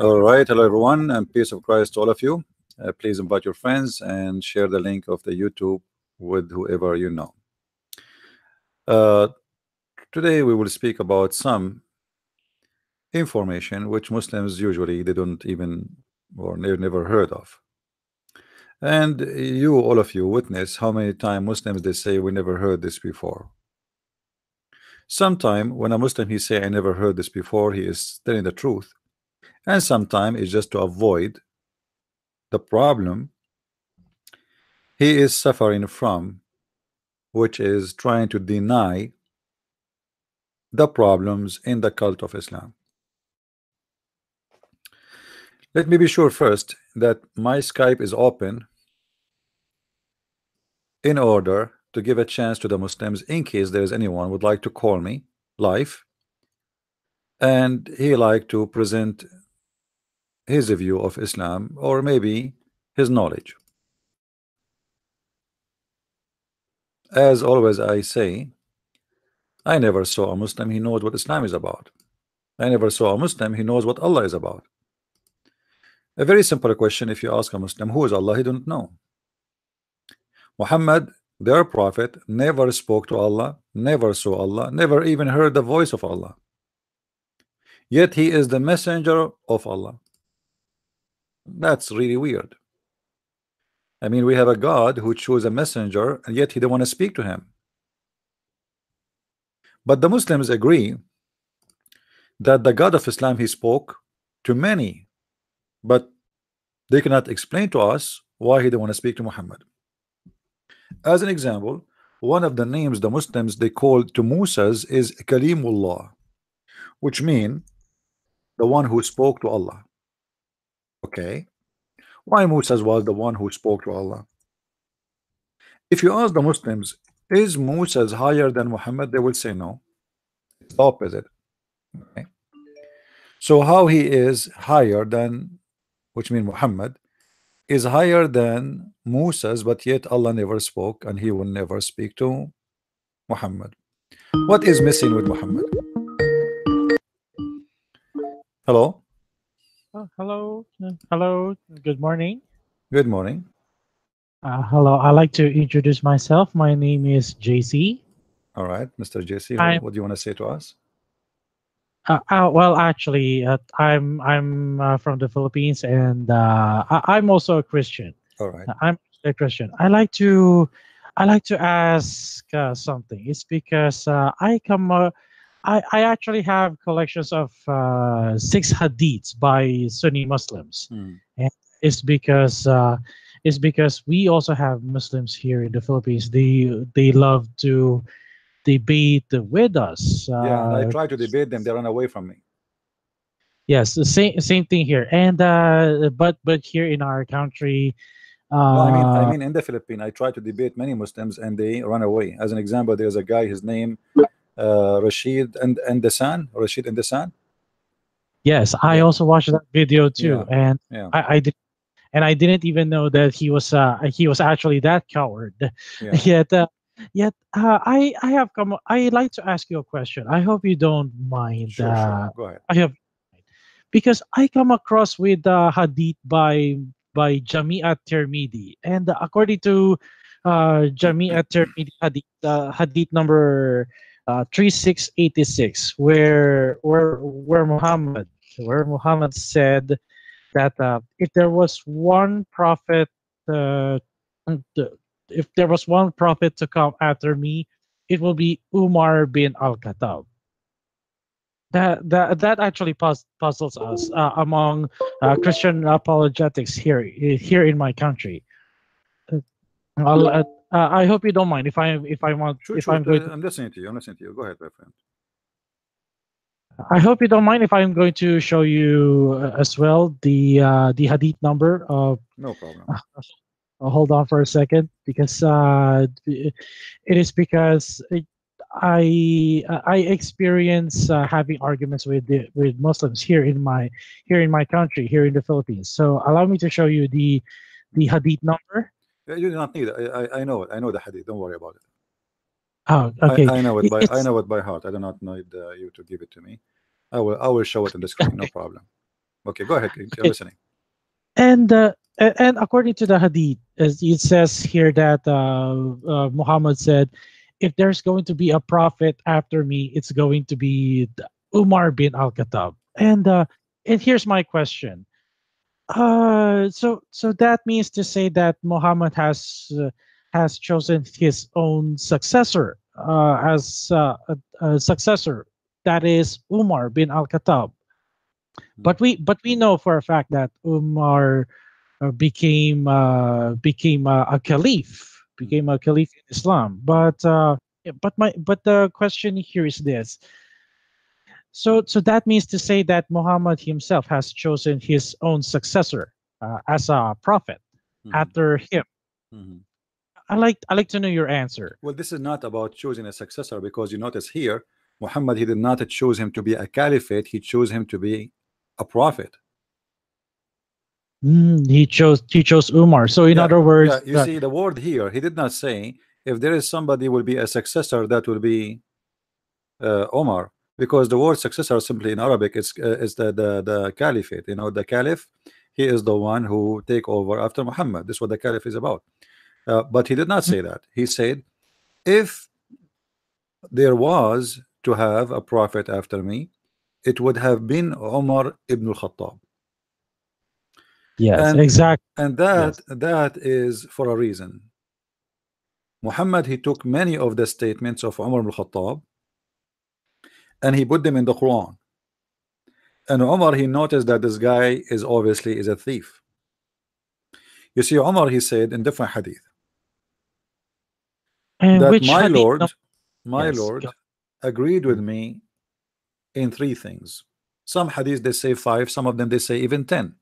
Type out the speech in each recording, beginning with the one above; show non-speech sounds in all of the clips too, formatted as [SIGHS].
All right, hello everyone, and peace of Christ to all of you. Uh, please invite your friends and share the link of the YouTube with whoever you know. Uh, today we will speak about some information which Muslims usually they don't even or ne never heard of. And you, all of you, witness how many times Muslims they say we never heard this before. Sometime when a Muslim he say I never heard this before, he is telling the truth, and sometimes it's just to avoid the problem he is suffering from, which is trying to deny the problems in the cult of Islam. Let me be sure first that my Skype is open in order to give a chance to the Muslims in case there is anyone would like to call me live and he like to present his view of Islam or maybe his knowledge. As always I say, I never saw a Muslim he knows what Islam is about. I never saw a Muslim he knows what Allah is about. A very simple question if you ask a Muslim who is Allah he don't know. Muhammad their prophet never spoke to Allah never saw Allah never even heard the voice of Allah yet he is the messenger of Allah that's really weird. I mean we have a God who chose a messenger and yet he don't want to speak to him. But the Muslims agree that the God of Islam he spoke to many but they cannot explain to us why he don't want to speak to Muhammad. As an example one of the names the Muslims they call to Musa's is Kalimullah which mean the one who spoke to Allah okay. Why Musa was the one who spoke to Allah. If you ask the Muslims is Musa higher than Muhammad? they will say no. It's the opposite okay. So how he is higher than which means Muhammad is higher than Musa's but yet Allah never spoke and he will never speak to Muhammad. What is missing with Muhammad? Hello Oh, hello, hello. Good morning. good morning Uh, hello. I'd like to introduce myself. My name is JC. all right Mr. JC what do you want to say to us Uh, uh, well, actually, uh, I'm I'm uh, from the Philippines, and uh, I, I'm also a Christian. all right I'm a Christian. I like to I like to ask uh, something. It's because uh, I come. I, I actually have collections of uh, six hadiths by Sunni Muslims. Hmm. It's because uh, it's because we also have Muslims here in the Philippines. They they love to debate with us. Uh, yeah and I try to debate them they run away from me Yes, the same same thing here. And uh, but but here in our country, uh, No, I mean, I mean, in the Philippines, I try to debate many Muslims and they run away. As an example, there's a guy, his name, Rashid and and the Rashid and the yes, I Yeah. also watched that video too, and Yeah, I, I did, and I didn't even know that he was uh he was actually that coward. yeah. [LAUGHS] Yet, uh, yet uh, I I have come. I like to ask you a question. I hope you don't mind. Sure, uh, sure. Go ahead. I have because I come across with uh, hadith by by Jami'at Tirmidhi, and according to uh, Jami'at Tirmidhi hadith, uh, hadith number uh, three six eighty six, where where where Muhammad where Muhammad said that uh, if there was one prophet, uh, if there was one prophet to come after me, it will be Umar bin Al Khattab that that that actually puz- puzzles us uh, among uh, Christian apologetics here here in my country. Uh, uh, I hope you don't mind if I if I want Sure, if sure. I'm going uh, to, I'm listening to you. I'm listening to you. Go ahead, my friend. I hope you don't mind if I'm going to show you uh, as well the uh, the hadith number of No problem. [LAUGHS] Uh, hold on for a second because uh, it is because it, I I experience uh, having arguments with the, with Muslims here in my here in my country here in the Philippines. So allow me to show you the the hadith number. You do not need it. I, I, know it. I know the hadith. Don't worry about it. Oh, okay. I, I know it by I know it by heart. I do not need uh, you to give it to me. I will I will show it on the screen. No problem. Okay, go ahead. You're Okay. listening. And uh, and according to the hadith, as it says here that uh, uh, Muhammad said, if there's going to be a prophet after me, it's going to be Umar bin Al Khattab. And uh, and here's my question. Uh, so so that means to say that Muhammad has uh, has chosen his own successor uh, as uh, a, a successor. That is Umar bin Al Khattab. But we but we know for a fact that Umar uh, became uh, became uh, a caliph, became a caliph in Islam. But uh, but my but the question here is this. So so that means to say that Muhammad himself has chosen his own successor uh, as a prophet Mhm, after him. mhm. I like I like to know your answer. Well, this is not about choosing a successor because you notice here, Muhammad, he did not choose him to be a caliphate, he chose him to be a prophet. Mm, he chose he chose Umar. So in Yeah, other words, Yeah, you uh, see the word here, he did not say if there is somebody will be a successor that will be uh, Omar because the word successor simply in Arabic is uh, is the, the the caliphate you know the caliph. He is the one who take over after Muhammad. This is what the caliph is about. Uh, but he did not say that. He said if there was to have a prophet after me it would have been Umar ibn al-Khattab. Yes, and- exactly. and that that is for a reason. Muhammad he took many of the statements of Umar ibn Khattab and he put them in the Quran. And Umar he noticed that this guy is obviously is a thief. You see Umar he said in different hadith And that my hadith? Lord my Yes, Lord agreed with me in three things. Some hadith they say five some of them they say even ten.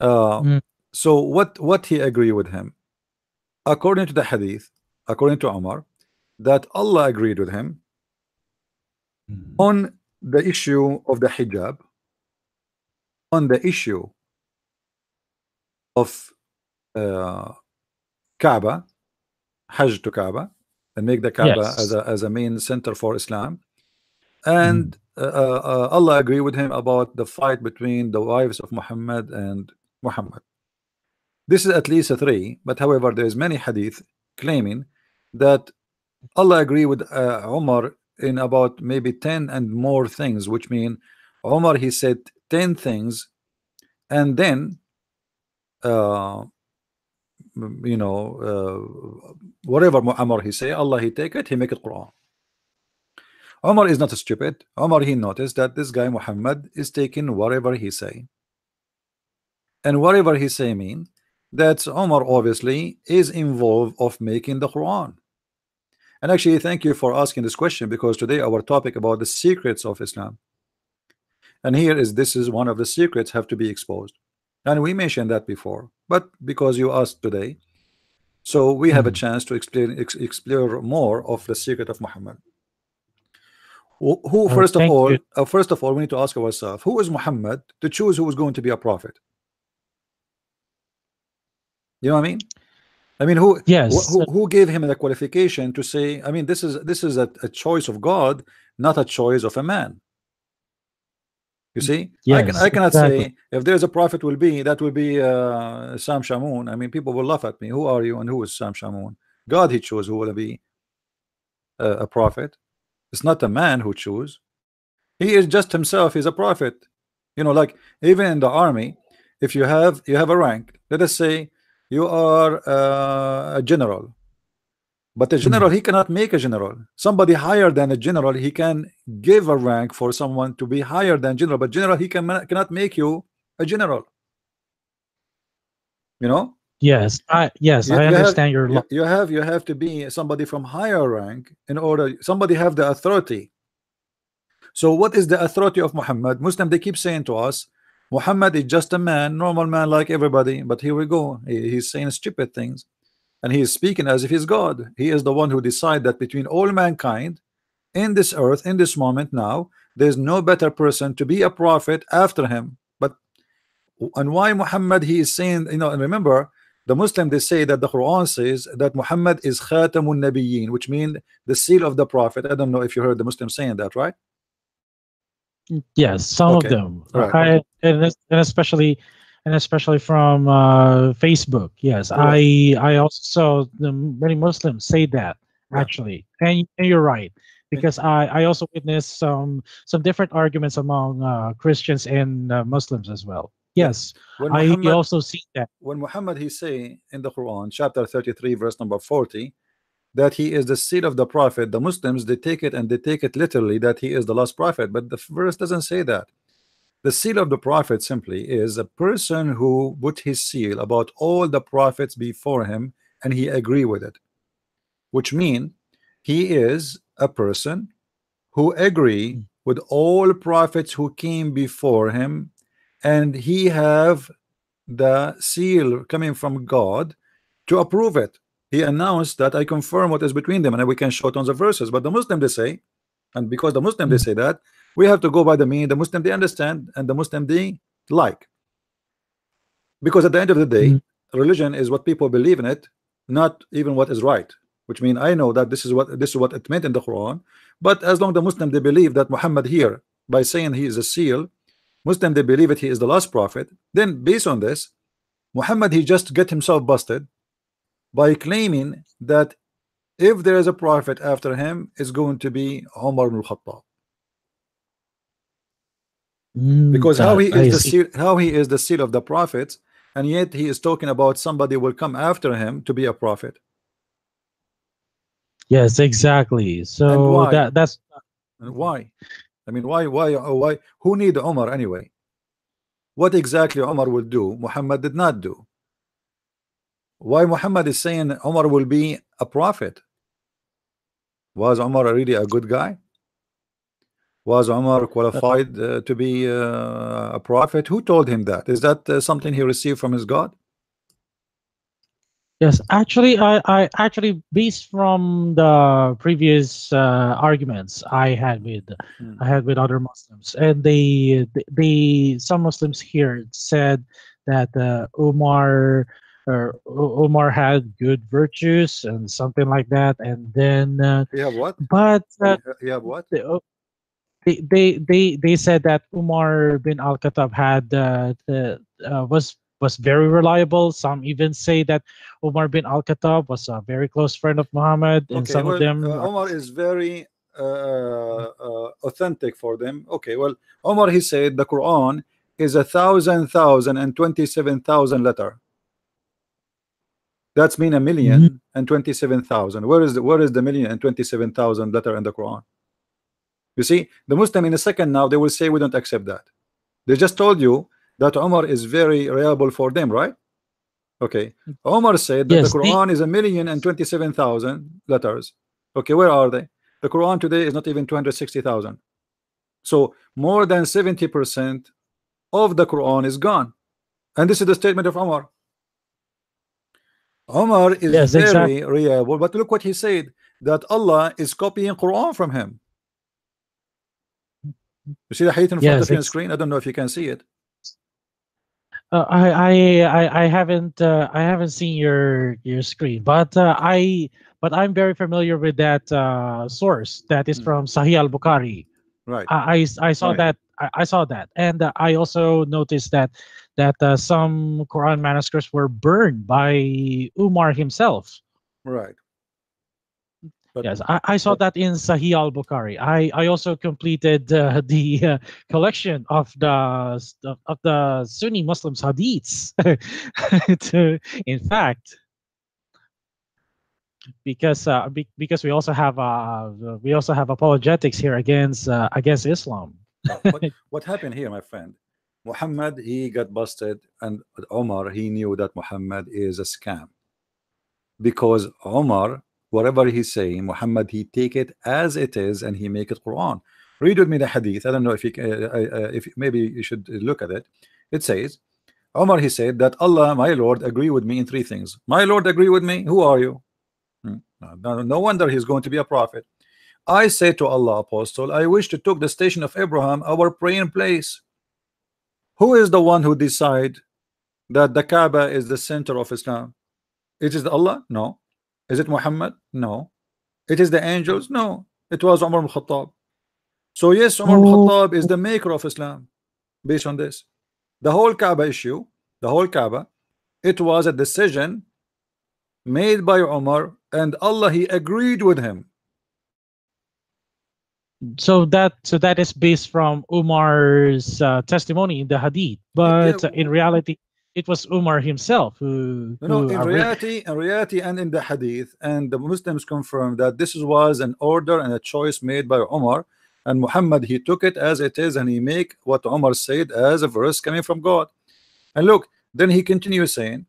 Uh, Mm. so what what he agree with him? According to the hadith according to Umar that Allah agreed with him on the issue of the hijab on the issue of uh, Kaaba Hajj to Kaaba and make the Kaaba Yes. as a as a main center for Islam. And uh, uh, uh, Allah agree with him about the fight between the wives of Muhammad and Muhammad. This is at least a three but however there is many hadith claiming that Allah agree with uh, Umar in about maybe 10 and more things which mean Omar he said 10 things and then uh, you know uh, whatever Umar he say Allah he take it he make it Quran. Omar is not stupid. Omar he noticed that this guy Muhammad is taking whatever he say. And whatever he say mean that Omar obviously is involved of making the Quran and actually thank you for asking this question because today our topic about the secrets of Islam. And here is this is one of the secrets have to be exposed. And we mentioned that before but because you asked today so we have a Mhm. chance to explain ex explore more of the secret of Muhammad. Who Oh, first of all uh, first of all we need to ask ourselves who is Muhammad to choose who is going to be a prophet? You know what I mean I mean who Yes. wh- who, who gave him the qualification to say I mean this is this is a, a choice of God not a choice of a man? You see? I can I cannot exactly. say if there's a prophet will be that will be uh, Sam Shamoun I mean people will laugh at me. Who are you and who is Sam Shamoun God he chose who will be uh, a prophet. It's not a man who choose he is just himself he's a prophet. You know like even in the army if you have you have a rank let us say you are uh, a general. But a general he cannot make a general. Somebody higher than a general he can give a rank for someone to be higher than general but general he can cannot make you a general. You know? Yes, I yes, You- I you have- understand your lo- you have you have to be somebody from higher rank in order somebody have the authority. So what is the authority of Muhammad? Muslim they keep saying to us Muhammad is just a man normal man like everybody but here we go. He's saying stupid things. And he is speaking as if he's God. He is the one who decide that between all mankind in this earth in this moment now there's no better person to be a prophet after him. But and why Muhammad he is saying you know and remember the Muslim they say that the Quran says that Muhammad is Khatamun Nabiyyin which mean the seal of the prophet. I don't know if you heard the Muslim saying that right Yes, some Okay. of them. Right, I, and, and especially and especially from uh, Facebook. Yes, Correct. I I also saw the many Muslims say that actually, and, and you're right because I I also witnessed some some different arguments among uh, Christians and uh, Muslims as well. Yes, When I Muhammad, also see that. when Muhammad he say in the Quran chapter 33 verse number 40 that he is the seed of the prophet. The Muslims they take it and they take it literally that he is the last prophet. But the verse doesn't say that. The seal of the prophet simply is a person who put his seal about all the prophets before him and he agree with it which mean he is a person who agree hmm. with all prophets who came before him and he have the seal coming from God to approve it. He announced that I confirm what is between them, and we can show tons of verses. But the Muslim they say, and because the Muslim they say that, we have to go by the meaning the Muslim they understand and the Muslim they like. Because at the end of the day, Mm. religion is what people believe in it, not even what is right. Which means I know that this is what this is what it meant in the Quran. But as long the Muslim they believe that Muhammad here by saying he is a seal Muslim they believe it he is the last prophet then based on this Muhammad he just get himself busted by claiming that if there is a prophet after him it's going to be Umar ibn Khattab Mm, because how he I is the seal how he is the seal of the prophets and yet he is talking about somebody will come after him to be a prophet. Yes, exactly. So that that's And why? I mean why why why who need Umar anyway? What exactly Umar will do Muhammad did not do why Muhammad is saying Omar will be a prophet? Was Omar really a good guy? Was Omar qualified uh, to be uh, a prophet? Who told him that? Is that uh, something he received from his God? Yes, actually, I, I actually based from the previous uh, arguments I had with Hmm. I had with other Muslims, and they they some Muslims here said that uh, Umar Umar had good virtues and something like that, and then uh, have what but uh, have what they, uh, they they they they said that Umar bin Al Khattab had uh, the uh, was was very reliable. Some even say that Umar bin Al Khattab was a very close friend of Muhammad, and okay some well of them. uh, are- Omar is very uh, uh, authentic for them okay well Omar he said the Quran is a thousand thousand and twenty-seven thousand letter that's mean a million mm-hmm. and twenty-seven thousand. Where is the where is the million and twenty-seven thousand letter in the Quran? You see the Muslim in a second now they will say we don't accept that. They just told you that Omar is very reliable for them right? Okay. Omar said that Yes, the Quran is a million and twenty-seven thousand letters. Okay where are they? The Quran today is not even 260,000 so more than 70 percent of the Quran is gone. And this is the statement of Omar Omar is Yes, very exactly. reliable but look what he said that Allah is copying Quran from him you see the hadith in front Yes, of your screen I don't know if you can see it Uh, I, I I I haven't uh, I haven't seen your your screen, but uh, I but I'm very familiar with that uh, source that is Mm. from Sahih al Bukhari. right I I saw Right. that I, I saw that, and uh, I also noticed that that uh, some Quran manuscripts were burned by Umar himself. right but Yes, I, I saw that in Sahih al Bukhari. I, I also completed uh, [LAUGHS] the uh, collection of the of, of the Sunni Muslims hadiths. [LAUGHS] to, in fact, because uh, be, because we also have uh, we also have apologetics here against uh, against Islam. what, what happened here my friend Muhammad he got busted and Omar he knew that Muhammad is a scam. Because Omar whatever he's saying Muhammad he take it as it is and he make it Quran. Read with me the hadith. I don't know if you uh, uh, if maybe you should look at it. It says Omar he said that Allah my Lord agree with me in three things. My Lord agree with me? Who are you? Hmm. no, no wonder he's going to be a prophet. I say to Allah apostle I wish to took the station of Abraham our praying place who is the one who decide that the Kaaba is the center of Islam? It is Allah? No. Is it Muhammad? No. It is the angels? No. It was Umar ibn Khattab. So yes, Umar ibn Oh. Khattab is the maker of Islam based on this. The whole Kaaba issue, the whole Kaaba, it was a decision made by Umar and Allah he agreed with him. So that so that is based from Umar's uh, testimony in the Hadith, but yeah, in reality, it was Umar himself who. You know, who in reality, in reality, and in the hadith, and the Muslims confirm that this was an order and a choice made by Umar, and Muhammad he took it as it is, and he make what Umar said as a verse coming from God. And look, then he continues saying,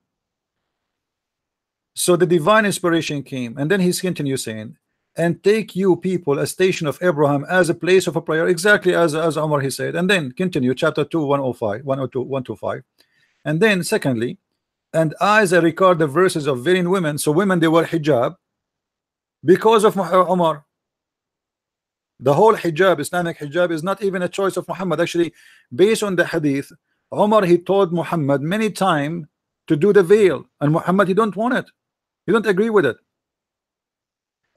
so the divine inspiration came, and then he continues saying, and take you people a station of Abraham as a place of a prayer, exactly as as Umar he said, and then continue chapter 2, 105, 102, 125. And then secondly, and as I record the verses of veiling women, so women they wear hijab because of Umar. The whole hijab, Islamic hijab, is not even a choice of Muhammad. Actually, based on the hadith, Omar he told Muhammad many times to do the veil, and Muhammad he don't want it. He don't agree with it.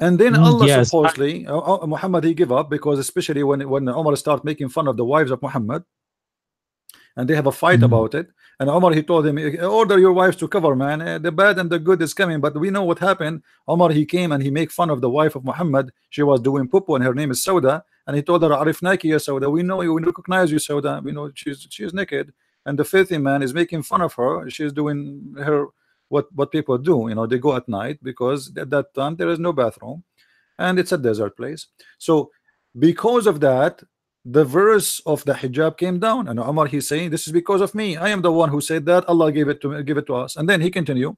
And then Mm, Allah yes, supposedly, uh, uh, Muhammad he give up because especially when when Umar start making fun of the wives of Muhammad, and they have a fight Mhm. about it. And Omar he told him, order your wives to cover, man. Eh, The bad and the good is coming. But we know what happened. Omar he came and he make fun of the wife of Muhammad. She was doing pupu and her name is Sauda. And he told her, Arifnaki ya Sauda. We know you, we recognize you, Sauda. We know she's she's naked. And the filthy man is making fun of her. She's doing her what what people do. You know, they go at night because at that time there is no bathroom, and it's a desert place. So because of that, the verse of the hijab came down and Umar he's saying this is because of me I am the one who said that Allah gave it to me give it to us and then he continue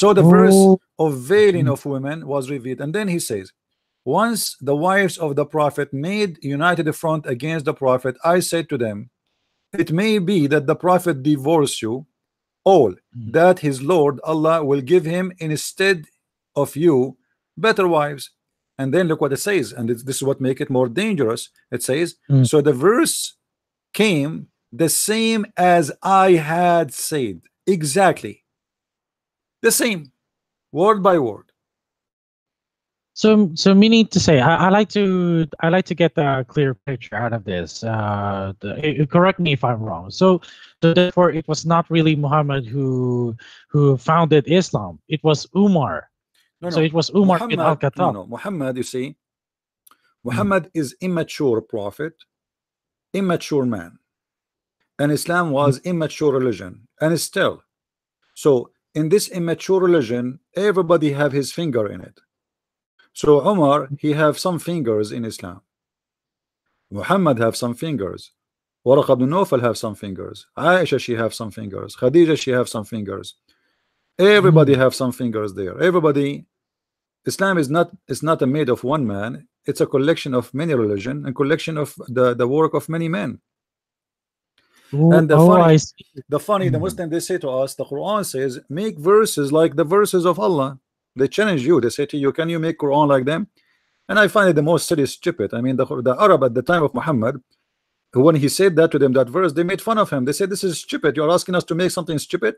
so the verse Oh. of veiling Mhm. of women was revealed and then he says once the wives of the prophet made united front against the prophet I said to them it may be that the prophet divorce you all Mhm. that his Lord Allah will give him instead of you better wives. And then look what it says and this, this is what make it more dangerous. It says Mm. so the verse came the same as I had said. Exactly. The same word by word So, so meaning to say, I, I like to, I like to get a clear picture out of this. Uh, the, eh, correct me if I'm wrong. So, so therefore, it was not really Muhammad who, who founded Islam. It was Umar. no no. So it was Umar bin Al no, Khattab. no Muhammad you see Muhammad is immature prophet immature man and Islam was immature religion and still so in this immature religion everybody have his finger in it so Umar he have some fingers in Islam. Muhammad have some fingers. Waraq ibn Nawfal have some fingers. Aisha she have some fingers. Khadija she have some fingers. Everybody have some fingers there. Everybody Islam is not is not a made of one man. It's a collection of many religion and collection of the the work of many men. Oh, And the oh, funny- the funny the Mhm. Muslim they say to us the Quran says make verses like the verses of Allah they challenge you. They say to you can you make Quran like them? And I find it the most silly stupid. I mean the, the Arab at the time of Muhammad when he said that to them that verse they made fun of him. They said this is stupid. You're asking us to make something stupid?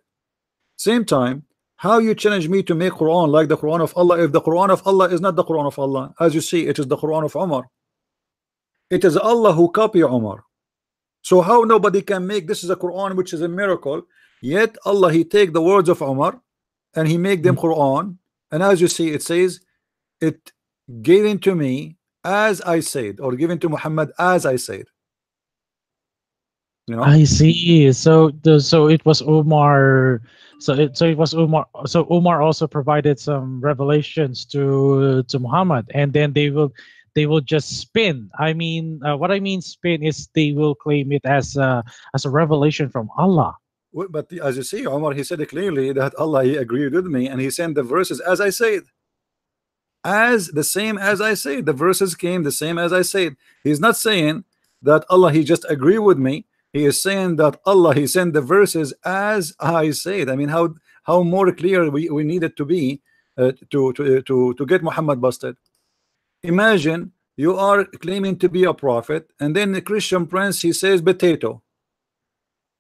Same time how you challenge me to make Quran like the Quran of Allah if the Quran of Allah is not the Quran of Allah? As you see it is the Quran of Umar it is Allah who copy Umar so how nobody can make this is a Quran which is a miracle yet Allah he take the words of Umar and he make them hmm. Quran and as you see it says it given to me as I said or given to Muhammad as I said you know I see. So the so it was Umar. So it so it was Umar. So Umar also provided some revelations to to Muhammad, and then they will they will just spin. I mean, uh, what I mean spin is they will claim it as a as a revelation from Allah. But as you see, Omar, he said clearly that Allah he agreed with me and he sent the verses as I said. As the same as I said. The verses came the same as I said. He's not saying that Allah he just agree with me. He is saying that Allah he sent the verses as I said. I mean, how how more clear we, we need it to be uh, to, to to to get Muhammad busted. Imagine you are claiming to be a prophet, and then the Christian prince he says potato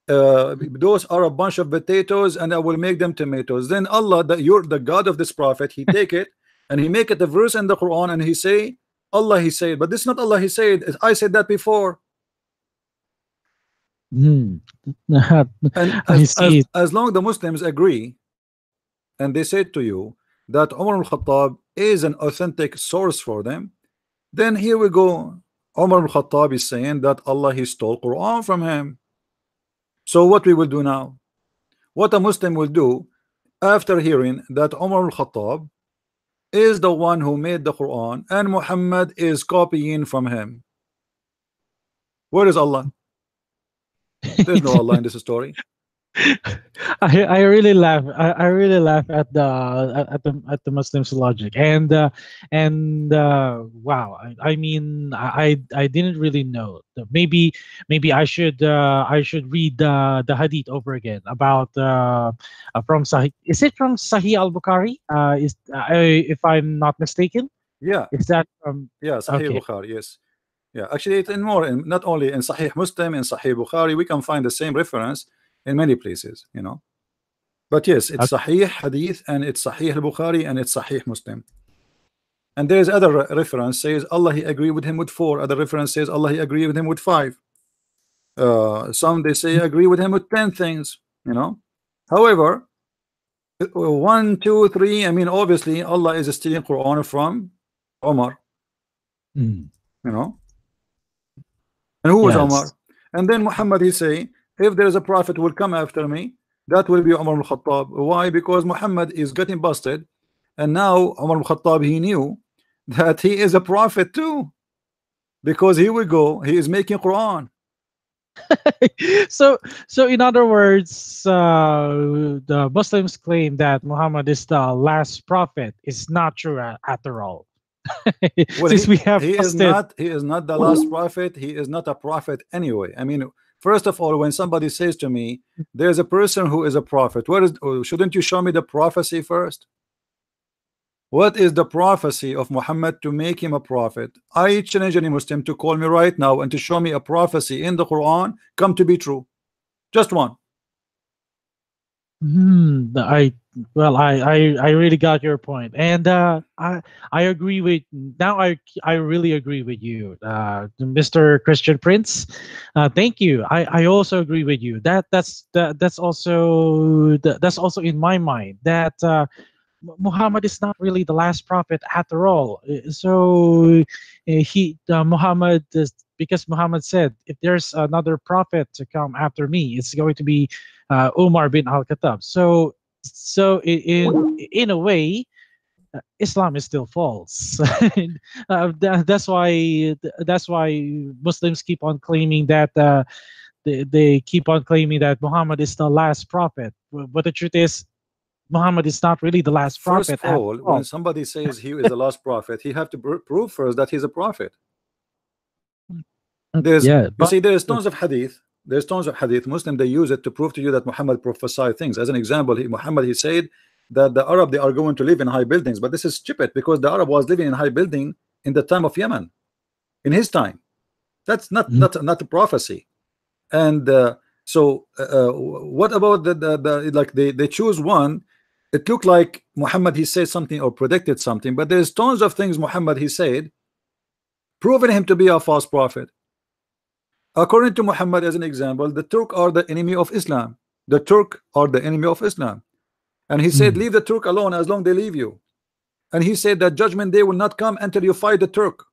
uh, those are a bunch of potatoes and I will make them tomatoes. Then Allah that you're the God of this prophet he take it [LAUGHS] and he make it a verse in the Quran and he say Allah he said but this is not Allah he said I said that before. Hmm. [LAUGHS] and as, as, as long the Muslims agree and they say to you that Umar al-Khattab is an authentic source for them then here we go. Umar al-Khattab is saying that Allah he stole Quran from him so what we will do now? What a Muslim will do after hearing that Umar al-Khattab is the one who made the Quran and Muhammad is copying from him. Where is Allah? There's no Allah in this story [LAUGHS] I, I really laugh. I, I really laugh at the at, the at the Muslims' logic, and uh, and uh, wow. I, I mean, I I didn't really know. Maybe maybe I should uh, I should read the the hadith over again about uh, uh, from Sahih. Is it from Sahih al Bukhari? Uh, is if I'm not mistaken, yeah is that from? Yeah, Sahih Okay. Bukhari, yes. Yeah, actually, it's in more, in, not only in Sahih Muslim, in Sahih Bukhari, we can find the same reference in many places, you know. But yes, it's Sahih Hadith and it's Sahih Bukhari and it's Sahih Muslim. And there's other re- reference says Allah he agree with him with four. Other reference says Allah he agree with him with five. Uh, some they say agree with him with ten things, you know. However, uh, one, two, three. I mean, obviously, Allah is stealing Quran from Omar Hmm. you know and who was Yes. Omar and then Muhammad he say if there is a prophet will come after me that will be Umar al-Khattab. Why? Because Muhammad is getting busted and now Umar al-Khattab he knew that he is a prophet too because he will go he is making Quran. [LAUGHS] So so in other words uh, the muslims claim that muhammad is the last prophet. Is not true after all. [LAUGHS] Well, since he, we have he is not he is not the last prophet. He is not a prophet anyway. I mean first of all when somebody says to me there's a person who is a prophet what is oh, shouldn't you show me the prophecy first? What is the prophecy of Muhammad to make him a prophet? I challenge any Muslim to call me right now and to show me a prophecy in the Quran come to be true. Just one. Hmm, I well, I, I I really got your point, and uh, I I agree with now. I I really agree with you, uh, Mr. Christian Prince. Uh, thank you. I, I also agree with you. That that's that, that's also that, that's also in my mind that uh, Muhammad is not really the last prophet after all. Uh, So uh, he uh, Muhammad is, because Muhammad said if there's another prophet to come after me, it's going to be uh, Umar bin Al Khattab. So, so in in a way, uh, Islam is still false. [LAUGHS] Uh, tha- that's why that's why Muslims keep on claiming that uh, they, they keep on claiming that Muhammad is the last prophet. But but the truth is, Muhammad is not really the last first prophet. of all all. when somebody says he is the last prophet he have to pr- prove first that he's a prophet there's yeah, You see, there's tons of hadith. There's tons of hadith. Muslim they use it to prove to you that Muhammad prophesied things. As an example, he, Muhammad he said that the Arab they are going to live in high buildings, but this is stupid because the Arab was living in high building in the time of Yemen, in his time. That's not Mhm. not not a prophecy. And uh, so, uh, uh, what about the, the the like they they choose one? It looked like Muhammad he said something or predicted something, but there's tons of things Muhammad he said, proving him to be a false prophet. According to Muhammad, as an example, the Turk are the enemy of Islam. The Turk are the enemy of Islam. And he said, Hmm. Leave the Turk alone as long they leave you. And he said that judgment day will not come until you fight the Turk.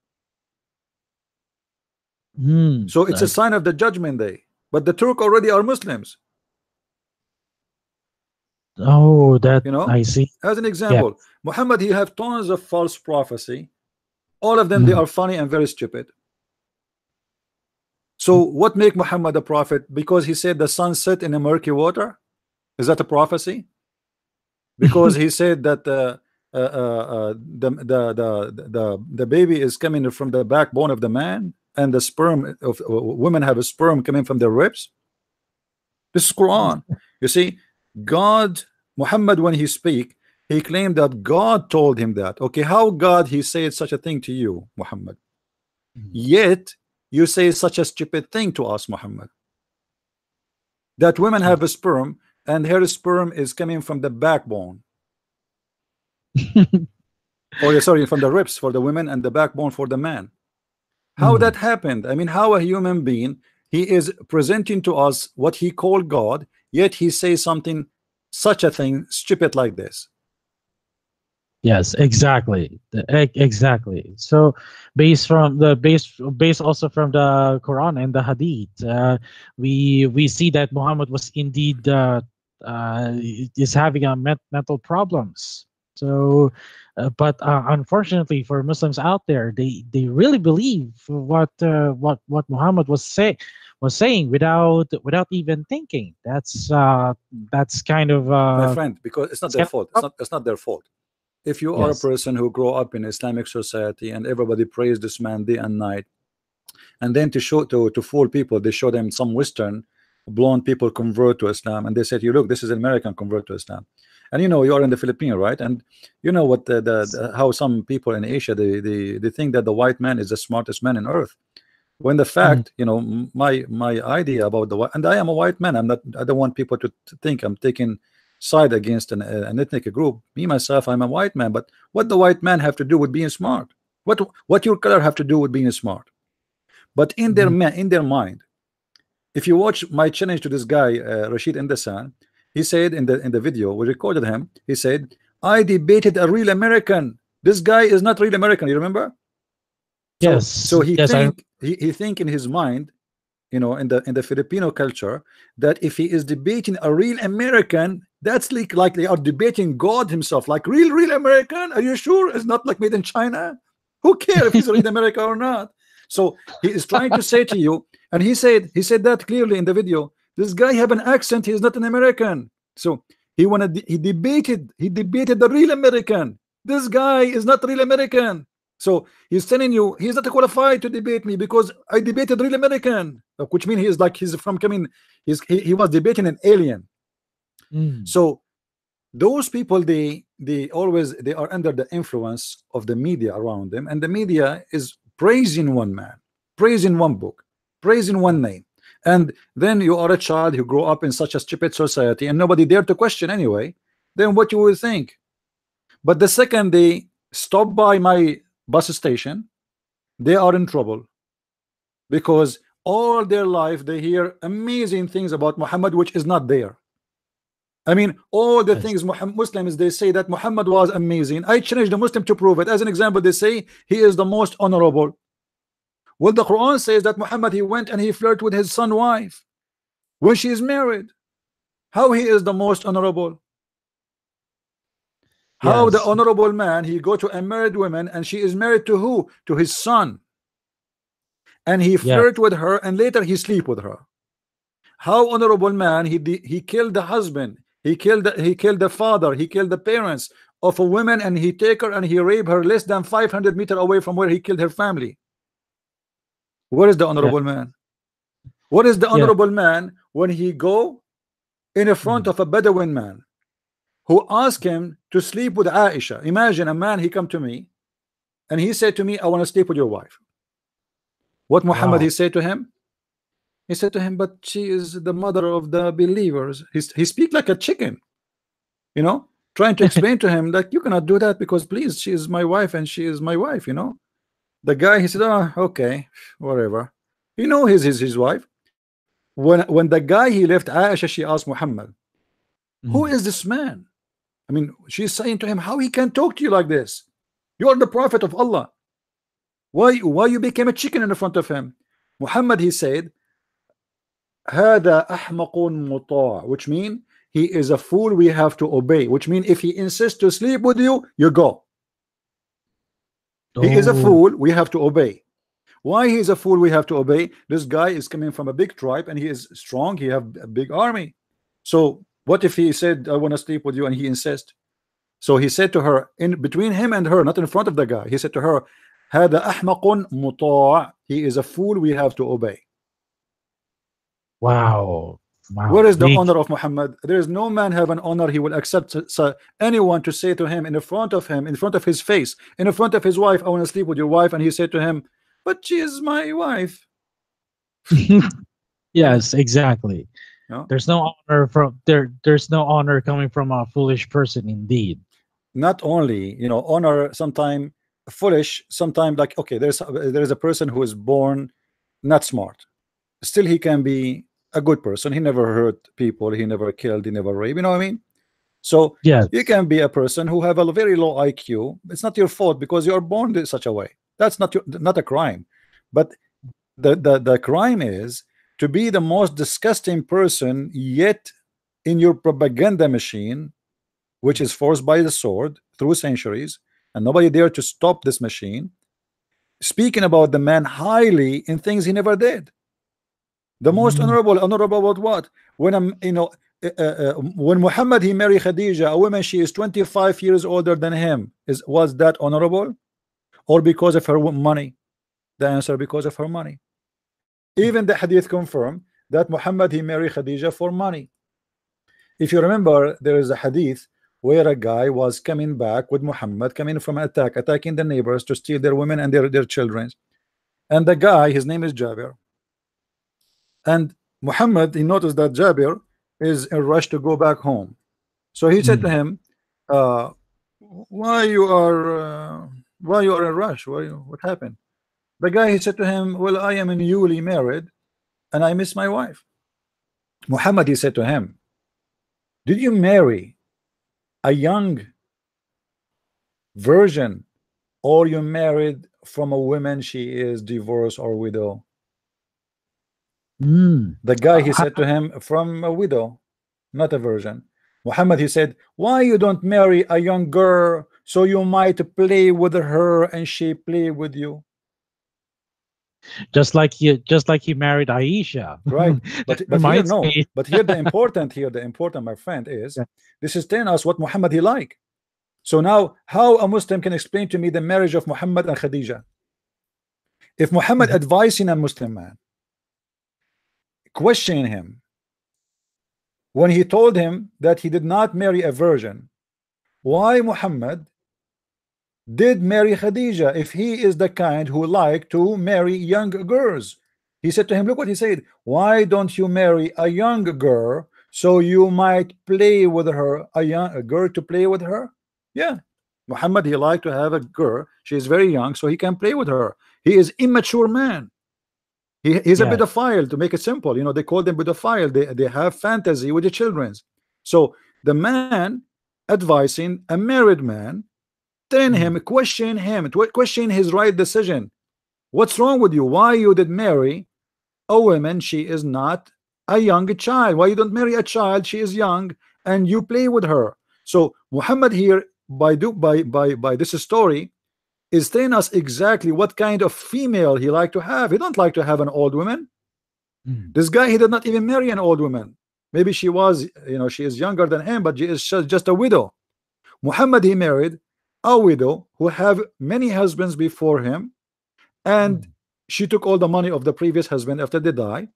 Hmm, So it's uh, a sign of the judgment day. But the Turk already are Muslims. oh, that you know, I see. As an example, Muhammad, he have tons of false prophecy. All of them, they Mhm. are funny and very stupid. So what make Muhammad a prophet? Because he said the sun set in a murky water? Is that a prophecy? Because he [LAUGHS] said that uh, uh, uh, uh, the, the the the the baby is coming from the backbone of the man, and the sperm of uh, women have a sperm coming from their ribs. This is Quran. You see, God, Muhammad, when he speak, he claimed that God told him that. Okay, how God he said such a thing to you, Muhammad? Mhm. Yet you say such a stupid thing to us, Muhammad. That women have a sperm and her sperm is coming from the backbone. [LAUGHS] oh yeah sorry from the ribs for the women and the backbone for the man how Mhm. that happened I mean how a human being he is presenting to us what he called God yet he says something such a thing stupid like this Yes, exactly, exactly. So, based from the base, based also from the Quran and the Hadith, uh, we we see that Muhammad was indeed uh, uh, is having a met- mental problems. So, uh, but uh, unfortunately for Muslims out there, they they really believe what uh, what what Muhammad was say was saying without without even thinking. That's uh, that's kind of my friend because it's not their fault it's not it's not their fault if you are a person who grow up in Islamic society and everybody praise this man day and night and then to show to to fool people they show them some western blonde people convert to Islam and they said you look this is an American convert to Islam. And you know you are in the Philippines right? And you know what the, the, the how some people in Asia they, they they think that the white man is the smartest man in earth when the mm-hmm. fact you know my my idea about the white and I am a white man I'm not I don't want people to think I'm taking side against an, uh, an ethnic group me myself I'm a white man but what the white man have to do with being smart? What what your color have to do with being smart? But in their Mhm. in their mind if you watch my challenge to this guy uh, Rashid Indasan he said in the in the video we recorded him he said I debated a real American. This guy is not real American you remember? Yes, so he yes, I- think he, he think in his mind you know in the in the Filipino culture that if he is debating a real American that's like like they are debating God himself like real real American? Are you sure? It's not like made in China? Who cares if he's real [LAUGHS] America or not? So he is trying to say to you and he said he said that clearly in the video this guy have an accent he is not an American. So he wanted he debated he debated the real American. This guy is not real American. So he's telling you he's not qualified to debate me because I debated real American, which means he is like he's from coming. He's he, he was debating an alien. Mm. So those people they they always they are under the influence of the media around them, and the media is praising one man, praising one book, praising one name. And then you are a child who grew up in such a stupid society and nobody dare to question anyway, then what you will think. But the second they stop by my bus station, they are in trouble because all their life they hear amazing things about Muhammad which is not there. I mean, all the Yes. things Muslims they say that Muhammad was amazing. I challenge the Muslim to prove it. As an example, they say he is the most honorable. Well, the Quran says that Muhammad he went and he flirted with his son wife when she is married. How he is the most honorable? How the honorable man he go to a married woman and she is married to who? To his son. And he flirt with her and later he sleep with her. How honorable man he he killed the husband, he killed the, he killed the father, he killed the parents of a woman and he take her and he rape her less than 500 meter away from where he killed her family. Where is the honorable man? What is the Yeah. honorable man when he go in front of a Bedouin man who asked him to sleep with Aisha? Imagine a man he come to me and he said to me, I want to sleep with your wife. What Muhammad Wow. he said to him? He said to him, but she is the mother of the believers. He, he speak like a chicken, you know, trying to explain to him that you cannot do that because please, she is my wife and she is my wife, you know. The guy he said, oh, okay, whatever. You know his his his wife. When when the guy he left Aisha, she asked Muhammad, who Mhm. is this man? I mean, she's saying to him, how he can talk to you like this? You are the prophet of Allah. Why why you became a chicken in the front of him? Muhammad he said, هذا أحمق مطاع, which mean he is a fool we have to obey. Which mean if he insists to sleep with you, you go. He is a Oh, fool we have to obey. Why he is a fool we have to obey? This guy is coming from a big tribe and he is strong. He have a big army. So what if he said, "I want to sleep with you," and he insists? So he said to her, in between him and her, not in front of the guy. He said to her, "هذا أحمق مطاع." He is a fool we have to obey. Wow. Wow. Where is the Big- honor of Muhammad? There is no man have an honor. He will accept uh, so anyone to say to him in the front of him, in front of his face, in front of his wife, "I want to sleep with your wife," and he said to him, "But she is my wife." [LAUGHS] yes, exactly. No? There's no honor from there. There's no honor coming from a foolish person, indeed. not only you know honor sometime foolish sometime like okay there's there is a person who is born not smart still he can be a good person. He never hurt people. He never killed. He never raped. You know what I mean? So Yes. you can be a person who have a very low IQ it's not your fault because you are born in such a way. That's not your not a crime. But the the, the crime is to be the most disgusting person yet in your propaganda machine which is forced by the sword through centuries and nobody dare to stop this machine. Speaking about the man highly in things he never did the most Mm. honorable honorable about what? When I'm you know uh, uh, when Muhammad he married Khadija a woman she is 25 years older than him. Is was that honorable? Or because of her money? The answer because of her money. Even the hadith confirm that Muhammad he married Khadija for money. If you remember there is a hadith where a guy was coming back with Muhammad coming from an attack attacking the neighbors to steal their women and their, their children and the guy his name is Jabir and Muhammad he noticed that Jabir is in a rush to go back home. So he said to him uh, why you are uh, why you are in a rush? Why what happened? The guy he said to him well I am newly married and I miss my wife. Muhammad he said to him did you marry a young virgin or you married from a woman she is divorced or widow Mm. the guy he said to him from a widow not a virgin Muhammad he said why you don't marry a young girl so you might play with her and she play with you Just like he, just like he married Aisha. Right. [LAUGHS] but, but here no me- but here the [LAUGHS] important here the important my friend is Yeah. this is telling us what Muhammad he like so now how a Muslim can explain to me the marriage of Muhammad and Khadija if Muhammad Mhm. advising a Muslim man questioning him when he told him that he did not marry a virgin. Why Muhammad did marry Khadija if he is the kind who like to marry young girls? He said to him look what he said. Why don't you marry a young girl so you might play with her a young a girl to play with her? Yeah. Muhammad he liked to have a girl. She is very young so he can play with her. He is immature man he, he's a Yeah. pedophile to make it simple you know they call them pedophile they, they have fantasy with the children's. So the man advising a married man telling him mm. question him question his right decision. What's wrong with you? Why you did marry a woman? She is not a young child. Why you don't marry a child? She is young and you play with her. So Muhammad here by do by by by this story is telling us exactly what kind of female he like to have. He don't like to have an old woman. Mm. this guy he did not even marry an old woman. Maybe she was you know she is younger than him but she is just a widow. Muhammad he married a widow who have many husbands before him and Mm. she took all the money of the previous husband after they die.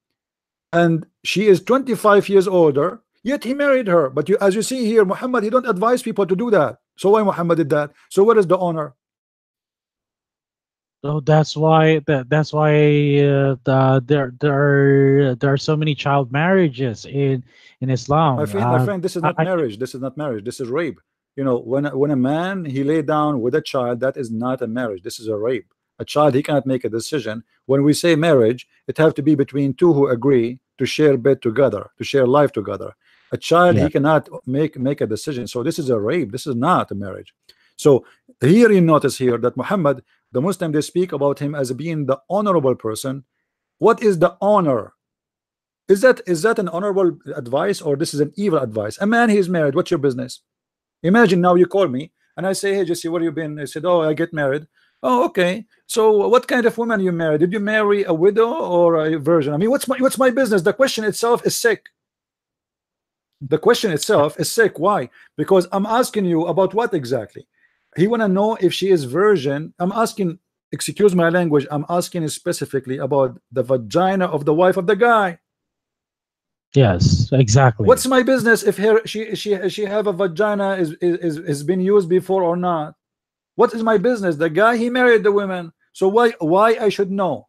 And she is 25 years older yet he married her. But you as you see here Muhammad he don't advise people to do that. So why Muhammad did that? So what is the honor So that's why that that's why uh, the, there there are there are so many child marriages in in Islam. my friend, my Uh, friend this is not I- marriage this is not marriage this is rape. You know when when a man he lay down with a child that is not a marriage this is a rape. A child he cannot make a decision. When we say marriage it have to be between two who agree to share bed together to share life together. A child Yeah. he cannot make make a decision. So this is a rape this is not a marriage. So here you notice here that Muhammad the Muslim they speak about him as being the honorable person. What is the honor? Is that is that an honorable advice or this is an evil advice? A man he's married. What's your business? Imagine now you call me and I say hey Jesse where you been? I said oh I get married. Oh okay. So what kind of woman you married did you marry a widow or a virgin? I mean what's my what's my business? The question itself is sick. The question itself is sick. Why? Because I'm asking you about what exactly he want to know if she is virgin I'm asking excuse my language I'm asking specifically about the vagina of the wife of the guy yes, exactly. What's my business if her she she she have a vagina is is is been used before or not? What is my business? The guy he married the woman So why why I should know?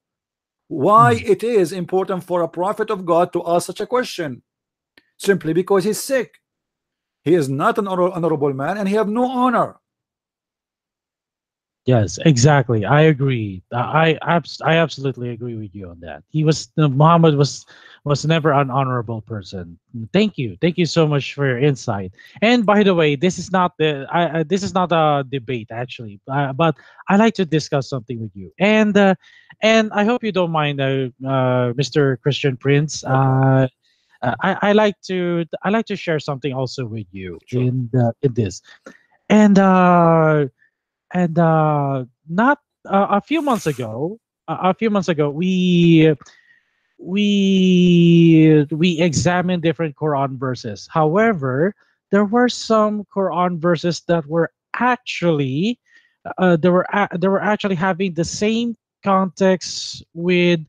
Why Hmm. it is important for a prophet of God to ask such a question? Simply because he's sick. he is not an honorable man and he have no honor Yes, exactly. I agree. I I, abs- I absolutely agree with you on that. He was uh, Muhammad was was never an honorable person. Thank you, thank you so much for your insight. And by the way, this is not the I, I this is not a debate actually, uh, but I like to discuss something with you. And uh, and I hope you don't mind, uh, uh, Mr. Christian Prince. Uh, uh, I, I like to I like to share something also with you Sure. in the, in this, and uh, and uh, not uh, a few months ago, a few months ago, we we we examined different Quran verses. However, there were some Quran verses that were actually uh, they were a- were actually having the same context with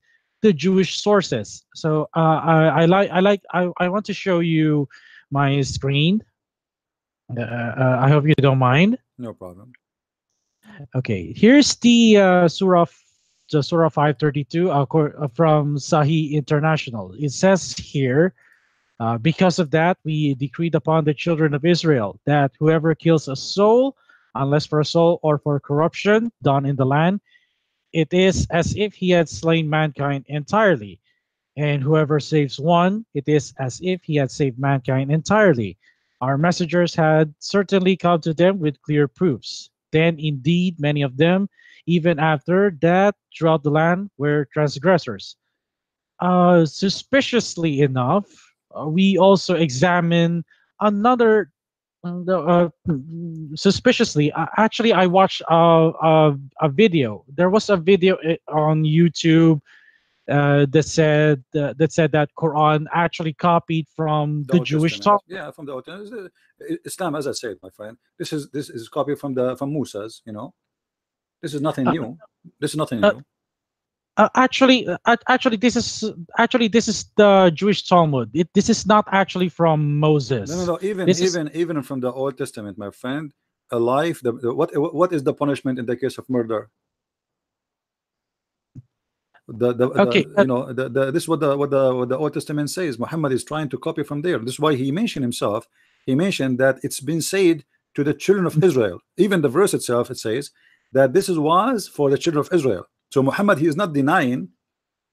the Jewish sources. So uh, I, I like I like I, I want to show you my screen. Uh, uh, I hope you don't mind. no problem Okay, here's the uh, Surah, the Surah 532 uh, uh, from Sahih International. It says here, uh, because of that, we decreed upon the children of Israel that whoever kills a soul, unless for a soul or for corruption done in the land, it is as if he had slain mankind entirely. And whoever saves one, it is as if he had saved mankind entirely. Our messengers had certainly come to them with clear proofs. Then, indeed, many of them, even after that, throughout the land, were transgressors. Uh, suspiciously enough, uh, we also examine another. uh, Uh, suspiciously, uh, actually, I watched a, a, a video. There was a video uh, on YouTube uh, that said uh, that said that Quran actually copied from the, Old Jewish Testament. Talmud. Yeah, from the Old Testament. Islam, as I said, my friend, this is this is copy from the from Musa's. You know, this is nothing Uh, new. This is nothing uh, new. Uh, actually, uh, actually, this is actually this is the Jewish Talmud. It, this is not actually from Moses. No, no, no. Even this is- even even from the Old Testament, my friend, a life. The, the what what is the punishment in the case of murder? The, the, the- Okay, uh, you know the, the this is what the what the what the Old Testament says. Muhammad is trying to copy from there. This is why he mentioned himself. He mentioned that it's been said to the children of Israel. Even the verse itself it says that this is was for the children of Israel. So Muhammad he is not denying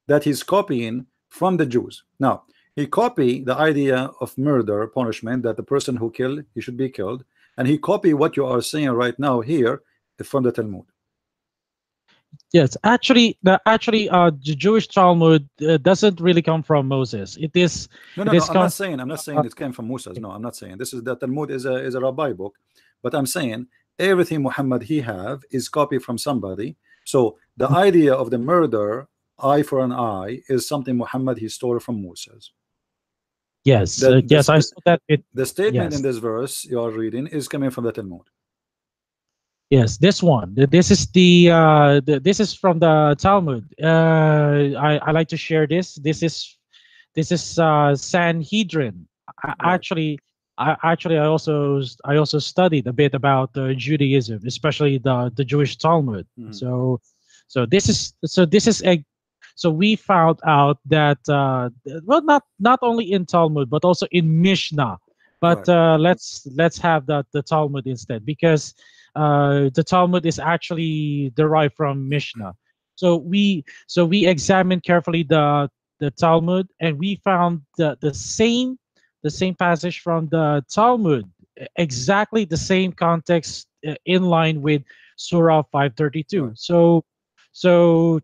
that he's copying from the Jews. Now he copy the idea of murder punishment that the person who killed he should be killed, and he copy what you are saying right now here from the Talmud. Yes, actually, the actually uh, the Jewish Talmud uh, doesn't really come from Moses. It is No, no, no. I'm com- not saying. I'm not saying it came from Moses. No, I'm not saying this is the Talmud is a is a rabbi book, but I'm saying everything Muhammad he have is copied from somebody. So the idea of the murder, eye for an eye, is something Muhammad he stole from Moses. yes, The- uh, the yes. I saw that. It The statement Yes. in this verse you are reading is coming from the Talmud. Yes, this one. This is the, uh, the this is from the Talmud. Uh, I I like to share this. This is this is uh, Sanhedrin. I, Actually, I actually I also I also studied a bit about uh, Judaism, especially the the Jewish Talmud. Mhm. So so this is so this is a so we found out that uh, well not not only in Talmud but also in Mishnah. But uh, let's let's have the the Talmud instead because uh, the Talmud is actually derived from Mishnah. So we so we examined carefully the the Talmud and we found the the same the same passage from the Talmud exactly the same context uh, in line with Surah 532. So so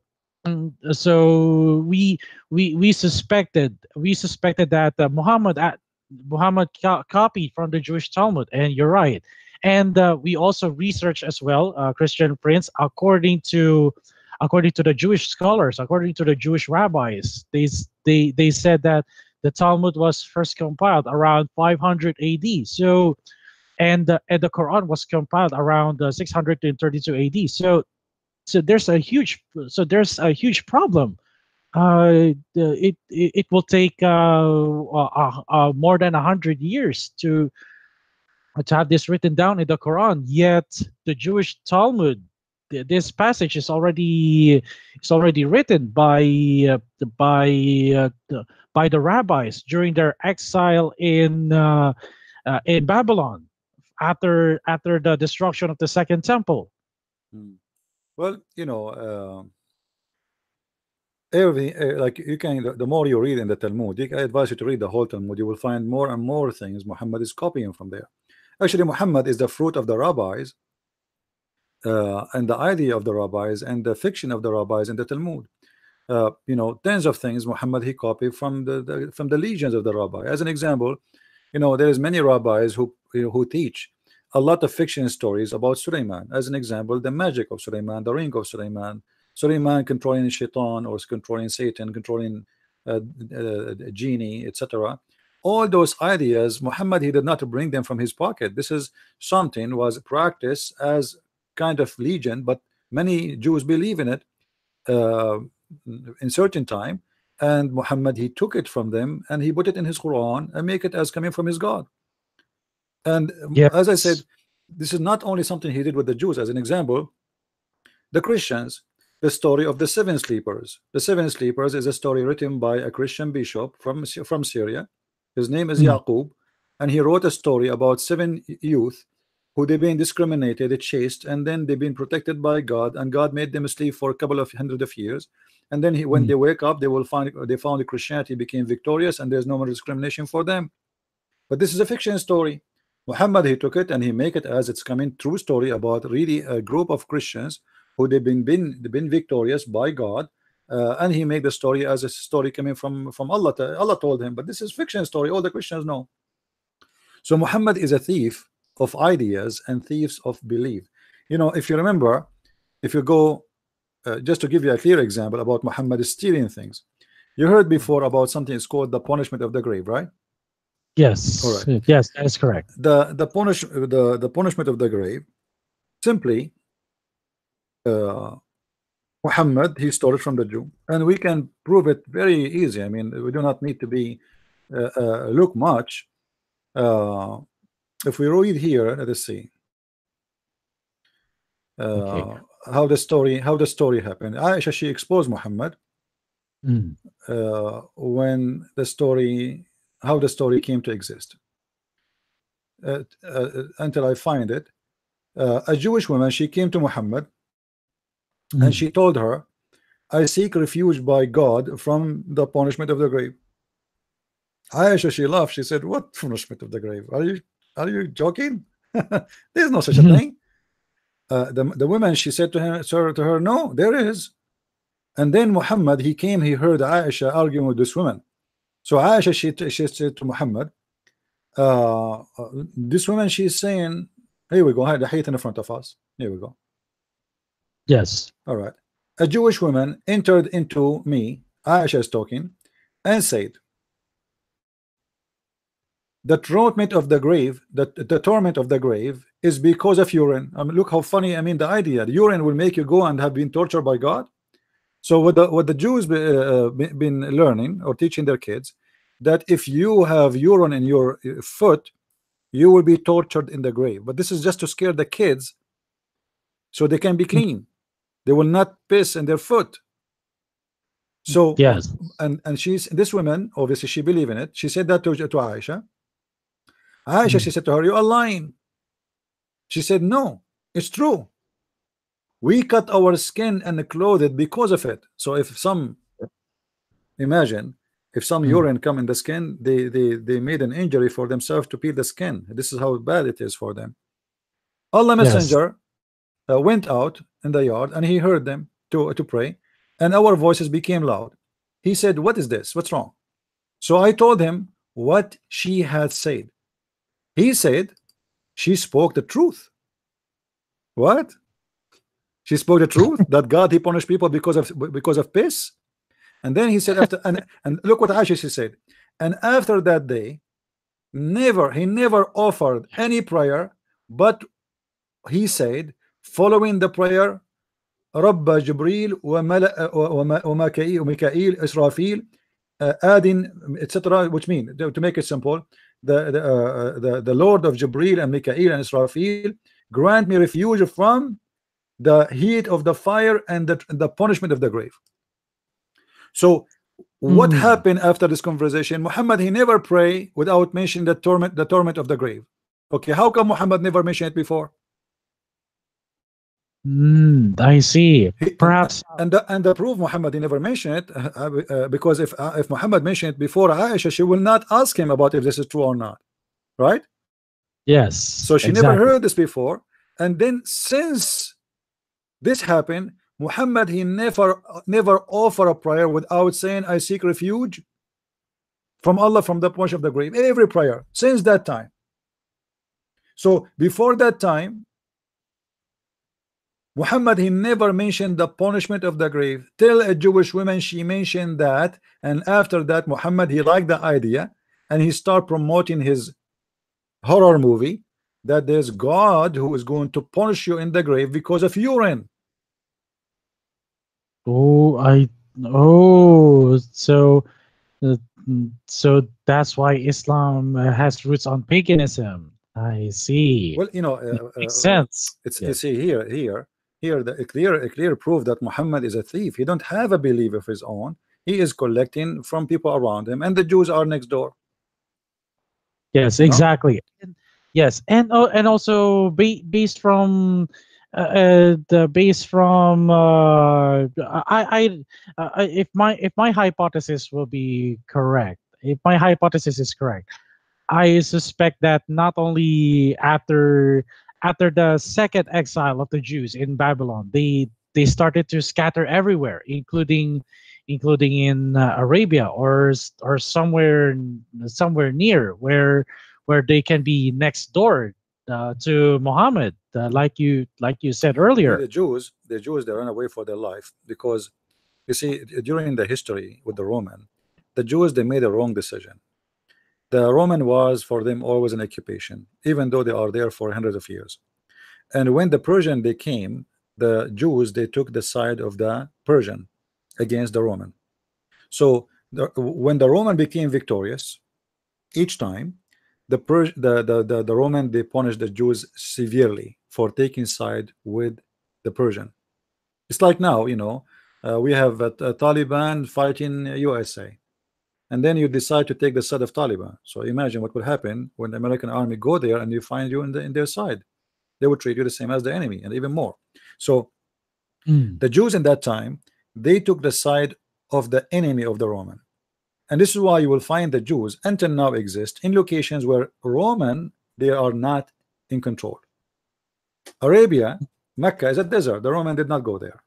mm, so we we we suspected we suspected that uh, Muhammad at Muhammad co- copied from the Jewish Talmud, and you're right. And uh, we also research as well, uh, Christian Prince, according to according to the Jewish scholars, according to the Jewish rabbis, they they they said that the Talmud was first compiled around 500 AD. So, and the and the Quran was compiled around uh, 632 AD. So, so there's a huge so there's a huge problem uh, it, it it will take uh, uh, uh, more than a hundred years to to have this written down in the Quran. Yet the Jewish Talmud, th- this passage is already is already written by uh, by uh, the, by the rabbis during their exile in uh, uh, uh, in Babylon after after the destruction of the second temple. Hmm. Well, you know, uh, every uh, like you can the more you read in the Talmud, I advise you to read the whole Talmud. You will find more and more things Muhammad is copying from there. Actually, Muhammad is the fruit of the rabbis, uh, and the idea of the rabbis and the fiction of the rabbis in the Talmud. Uh, you know, tens of things Muhammad he copied from the, the from the legions of the rabbi. As an example, you know, there is many rabbis who you know, who teach a lot of fiction stories about Suleiman. As an example, the magic of Suleiman, the ring of Suleiman, Suleiman controlling shaitan or controlling Satan, controlling uh, uh, genie, etc. All those ideas, Muhammad he did not bring them from his pocket. This is something was practiced as kind of legion, but many Jews believe in it uh, in certain time. And Muhammad he took it from them and he put it in his Quran and make it as coming from his God. And um, as I said, this is not only something he did with the Jews. As an example, the Christians, the story of the seven sleepers. The seven sleepers is a story written by a Christian bishop from from Syria. His name is Hmm. Yaqub, and he wrote a story about seven youth who they've been discriminated, they chased, and then they've been protected by God, and God made them sleep for a couple of hundred of years. And then he, when Hmm. they wake up, they will find they found Christianity became victorious, and there's no more discrimination for them. But this is a fiction story. Muhammad he took it and he make it as it's coming true story about really a group of Christians who they've been been they've been victorious by God, uh, and he made the story as a story coming from from Allah. Allah told him, but this is fiction story. All the Christians know. So Muhammad is a thief of ideas and thieves of belief. You know, if you remember, if you go, uh, just to give you a clear example about Muhammad stealing things, you heard before about something is called the punishment of the grave, right? Yes. Correct. Yes, that is correct. the the punish the the punishment of the grave simply uh Muhammad he stole it from the Jew. And we can prove it very easy. I mean we do not need to be uh, uh, look much. Uh if we read here let us see. Uh Okay. how the story how the story happened. Aisha she exposed Muhammad. Mm. uh, when the story how the story came to exist. Uh, uh, until I find it. Uh, a Jewish woman she came to Muhammad Mm. and she told her I seek refuge by God from the punishment of the grave. Aisha she laughed. She said what punishment of the grave? Are you are you joking? [LAUGHS] There's no such a Mhm. thing. Uh, the, the woman she said to him sir to her no there is. And then Muhammad he came he heard Aisha arguing with this woman. So Aisha she, she said to Muhammad uh, uh, this woman she's saying here we go hadith in front of us. Here we go Yes. all right. A Jewish woman entered into me Aisha is talking and said the torment of the grave the, the torment of the grave is because of urine. I mean look how funny I mean the idea the urine will make you go and have been tortured by God. So what the what the Jews be, uh, been learning or teaching their kids that if you have urine in your uh, foot you will be tortured in the grave. But this is just to scare the kids so they can be clean they will not piss in their foot. So Yes. and and she's this woman obviously she believe in it. She said that to, to Aisha. Aisha Mm. she said to her you are lying. She said no it's true. We cut our skin and clothed because of it. So if some imagine if some Mm. urine come in the skin they they they made an injury for themselves to peel the skin. This is how bad it is for them. Allah messenger uh, went out in the yard and he heard them to to pray and our voices became loud. He said what is this? What's wrong? So I told him what she had said. He said she spoke the truth. What? She spoke the truth? [LAUGHS] That God he punished people because of because of piss? And then he said after and, and look what Aisha she said. And after that day never he never offered any prayer but he said following the prayer رب جبريل وملأ وما- وميكائيل وميكائيل إسرافيل uh, adding etc which mean to to make it simple the the, uh, the the Lord of Jibril and Mikael and Israfil grant me refuge from the heat of the fire and the, the punishment of the grave so What Mm. happened after this conversation? Muhammad he never pray without mentioning the torment, the torment of the grave. Okay, how come Muhammad never mentioned it before? Mm, I see. Perhaps. and the, and the proof Muhammad he never mentioned it uh, uh, because if uh, if Muhammad mentioned it before Aisha, she will not ask him about if this is true or not, right? Yes. So she exactly. never heard this before, and then since this happened, Muhammad he never never offer a prayer without saying, "I seek refuge from Allah from the punch of the grave." Every prayer since that time. So before that time, Muhammad he never mentioned the punishment of the grave. Tell a Jewish woman she mentioned that, and after that Muhammad he liked the idea, and he start promoting his horror movie that there's God who is going to punish you in the grave because of urine. Oh, I. Oh, so. Uh, so that's why Islam uh, has roots on paganism. I see. Well, you know, uh, Makes uh, sense. it's Yeah. you see here, here, here, the a clear, a clear proof that Muhammad is a thief. He don't have a belief of his own. He is collecting from people around him, and the Jews are next door. Yes, know? exactly. And- Yes, and oh, and also ba- based from uh, uh, the based from uh, I I uh, I- if my if my hypothesis will be correct, if my hypothesis is correct, I suspect that not only after after the second exile of the Jews in Babylon, they they started to scatter everywhere, including including in uh, Arabia or or somewhere somewhere near where where they can be next door uh, to Muhammad, uh, like you like you said earlier. The Jews, the Jews, they ran away for their life because you see during the history with the Roman, the Jews they made a wrong decision. The Roman was for them always an occupation, even though they are there for hundreds of years. And when the Persian they came, the Jews they took the side of the Persian against the Roman. So the, when the Roman became victorious, each time the, Pers the, the the the Roman they punished the Jews severely for taking side with the Persian. It's like now, you know, uh, we have uh, Taliban fighting USA, and then you decide to take the side of Taliban. So imagine what would happen when the American army go there and you find you in the in their side. They would treat you the same as the enemy and even more. So Mm. the Jews in that time they took the side of the enemy of the Roman, and this is why you will find the Jews until now exist in locations where Roman they are not in control. Arabia, Mecca is a desert. The Roman did not go there,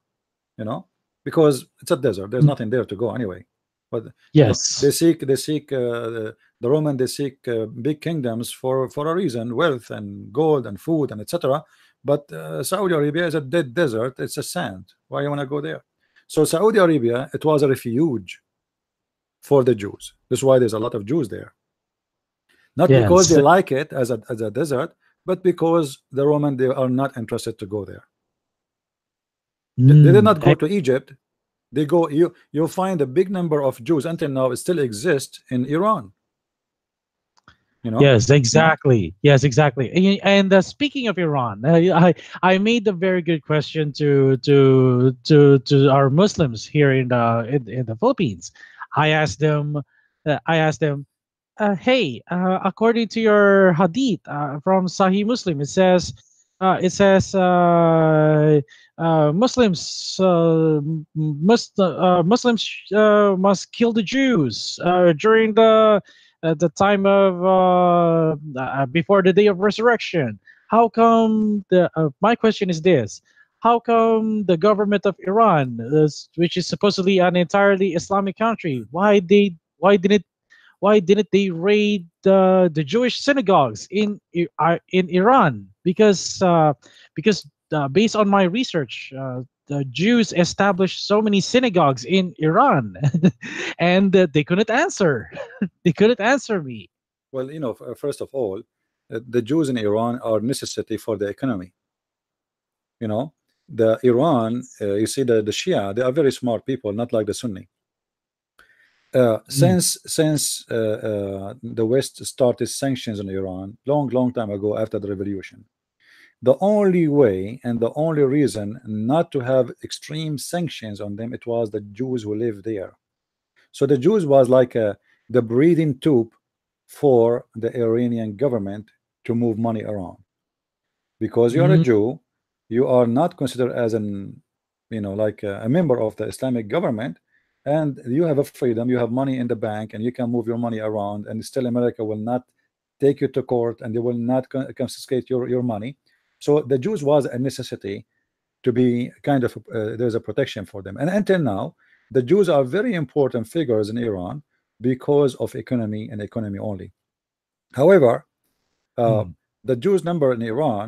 you know, because it's a desert. There's Mm. nothing there to go anyway. But Yes. they seek they seek uh, the, the Roman they seek uh, big kingdoms for for a reason, wealth and gold and food and etc. But uh, Saudi Arabia is a dead desert. It's a sand. Why you want to go there? So Saudi Arabia it was a refuge for the Jews. That's why there's a lot of Jews there. Not because they like it as a as a desert, but because the Roman they are not interested to go there. They, they did Mm, not go I- to Egypt. They go. You you'll find a big number of Jews until now still exist in Iran. You know. Yes, exactly. Yes, exactly. And, uh, speaking of Iran, uh, I I made a very good question to to to to our Muslims here in the in, in the Philippines. I asked them, uh, I asked them, uh, hey, uh, according to your hadith uh, from Sahih Muslim, it says, it says, uh, uh, Muslims uh, must uh, Muslims uh, must kill the Jews uh, during the the time of uh, uh, before the day of resurrection. How come the? Uh, my question is this: How come the government of Iran, uh, which is supposedly an entirely Islamic country, why they why didn't why didn't they raid the Jewish synagogues in uh, in Iran? Because uh, because uh, based on my research, uh, the Jews established so many synagogues in Iran, [LAUGHS] and uh, they couldn't answer. [LAUGHS] they couldn't answer me. Well, you know, first of all, uh, the Jews in Iran are necessity for the economy. You know, the Iran, uh, you see the the Shia, they are very smart people, not like the Sunni. Uh, since since uh, uh, the West started sanctions on Iran long long time ago after the revolution, the only way and the only reason not to have extreme sanctions on them it was the Jews who live there. So the Jews was like a, the breathing tube for the Iranian government to move money around. Because you're a Mhm. Jew, you are not considered as an, you know, like a, a member of the Islamic government, and you have a freedom, you have money in the bank, and you can move your money around, and still America will not take you to court, and they will not confiscate your your money. So the Jews was a necessity to be kind of uh, there's a protection for them, and until now, the Jews are very important figures in Iran because of economy and economy only. However, uh, Mm. the Jews number in Iran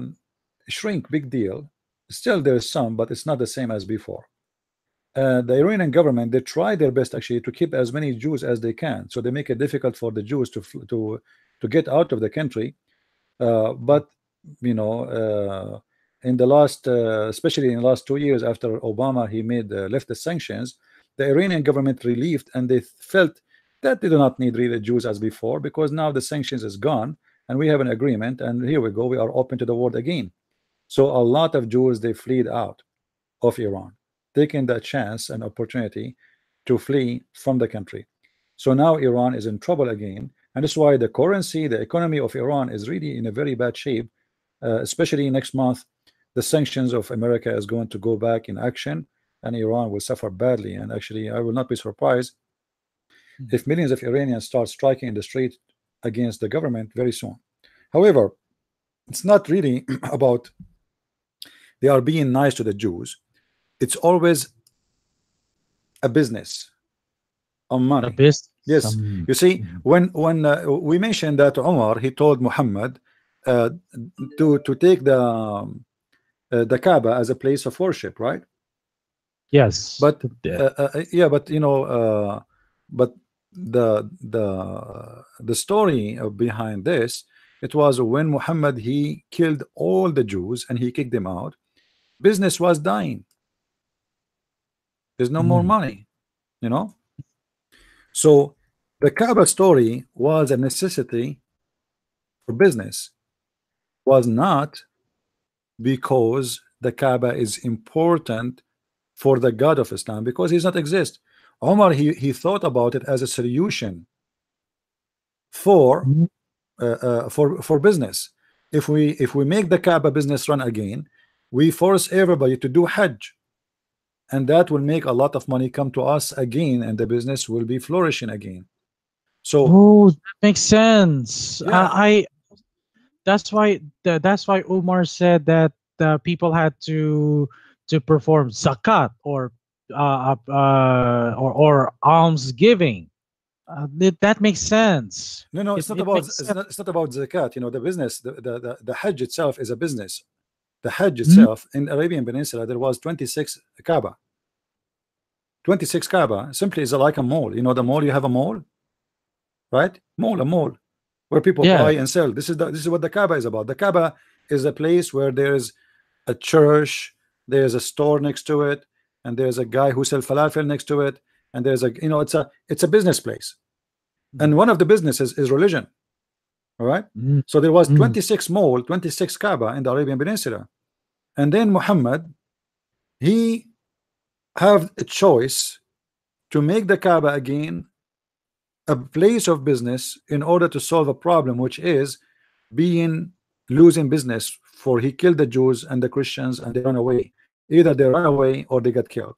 shrink big deal. Still, there's some, but it's not the same as before. Uh, the Iranian government they try their best actually to keep as many Jews as they can, so they make it difficult for the Jews to to to get out of the country. Uh, but you know, uh, in the last, uh, especially in the last two years after Obama, he made uh, left the sanctions. The Iranian government relieved, and they felt that they do not need really Jews as before because now the sanctions is gone and we have an agreement and here we go we are open to the world again so a lot of Jews they fled out of Iran taking that chance and opportunity to flee from the country so now Iran is in trouble again and that's why the currency the economy of Iran is really in a very bad shape uh, especially next month the sanctions of America is going to go back in action and Iran will suffer badly and actually I will not be surprised if millions of Iranians start striking in the street against the government very soon. However, it's not really [CLEARS THROAT] about they are being nice to the Jews. It's always a business on The money. best. Yes, some- You see, Mhm. when when uh, we mentioned that Omar he told Muhammad uh, to to take the um, uh, the Kaaba as a place of worship, right? Yes. But, uh, uh, yeah but you know uh, but the the the story behind this it was when Muhammad he killed all the Jews and he kicked them out business was dying there's no more Mm. money you know so the Kaaba story was a necessity for business was not because the Kaaba is important for the God of Islam because he does not exist. Omar he, he thought about it as a solution for Mhm. uh, uh, for for business. If we if we make the Kaaba business run again, we force everybody to do Hajj, and that will make a lot of money come to us again, and the business will be flourishing again. So Oh, that makes sense. Yeah. I. That's why. tha- That's why Umar said that uh, people had to to perform zakat or uh, uh, or or alms giving. Uh, that, that makes sense. no, no, it's It- not it about it's not, it's not about zakat. You know, the business, the, the the the Hajj itself is a business. The Hajj Mhm. itself in Arabian Peninsula there was 26 Kaaba. 26 Kaaba simply is like a mall. You know, the mall you have a mall, right? Mall, a mall where people Yeah. buy and sell. This is the, this is what the Kaaba is about. The Kaaba is a place where there's a church, there's a store next to it, and there's a guy who sells falafel next to it, and there's a you know it's a it's a business place, and one of the businesses is religion. All right. Mm. So there was Mm. 26 mall, 26 Kaaba in the Arabian Peninsula. And then Muhammad, he have a choice to make the Kaaba again a place of business in order to solve a problem which is being losing business for he killed the Jews and the Christians and they run away. Either they run away or they get killed.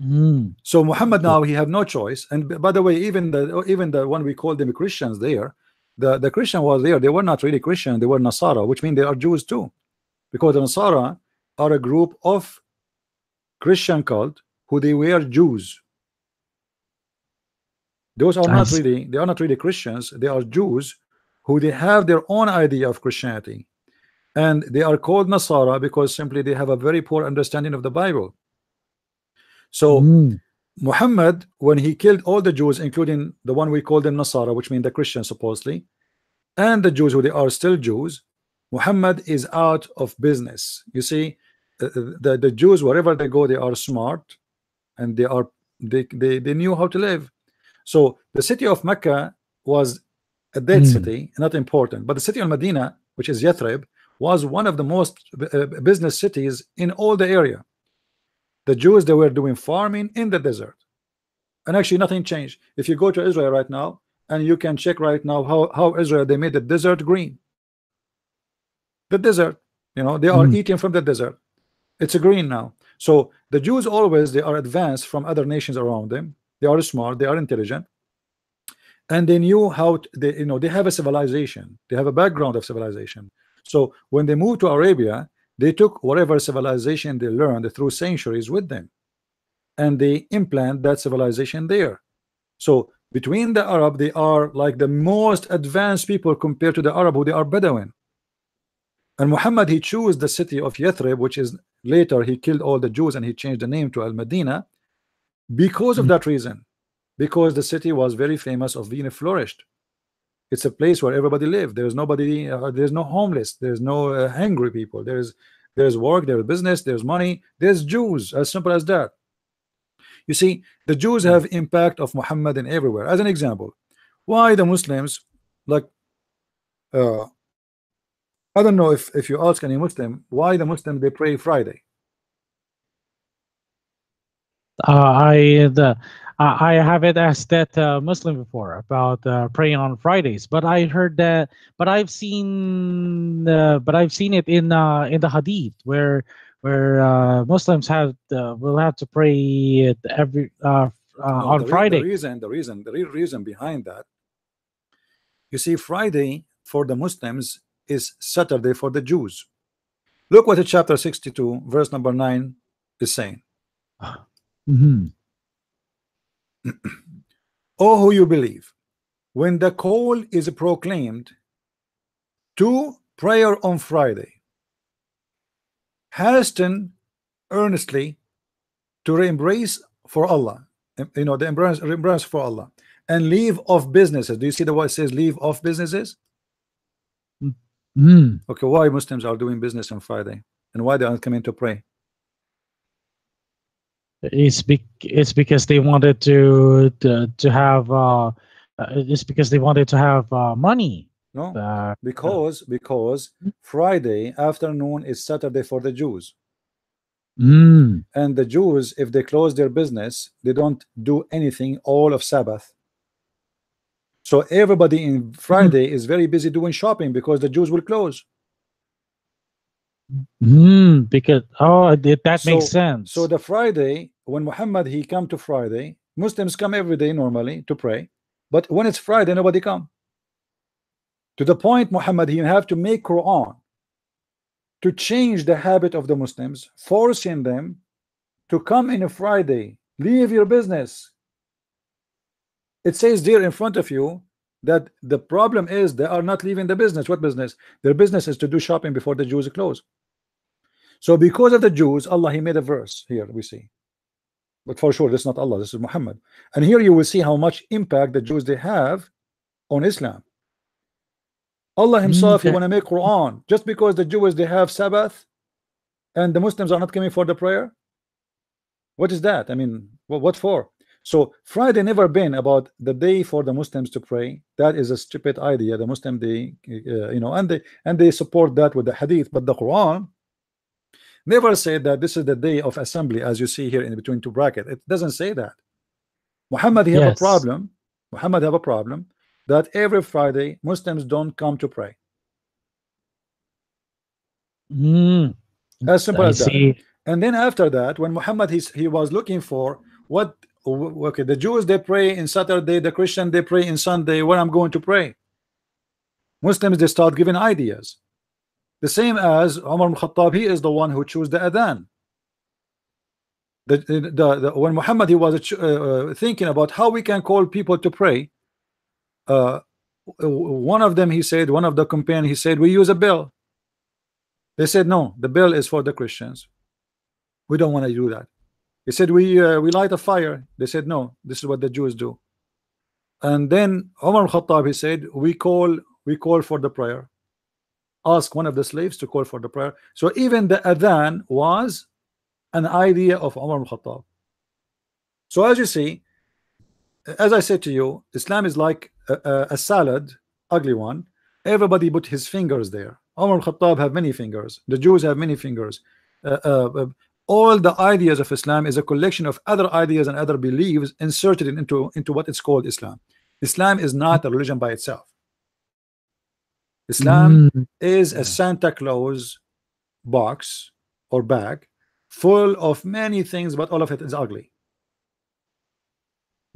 Mm. So Muhammad now he have no choice. And by the way, even the even the one we call them Christians there, the the Christian was there. They were not really Christian. They were Nasara, which means they are Jews too, because the Nasara are a group of Christian cult who they were Jews. Those are not really they are not really Christians. They are Jews who they have their own idea of Christianity, and they are called Nasara because simply they have a very poor understanding of the Bible. So. Mm. Muhammad, when he killed all the Jews, including the one we call them Nasara, which means the Christians supposedly, and the Jews who they are still Jews, Muhammad is out of business. You see, uh, the the Jews wherever they go, they are smart, and they are they they, they knew how to live. So the city of Mecca was a dead Mm. city, not important, but the city of Medina, which is Yathrib, was one of the most uh, business cities in all the area. The Jews they were doing farming in the desert. and actually nothing changed. If you go to Israel right now, and you can check right now how how Israel they made the desert green. The desert, you know, they are Mm. eating from the desert. It's a green now. So the Jews always they are advanced from other nations around them. They are smart. They are intelligent, and they knew how to, they you know they have a civilization. They have a background of civilization. So when they moved to Arabia, they took whatever civilization they learned through centuries with them, and they implant that civilization there. So between the Arab, they are like the most advanced people compared to the Arab who they are Bedouin. And Muhammad he chose the city of Yathrib, which is later he killed all the Jews and he changed the name to Al Medina because of Mhm. that reason. Because the city was very famous of being flourished. It's a place where everybody lived. There's nobody, uh, there's no homeless, there's no uh, hungry people. There's there's work, there's business, there's money, there's Jews, as simple as that. You see, the Jews have impact of Muhammad in everywhere. As an example, why the Muslims like uh I don't know if if you ask any Muslim why the Muslim they pray Friday. Uh, I the I I haven't asked that uh, Muslim before about uh, praying on Fridays, but I heard that. But I've seen, uh, but I've seen it in uh, in the Hadith where where uh, Muslims have uh, will have to pray it every uh, uh, No, on the, re- Friday. the reason the reason the real reason behind that you see Friday for the Muslims is Saturday for the Jews. Look what the chapter 62 verse number 9 is saying. [SIGHS] Mhm. [CLEARS THROAT] Oh, who you believe, when the call is proclaimed to prayer on Friday, hasten earnestly to embrace for Allah, you know, the embrace, embrace for Allah, and leave off businesses. Do you see the word says leave off businesses? Mm. Okay, why Muslims are doing business on Friday and why they aren't coming to pray? It's bec- it's because they wanted to to, to have uh, uh, it's because they wanted to have uh, money. No, Uh, because because Friday afternoon is Saturday for the Jews. mm. and the Jews, if they close their business, they don't do anything all of Sabbath. So everybody in Friday is very busy doing shopping because the Jews will close. Mm, because oh, that makes sense. So the Friday, when Muhammad he come to Friday, Muslims come every day normally to pray, but when it's Friday, nobody come. To the point, Muhammad he have to make Quran to change the habit of the Muslims, forcing them to come in a Friday, leave your business. It says there in front of you that the problem is they are not leaving the business. What business? Their business is to do shopping before the Jews close. So because of the Jews, Allah he made a verse here we see. But for sure, this is not Allah, this is Muhammad. And here you will see how much impact the Jews they have on Islam. Allah Himself, He want to make Quran just because the Jews they have Sabbath and the Muslims are not coming for the prayer. What is that? I mean, what, what for? So Friday never been about the day for the Muslims to pray. That is a stupid idea. The Muslim they uh, you know and they and they support that with the Hadith, but the Quran never said that this is the day of assembly as you see here in between two bracket. It doesn't say that. Muhammad he have a problem. Muhammad have a problem that every Friday Muslims don't come to pray. Mm, As simple I as that. And then after that, when Muhammad he's, he was looking for what okay, the Jews they pray in Saturday, the Christian they pray in Sunday, where I'm going to pray. Muslims they start giving ideas. The same as Umar ibn Khattab, he is the one who chose the Adhan. The, the, the, when Muhammad he was uh, uh, thinking about how we can call people to pray, uh, one of them he said, one of the companions he said, we use a bell. They said no, the bell is for the Christians. We don't want to do that. He said we uh, we light a fire. They said no, this is what the Jews do. And then Umar al-Khattab he said we call we call for the prayer. Ask one of the slaves to call for the prayer. So even the adhan was an idea of Umar al-Khattab. So as you see, as I said to you, Islam is like a, a, salad, ugly one. Everybody put his fingers there. Umar al-Khattab have many fingers. The Jews have many fingers. Uh, uh, uh, all the ideas of Islam is a collection of other ideas and other beliefs inserted into into what is called Islam. Islam is not a religion by itself. Islam Mm, is a Santa Claus box or bag full of many things, but all of it is ugly.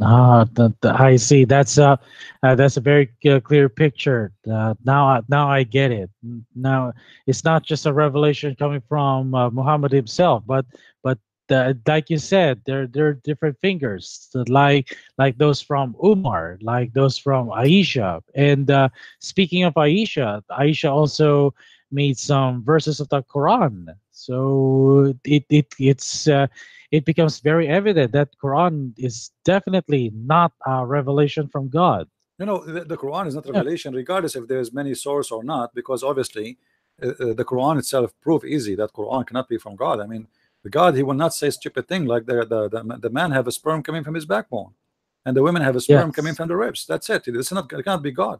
Ah, th- th- I see. That's a uh, that's a very uh, clear picture. Uh, now, I- now I get it. Now it's not just a revelation coming from uh, Muhammad himself, but but uh, like you said, there there are different fingers, like like those from Umar, like those from Aisha. And uh, speaking of Aisha, Aisha also made some verses of the Quran. So it it it's. Uh, it becomes very evident that Quran is definitely not a revelation from God. You know, the, the Quran is not Yeah. revelation, regardless if there is many source or not, because obviously uh, uh, the Quran itself prove easy that Quran cannot be from God. I mean, the God he will not say stupid thing like the the, the, the man have a sperm coming from his backbone, and the women have a sperm coming from the ribs. That's it. Is not it cannot be God.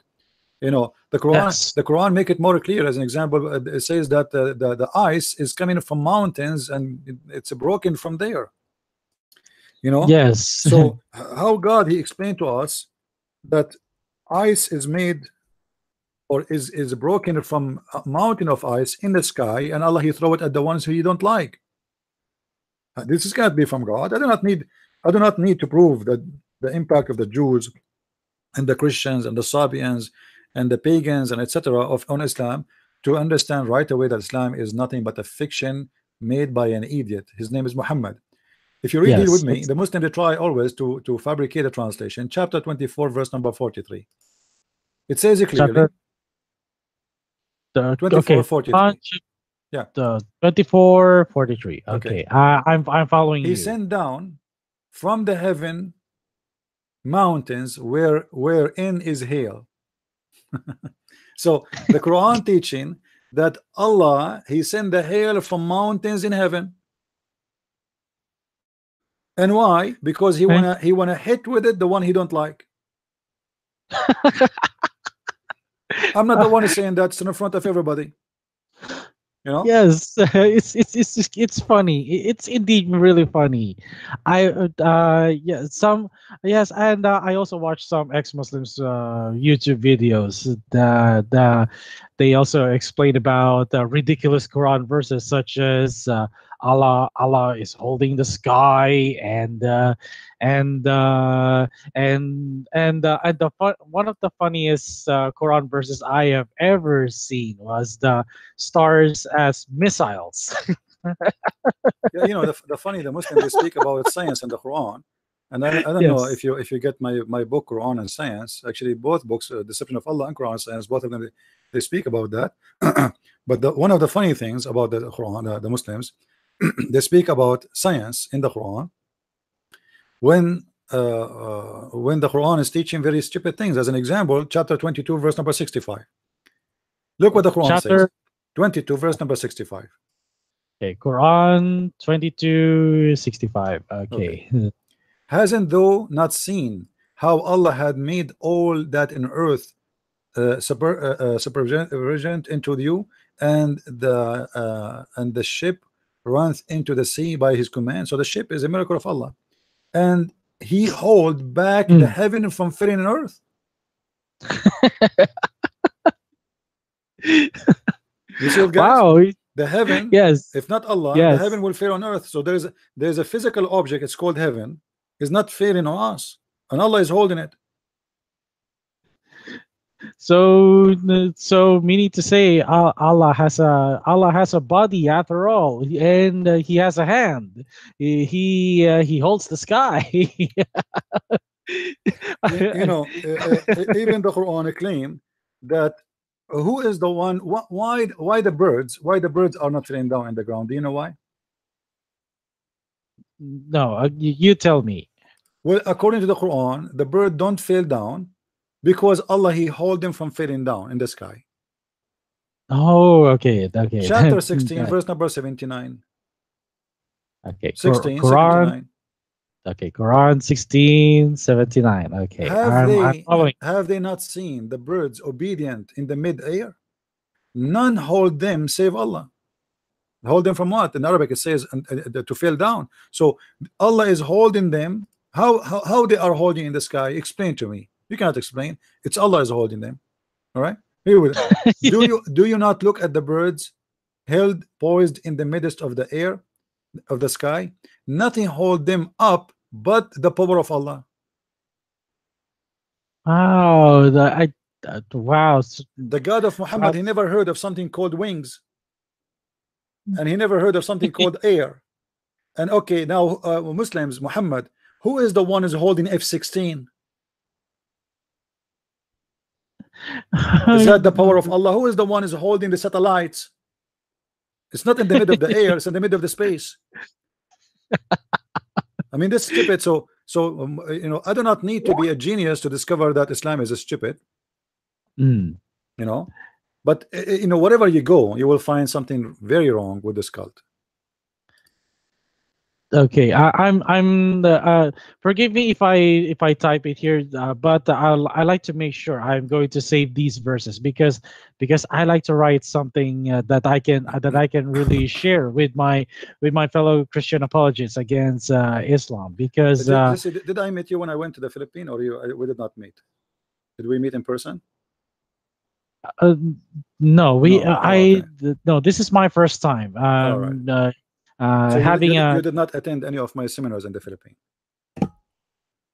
You know, the Quran Yes. the Quran make it more clear. As an example, uh, it says that uh, the the ice is coming from mountains and it- it's broken from there. You know, Yes. so [LAUGHS] how God he explained to us that ice is made or is is broken from a mountain of ice in the sky and Allah he throw it at the ones who you don't like Uh, this is cannot be from God I do not need I do not need to prove that the impact of the Jews and the Christians and the Sabians and the pagans and etc of on Islam to understand right away that Islam is nothing but a fiction made by an idiot his name is Muhammad if you read it with me, the Muslims they try always to to fabricate a translation. Chapter 24, verse number 43. It says it clearly. Chapter- the, 24, okay. 43. Yeah. The 24, 43. Okay. Okay. I, I'm I'm following He you. sent down from the heaven mountains where wherein is hail. [LAUGHS] so the Quran [LAUGHS] teaching that Allah he sent the hail from mountains in heaven. And why? Because he Okay. wanna he wanna hit with it the one he don't like. [LAUGHS] I'm not the one who's saying that It's in front of everybody. You know? yes [LAUGHS] it's it's it's it's funny it's indeed really funny i uh, uh yeah some yes and uh, i also watched some ex-muslims uh youtube videos that uh, they also explain about uh, ridiculous quran verses such as uh, allah allah is holding the sky and uh and uh and and uh, and the fun, one of the funniest uh, quran verses i have ever seen was the stars as missiles. [LAUGHS] yeah, you know the, the funny the Muslims they speak about [LAUGHS] science and the Quran. And I, I don't know if you if you get my my book Quran and science actually both books uh, Deception of Allah and Quran and science both of them they, they speak about that. [CLEARS THROAT] But the, one of the funny things about the Quran uh, the Muslims [CLEARS THROAT] they speak about science in the Quran. When uh, uh, when the Quran is teaching very stupid things as an example chapter 22 verse number 65 look what the Quran says. Chapter 22 verse number 65 okay, Quran 22 65. Okay. Hasn't thou not seen how Allah had made all that in earth uh, super, uh, uh, supervigent into you, and the uh, and the ship runs into the sea by His command? So the ship is a miracle of Allah, and He hold back the Mm. heaven from filling in earth. [LAUGHS] You see, wow. the heaven. Yes. If not Allah, Yes. the heaven will fail on earth. So there's a, there's a physical object. It's called heaven. Is not failing on us, and Allah is holding it. So so meaning to say Allah has a Allah has a body after all and uh, he has a hand. He he, uh, he holds the sky. [LAUGHS] you, know, uh, uh, even the Quran claim that who is the one? Why why the birds? Why the birds are not falling down in the ground? Do you know why? no, you tell me. Well, according to the Quran, the bird don't fall down because Allah He hold them from falling down in the sky. Oh, okay, okay. [LAUGHS] Chapter 16, Got verse number 79. Okay, 16, Quran. 79. Okay, Quran sixteen seventy nine. Okay, Have I'm, I'm they following. have they not seen the birds obedient in the mid-air? None hold them save Allah. Hold them from what? In Arabic it says uh, to fall down. So Allah is holding them. How, how how they are holding in the sky? Explain to me. You cannot explain. It's Allah is holding them. All right. Here with [LAUGHS] do you do you not look at the birds held poised in the midst of the air of the sky? Nothing hold them up but the power of Allah. Wow, the, I, uh, wow. The God of Muhammad, he never heard of something called wings, and he never heard of something [LAUGHS] called air. And okay, now uh, Muslims, Muhammad, who is the one who's holding F-16? Is that the power of [LAUGHS] Allah? Who is the one who's holding the satellites? It's not in the middle of the air; it's in the middle of the space. [LAUGHS] I mean, this is stupid. So, so um, you know, I do not need to be a genius to discover that Islam is a stupid. Mm. You know, but you know, wherever you go, you will find something very wrong with this cult. Okay, I, I'm I'm uh, uh, forgive me if I if I type it here, uh, but I'll, I like to make sure I'm going to save these verses because because I like to write something uh, that I can uh, that I can really share with my with my fellow Christian apologists against uh, Islam because Did, uh, did, did I meet you when I went to the Philippines, or you we did not meet? Did we meet in person? uh, no we No, uh, oh, I th- no this is my first time All right. um, uh, uh, So you- having you, a you did not attend any of my seminars in the Philippines.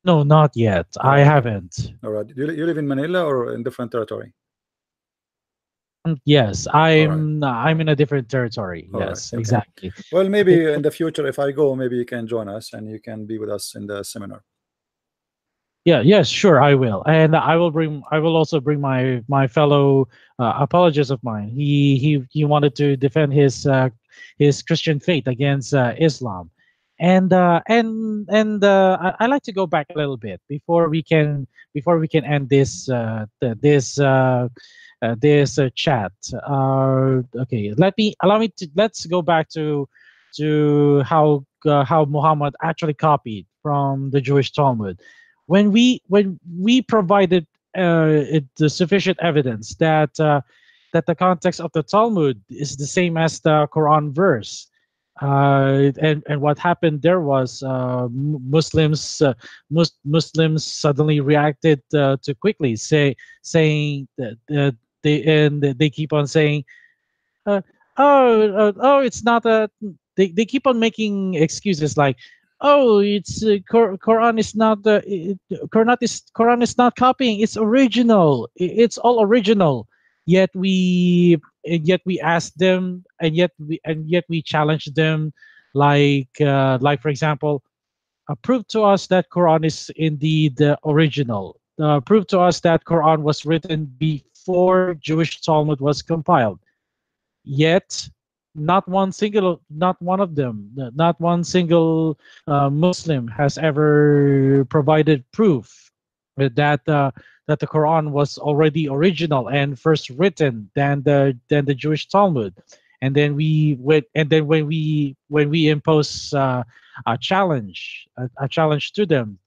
no not yet I haven't All right. You, you live in Manila or in different territory? Mm, Yes, I'm I'm in a different territory. All right, yes, okay. exactly. Well, maybe in the future, if I go, maybe you can join us and you can be with us in the seminar. Yeah, yes, sure, I will, and I will bring. I will also bring my my fellow uh, apologist of mine. He he he wanted to defend his uh, his Christian faith against uh, Islam, and uh, and and uh, I, I like to go back a little bit before we can before we can end this uh, th- this uh, this chat. Okay, let me allow me to let's go back to to how how Muhammad actually copied from the Jewish Talmud when we when we provided it, the sufficient evidence that that the context of the Talmud is the same as the Quran verse, uh, and and what happened there was uh, Muslims uh, mus- Muslims suddenly reacted uh, too quickly, say saying that they and they keep on saying, uh, oh uh, oh it's not a they, they keep on making excuses like oh it's uh, Qur- quran is not the quran is quran is not copying it's original it's all original yet we and yet we ask them and yet we and yet we challenge them. Like uh, like for example uh, prove to us that quran is indeed the original. Uh, prove to us that quran was written before jewish talmud was compiled. Yet not one single not one of them not one single uh, muslim has ever provided proof that uh, that the quran was already original and first written than the than the jewish talmud and then we went and then when we when we impose uh, a challenge a, a challenge to them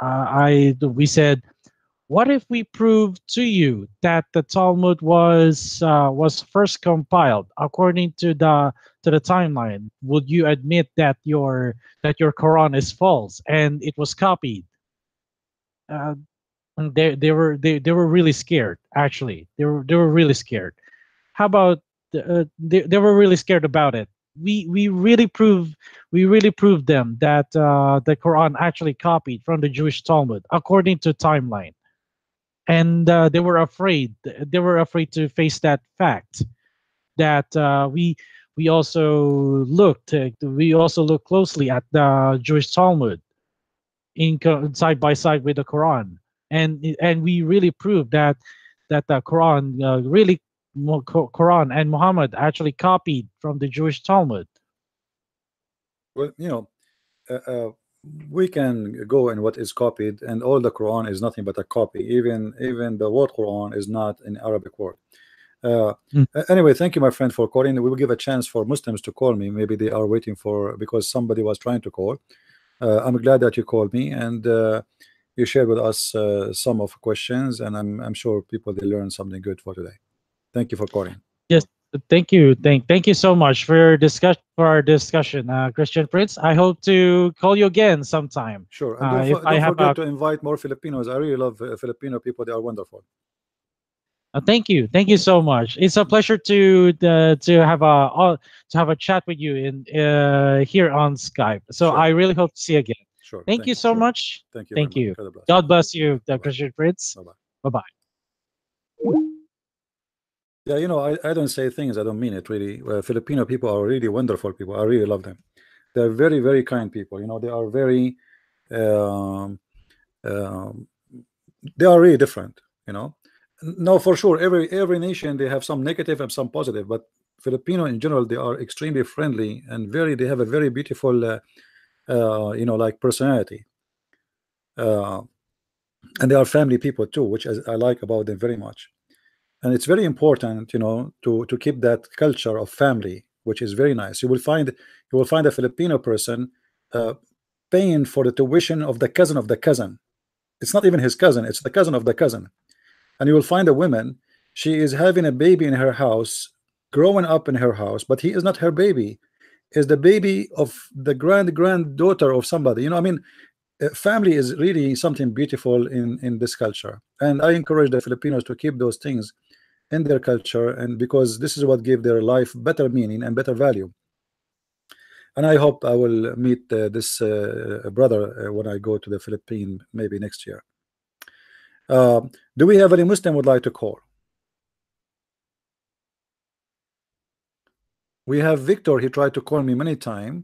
uh, i we said what if we prove to you that the Talmud was uh, was first compiled according to the to the timeline? Would you admit that your that your Quran is false and it was copied? Uh, they they were they, they were really scared. Actually, they were they were really scared. How about uh, they they were really scared about it? We we really proved we really proved them that uh, the Quran actually copied from the Jewish Talmud according to timeline and uh, they were afraid they were afraid to face that fact that uh, we we also looked we also looked closely at the jewish talmud in side by side with the quran and and we really proved that that the quran uh, really quran and muhammad actually copied from the jewish talmud Well, you know, uh, uh, we can go in what is copied, and all the Quran is nothing but a copy. Even even the word Quran is not an Arabic word. Uh, Mm. Anyway, thank you, my friend, for calling. We will give a chance for Muslims to call me. Maybe they are waiting for because somebody was trying to call. Uh, I'm glad that you called me and uh, you shared with us uh, some of questions, and I'm I'm sure people they learned something good for today. Thank you for calling. Yes, thank you, thank thank you so much for your discuss for our discussion, uh, Christian Prince. I hope to call you again sometime. Sure. And Uh, don't, for- I don't have forget a- to invite more Filipinos. I really love uh, Filipino people. They are wonderful. Uh, thank you, thank you so much. It's a pleasure to uh, to have a uh, to have a chat with you in uh, here on Skype. So Sure. I really hope to see you again. Sure. Thank you so much. Thank you. Thank you. God bless. God bless you. Christian Prince. Bye-bye. Bye bye. Yeah, you know, I, I don't say things I don't mean it really. Uh, Filipino people are really wonderful people. I really love them. They're very, very kind people. You know, they are very, um, um, they are really different. You know, no, for sure. Every every nation they have some negative and some positive, but Filipino in general they are extremely friendly and very. They have a very beautiful, uh, uh, you know, like personality. Uh, and they are family people too, which I, I like about them very much. And it's very important you know to to keep that culture of family which is very nice. You will find you will find a filipino person uh, paying for the tuition of the cousin of the cousin. It's not even his cousin it's the cousin of the cousin. And you will find a woman she is having a baby in her house growing up in her house but he is not her baby is the baby of the grand granddaughter of somebody. You know i mean uh, family is really something beautiful in in this culture. And i encourage the filipinos to keep those things in their culture and because this is what gave their life better meaning and better value. And i hope i will meet uh, this uh, brother uh, when i go to the philippines maybe next year. Uh, do we have any muslim would like to call we have victor he tried to call me many time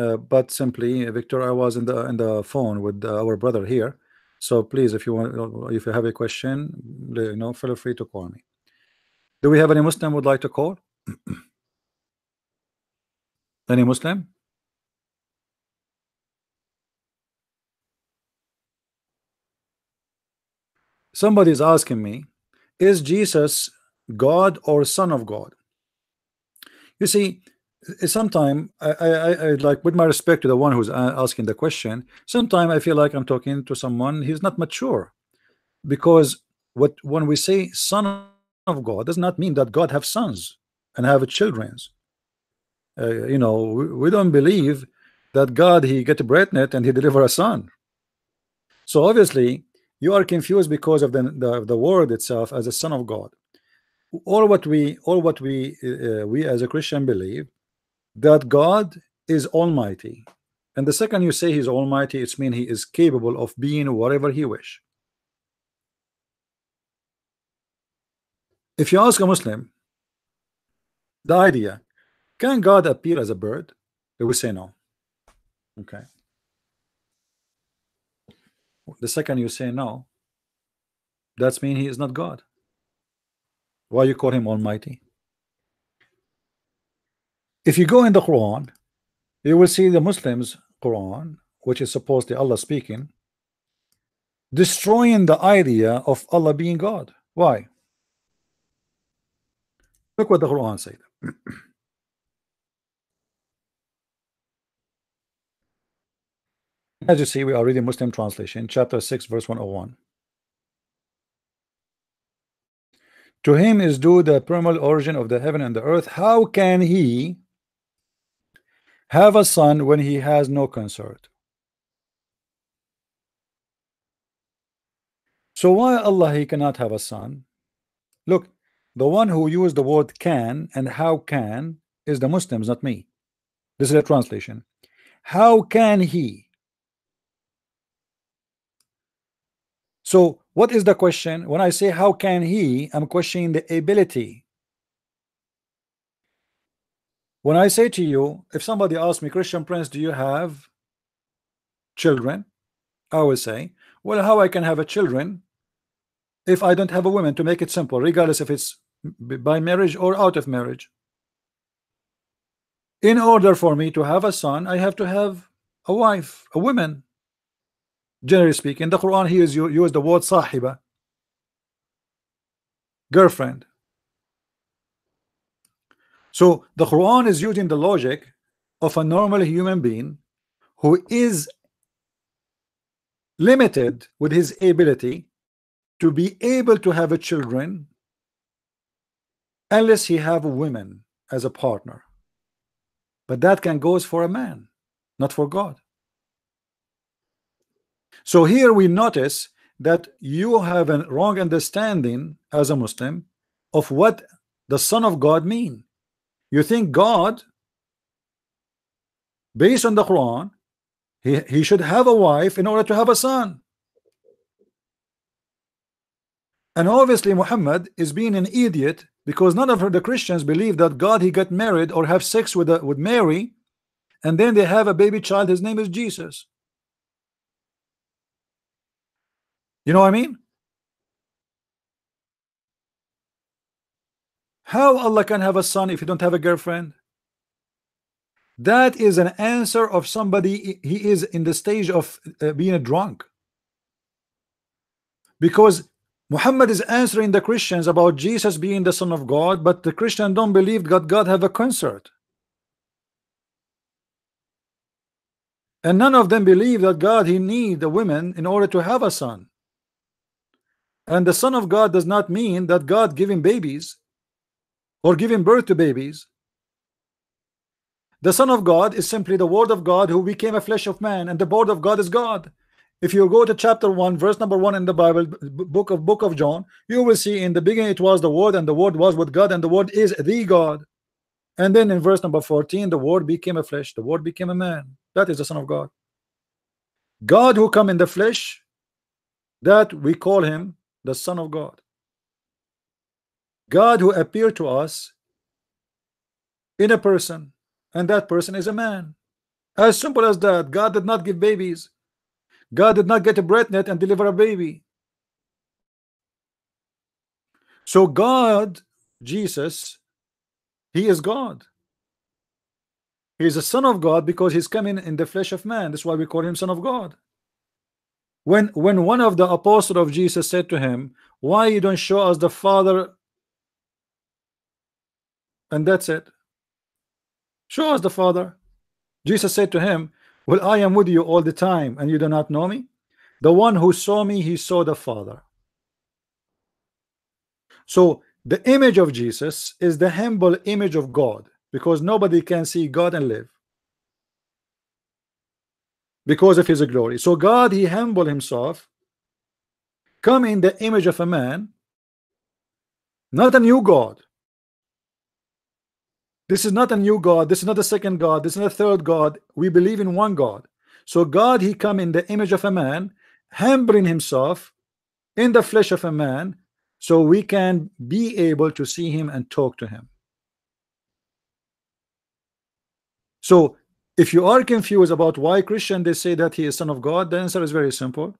uh, but simply victor i was in the in the phone with uh, our brother here so please if you want if you have a question you know feel free to call me do we have any Muslim would like to call? [CLEARS THROAT] any Muslim? Somebody is asking me, is Jesus God or Son of God? You see, sometimes I, I, I like with my respect to the one who's asking the question, sometimes I feel like I'm talking to someone who's not mature because what when we say son of God does not mean that God have sons and have childrens. Uh, you know, we, we, don't believe that God he get a breadnet and he deliver a son. So obviously you are confused because of the, the the word itself as a son of God. All what we all what we uh, we as a Christian believe that God is Almighty, and the second you say He's Almighty, it's mean He is capable of being whatever He wish. If you ask a Muslim the idea, can God appear as a bird? They will say no. Okay. The second you say no, that's mean he is not God. Why you call him Almighty? If you go in the Quran, you will see the Muslims Quran, which is supposedly Allah speaking, destroying the idea of Allah being God. Why? Look what the Quran said. [CLEARS THROAT] As you see, we are reading Muslim translation, chapter 6, verse 101. To him is due the primal origin of the heaven and the earth. How can he have a son when he has no consort? So why Allah he cannot have a son? Look, the one who used the word can and how can is the Muslims, not me. This is a translation. How can he? So what is the question? When I say how can he, I'm questioning the ability. When I say to you, if somebody asks me, Christian Prince, do you have children? I will say, well, how I can have a children if I don't have a woman to make it simple, regardless if it's by marriage or out of marriage. In order for me to have a son, I have to have a wife, a woman. Generally speaking, the Quran here is use the word sahiba, girlfriend. So the Quran is using the logic of a normal human being who is limited with his ability to be able to have a children unless he have women as a partner. But that can goes for a man, not for God. So here we notice that you have a wrong understanding as a Muslim of what the Son of God mean. You think God, based on the Quran, he, he should have a wife in order to have a son. And obviously Muhammad is being an idiot because none of the Christians believe that God he got married or have sex with, a, with Mary and then they have a baby child his name is Jesus you know what I mean? How Allah can have a son if you don't have a girlfriend? That is an answer of somebody he is in the stage of uh, being a drunk. Because Muhammad is answering the Christians about Jesus being the son of God but the Christians don't believe that God have a consort. And none of them believe that God he need a woman in order to have a son and the son of God does not mean that God giving babies or giving birth to babies. The son of God is simply the word of God who became a flesh of man and the word of God is God. If you go to chapter 1 verse number 1 in the Bible book of book of John you will see in the beginning it was the word and the word was with God and the word is the God. And then in verse number 14 the word became a flesh the word became a man. That is the son of God. God who come in the flesh that we call him the son of God God who appeared to us in a person and that person is a man as simple as that God did not give babies God did not get a bread net and deliver a baby. So God, Jesus, he is God. He is a son of God because he's coming in the flesh of man. That's why we call him son of God. When when one of the apostles of Jesus said to him, Why you don't show us the Father? And that's it. Show us the Father. Jesus said to him, well, I am with you all the time, and you do not know me. The one who saw me, he saw the Father. So the image of Jesus is the humble image of God because nobody can see God and live because of his glory. So God, he humbled himself, come in the image of a man, not a new God. This is not a new God. This is not a second God. This is not a third God. We believe in one God. So God, he come in the image of a man, humbling himself in the flesh of a man, so we can be able to see him and talk to him. So if you are confused about why Christian they say that he is son of God, the answer is very simple.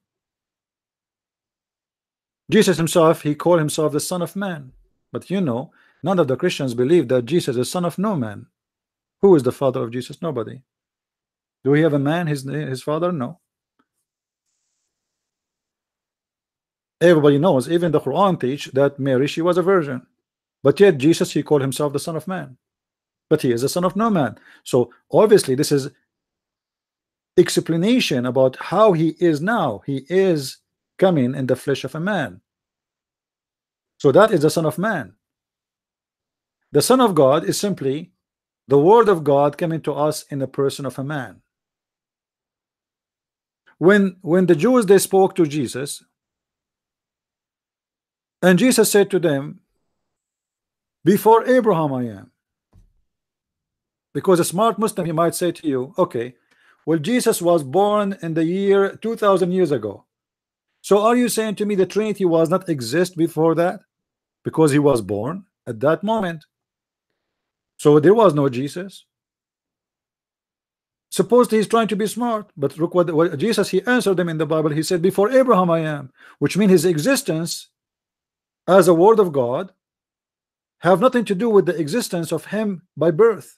Jesus himself, he called himself the son of man. But you know, None of the Christians believe that Jesus is son of no man. Who is the father of Jesus? Nobody. Do we have a man, his, his father? No. Everybody knows, even the Quran teach that Mary, she was a virgin. But yet Jesus, he called himself the son of man. But he is the son of no man. So obviously this is explanation about how he is now. He is coming in the flesh of a man. So that is the son of man. The Son of God is simply the Word of God coming to us in the person of a man. When when the Jews they spoke to Jesus, and Jesus said to them, Before Abraham I am. Because a smart Muslim he might say to you, okay, well, Jesus was born in the year 2000 years ago. So are you saying to me the Trinity was not exist before that? Because he was born at that moment. So there was no Jesus. Suppose he's trying to be smart, but look what, what Jesus he answered them in the Bible. He said, Before Abraham I am, which means his existence as a word of God have nothing to do with the existence of him by birth.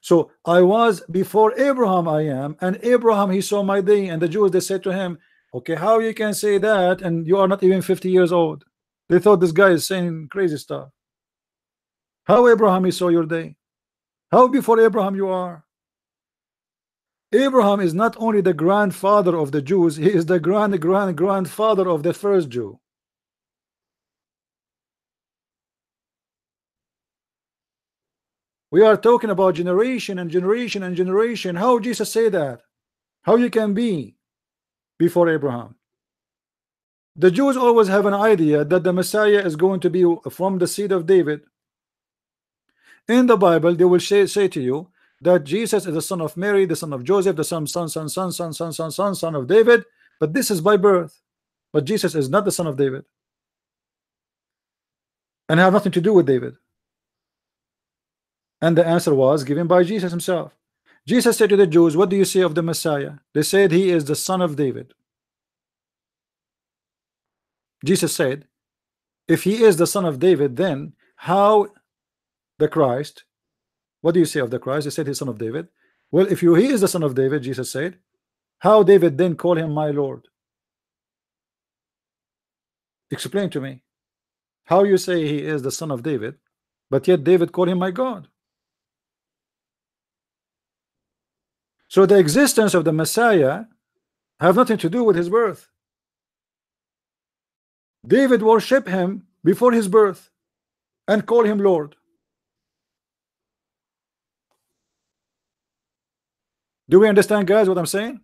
So I was before Abraham I am, and Abraham he saw my day, and the Jews they said to him, Okay, how you can say that and you are not even 50 years old? They thought this guy is saying crazy stuff. How Abraham he saw your day? How before Abraham you are? Abraham is not only the grandfather of the Jews, he is the grand grand grandfather of the first Jew. We are talking about generation and generation and generation. How Jesus say that? How you can be before Abraham? The Jews always have an idea that the Messiah is going to be from the seed of David. In the Bible, they will say, say to you that Jesus is the son of Mary, the son of Joseph, the son, son, son, son, son, son, son, son, son of David. But this is by birth. But Jesus is not the son of David. And have nothing to do with David. And the answer was given by Jesus himself. Jesus said to the Jews, What do you say of the Messiah? They said he is the son of David. Jesus said, If he is the son of David, then how the Christ, what do you say of the Christ? They said he's son of David. Well, if you he is the son of David, Jesus said, how David then call him my Lord? Explain to me how you say he is the son of David, but yet David called him my God. So the existence of the Messiah have nothing to do with his birth. David worshiped him before his birth and called him Lord. Do we understand, guys, what I'm saying?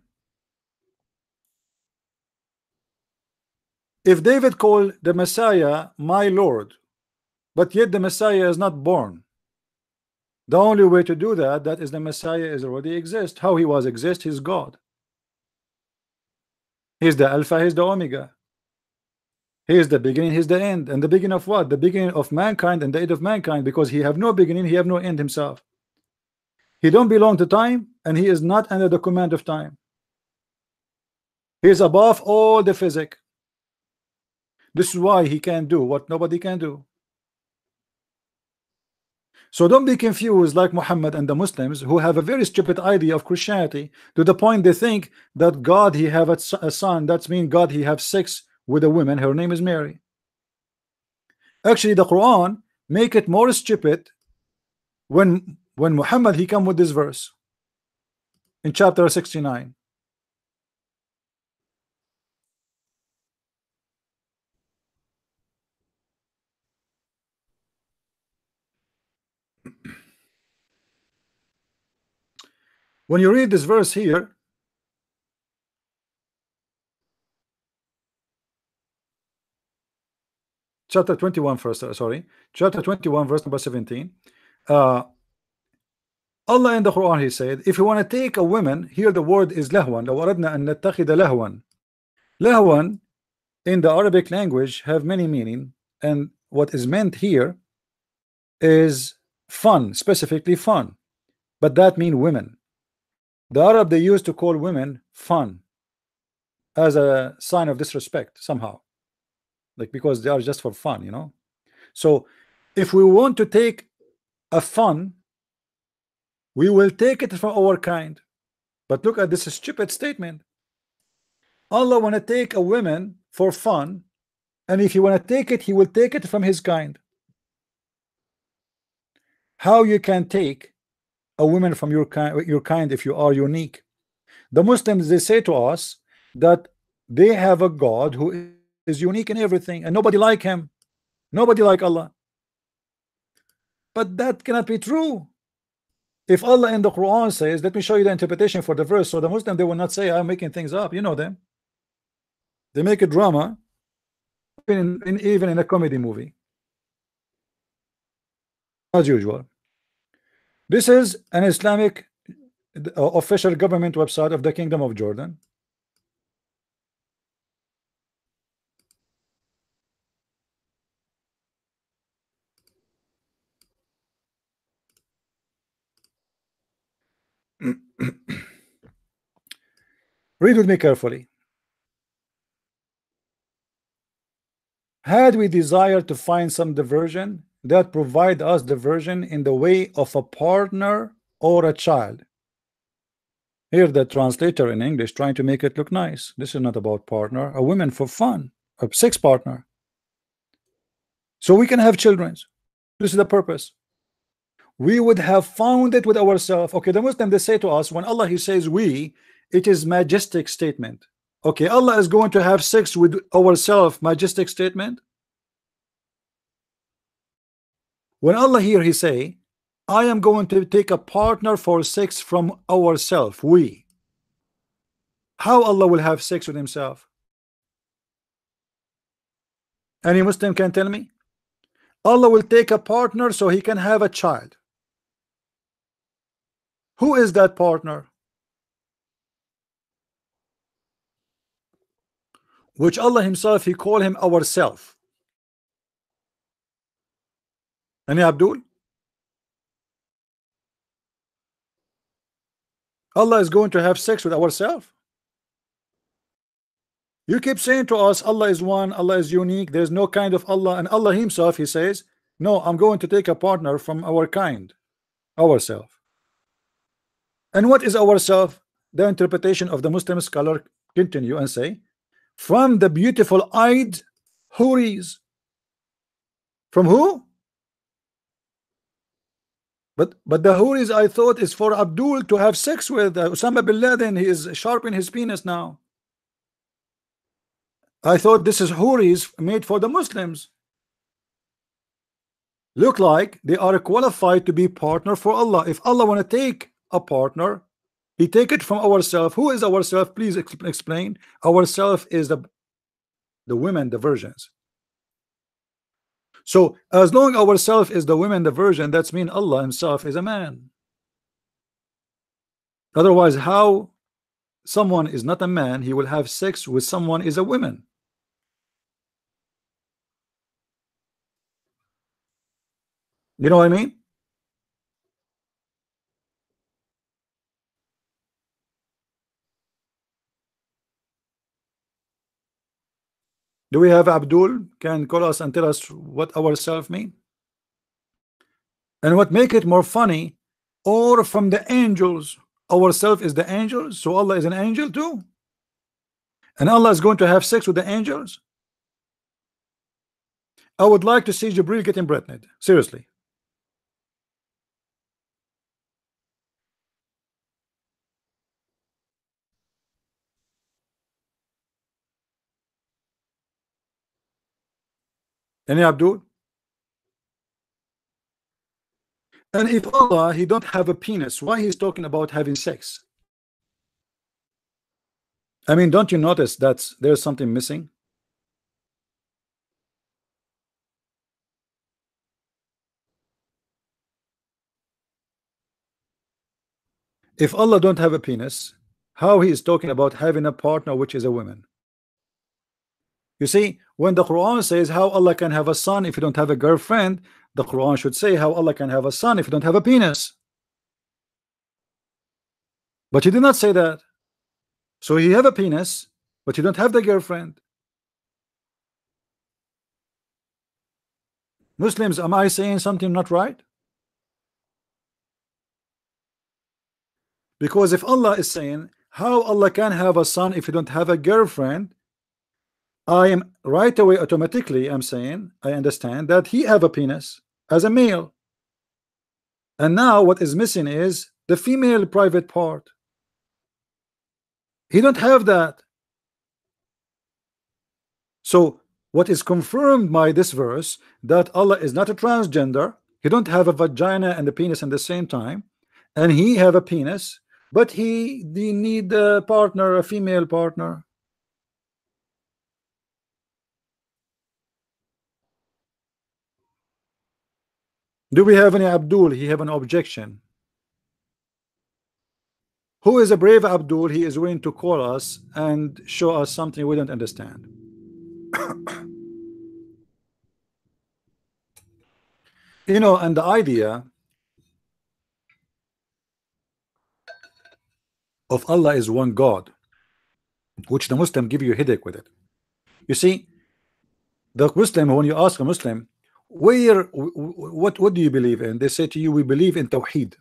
If David called the Messiah my Lord, but yet the Messiah is not born, the only way to do that, that is the Messiah is already exist. How he was exist, he's God. He's the Alpha, he's the Omega. He is the beginning, he's the end. And the beginning of what? The beginning of mankind and the end of mankind, because he have no beginning, he have no end himself. He don't belong to time, and he is not under the command of time. He is above all the physic. This is why he can do what nobody can do. So don't be confused like Muhammad and the Muslims who have a very stupid idea of Christianity to the point they think that God he have a, son that's mean God he have sex with a woman her name is Mary. Actually the Quran make it more stupid when when Muhammad he come with this verse in chapter 69 when you read this verse here chapter 21 first uh, sorry chapter 21 verse number 17 uh, Allah in the Quran he said if you want to take a woman here the word is lahwan لو أردنا أن نتخذ لهوا lahwan in the Arabic language have many meaning and what is meant here is fun specifically fun but that mean women the Arab they used to call women fun as a sign of disrespect somehow like because they are just for fun you know? So if we want to take a fun we will take it from our kind. But look at this stupid statement. Allah want to take a woman for fun and if you want to take it he will take it from his kind. How you can take a woman from your kind your kind if you are unique. The Muslims they say to us that they have a God who is unique in everything and nobody like him. Nobody like Allah. But that cannot be true. If Allah in the Quran says let me show you the interpretation for the verse. So the Muslim they will not say I'm making things up. You know them. They make a drama in, in even in a comedy movie. As usual this is an Islamic uh, official government website of the Kingdom of Jordan [CLEARS THROAT] Read with me carefully. Had we desired to find some diversion that provide us diversion in the way of a partner or a child. Here the translator in English trying to make it look nice. This is not about partner, a woman for fun, a sex partner. So we can have children. This is the purpose we would have found it with ourselves okay the Muslim they say to us when Allah he says we it is majestic statement okay Allah is going to have sex with ourselves majestic statement when Allah here he say I am going to take a partner for sex from ourselves we. How Allah will have sex with himself? Any Muslim can tell me? Allah will take a partner so he can have a child. Who is that partner? Which Allah himself he call him ourself any Abdul Allah is going to have sex with ourselves you keep saying to us Allah is one Allah is unique there's no kind of Allah and Allah himself he says no I'm going to take a partner from our kind ourself. and what is ourself? The interpretation of the Muslim scholar continue and say from the beautiful eyed houris from who but but the houris I thought is for Abdul to have sex with uh, Osama bin Laden. He is sharpening his penis now. I thought this is houris made for the Muslims. Look like they are qualified to be partner for Allah. If Allah want to take a partner he take it from ourselves. who is ourself? Please explain. Ourself is the the women the virgins so as long ourself is the women the virgin that's mean Allah himself is a man. Otherwise how someone is not a man he will have sex with someone is a woman. You know what I mean Do we have Abdul can call us and tell us what ourself mean? And what make it more funny, or from the angels, ourself is the angels, so Allah is an angel too. And Allah is going to have sex with the angels. I would like to see Jibril getting pregnant. Seriously. Any Abdul? And if Allah he don't have a penis, why he's talking about having sex? I mean, don't you notice that there's something missing? If Allah don't have a penis, how he is talking about having a partner which is a woman? You see, when the Quran says how Allah can have a son if you don't have a girlfriend, the Quran should say how Allah can have a son if you don't have a penis. But he did not say that. So you have a penis, but you don't have the girlfriend. Muslims, am I saying something not right? Because if Allah is saying how Allah can have a son if you don't have a girlfriend, I am right away automatically I'm saying I understand that he have a penis as a male. And now what is missing is the female private part. He don't have that. So what is confirmed by this verse that Allah is not a transgender he don't have a vagina and a penis at the same time and he have a penis but he, he need a partner a female partner Do we have any Abdul? He have an objection. Who is a brave Abdul? He is willing to call us and show us something we don't understand. [COUGHS] you know, and the idea of Allah is one God, which the Muslim give you a headache with it. You see, the Muslim, when you ask a Muslim, where what what do you believe in? They say to you we believe in tawheed.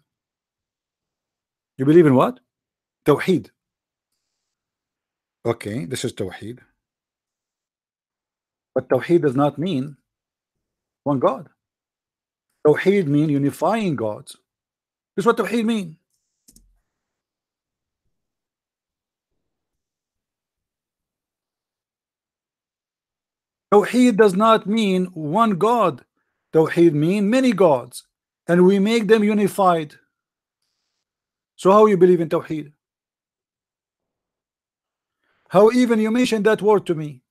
You believe in what? Tawheed. Okay this is tawheed. But tawheed does not mean one god. Tawheed mean unifying gods. This is what tawheed mean. Tawheed does not mean one God. Tawheed mean many gods. and we make them unified. So how you believe in Tawheed? How even you mentioned that word to me?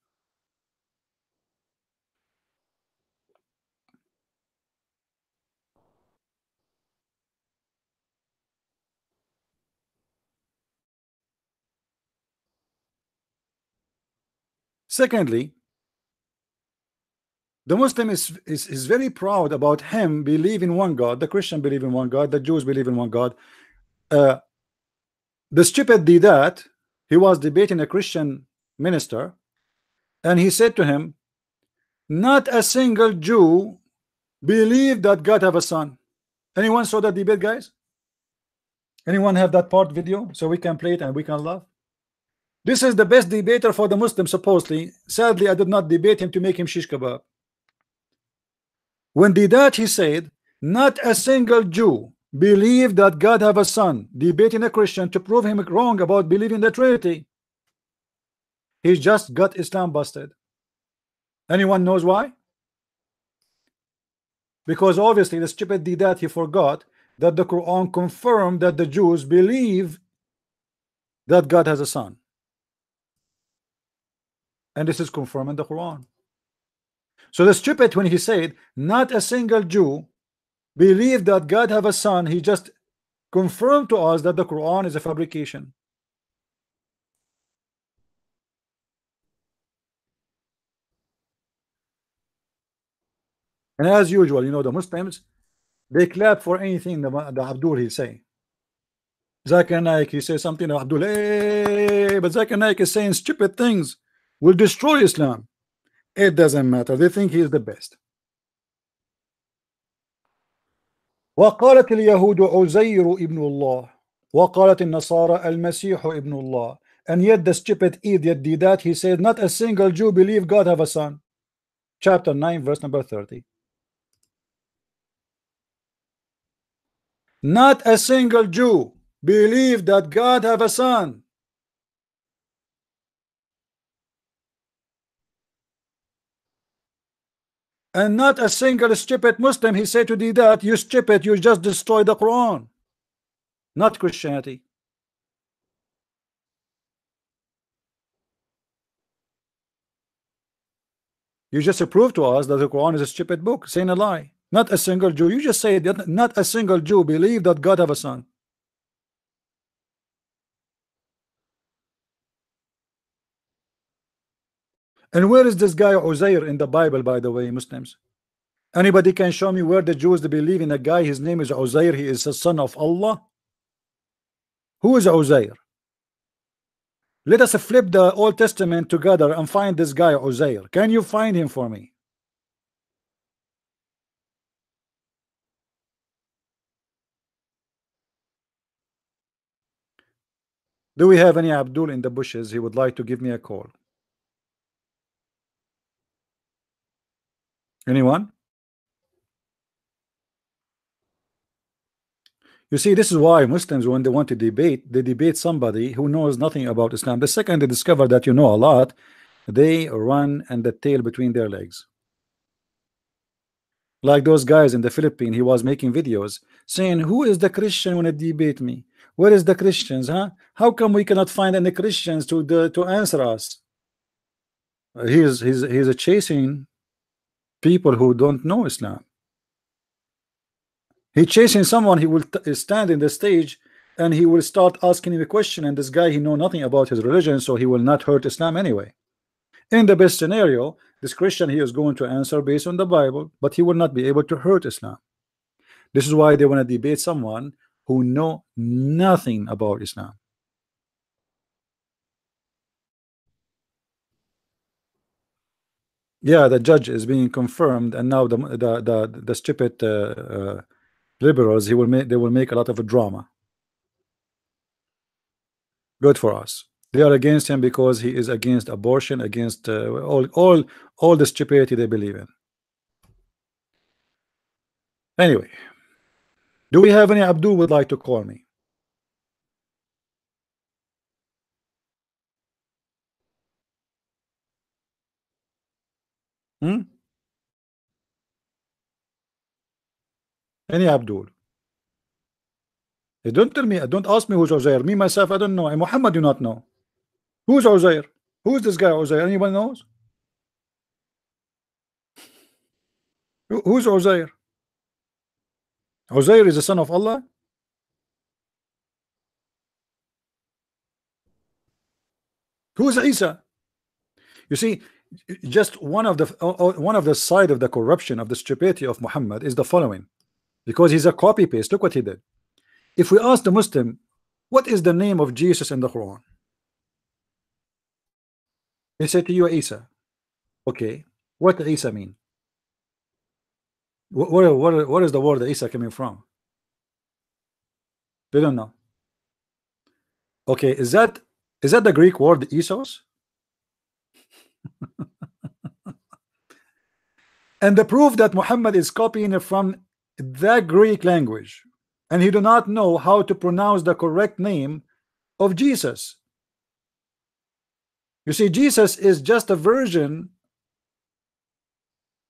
Secondly, the Muslim is, is, is very proud about him believe in one God. The Christian believe in one God. The Jews believe in one God. Uh, the stupid did that. He was debating a Christian minister, and he said to him, "Not a single Jew believe that God have a son." Anyone saw that debate, guys? Anyone have that part video so we can play it and we can laugh? This is the best debater for the Muslim, supposedly. Sadly, I did not debate him to make him shish kebab. When did that he said, not a single Jew believed that God have a son, debating a Christian to prove him wrong about believing the Trinity. He just got Islam busted. Anyone knows why? Because obviously the stupid did that he forgot that the Quran confirmed that the Jews believe that God has a son. And this is confirmed in the Quran. So the stupid when he said not a single Jew believed that God have a son, he just confirmed to us that the Quran is a fabrication. And as usual, you know, the Muslims they clap for anything the, the Abdul he say. Zakir Naik he says something Abdul, hey, but Zakir Naik is saying stupid things will destroy Islam. It doesn't matter. They think he is the best. وقالت اليهود عزير ابن الله وقالت النصارى المسيح ابن الله and yet the stupid idiot did that he said not a single Jew believe God have a son chapter 9 verse number 30 not a single Jew believe that God have a son And not a single stupid Muslim he said to do that you stupid you just destroy the Quran. Not Christianity. You just prove to us that the Quran is a stupid book saying a lie. Not a single Jew. You just say that not a single Jew believe that God have a son And where is this guy Uzair in the Bible, by the way, Muslims? Anybody can show me where the Jews believe in a guy, his name is Uzair, he is a son of Allah? Who is Uzair? Let us flip the Old Testament together and find this guy Uzair. Can you find him for me? Do we have any Abdul in the bushes? He would like to give me a call. Anyone? You see, this is why Muslims, when they want to debate, they debate somebody who knows nothing about Islam. The second they discover that you know a lot, they run and the tail between their legs. Like those guys in the Philippines, he was making videos saying, Who is the Christian when they debate me? Where is the Christians? Huh? How come we cannot find any Christians to the, to answer us? Uh, he is he's he's chasing people who don't know Islam. He chasing someone, he will uh, stand in the stage and he will start asking him a question and this guy he know nothing about his religion so he will not hurt Islam anyway. In the best scenario, this Christian he is going to answer based on the Bible but he will not be able to hurt Islam. This is why they want to debate someone who know nothing about Islam. Yeah the judge is being confirmed and now the the the, the stupid uh, uh, liberals he will make they will make a lot of drama. Good for us. They are against him because he is against abortion against uh, all all all the stupidity they believe in. Anyway do we have any Abdul would like to call me Hmm? Any Abdul. don't tell me, don't ask me who's Uzair. Me myself, I don't know. And Muhammad do not know. Who's Uzair? Who's this guy Uzair? Anyone knows? Who's Uzair? Uzair is the son of Allah. Who's Isa? You see, just one of the one of the side of the corruption of the stupidity of Muhammad is the following, because he's a copy paste. Look what he did. If we ask the Muslim, what is the name of Jesus in the Quran? He said to you, Isa. Okay, what does Isa mean? What, what, what is the word Isa coming from? They don't know. Okay, is that is that the Greek word Isos? And the proof that Muhammad is copying it from the Greek language and he do not know how to pronounce the correct name of Jesus. You see, Jesus is just a version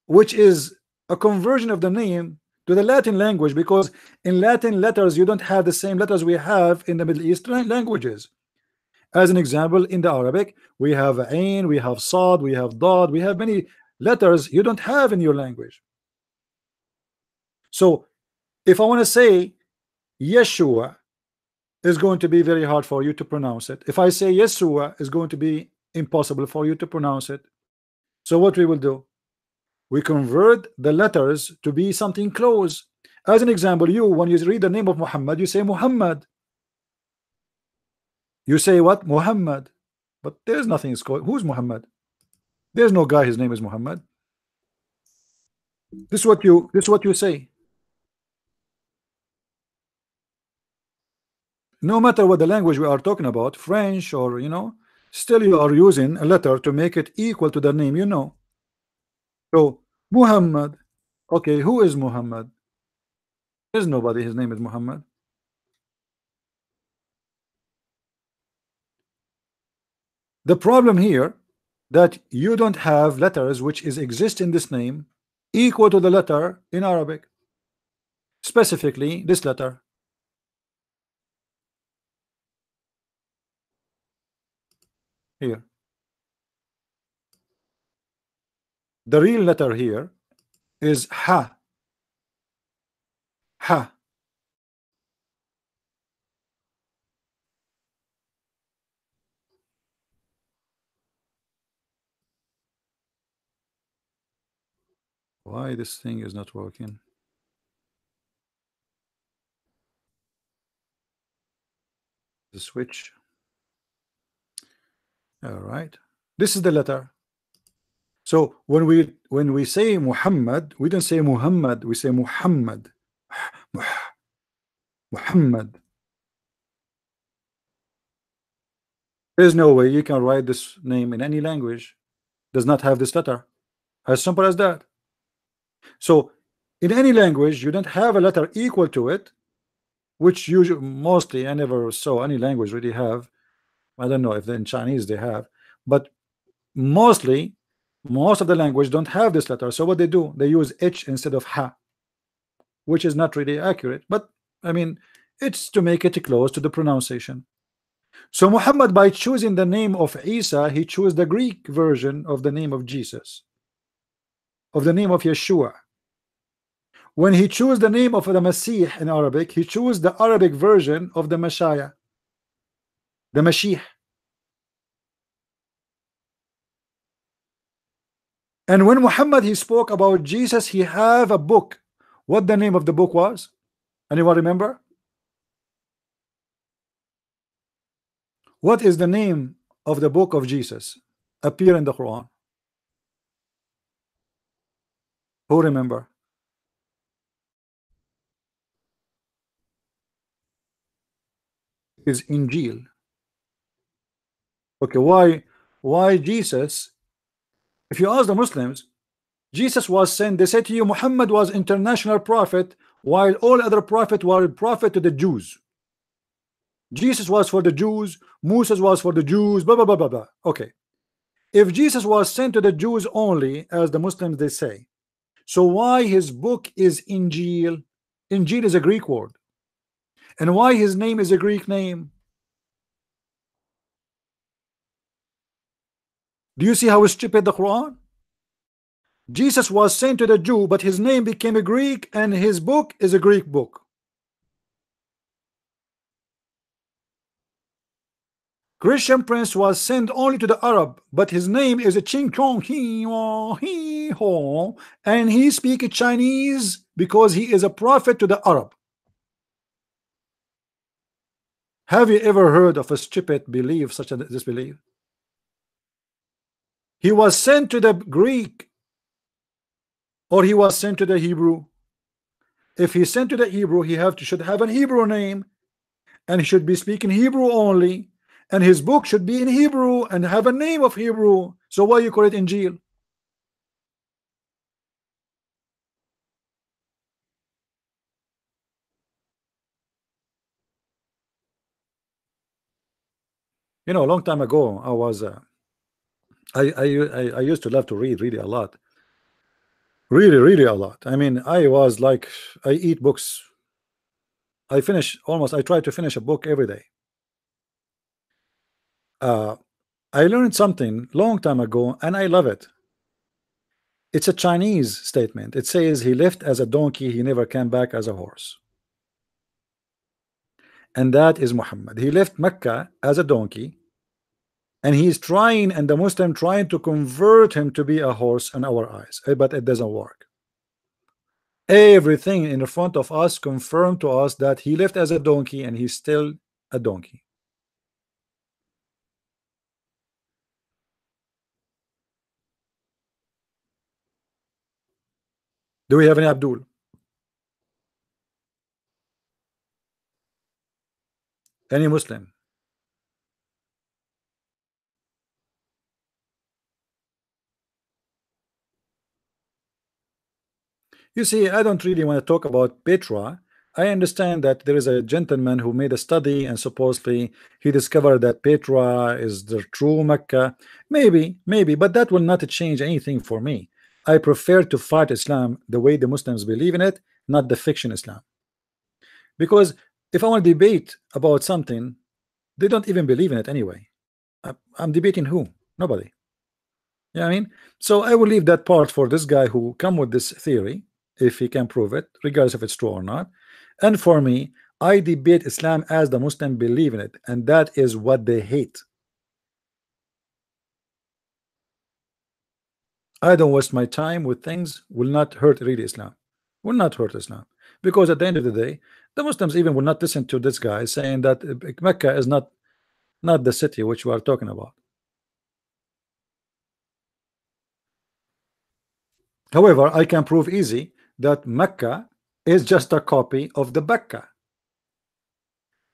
which is a conversion of the name to the Latin language because in Latin letters you don't have the same letters we have in the Middle East languages. As an example, in the Arabic, we have Ain, we have Sad, we have Dad, we have many letters you don't have in your language. So, if I want to say Yeshua is going to be very hard for you to pronounce it. If I say Yeshua is going to be impossible for you to pronounce it. So what we will do? We convert the letters to be something close. As an example, you when you read the name of Muhammad, you say Muhammad. You say what? Muhammad. But there's nothing is called. Who's Muhammad? There's no guy, his name is Muhammad. This is what you this is what you say. No matter what the language we are talking about, French or you know, still you are using a letter to make it equal to the name you know. So Muhammad, okay, who is Muhammad? There's nobody, his name is Muhammad. The problem here that you don't have letters which is exist in this name equal to the letter in Arabic. Specifically, this letter. Here. The real letter here is Ha. Ha. Why this thing is not working? The switch. All right. This is the letter. So when we when we say Muhammad, we don't say Muhammad, we say Muhammad. Muhammad. There's no way you can write this name in any language. Does not have this letter. As simple as that. So in any language, you don't have a letter equal to it, which usually mostly I never saw any language really have. I don't know if in Chinese they have, but mostly most of the language don't have this letter. So what they do, they use H instead of Ha, which is not really accurate. But I mean, it's to make it close to the pronunciation. So Muhammad, by choosing the name of Isa, he chose the Greek version of the name of Jesus, of the name of Yeshua. When he chose the name of the Messiah in Arabic, he chose the Arabic version of the Messiah, the Mashiach. And when Muhammad he spoke about Jesus, he have a book. What the name of the book was? Anyone remember? What is the name of the book of Jesus? Appear in the Quran. Who remember? Is Injil. Okay, why why Jesus if you ask the Muslims, Jesus was sent, they said to you, Muhammad was international prophet, while all other prophet were a prophet to the Jews. Jesus was for the Jews, Moses was for the Jews, blah, blah, blah, blah, blah. Okay. If Jesus was sent to the Jews only, as the Muslims they say, so why his book is Injil? Injil is a Greek word. And why his name is a Greek name? Do you see how stupid the Quran? Jesus was sent to the Jew, but his name became a Greek, and his book is a Greek book. Christian Prince was sent only to the Arab, but his name is a Ching Chong He Ho, and he speaks Chinese because he is a prophet to the Arab. Have you ever heard of a stupid belief such as this belief? He was sent to the Greek or he was sent to the Hebrew. If he's sent to the Hebrew, he have to should have an Hebrew name, and he should be speaking Hebrew only, and his book should be in Hebrew and have a name of Hebrew. So why you call it Injil? You know, a long time ago, I was, uh, I, I, I, I used to love to read really a lot really really a lot i mean i was like i eat books i finish almost i try to finish a book every day uh i learned something long time ago and i love it. It's a chinese statement. It says he left as a donkey he never came back as a horse. And that is muhammad. He left mecca as a donkey and he's trying and the Muslim trying to convert him to be a horse in our eyes eh, but it doesn't work. Everything in front of us confirmed to us that he left as a donkey and he's still a donkey do we have any Abdul any Muslim You see, I don't really want to talk about Petra. I understand that there is a gentleman who made a study and supposedly he discovered that Petra is the true Mecca. Maybe, maybe, but that will not change anything for me. I prefer to fight Islam the way the Muslims believe in it, not the fiction Islam. Because if I want to debate about something, they don't even believe in it anyway. I'm debating who? Nobody. Yeah, I mean, so I will leave that part for this guy who come with this theory if he can prove it, regardless if it's true or not. And for me, I debate Islam as the Muslim believe in it, and that is what they hate. I don't waste my time with things will not hurt really Islam, will not hurt Islam, because at the end of the day, the Muslims even will not listen to this guy saying that uh, Mecca is not not the city which we are talking about. However, I can prove easy that Mecca is just a copy of the Becca.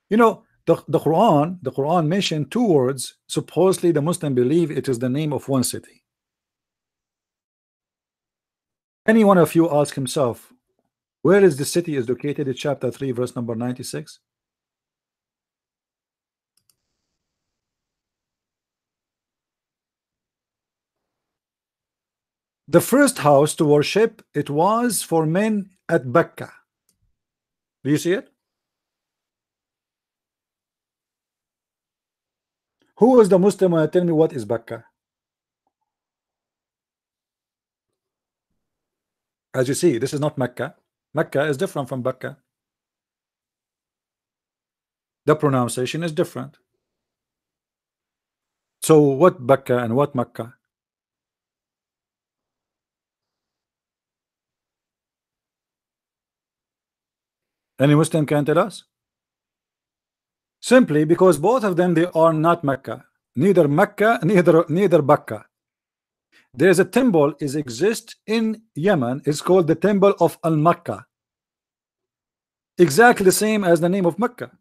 You know, the, the Quran, the Quran mentioned two words. Supposedly, the Muslim believe it is the name of one city. Any one of you ask himself, where is the city is located in chapter 3, verse number 96? The first house to worship, it was for men at Becca. Do you see it? Who is the Muslim tell me what is Becca? As you see, this is not Mecca. Mecca is different from Becca. The pronunciation is different. So what Becca and what Mecca? Any Muslim can tell us? Simply because both of them they are not Mecca, neither Mecca, neither neither Bakka. There is a temple is exist in Yemen. It's called the Temple of Al Makkah. Exactly the same as the name of Mecca.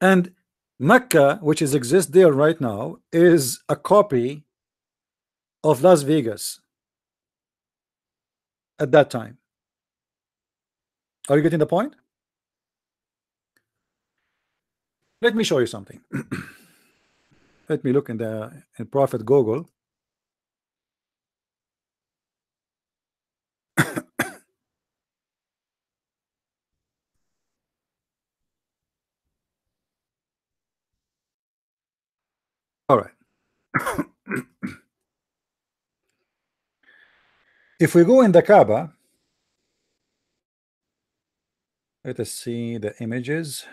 And Mecca, which is exist there right now, is a copy of Las Vegas at that time. Are you getting the point? Let me show you something. [CLEARS THROAT] Let me look in the in Prophet Google. All right. if we go in the Kaaba, let us see the images.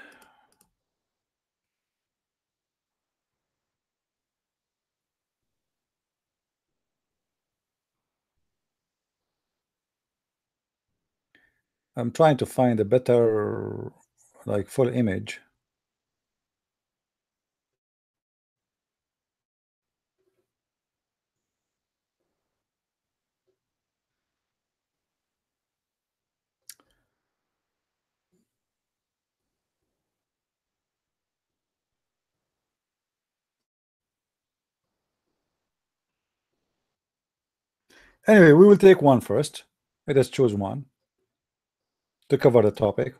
I'm trying to find a better like full image. Anyway, we will take one first. Let us choose one to cover the topic.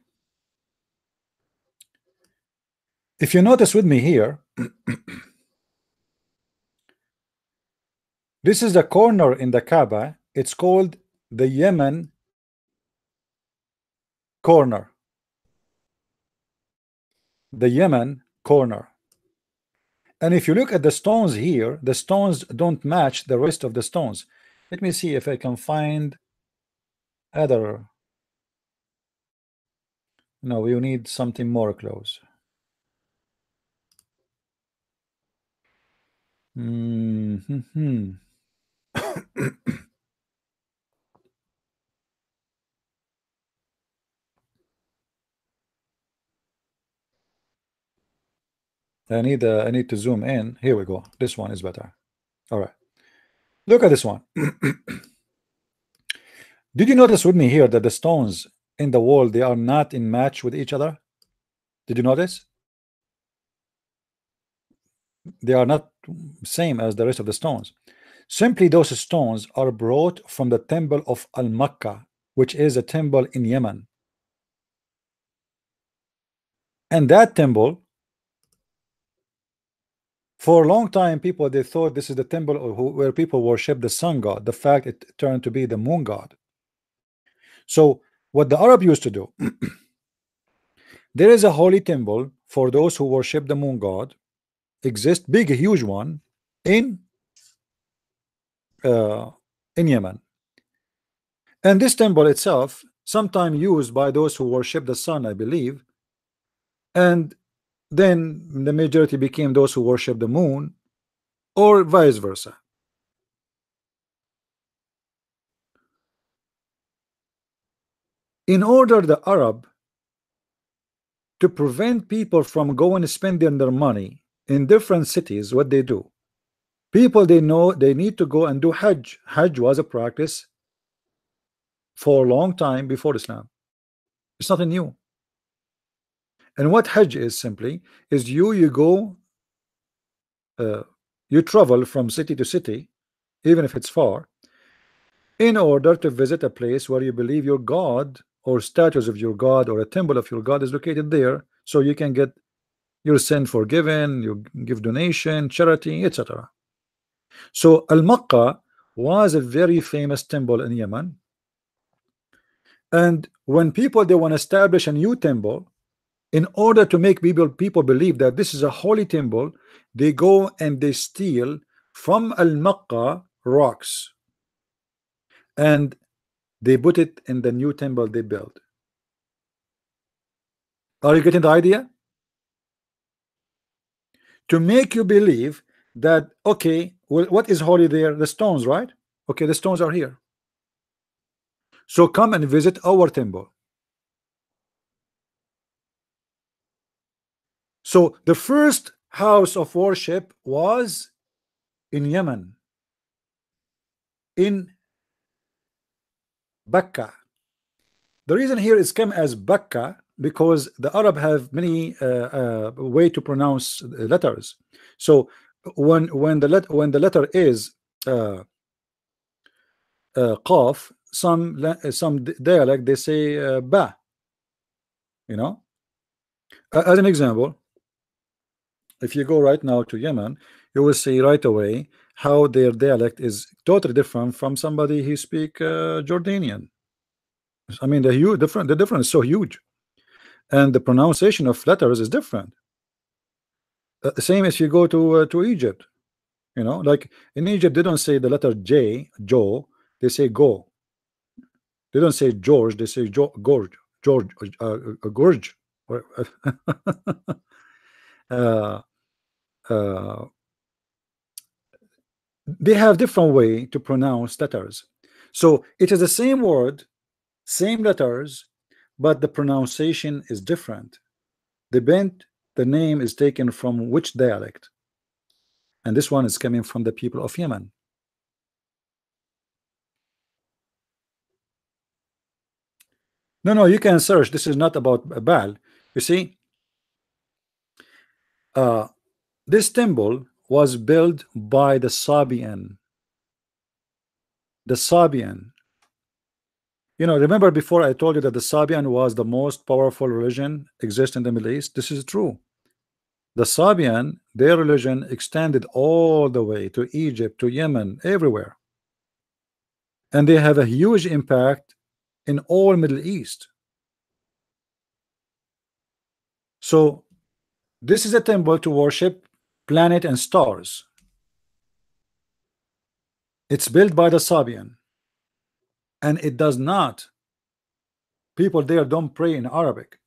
If you notice with me here, [CLEARS THROAT] this is the corner in the Kaaba. It's called the Yemen corner. The Yemen corner. And if you look at the stones here, the stones don't match the rest of the stones. Let me see if I can find other. No, you need something more close. Mm -hmm. [COUGHS] I need uh, I need to zoom in. Here we go. This one is better. All right. Look at this one. [CLEARS THROAT] Did you notice with me here that the stones in the wall they are not in match with each other? Did you notice? They are not same as the rest of the stones. Simply those stones are brought from the temple of Al-Makkah, which is a temple in Yemen. And that temple for a long time, people they thought this is the temple where people worship the sun god. The fact it turned to be the moon god. So what the Arab used to do, [CLEARS THROAT] there is a holy temple for those who worship the moon god. Exist big, huge one in uh, in Yemen, and this temple itself, sometime used by those who worship the sun, I believe, and then the majority became those who worship the moon or vice versa. In order the Arab to prevent people from going spending their money in different cities what they do? People they know they need to go and do Hajj. Hajj was a practice for a long time before Islam. It's nothing new and what Hajj is simply is you you go uh, you travel from city to city even if it's far in order to visit a place where you believe your God or statues of your God or a temple of your God is located there so you can get your sin forgiven you give donation charity etc so Al-Makkah was a very famous temple in Yemen. And when people they want to establish a new temple in order to make people people believe that this is a holy temple they go and they steal from al-Makkah rocks. And they put it in the new temple they built. Are you getting the idea? To make you believe that okay well, what is holy there? The stones right? Okay the stones are here. So come and visit our temple So the first house of worship was in Yemen, in Bakka. The reason here is come as Bakka because the Arab have many uh, uh, way to pronounce letters. So when when the let when the letter is uh, uh, qaf, some some dialect they say uh, ba. You know, as an example, if you go right now to Yemen you will see right away how their dialect is totally different from somebody who speak uh, Jordanian I mean the huge different the difference is so huge and the pronunciation of letters is different Uh, the same as you go to uh, to Egypt. You know, like in Egypt, they don't say the letter J, Joe. They say go. They don't say George. They say jo Gorge, George, uh, uh, Gorge. [LAUGHS] uh, uh, they have different way to pronounce letters. So it is the same word, same letters, but the pronunciation is different. The bent, the name is taken from which dialect? And this one is coming from the people of Yemen. No, no, you can search. This is not about Baal. You see, uh, this temple was built by the Sabian. The Sabian. You know, remember before I told you that the Sabian was the most powerful religion exist in the Middle East? This is true. The Sabian, their religion extended all the way to Egypt, to Yemen, everywhere. And they have a huge impact in all Middle East. So this is a temple to worship planet and stars. It's built by the Sabian. And it does not. People there don't pray in Arabic.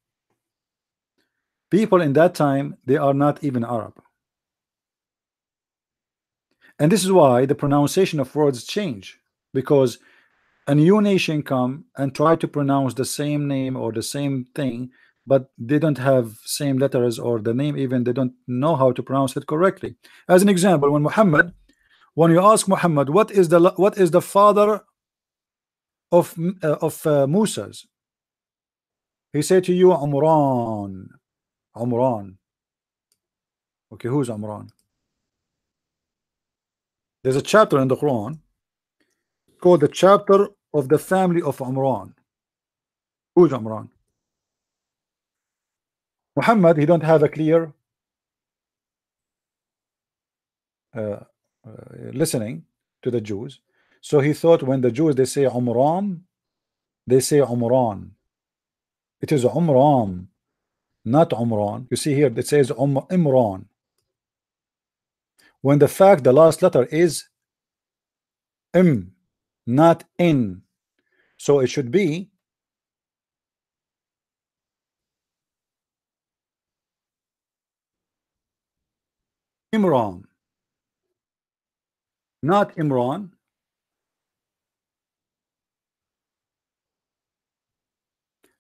People in that time, they are not even Arab. And this is why the pronunciation of words change. Because a new nation come and try to pronounce the same name or the same thing but they don't have same letters or the name even they don't know how to pronounce it correctly. As an example when Muhammad when you ask Muhammad what is the what is the father of uh, of uh, Musa's? He said to you Umran Umran okay who's Umran there's a chapter in the Quran called the chapter of the family of Umran who's Umran Muhammad, he don't have a clear uh, uh, listening to the Jews. So he thought when the Jews they say Umran, they say Umran. It is Umran, not Umran. You see here it says um, Imran. When the fact the last letter is M, not N. So it should be Imran. Not Imran.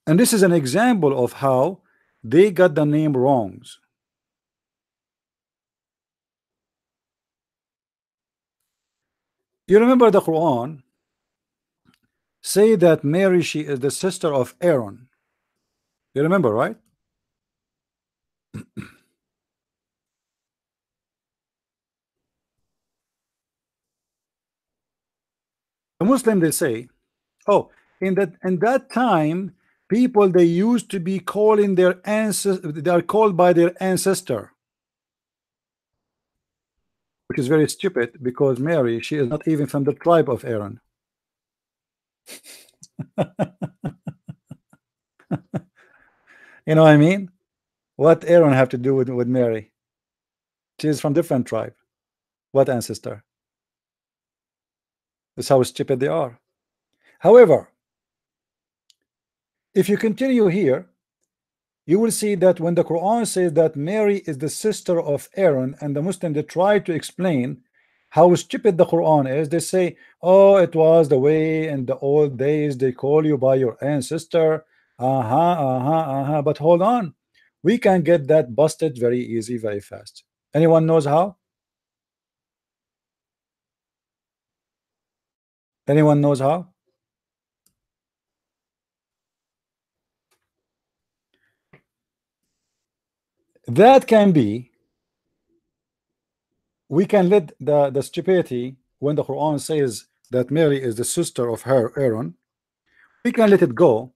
And this is an example of how they got the name wrongs. You remember the Quran say that Mary she is the sister of Aaron. You remember right [CLEARS THROAT] The Muslim they say, oh, in that in that time, people they used to be calling their ancestor, they are called by their ancestor, which is very stupid because Mary she is not even from the tribe of Aaron. [LAUGHS] you know what I mean? What Aaron have to do with, with Mary? She is from different tribe. What ancestor? That's how stupid they are. However, if you continue here, you will see that when the Quran says that Mary is the sister of Aaron, and the Muslim they try to explain how stupid the Quran is, they say, Oh, it was the way in the old days they call you by your ancestor. Uh-huh, uh-huh, uh-huh. But hold on, we can get that busted very easy, very fast. Anyone knows how? Anyone knows how? That can be we can let the, the stupidity when the Quran says that Mary is the sister of her Aaron, we can let it go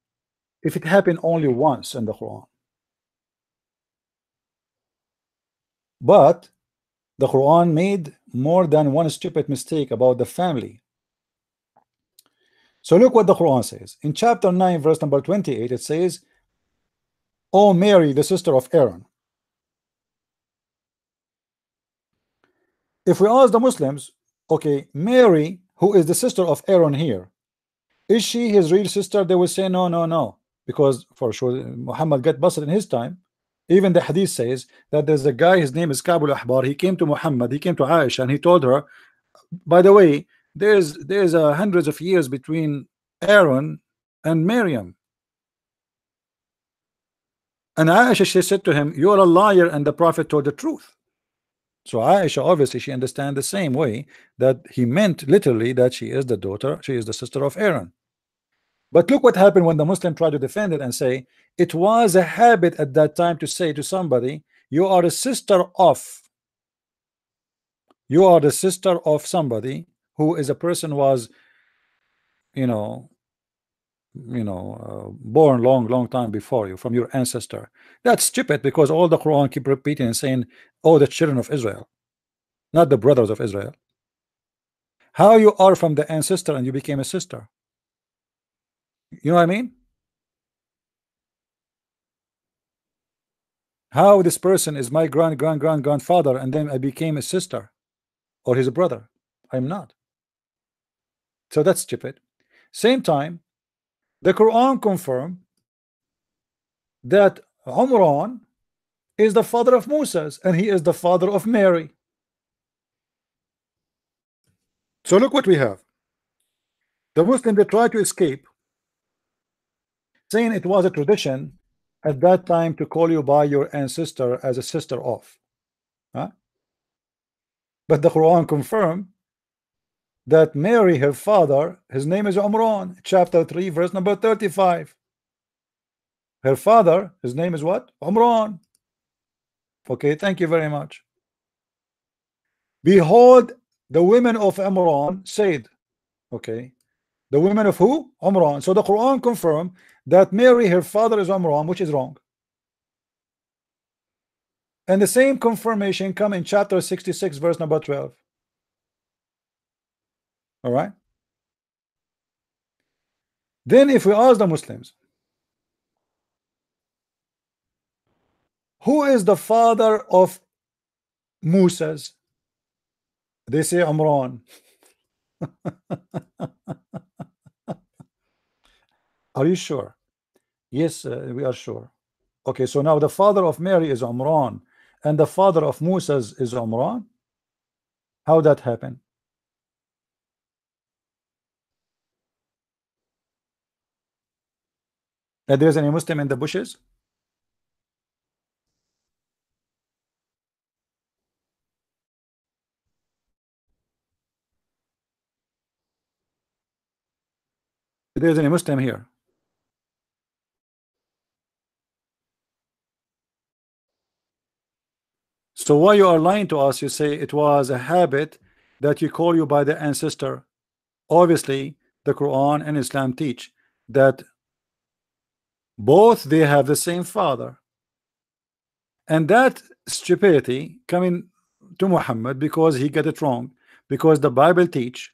if it happened only once in the Quran. But the Quran made more than one stupid mistake about the family. So look what the Quran says. In chapter 9, verse number 28, it says, O Mary, the sister of Aaron. if we ask the Muslims, okay, Mary, who is the sister of Aaron here, is she his real sister? They will say no, no, no, because for sure Muhammad got busted in his time. Even the hadith says that there's a guy, his name is Ka'b al-Ahbar. He came to Muhammad, he came to Aisha, and he told her, by the way, there's there's uh, hundreds of years between Aaron and Miriam. And Aisha she said to him, You're a liar, and the Prophet told the truth. So Aisha obviously she understand the same way that he meant literally that she is the daughter, she is the sister of Aaron. But look what happened when the Muslim tried to defend it and say it was a habit at that time to say to somebody, You are a sister of you are the sister of somebody who is a person was you know you know uh, born long long time before you from your ancestor. That's stupid because all the Quran keep repeating and saying oh the children of Israel not the brothers of Israel. How you are from the ancestor and you became a sister. You know what I mean? How this person is my grand grand grand grandfather and then I became a sister or his brother. I'm not so that's stupid. Same time the Quran confirmed that Umran is the father of Moses and he is the father of Mary. So look what we have. The Muslim they try to escape saying it was a tradition at that time to call you by your ancestor as a sister of huh? but the Quran confirm that Mary her father his name is Umran chapter 3 verse number 35 her father his name is what? Umran okay thank you very much. Behold the women of Umran said okay the women of who? Umran so the Quran confirm that Mary her father is Umran which is wrong. And the same confirmation come in chapter 66 verse number 12 all right? Then if we ask the Muslims who is the father of Moses they say Amran [LAUGHS] are you sure? Yes uh, we are sure. Okay so now the father of Mary is Amran and the father of Moses is Amran how that happened that there's any Muslim in the bushes? There's any Muslim here? So why you are lying to us? You say it was a habit that you call you by the ancestor. Obviously, the Quran and Islam teach that both they have the same father. And that stupidity coming to Muhammad because he got it wrong. Because the Bible teach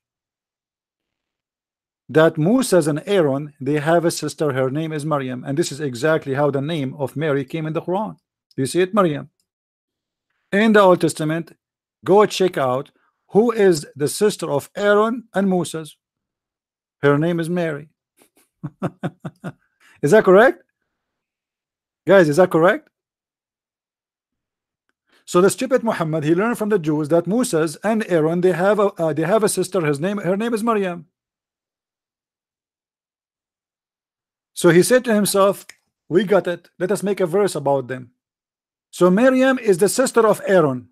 that Moses and Aaron they have a sister her name is Maryam. And this is exactly how the name of Mary came in the Quran. You see it Maryam? In the Old Testament go check out who is the sister of Aaron and Moses her name is Mary [LAUGHS] Is that correct? Guys, is that correct? So the stupid Muhammad he learned from the Jews that Moses and Aaron they have a uh, they have a sister. His name her name is Maryam. So he said to himself we got it. Let us make a verse about them. So Maryam is the sister of Aaron.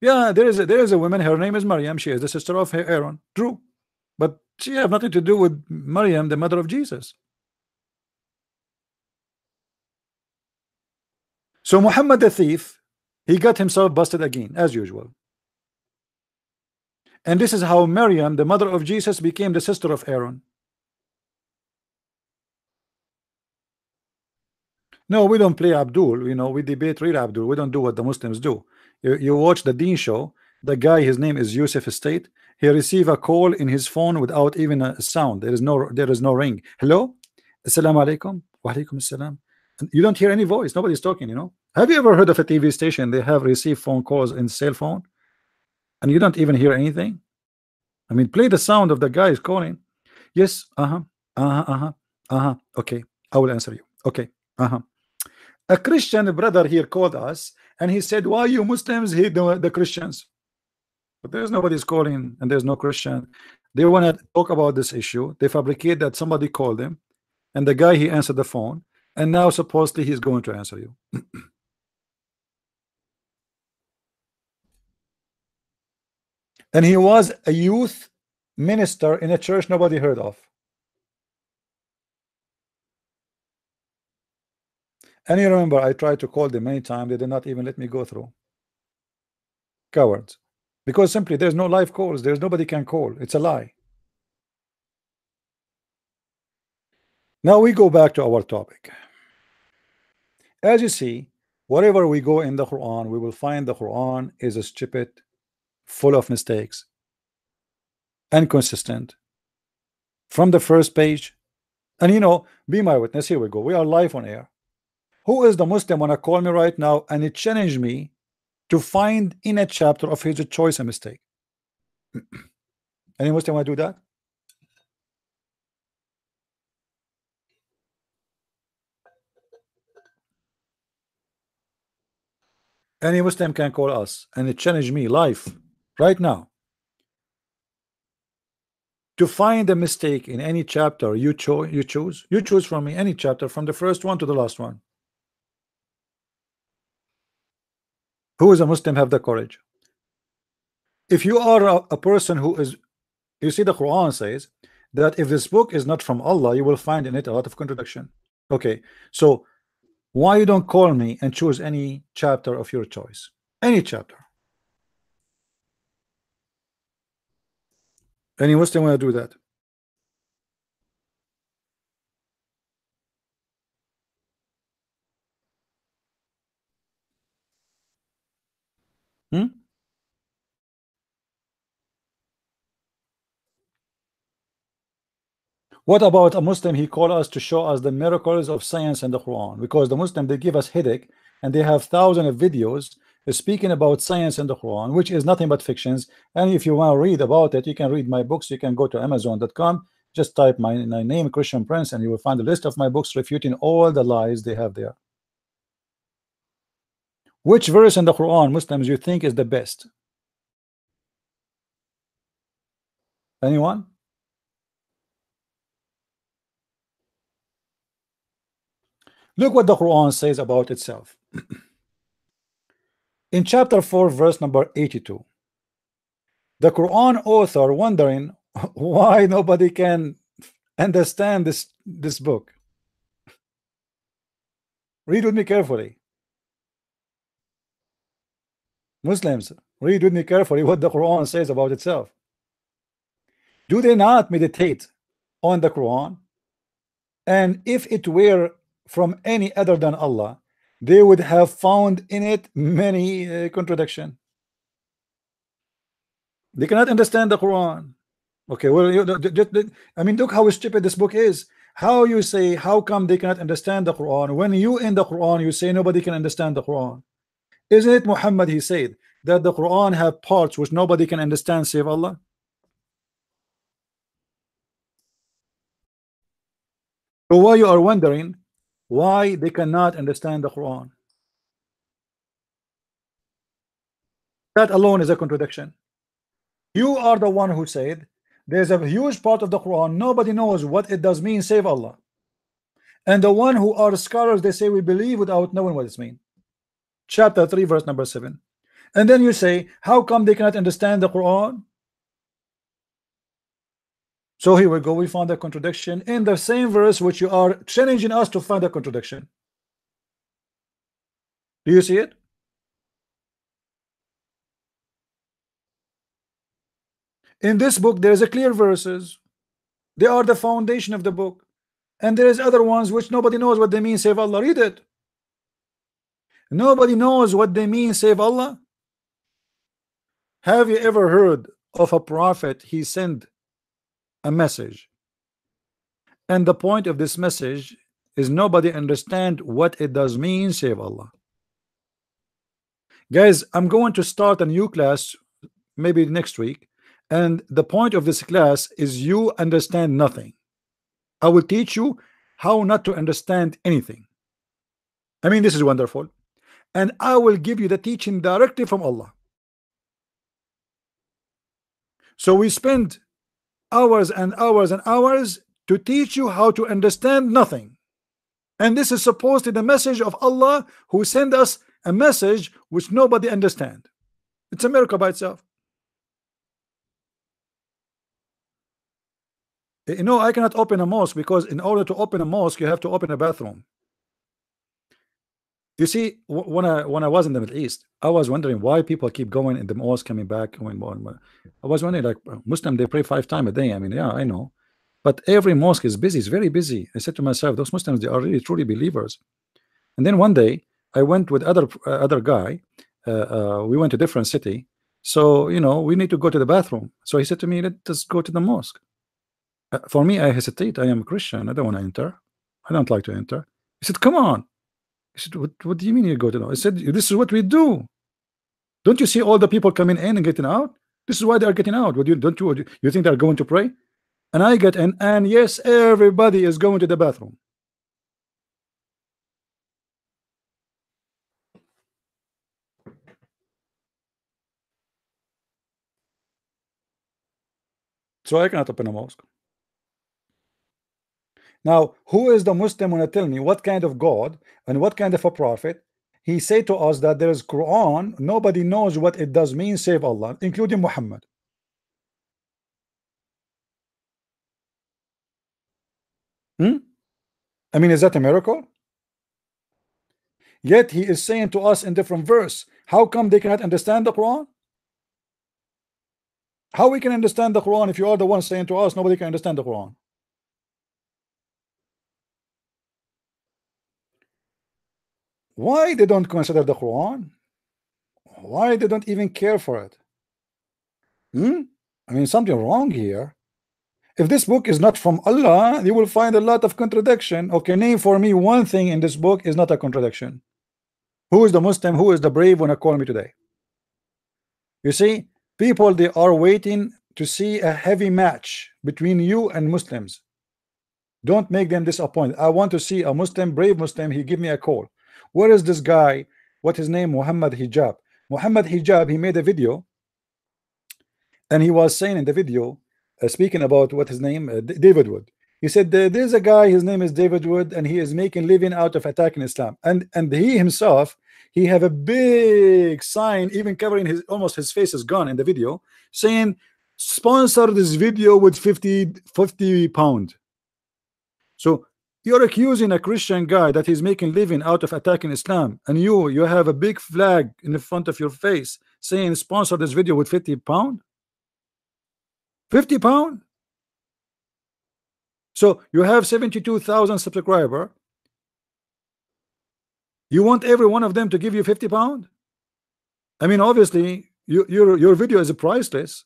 Yeah there is a, there is a woman. Her name is Maryam. She is the sister of Aaron. True but she have nothing to do with Maryam the mother of Jesus So Muhammad the thief, he got himself busted again, as usual. And this is how Miriam, the mother of Jesus, became the sister of Aaron. No, we don't play Abdul. You know, we debate real Abdul. We don't do what the Muslims do. You, you watch the Deen show. The guy, his name is Yusuf Estes. He receive a call in his phone without even a sound. There is no, there is no ring. Hello, assalamu alaikum. Wa alaikum assalam. You don't hear any voice. Nobody's talking. You know. Have you ever heard of a TV station? They have received phone calls in cell phone, and you don't even hear anything. I mean, play the sound of the guy is calling. Yes, uh huh, uh huh, uh huh, uh huh. Okay, I will answer you. Okay, uh huh. A Christian brother here called us, and he said, "Why you Muslims hate the Christians?" But there's nobody's calling, and there's no Christian. They want to talk about this issue. They fabricate that somebody called him, and the guy he answered the phone, and now supposedly he's going to answer you. [CLEARS THROAT] and he was a youth minister in a church nobody heard of. And you remember, I tried to call them many times. They did not even let me go through. Cowards. Because simply there's no live calls. There's nobody can call. It's a lie. Now we go back to our topic. As you see, wherever we go in the Quran, we will find the Quran is a stupid, full of mistakes, inconsistent. From the first page, and you know, be my witness. Here we go. We are live on air. Who is the Muslim wanna call me right now and it challenged me to find in a chapter of his choice a mistake? Any Muslim wanna do that? Any Muslim can call us and challenge me live right now to find a mistake in any chapter you cho you choose you choose from me any chapter from the first one to the last one who is a Muslim have the courage. If you are a, a person who is you see the Quran says that if this book is not from Allah you will find in it a lot of contradiction. Okay so why you don't call me and choose any chapter of your choice? Any chapter. Any Muslim want to do that hmm? What about a Muslim? He called us to show us the miracles of science and the Quran because the Muslim they give us headache and they have thousands of videos speaking about science and the Quran, which is nothing but fictions. And if you want to read about it, you can read my books. You can go to Amazon.com, just type my, my name, Christian Prince, and you will find a list of my books refuting all the lies they have there. Which verse in the Quran, Muslims, you think is the best? Anyone? Look what the Quran says about itself. [CLEARS THROAT] In chapter 4, verse number 82, the Quran author wondering [LAUGHS] why nobody can understand this, this book. Read with me carefully. Muslims, read with me carefully what the Quran says about itself. Do they not meditate on the Quran? And if it were from any other than Allah, they would have found in it many uh, contradiction. They cannot understand the Quran. Okay, well, you, I mean, look how stupid this book is. How you say, how come they cannot understand the Quran? When you in the Quran, you say nobody can understand the Quran. Isn't it Muhammad? He said that the Quran have parts which nobody can understand save Allah. So why you are wondering why they cannot understand the Quran. That alone is a contradiction. You are the one who said there's a huge part of the Quran nobody knows what it does mean save Allah. And the one who are scholars they say we believe without knowing what it means. Chapter 3 verse number 7. And then you say how come they cannot understand the Quran? So here we go. We found a contradiction in the same verse which you are challenging us to find a contradiction. Do you see it? In this book, there is a clear verses. They are the foundation of the book. And there is other ones which nobody knows what they mean, save Allah. Read it. Nobody knows what they mean, save Allah. Have you ever heard of a prophet he sent a message and the point of this message is nobody understand what it does mean save Allah Guys, I'm going to start a new class maybe next week. And the point of this class is you understand nothing. I will teach you how not to understand anything. I mean, this is wonderful. And I will give you the teaching directly from Allah. So we spend hours and hours and hours to teach you how to understand nothing. And this is supposed to be the message of Allah who sent us a message which nobody understand. It's a miracle by itself. You know, I cannot open a mosque because in order to open a mosque, you have to open a bathroom. You see, when I when I was in the Middle East, I was wondering why people keep going in the mosque, coming back. When, when I was wondering, like Muslim, they pray five times a day. I mean, yeah, I know, but every mosque is busy. It's very busy. I said to myself, those Muslims, they are really truly believers. And then one day, I went with other uh, other guy. Uh, uh, we went to different city, so you know we need to go to the bathroom. So he said to me, "Let us go to the mosque." Uh, for me, I hesitate. I am a Christian. I don't want to enter. I don't like to enter. He said, "Come on." I said, what, what do you mean you go to know? I said, this is what we do. Don't you see all the people coming in and getting out? This is why they are getting out. What do you don't you you think they're going to pray? And I get in, and yes, everybody is going to the bathroom. So I cannot open a mosque. Now, who is the Muslim going to tell me what kind of God and what kind of a prophet? He say to us that there is Quran, nobody knows what it does mean save Allah, including Muhammad. Hmm? I mean, is that a miracle? Yet he is saying to us in different verse, how come they cannot understand the Quran? How we can understand the Quran if you are the one saying to us nobody can understand the Quran? Why they don't consider the Quran? Why they don't even care for it? Hmm? I mean something wrong here. If this book is not from Allah you will find a lot of contradiction. Okay name for me one thing in this book is not a contradiction. Who is the Muslim? Who is the brave when I call me today. You see people they are waiting to see a heavy match between you and Muslims. Don't make them disappointed. I want to see a Muslim brave Muslim. He give me a call where is this guy? What his name? Muhammad Hijab. Muhammad Hijab he made a video and he was saying in the video uh, speaking about what his name uh, David Wood. He said there's a guy his name is David Wood and he is making living out of attacking Islam. And and he himself he have a big sign even covering his almost his face is gone in the video saying sponsor this video with 50 50 pound. So you're accusing a Christian guy that he's making living out of attacking Islam and you you have a big flag in the front of your face saying sponsor this video with 50 pound? 50 pound? So you have 72,000 subscriber. You want every one of them to give you 50 pound? I mean obviously you, your your video is priceless.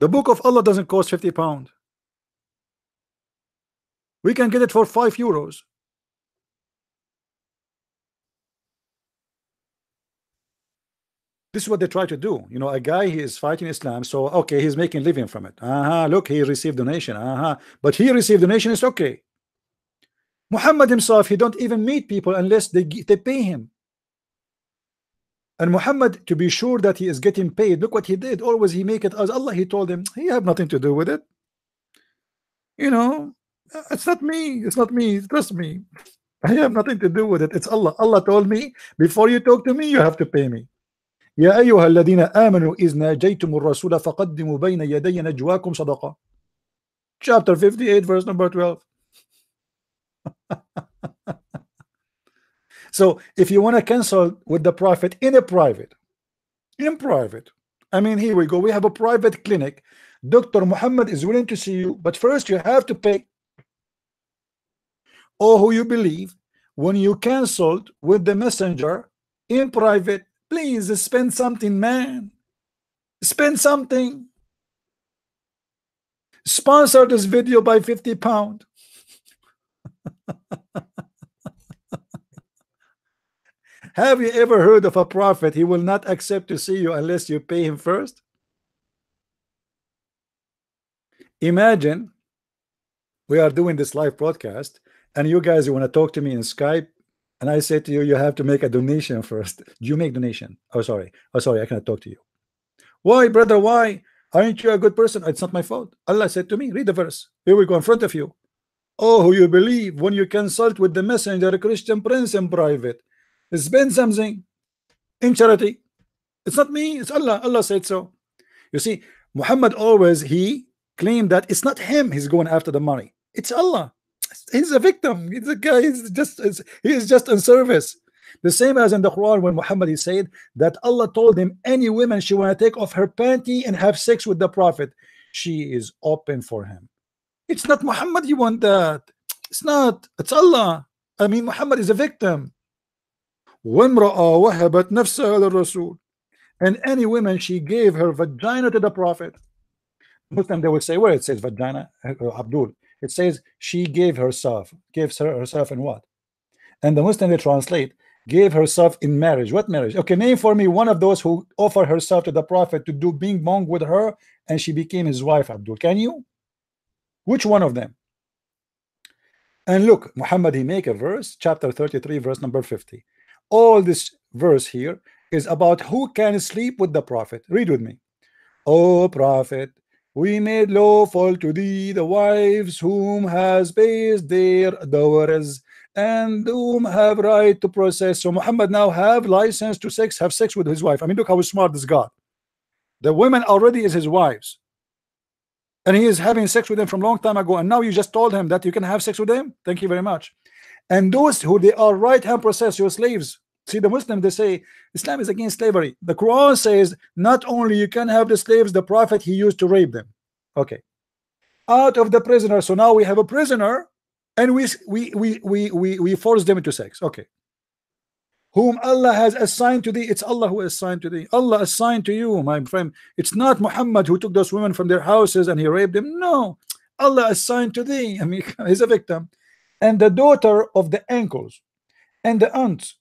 The book of Allah doesn't cost 50 pound we can get it for five euros. This is what they try to do. You know, a guy he is fighting Islam, so okay, he's making living from it. Uh -huh, look, he received donation. Uh -huh, but he received donation. It's okay. Muhammad himself, he don't even meet people unless they they pay him. And Muhammad, to be sure that he is getting paid, look what he did. Always he make it as Allah. He told him he have nothing to do with it. You know, it's not me. It's not me. Trust me. I have nothing to do with it. It's Allah. Allah told me before you talk to me, you have to pay me. يا أيها الذين آمنوا إذ ناجيتم الرسول فقدموا بين يدي نجواكم صدقة. Chapter 58, verse number 12. [LAUGHS] so if you want to cancel with the prophet in a private, in private, I mean, here we go. We have a private clinic. Dr. Muhammad is willing to see you, but first you have to pay or who you believe when you canceled with the messenger in private please spend something man spend something sponsor this video by 50 pound [LAUGHS] Have you ever heard of a prophet? He will not accept to see you unless you pay him first. Imagine we are doing this live broadcast and you guys you want to talk to me in Skype and I say to you you have to make a donation first. Do you make donation? Oh sorry. Oh sorry, I cannot talk to you. Why, brother? Why? Aren't you a good person? It's not my fault. Allah said to me, read the verse. Here we go in front of you. Oh, who you believe when you consult with the messenger, Christian prince in private. Spend something in charity. It's not me, it's Allah. Allah said so. You see, Muhammad always he claimed that it's not him he's going after the money, it's Allah he's a victim. He's a guy. He's just he is just in service. The same as in the Quran when Muhammad he said that Allah told him any woman she want to take off her panty and have sex with the Prophet, she is open for him. It's not Muhammad you want that. It's not. It's Allah. I mean Muhammad is a victim. And any woman she gave her vagina to the Prophet. Muslim they will say where it says vagina uh, Abdul it says she gave herself gives her herself in what? And the Muslim they translate gave herself in marriage. What marriage? Okay name for me one of those who offered herself to the prophet to do bing bong with her and she became his wife Abdul. Can you? Which one of them? And look Muhammad he make a verse chapter 33 verse number 50 all this verse here is about who can sleep with the prophet. Read with me. O prophet we made lawful to thee the wives whom has based their dowries and whom have right to process. So Muhammad now have license to sex have sex with his wife. I mean look how smart this God. The women already is his wives. And he is having sex with them from long time ago. And now you just told him that you can have sex with them? Thank you very much. And those who they are right hand process your slaves see the Muslims, they say Islam is against slavery. The Quran says not only you can have the slaves the prophet he used to rape them. Okay. Out of the prisoner. So now we have a prisoner and we we we we we, we force them into sex. Okay. Whom Allah has assigned to thee it's Allah who assigned to thee Allah assigned to you my friend. It's not Muhammad who took those women from their houses and he raped them. No. Allah assigned to thee I mean [LAUGHS] he's a victim. And the daughter of the ankles and the aunts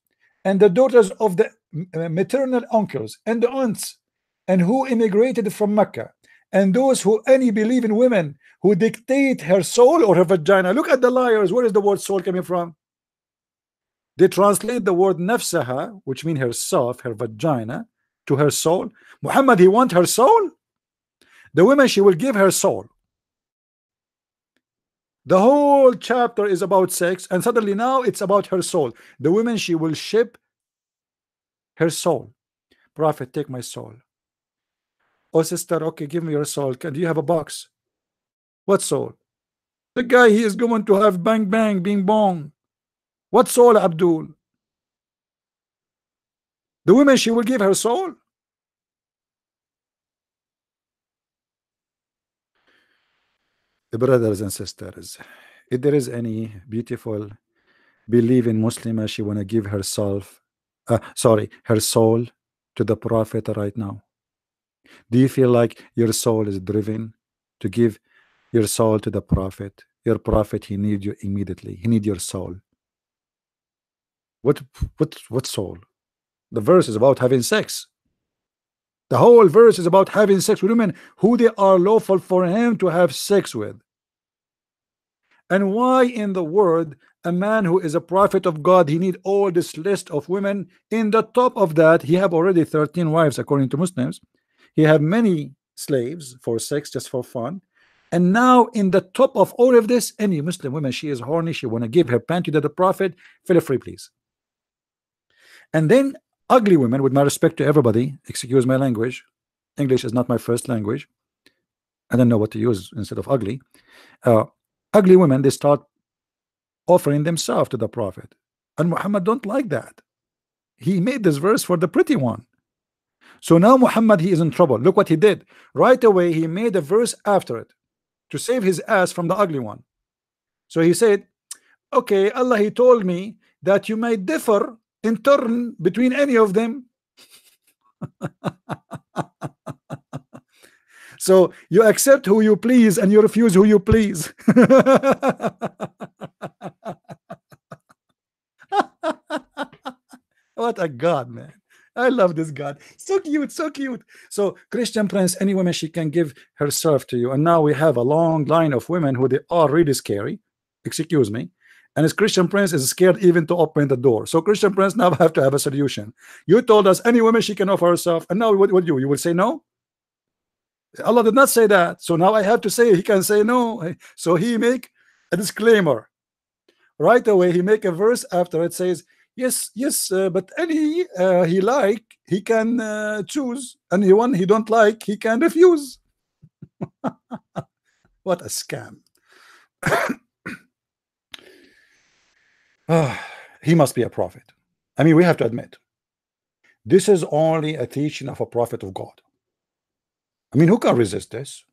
and the daughters of the uh, maternal uncles and the aunts and who immigrated from Mecca and those who any believe in women who dictate her soul or her vagina. Look at the liars. Where is the word soul coming from? They translate the word nafsaha which means herself her vagina to her soul. Muhammad he want her soul? The women she will give her soul the whole chapter is about sex and suddenly now it's about her soul. The women she will ship her soul. Prophet take my soul. Oh sister okay give me your soul. Can do you have a box? What soul? The guy he is going to have bang bang bing bong. What soul Abdul? The women she will give her soul brothers and sisters if there is any beautiful believing Muslima she want to give herself uh, sorry her soul to the prophet right now. Do you feel like your soul is driven to give your soul to the prophet? Your prophet he need you immediately. He need your soul. What what what soul? The verse is about having sex. The whole verse is about having sex with women who they are lawful for him to have sex with and why in the world a man who is a prophet of God he need all this list of women? In the top of that he have already 13 wives according to Muslims. He have many slaves for sex just for fun. And now in the top of all of this any Muslim woman she is horny she want to give her panty to the prophet feel free please. And then ugly women with my respect to everybody excuse my language English is not my first language. I don't know what to use instead of ugly. Uh, ugly women they start offering themselves to the prophet. And Muhammad don't like that. He made this verse for the pretty one. So now Muhammad he is in trouble. Look what he did. Right away he made a verse after it to save his ass from the ugly one. So he said okay Allah he told me that you may differ in turn between any of them [LAUGHS] so you accept who you please and you refuse who you please [LAUGHS] what a god, man. I love this god. So cute, so cute. So Christian Prince, any woman she can give herself to you. And now we have a long line of women who they are really scary. Excuse me. And his Christian Prince is scared even to open the door. So Christian Prince now have to have a solution. You told us any woman she can offer herself, and now what would you? You will say no? Allah did not say that. So now I have to say he can say no. So he make a disclaimer. Right away, he make a verse after it says, yes, yes, uh, but any uh, he like, he can uh, choose. And the one he don't like, he can refuse. [LAUGHS] what a scam. [COUGHS] he must be a prophet. I mean, we have to admit, this is only a teaching of a prophet of God. I mean, who can resist this?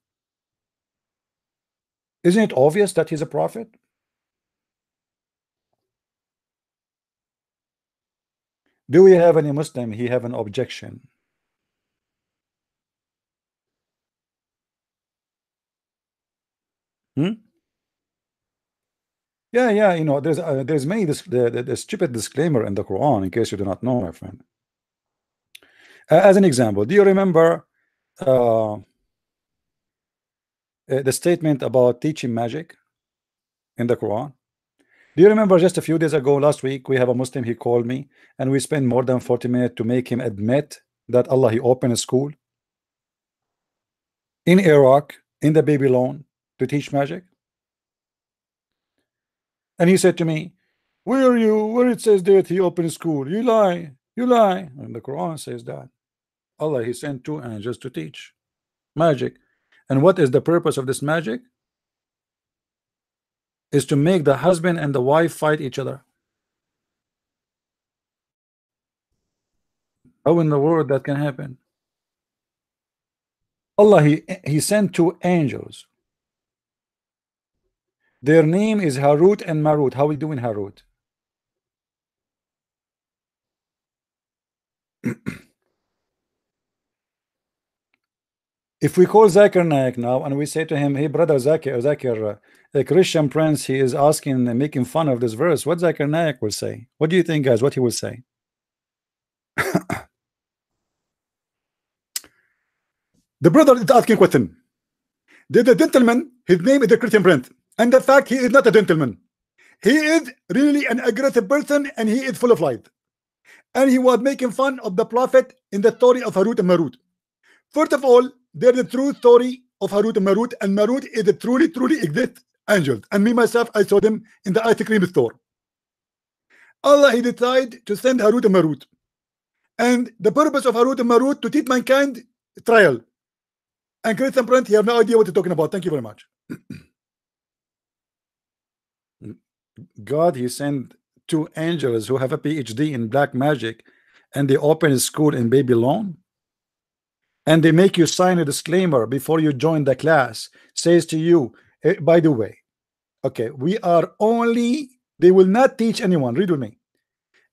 Isn't it obvious that he's a prophet? Do we have any Muslim? He have an objection. Hmm? Yeah, yeah, you know, there's uh, there's many this the, the, the, stupid disclaimer in the Quran in case you do not know, my friend. Uh, as an example, do you remember uh, the statement about teaching magic in the Quran? Do you remember just a few days ago, last week, we have a Muslim, he called me, and we spent more than 40 minutes to make him admit that Allah, he opened a school in Iraq, in the Babylon, to teach magic. And he said to me, where are you? Where it says that he opened a school? You lie, you lie. And the Quran says that. Allah, he sent two angels to teach magic. And what is the purpose of this magic? is to make the husband and the wife fight each other. How in the world that can happen? Allah, he, he sent two angels. Their name is Harut and Marut. How we doing Harut? [CLEARS THROAT] if we call Zakir Naik now and we say to him, hey brother Zakir, Zakir, the Christian Prince, he is asking and making fun of this verse, what Zakir Naik will say? What do you think guys, what he will say? the brother is asking question. Did the gentleman, his name is the Christian Prince, and the fact he is not a gentleman. He is really an aggressive person and he is full of lies. And he was making fun of the prophet in the story of Harut and Marut. First of all, there's the true story of Harut and Marut, and Marut is a truly, truly exist angels. And me myself, I saw them in the ice cream store. Allah, He decided to send Harut and Marut. And the purpose of Harut and Marut to teach mankind trial. And Christian Prince, you have no idea what you're talking about. Thank you very much. [CLEARS THROAT] God, He sent two angels who have a PhD in black magic, and they open a school in Babylon and they make you sign a disclaimer before you join the class says to you eh, by the way okay we are only they will not teach anyone read with me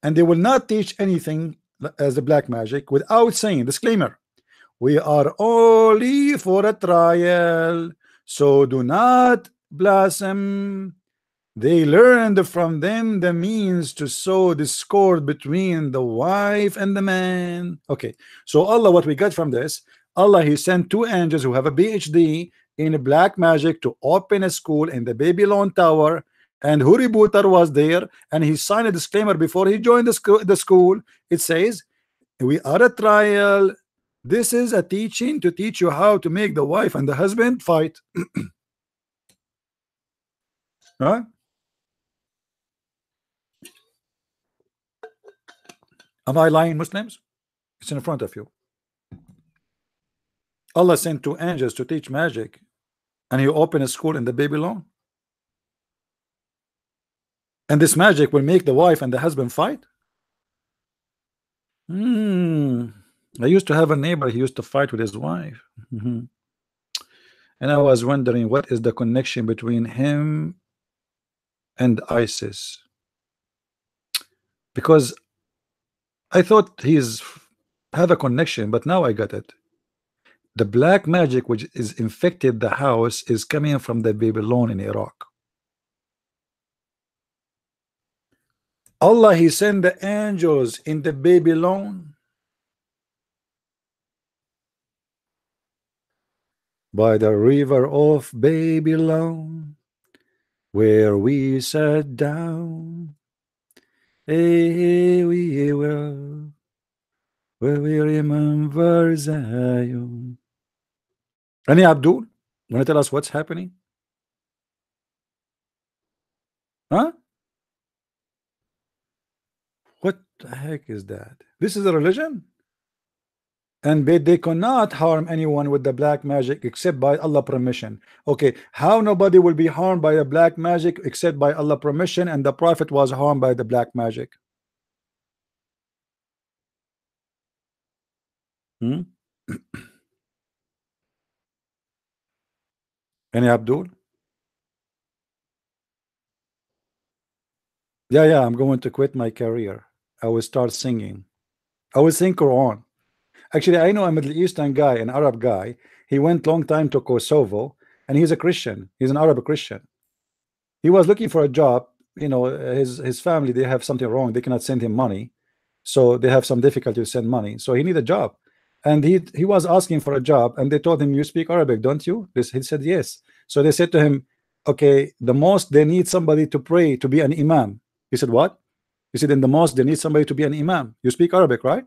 and they will not teach anything as the black magic without saying disclaimer we are only for a trial so do not blaspheme they learned from them the means to sow discord between the wife and the man. Okay, so Allah, what we got from this, Allah, He sent two angels who have a PhD in black magic to open a school in the Babylon Tower. And Harry Potter was there, and he signed a disclaimer before he joined the, sco the school. It says, We are a trial. This is a teaching to teach you how to make the wife and the husband fight. [CLEARS THROAT] huh? Am I lying, Muslims? It's in front of you. Allah sent two angels to teach magic, and He opened a school in the Babylon. And this magic will make the wife and the husband fight. Hmm. I used to have a neighbor. He used to fight with his wife, mm -hmm. and I was wondering what is the connection between him and ISIS because I thought he's have a connection, but now I got it. The black magic which is infected the house is coming from the Babylon in Iraq. Allah he sent the angels in the Babylon by the river of Babylon where we sat down hey we will we remember Zion Any Abdul? Want to tell us what's happening? Huh? What the heck is that? This is a religion and they, they cannot harm anyone with the black magic except by Allah permission. Okay how nobody will be harmed by the black magic except by Allah permission and the prophet was harmed by the black magic? Hmm? [COUGHS] any Abdul? Yeah yeah I'm going to quit my career. I will start singing. I will sing Quran Actually, I know a Middle Eastern guy, an Arab guy. He went long time to Kosovo, and he's a Christian. He's an Arab Christian. He was looking for a job. You know, his his family they have something wrong. They cannot send him money, so they have some difficulty to send money. So he need a job, and he he was asking for a job, and they told him, "You speak Arabic, don't you?" This he said, "Yes." So they said to him, "Okay, the most they need somebody to pray to be an imam." He said, "What?" He said, "In the mosque they need somebody to be an imam. You speak Arabic, right?"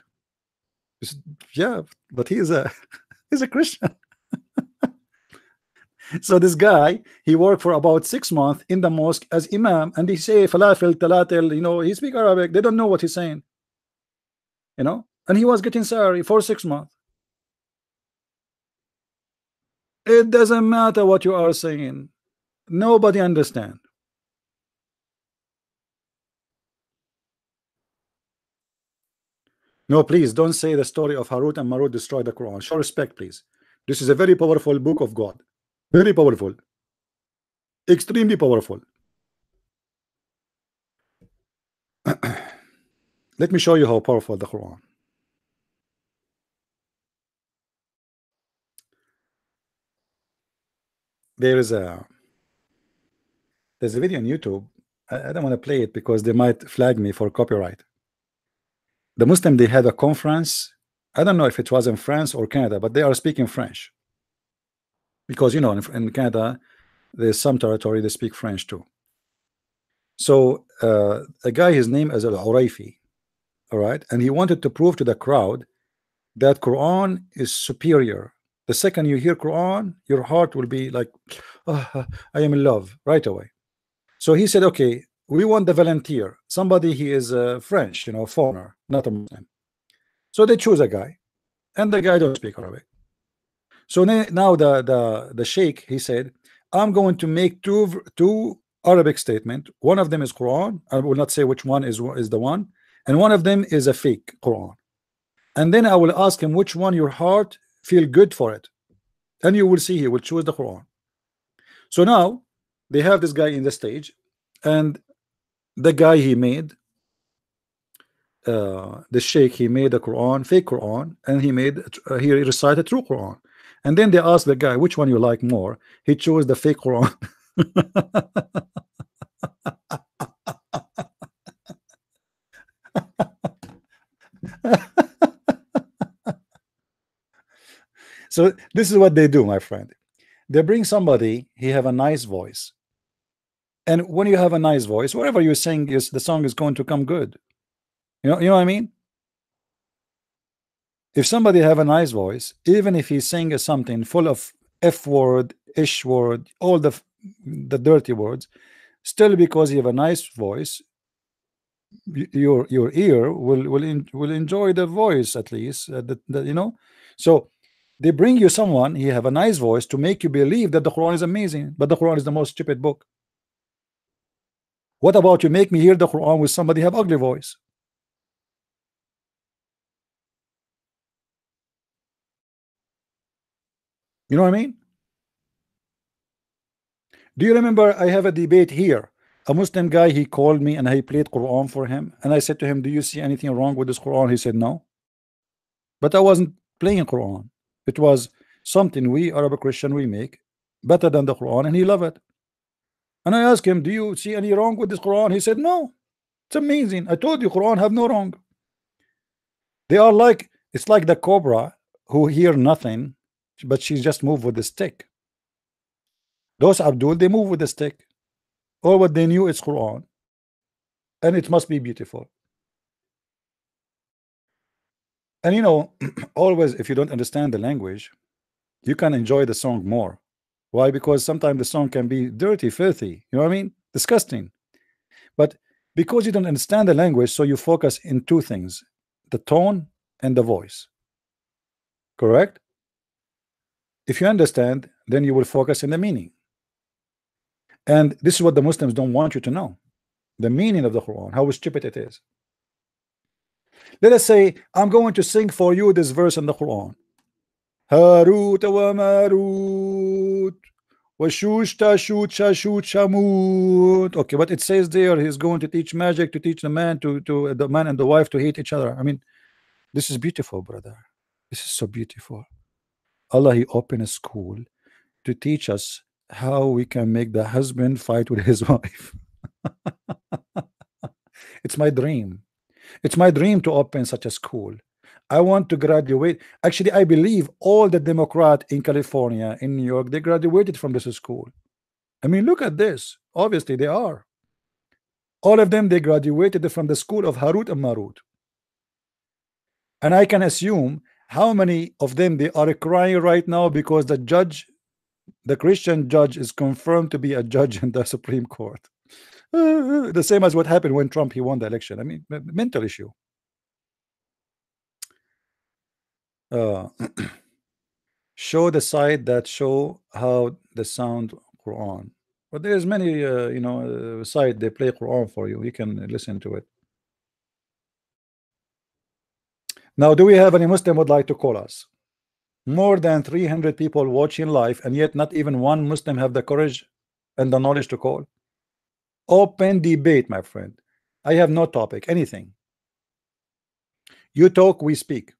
Said, yeah, but he's a [LAUGHS] he's a Christian. [LAUGHS] so this guy he worked for about six months in the mosque as imam, and he say falafel, talatel, you know, he speak Arabic. They don't know what he's saying, you know, and he was getting salary for six months. It doesn't matter what you are saying. Nobody understand. No, please don't say the story of Harut and Marut destroyed the Quran. Show respect, please. This is a very powerful book of God. Very powerful. Extremely powerful. [CLEARS THROAT] Let me show you how powerful the Quran. There is a there's a video on YouTube. I, I don't want to play it because they might flag me for copyright the Muslim they had a conference. I don't know if it was in France or Canada but they are speaking French. Because you know in, in Canada there's some territory they speak French too. So uh, a guy his name is Al-Uraifi all right? And he wanted to prove to the crowd that Quran is superior. The second you hear Quran your heart will be like oh, I am in love right away. So he said okay we want the volunteer somebody he is uh, French you know foreigner not a Muslim. So they choose a guy and the guy don't speak Arabic. So now the the the sheikh he said I'm going to make two two Arabic statement. One of them is Quran. I will not say which one is is the one. And one of them is a fake Quran. And then I will ask him which one your heart feel good for it. And you will see he will choose the Quran. So now they have this guy in the stage and the guy he made uh, the sheikh he made a Quran fake Quran and he made uh, he recited true Quran. And then they asked the guy which one you like more? He chose the fake Quran. [LAUGHS] So this is what they do my friend. They bring somebody he have a nice voice and when you have a nice voice whatever you're saying is the song is going to come good. You know you know what I mean? If somebody have a nice voice even if he's saying something full of f word ish word all the the dirty words still because you have a nice voice your your ear will will in, will enjoy the voice at least uh, that, that you know? So they bring you someone he have a nice voice to make you believe that the Quran is amazing but the Quran is the most stupid book what about you make me hear the Quran with somebody have ugly voice? You know what I mean? Do you remember I have a debate here? A Muslim guy he called me and I played Quran for him and I said to him, Do you see anything wrong with this Quran? He said no. But I wasn't playing Quran. It was something we Arab Christian we make better than the Quran and he loved it. And I asked him, Do you see any wrong with this Quran? He said, No. It's amazing. I told you, Quran have no wrong. They are like it's like the cobra who hear nothing, but she just move with the stick. Those Abdul, they move with the stick. All what they knew is Quran, and it must be beautiful. And you know, [CLEARS THROAT] always if you don't understand the language, you can enjoy the song more. Why? Because sometimes the song can be dirty, filthy, you know what I mean? Disgusting. But because you don't understand the language, so you focus in two things the tone and the voice. Correct? If you understand, then you will focus in the meaning. And this is what the Muslims don't want you to know the meaning of the Quran, how stupid it is. Let us say, I'm going to sing for you this verse in the Quran. Wa Marut Washush Tashut Shashut Shamut. Okay, but it says there he's going to teach magic to teach the man to to the man and the wife to hate each other. I mean, this is beautiful, brother. This is so beautiful. Allah he opened a school to teach us how we can make the husband fight with his [LAUGHS] wife. it's my dream. It's my dream to open such a school. I want to graduate. Actually, I believe all the Democrat in California, in New York, they graduated from this school. I mean, look at this. Obviously, they are. All of them, they graduated from the school of Harut and Marut. And I can assume how many of them they are crying right now because the judge, the Christian judge, is confirmed to be a judge in the [LAUGHS] Supreme Court. [LAUGHS] the same as what happened when Trump he won the election. I mean, mental issue. Uh, [CLEARS THROAT] show the site that show how the sound Quran. But there's many, uh, you know, uh, site they play Quran for you. You can listen to it. Now, do we have any Muslim would like to call us? More than 300 people watching live, and yet not even one Muslim have the courage and the knowledge to call. Open debate, my friend. I have no topic, anything. You talk, we speak.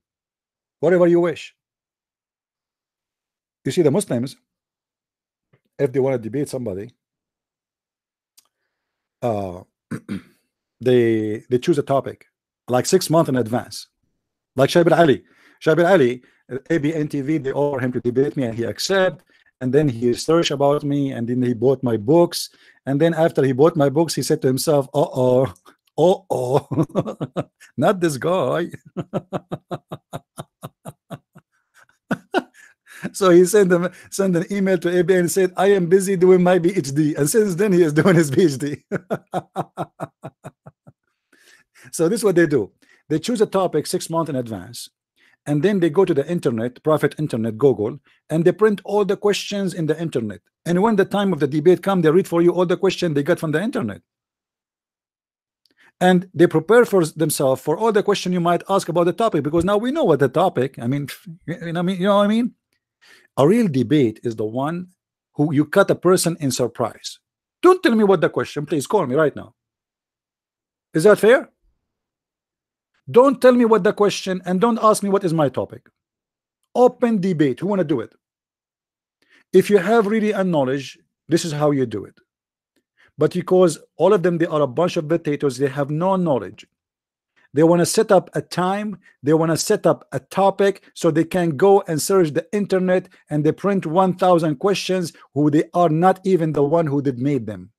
Whatever you wish. You see, the Muslims, if they want to debate somebody, uh, [CLEARS THROAT] they they choose a topic like six months in advance. Like Shabir Ally. Shabir Ally, ABN TV, they offer him to debate me and he accept. And then he searched about me and then he bought my books. And then after he bought my books, he said to himself, uh oh, [LAUGHS] uh oh, [LAUGHS] not this guy. [LAUGHS] [LAUGHS] so he sent them sent an email to ABN and said, I am busy doing my PhD. And since then he is [LAUGHS] doing his PhD. [LAUGHS] so this is what they do. They choose a topic six months in advance and then they go to the internet private internet google and they print all the questions in the internet and when the time of the debate come they read for you all the questions they got from the internet and they prepare for themselves for all the question you might ask about the topic because now we know what the topic I mean you know I mean you know what I mean a real debate is the one who you cut a person in surprise don't tell me what the question please call me right now is that fair don't tell me what the question and don't ask me what is my topic. Open debate. Who want to do it? If you have really a knowledge, this is how you do it. But because all of them they are a bunch of potatoes, they have no knowledge. They want to set up a time, they want to set up a topic so they can go and search the internet and they print 1000 questions who they are not even the one who did made them.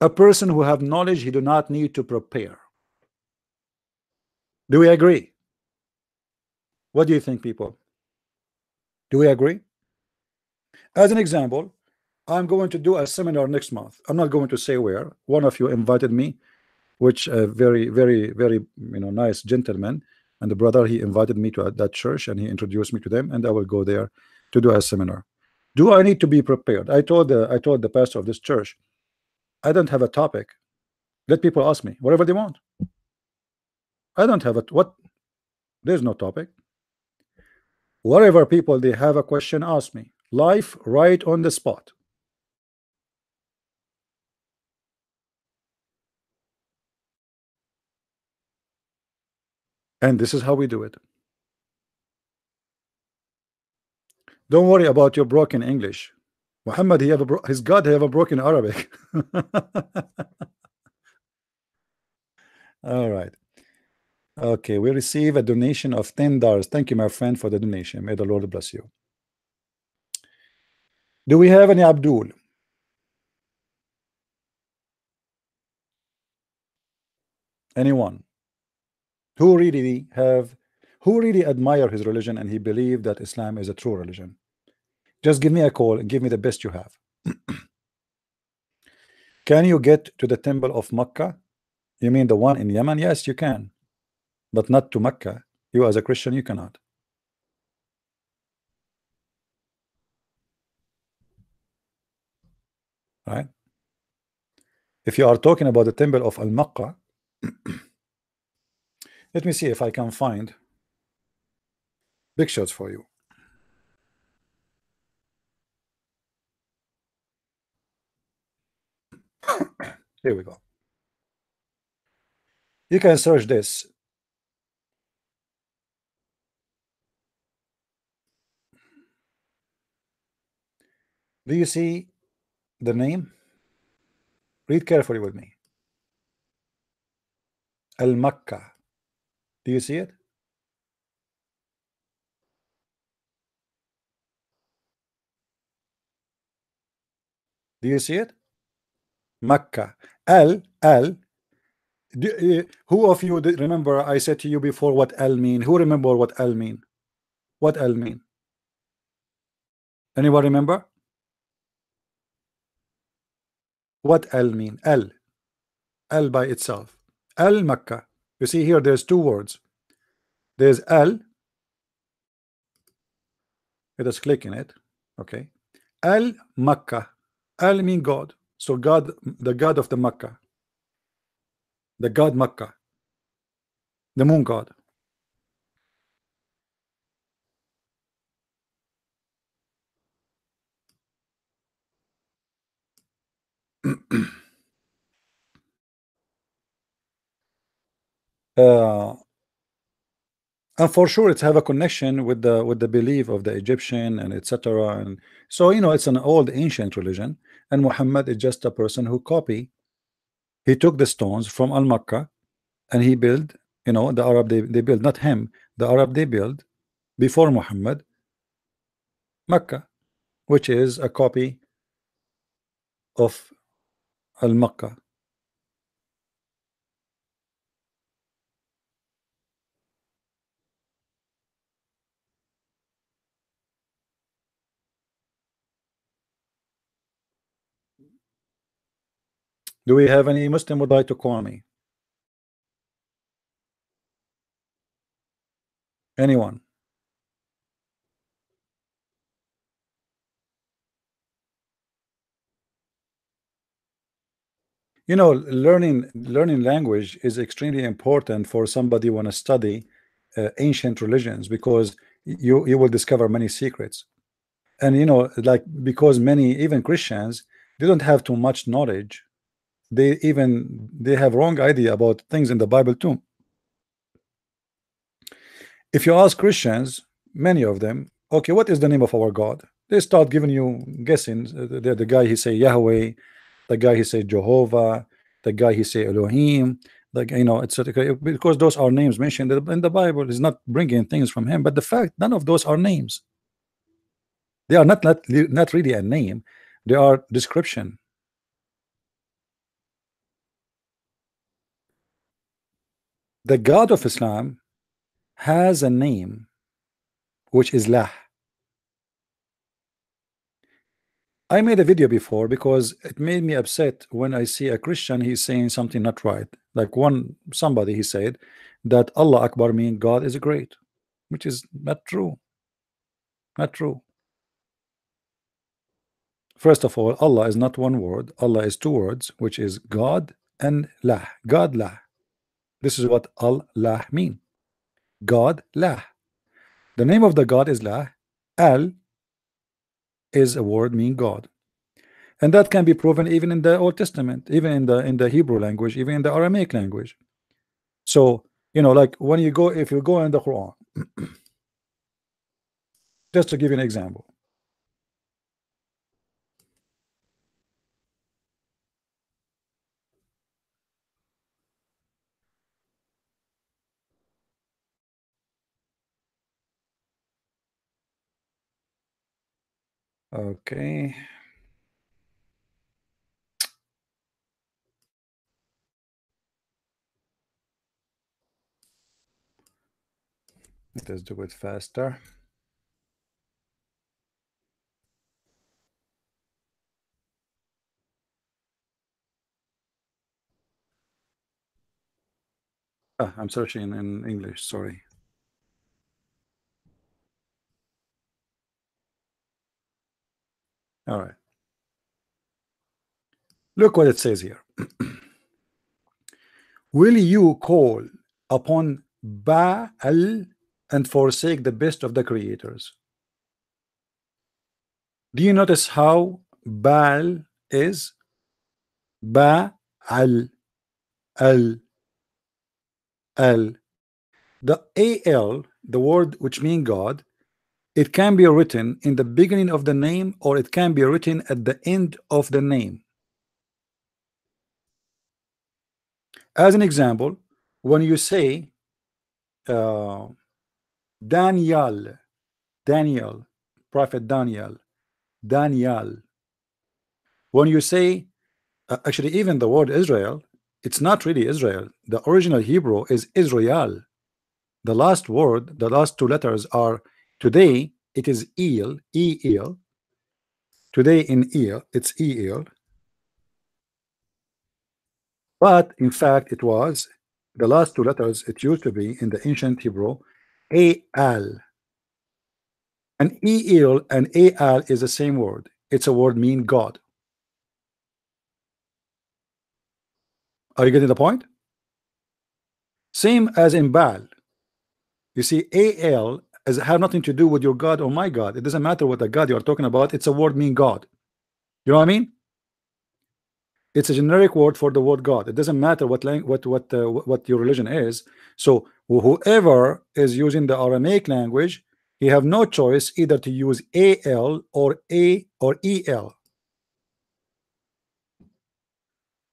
a person who have knowledge he do not need to prepare. Do we agree? What do you think people? Do we agree? As an example I'm going to do a seminar next month I'm not going to say where one of you invited me which a very very very you know nice gentleman and the brother he invited me to that church and he introduced me to them and I will go there to do a seminar do I need to be prepared I told the I told the pastor of this church I don't have a topic. Let people ask me whatever they want. I don't have a what. There's no topic. Whatever people they have a question, ask me. Life right on the spot. And this is how we do it. Don't worry about your broken English. Muhammad, he have a his God have a broken Arabic. [LAUGHS] All right. Okay, we receive a donation of ten dollars. Thank you, my friend, for the donation. May the Lord bless you. Do we have any Abdul? Anyone who really have who really admire his religion and he believed that Islam is a true religion? Just give me a call and give me the best you have. [CLEARS THROAT] can you get to the temple of Mecca? You mean the one in Yemen? Yes, you can, but not to Mecca. You as a Christian, you cannot. Right? If you are talking about the temple of Al Makkah, [CLEARS THROAT] let me see if I can find pictures for you. [COUGHS] Here we go. You can search this. Do you see the name? Read carefully with me. Al Makkah. Do you see it? Do you see it? Makkah. Al, Al. Do, uh, who of you remember I said to you before what Al mean? Who remember what Al mean? What Al mean? Anyone remember? What Al mean? Al. Al by itself. Al Makkah. You see here there's two words. There's Al. Let us click in it. Okay. Al Makkah. Al mean God. So God, the God of the Makkah. The God Makkah. The moon God. [CLEARS THROAT] uh, and for sure it's have a connection with the with the belief of the Egyptian and etc and so you know it's an old ancient religion. And Muhammad is just a person who copy. He took the stones from Al Makkah and he built you know the Arab they, they built not him the Arab they built before Muhammad Mecca which is a copy of Al Makkah Do we have any Muslim would like to call me? Anyone? You know, learning learning language is extremely important for somebody want to study uh, ancient religions because you you will discover many secrets. And you know, like because many even Christians they don't have too much knowledge they even they have wrong idea about things in the Bible too. If you ask Christians, many of them, okay, what is the name of our God? They start giving you guessing. Uh, the, the guy he say Yahweh, the guy he say Jehovah, the guy he say Elohim, like you know, etc. Because those are names mentioned in the Bible. Is not bringing things from him, but the fact none of those are names. They are not not not really a name. They are description. The God of Islam has a name which is Lah. I made a video before because it made me upset when I see a Christian he's saying something not right. Like one somebody he said that Allah Akbar mean God is great, which is not true. Not true. First of all, Allah is not one word. Allah is two words, which is God and Lah. God Lah. This is what Allah mean. God Lah. The name of the God is Lah. Al is a word mean God. And that can be proven even in the Old Testament, even in the in the Hebrew language, even in the Aramaic language. So, you know, like when you go, if you go in the Quran, [CLEARS THROAT] just to give you an example. Okay. Let us do it faster. Ah, I'm searching in English, sorry. All right. Look what it says here. [CLEARS THROAT] Will you call upon Baal and forsake the best of the creators? Do you notice how Baal is? Baal, al, al. The al, the word which mean God, it can be written in the beginning of the name or it can be written at the end of the name. As an example, when you say uh, Daniel, Daniel, Prophet Daniel, Daniel, when you say, uh, actually, even the word Israel, it's not really Israel. The original Hebrew is Israel. The last word, the last two letters are today, it is eel, eel. Today in eel, it's e-eel. But in fact, it was the last two letters, it used to be in the ancient Hebrew, al. And eel and al is the same word. It's a word mean God. Are you getting the point? Same as in Baal. You see, al has have nothing to do with your God or my God. It doesn't matter what the God you are talking about. It's a word mean God. You know what I mean? It's a generic word for the word God. It doesn't matter what what what uh, what your religion is. So whoever is using the Aramaic language, he have no choice either to use al or a or el.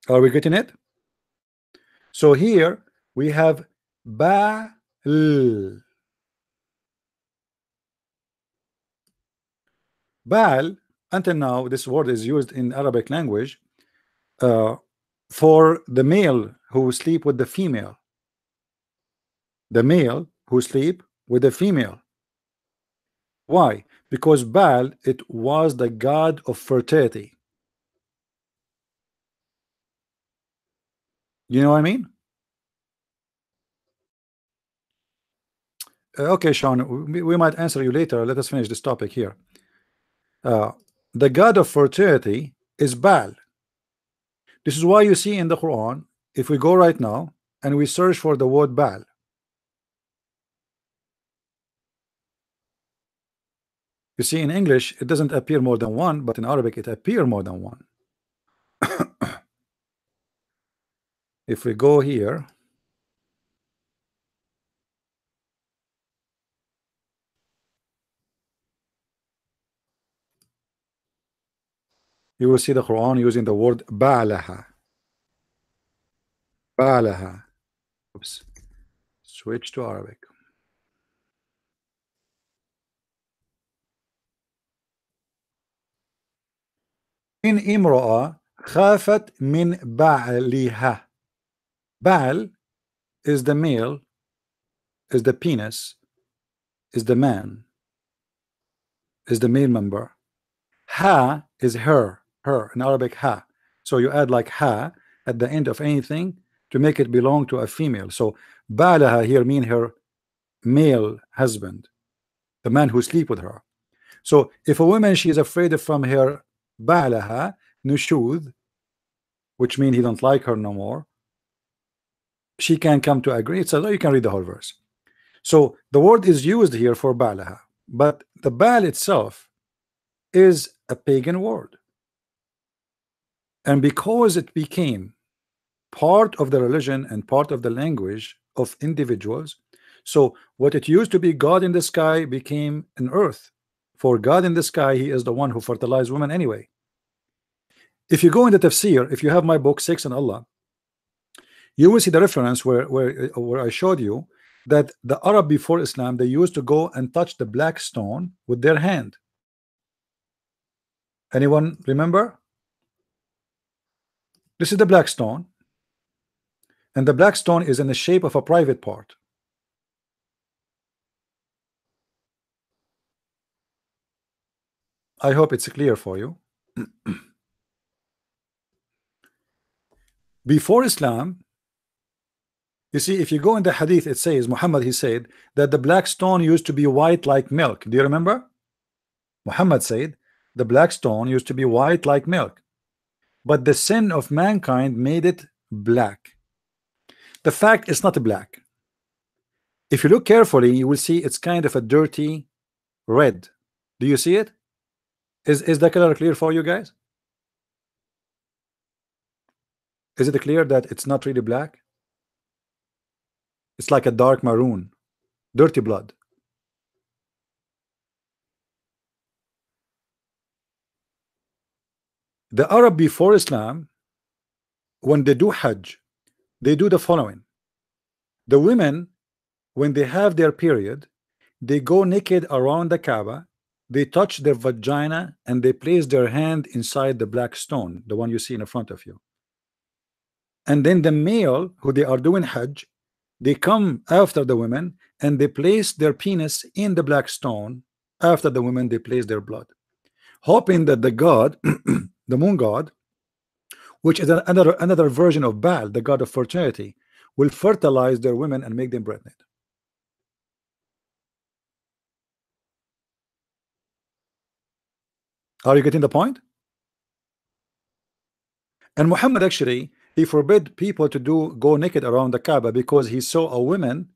Are we getting it? So here we have Baal. Baal, until now, this word is used in Arabic language uh, for the male who sleep with the female. The male who sleep with the female. Why? Because Baal, it was the god of fertility. You know what I mean? Uh, okay, Sean, we, we, might answer you later. Let us finish this topic here. Uh, the god of fertility is Baal. This is why you see in the Quran, if we go right now and we search for the word Baal, you see in English it doesn't appear more than one, but in Arabic it appear more than one. [COUGHS] if we go here, you will see the Quran using the word ba'laha. Ba'laha. Oops. Switch to Arabic. In imra'a khafat min ba'liha. Ba'al is the male, is the penis, is the man, is the male member. Ha is her her in Arabic ha. So you add like ha at the end of anything to make it belong to a female. So balaha here mean her male husband the man who sleep with her. So if a woman she is afraid of from her balaha nushuz which mean he don't like her no more she can come to agree. So you can read the whole verse. So the word is used here for balaha but the bal itself is a pagan word and because it became part of the religion and part of the language of individuals so what it used to be God in the sky became an earth. For God in the sky he is the one who fertilized women anyway. If you go into tafsir if you have my book Sex and Allah you will see the reference where where where I showed you that the Arab before Islam they used to go and touch the black stone with their hand. Anyone remember? This is the black stone. And the black stone is in the shape of a private part. I hope it's clear for you. [CLEARS THROAT] Before Islam, you see, if you go in the hadith, it says, Muhammad, he said, that the black stone used to be white like milk. Do you remember? Muhammad said, the black stone used to be white like milk. But the sin of mankind made it black. The fact is not a black. If you look carefully, you will see it's kind of a dirty red. Do you see it? Is, is the color clear for you guys? Is it clear that it's not really black? It's like a dark maroon, dirty blood. The Arab before Islam, when they do Hajj, they do the following. The women, when they have their period, they go naked around the Kaaba, they touch their vagina, and they place their hand inside the black stone, the one you see in front of you. And then the male who they are doing Hajj, they come after the women and they place their penis in the black stone. After the women, they place their blood, hoping that the god, [CLEARS THROAT] the moon god, which is another another version of Baal, the god of fertility, will fertilize their women and make them pregnant. Are you getting the point? And Muhammad actually he forbid people to do go naked around the Kaaba because he saw a woman,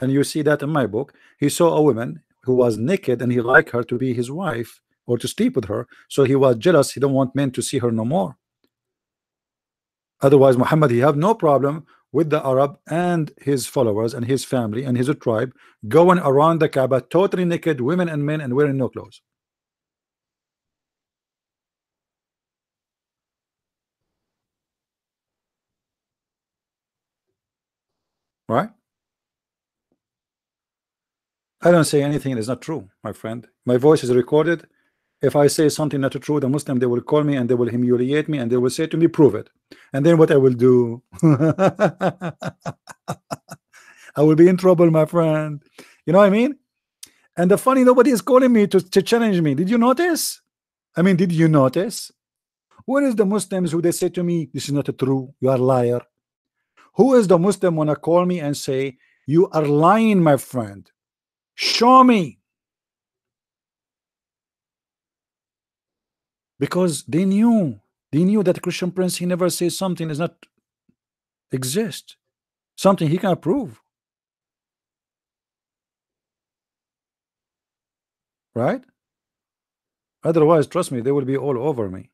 and you see that in my book. He saw a woman who was naked and he liked her to be his wife or to sleep with her. So he was jealous. He don't want men to see her no more. Otherwise, Muhammad he have no problem with the Arab and his followers and his family and his tribe going around the Kaaba totally naked, women and men, and wearing no clothes. Right? I don't say anything is not true, my friend. My voice is recorded. If I say something not true, the Muslim they will call me and they will humiliate me and they will say to me, prove it. And then what I will do? [LAUGHS] I will be in trouble, my friend. You know what I mean? And the funny, nobody is calling me to, to challenge me. Did you notice? I mean, did you notice? Where is the Muslims who they say to me, this is not true, you are a liar. Who is the Muslim wanna call me and say, you are lying, my friend? Show me. Because they knew, they knew that Christian Prince, he never says something does not exist, something he can prove. Right? Otherwise, trust me, they will be all over me.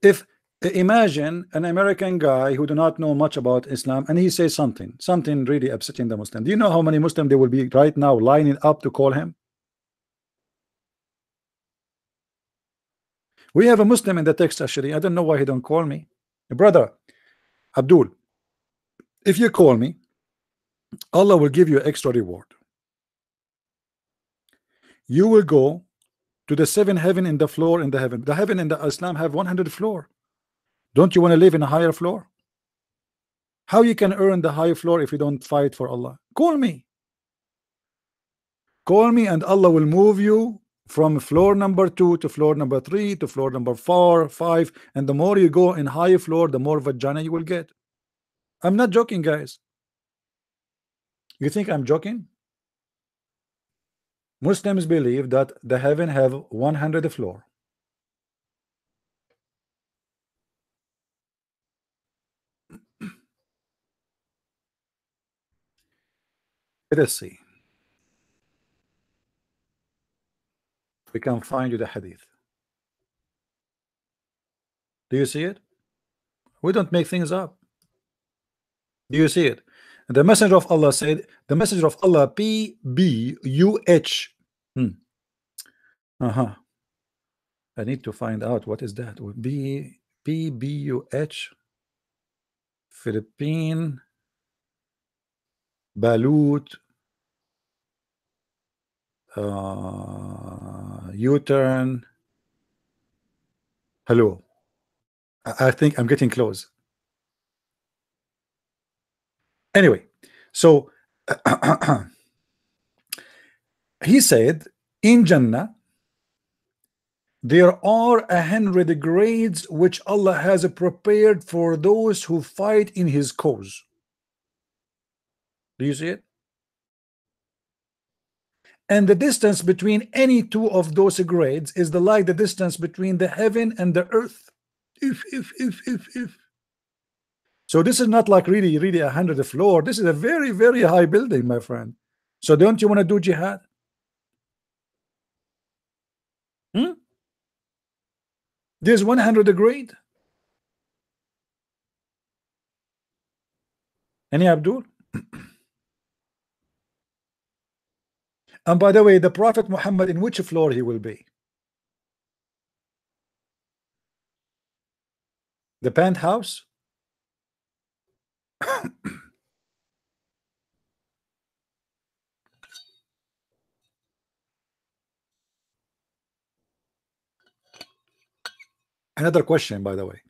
If imagine an American guy who do not know much about Islam and he says something something really upsetting the Muslim do you know how many Muslim they will be right now lining up to call him we have a Muslim in the text actually I don't know why he don't call me brother Abdul if you call me Allah will give you extra reward you will go to the seven heaven in the floor in the heaven the heaven in the Islam have 100 floor don't you want to live in a higher floor? How you can earn the higher floor if you don't fight for Allah? Call me. Call me and Allah will move you from floor number two to floor number three to floor number four, five, and the more you go in higher floor, the more vagina you will get. I'm not joking, guys. You think I'm joking? Muslims believe that the heaven have 100 floor. Let us see. We can find you the hadith. Do you see it? We don't make things up. Do you see it? The messenger of Allah said, the messenger of Allah P B U H. Hmm. Uh-huh. I need to find out what is that. B P B U H Philippine Balut, uh, U-turn, Hello. I, think I'm getting close. Anyway, so [CLEARS THROAT] he said in Jannah there are a hundred grades which Allah has prepared for those who fight in his cause. Do you see it? And the distance between any two of those grades is the like the distance between the heaven and the earth. If, if, if, if, if. So this is not like really, really a hundred floor. This is a very, very high building, my friend. So don't you want to do jihad? Hmm? There's 100 grade. Any Abdul? And by the way, the Prophet Muhammad, in which floor he will be? The penthouse? [COUGHS] Another question, by the way.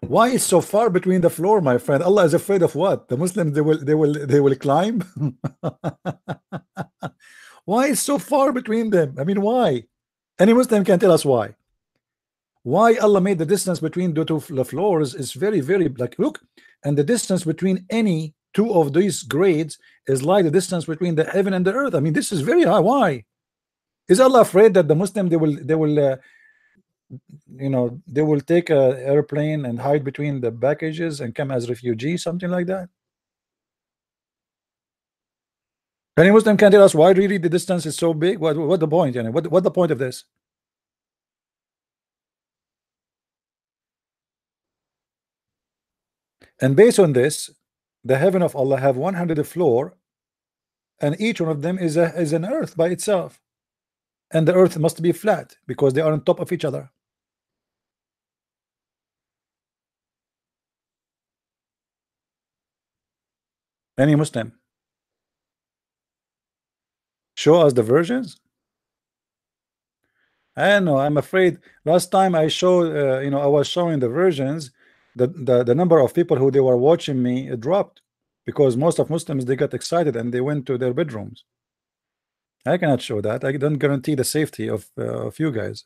Why is so far between the floor, my friend? Allah is afraid of what? The Muslims they will they will they will climb. [LAUGHS] why is so far between them? I mean, why? Any Muslim can tell us why. Why Allah made the distance between the two floors is very, very like look, and the distance between any two of these grades is like the distance between the heaven and the earth. I mean, this is very high. Why? Is Allah afraid that the Muslim they will they will uh, you know they will take a airplane and hide between the packages and come as refugees something like that any Muslim can tell us why really the distance is so big? What what the point you know what what the point of this? And based on this the heaven of Allah have 100 floor and each one of them is a is an earth by itself. And the earth must be flat because they are on top of each other. Any Muslim? Show us the versions. I know. I'm afraid. Last time I showed, uh, you know, I was showing the versions. The, the the number of people who they were watching me dropped because most of Muslims they got excited and they went to their bedrooms. I cannot show that. I don't guarantee the safety of uh, of you guys.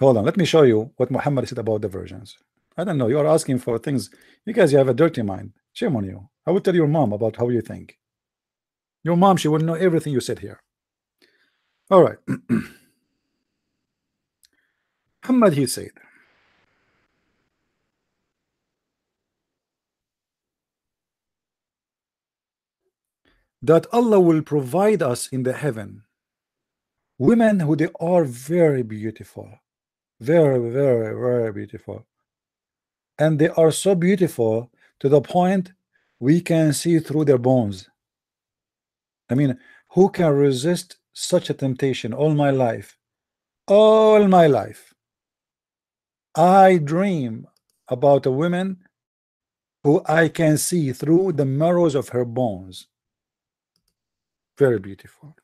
Hold on, let me show you what Muhammad said about the versions. I don't know. You are asking for things. because you have a dirty mind. Shame on you. I will tell your mom about how you think. Your mom, she will know everything you said here. All right. [CLEARS THROAT] Muhammad, he said, that Allah will provide us in the heaven women who they are very beautiful very very very beautiful and they are so beautiful to the point we can see through their bones. I mean who can resist such a temptation all my life? All my life. I dream about a woman who I can see through the marrows of her bones. Very beautiful.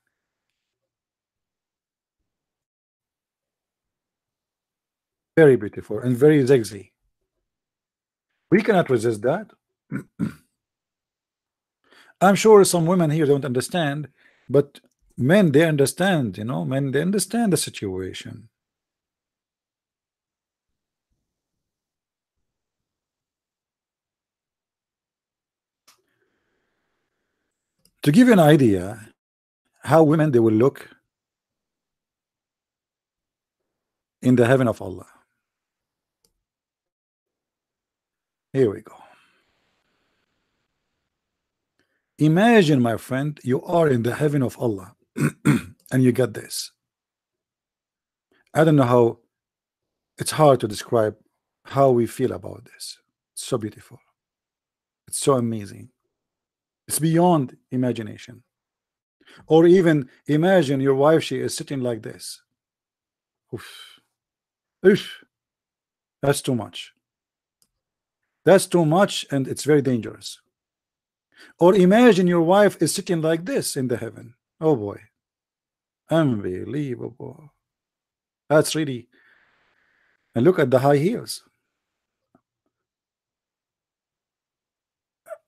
Very beautiful and very sexy. We cannot resist that. [CLEARS THROAT] I'm sure some women here don't understand, but men they understand, you know, men they understand the situation. To give you an idea how women they will look in the heaven of Allah. Here we go. Imagine, my friend, you are in the heaven of Allah [CLEARS THROAT] and you get this. I don't know how it's hard to describe how we feel about this. It's so beautiful. It's so amazing. It's beyond imagination. Or even imagine your wife, she is sitting like this. Oof. Oof. That's too much. That's too much and it's very dangerous. Or imagine your wife is sitting like this in the heaven. Oh boy, Unbelievable. That's really. And look at the high heels.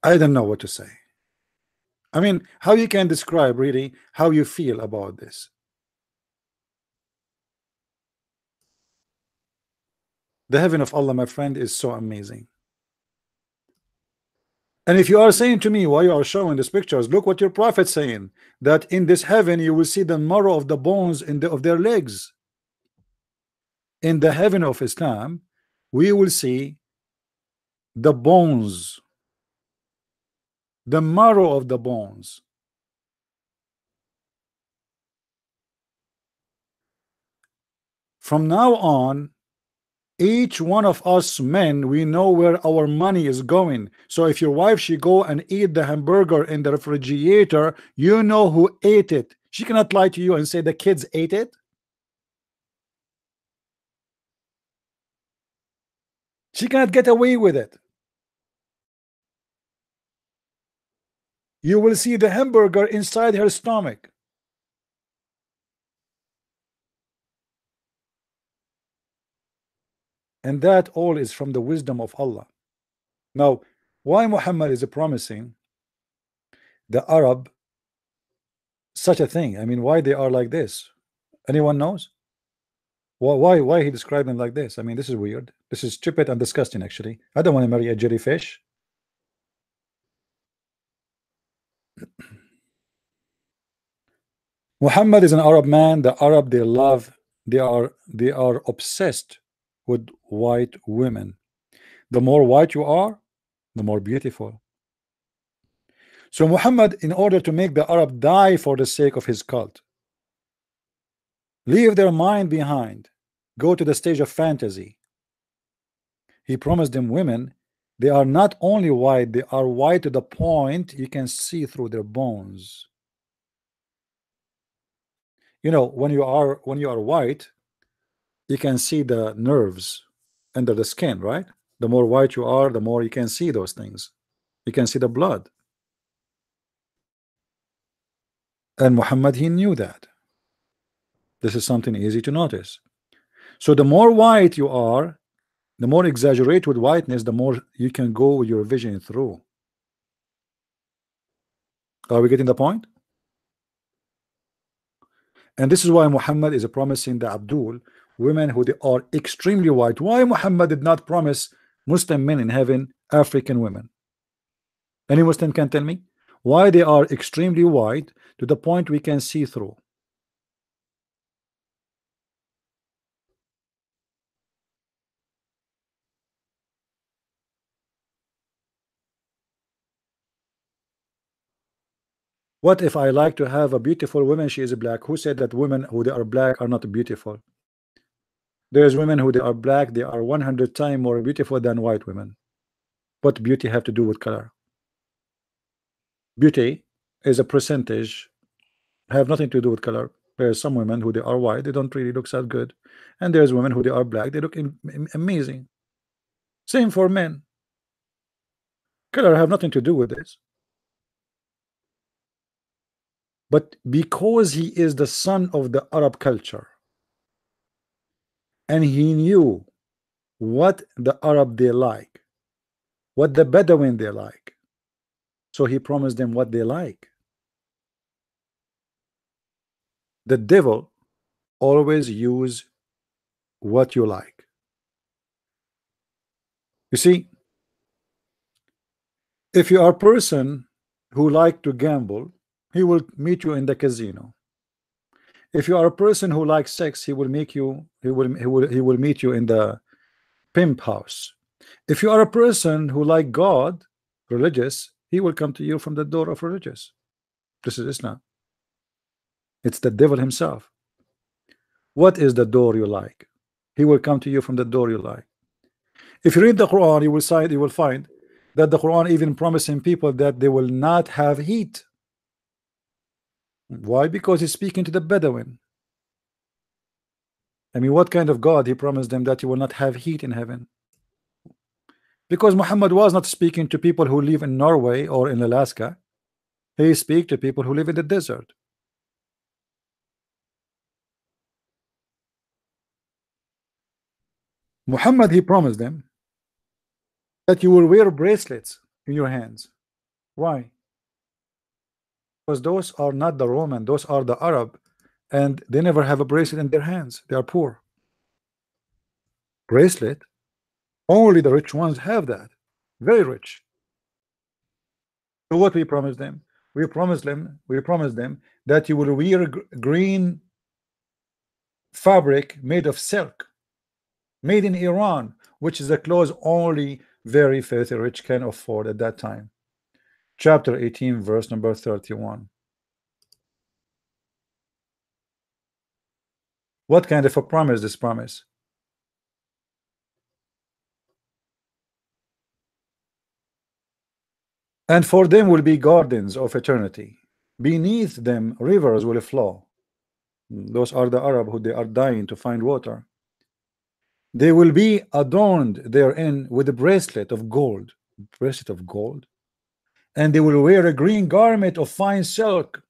I don't know what to say. I mean, how you can describe really how you feel about this. The heaven of Allah, my friend, is so amazing. And if you are saying to me why you are showing these pictures, look what your prophet saying that in this heaven you will see the marrow of the bones in the, of their legs. In the heaven of Islam, we will see the bones, the marrow of the bones. From now on, each one of us men we know where our money is going. So if your wife she go and eat the hamburger in the refrigerator you know who ate it. She cannot lie to you and say the kids ate it. She cannot get away with it. You will see the hamburger inside her stomach and that all is from the wisdom of Allah. Now why Muhammad is promising the Arab such a thing? I mean why they are like this? Anyone knows? Why why why he described them like this? I mean this is weird. This is stupid and disgusting actually. I don't want to marry a jellyfish [CLEARS THROAT] Muhammad is an Arab man. The Arab they love they are they are obsessed with white women. The more white you are, the more beautiful. So Muhammad, in order to make the Arab die for the sake of his cult, leave their mind behind, go to the stage of fantasy. He promised them women, they are not only white, they are white to the point you can see through their bones. You know, when you are when you are white, you can see the nerves under the skin, right? The more white you are, the more you can see those things. You can see the blood. And Muhammad, he knew that. This is something easy to notice. So the more white you are, the more exaggerate with whiteness, the more you can go with your vision through. Are we getting the point? And this is why Muhammad is promising the Abdul women who they are extremely white. Why Muhammad did not promise Muslim men in heaven African women? Any Muslim can tell me why they are extremely white to the point we can see through. What if I like to have a beautiful woman? She is black. Who said that women who they are black are not beautiful? There's women who they are black, they are 100 times more beautiful than white women. What beauty have to do with color? Beauty is a percentage, have nothing to do with color. There's some women who they are white, they don't really look that good. And there's women who they are black, they look amazing. Same for men. Color have nothing to do with this. But because he is the son of the Arab culture, and he knew what the Arab they like, what the Bedouin they like. So he promised them what they like. The devil always use what you like. You see, if you are a person who like to gamble, he will meet you in the casino if you are a person who likes sex he will make you he will he will he will meet you in the pimp house. If you are a person who like God religious he will come to you from the door of religious. This is Islam. It's the devil himself. What is the door you like? He will come to you from the door you like. If you read the Quran you will find you will find that the Quran even promising people that they will not have heat why? Because he's speaking to the Bedouin. I mean, what kind of God he promised them that he will not have heat in heaven? Because Muhammad was not speaking to people who live in Norway or in Alaska. He speak to people who live in the desert. Muhammad, he promised them that you will wear bracelets in your hands. Why? Because those are not the Roman those are the Arab and they never have a bracelet in their hands. They are poor. Bracelet? Only the rich ones have that. Very rich. So what we promised them? We promised them we promised them that you will wear green fabric made of silk made in Iran which is a clothes only very filthy rich can afford at that time chapter 18 verse number 31 what kind of a promise this promise? And for them will be gardens of eternity. Beneath them rivers will flow. Those are the Arab who they are dying to find water. They will be adorned therein with a bracelet of gold. Bracelet of gold and they will wear a green garment of fine silk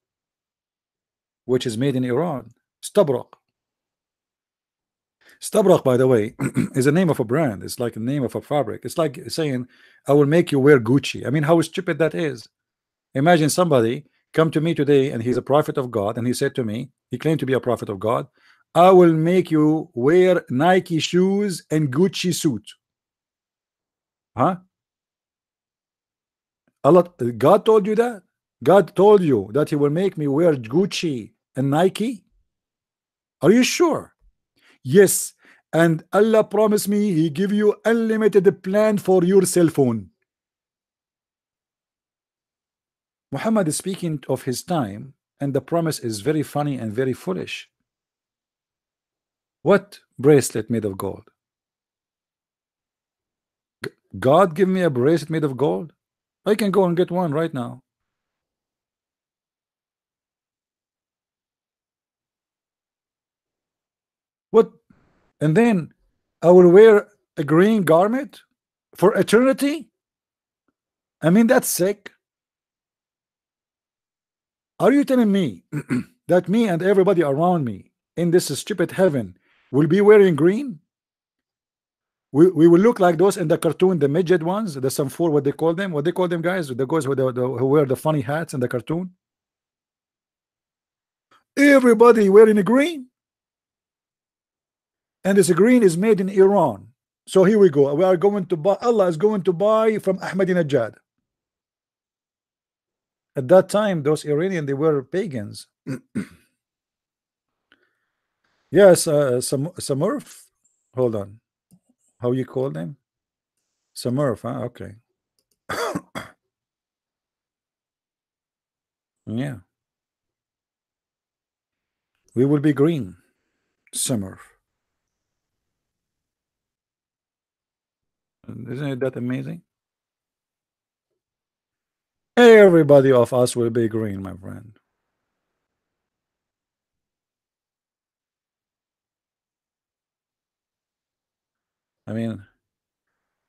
which is made in Iran. Istabraq Istabraq by the way [CLEARS THROAT] is a name of a brand. It's like the name of a fabric. It's like saying I will make you wear Gucci. I mean how stupid that is. Imagine somebody come to me today and he's a prophet of God and he said to me he claimed to be a prophet of God I will make you wear Nike shoes and Gucci suit. Huh Allah God told you that? God told you that he will make me wear Gucci and Nike? Are you sure? Yes. And Allah promised me he give you unlimited plan for your cell phone. Muhammad is speaking of his time and the promise is very funny and very foolish. What bracelet made of gold? God give me a bracelet made of gold I can go and get one right now. What? And then I will wear a green garment for eternity? I mean that's sick. Are you telling me [CLEARS THROAT] that me and everybody around me in this stupid heaven will be wearing green we, we will look like those in the cartoon the midget ones the some four what they call them. What they call them guys? The guys with the, the, who wear the funny hats in the cartoon? Everybody wearing a green. And this green is made in Iran. So here we go. We are going to buy Allah is going to buy from Ahmadinejad at that time those Iranian they were pagans. [CLEARS THROAT] Yes uh, some Samurf? Hold on how you call them? Samurf huh? okay. [COUGHS] Yeah. We will be green Samurf isn't that amazing? Everybody of us will be green my friend I mean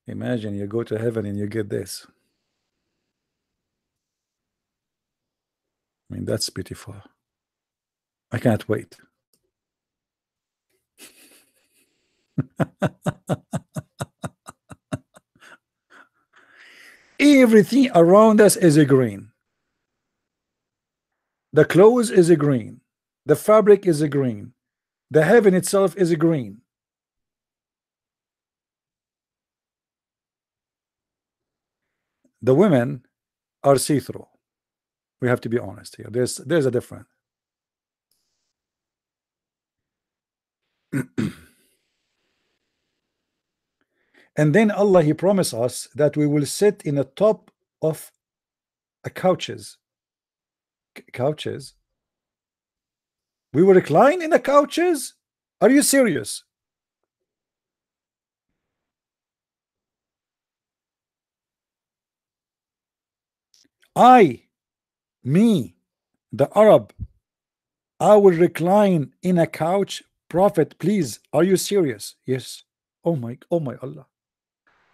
imagine you go to heaven and you get this. I mean that's beautiful I can't wait. Everything around us is a green. The clothes is a green. The fabric is a green. The heaven itself is a green the women are see-through. We have to be honest here. There's there's a difference. [CLEARS THROAT] And then Allah he promised us that we will sit in the top of a couches. Couches? We will recline in the couches? Are you serious I me the Arab I will recline in a couch. Prophet please are you serious? Yes. Oh my oh my Allah.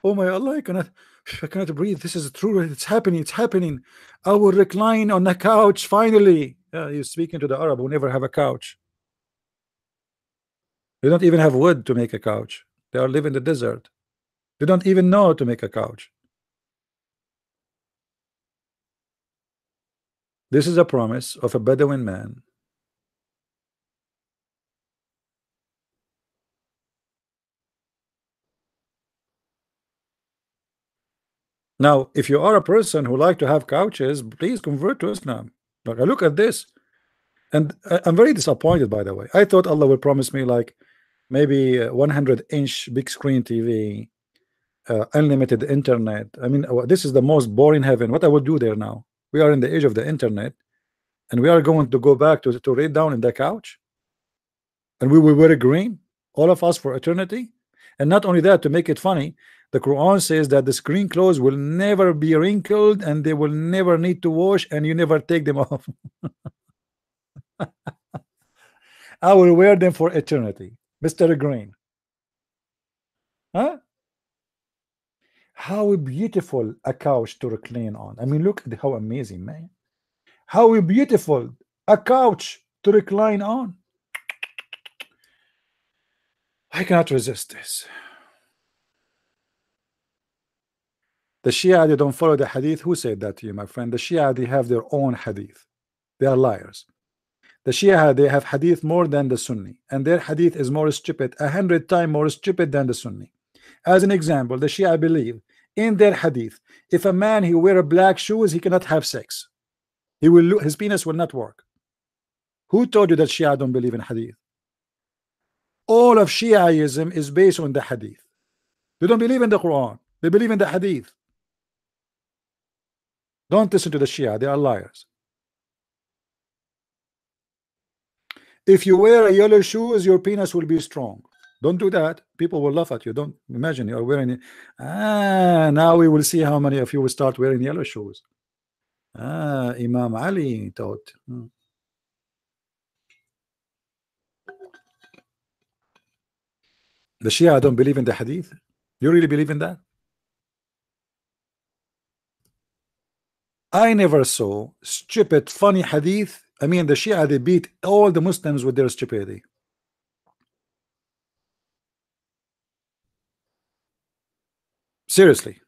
Oh my Allah I cannot I cannot breathe. This is true. It's happening it's happening. I will recline on the couch finally. Yeah, he's speaking to the Arab who never have a couch. They don't even have wood to make a couch. They are living in the desert. They don't even know to make a couch. This is a promise of a Bedouin man. Now, if you are a person who like to have couches, please convert to Islam. Like, look at this. And I'm very disappointed, by the way. I thought Allah would promise me like maybe a 100 inch big screen TV, uh, unlimited internet. I mean, uh, this is the most boring heaven. What I would do there now? We are in the age of the internet, and we are going to go back to to lay down in the couch, and we will wear green, all of us for eternity. And not only that, to make it funny, the Quran says that the screen clothes will never be wrinkled and they will never need to wash, and you never take them [LAUGHS] off. I will wear them for eternity, Mr. Green. Huh? How beautiful a couch to recline on. I mean, look at how amazing, man. How beautiful a couch to recline on. I cannot resist this. The Shia, they don't follow the hadith. Who said that to you, my friend? The Shia, they have their own hadith. They are liars. The Shia, they have hadith more than the Sunni, and their hadith is more stupid, a hundred times more stupid than the Sunni. As an example, the Shia believe in their hadith, if a man he wear a black shoes, he cannot have sex. He will his penis will not work. Who told you that Shia don't believe in hadith? All of Shiaism is based on the hadith. They don't believe in the Quran. They believe in the hadith. Don't listen to the Shia, they are liars. If you wear a yellow shoes, your penis will be strong. Don't do that. People will laugh at you. Don't imagine you are wearing it. Ah, now we will see how many of you will start wearing yellow shoes. Ah, Imam Ali taught. Hmm. The Shia don't believe in the hadith. You really believe in that? I never saw stupid, funny hadith. I mean, the Shia they beat all the Muslims with their stupidity. Seriously.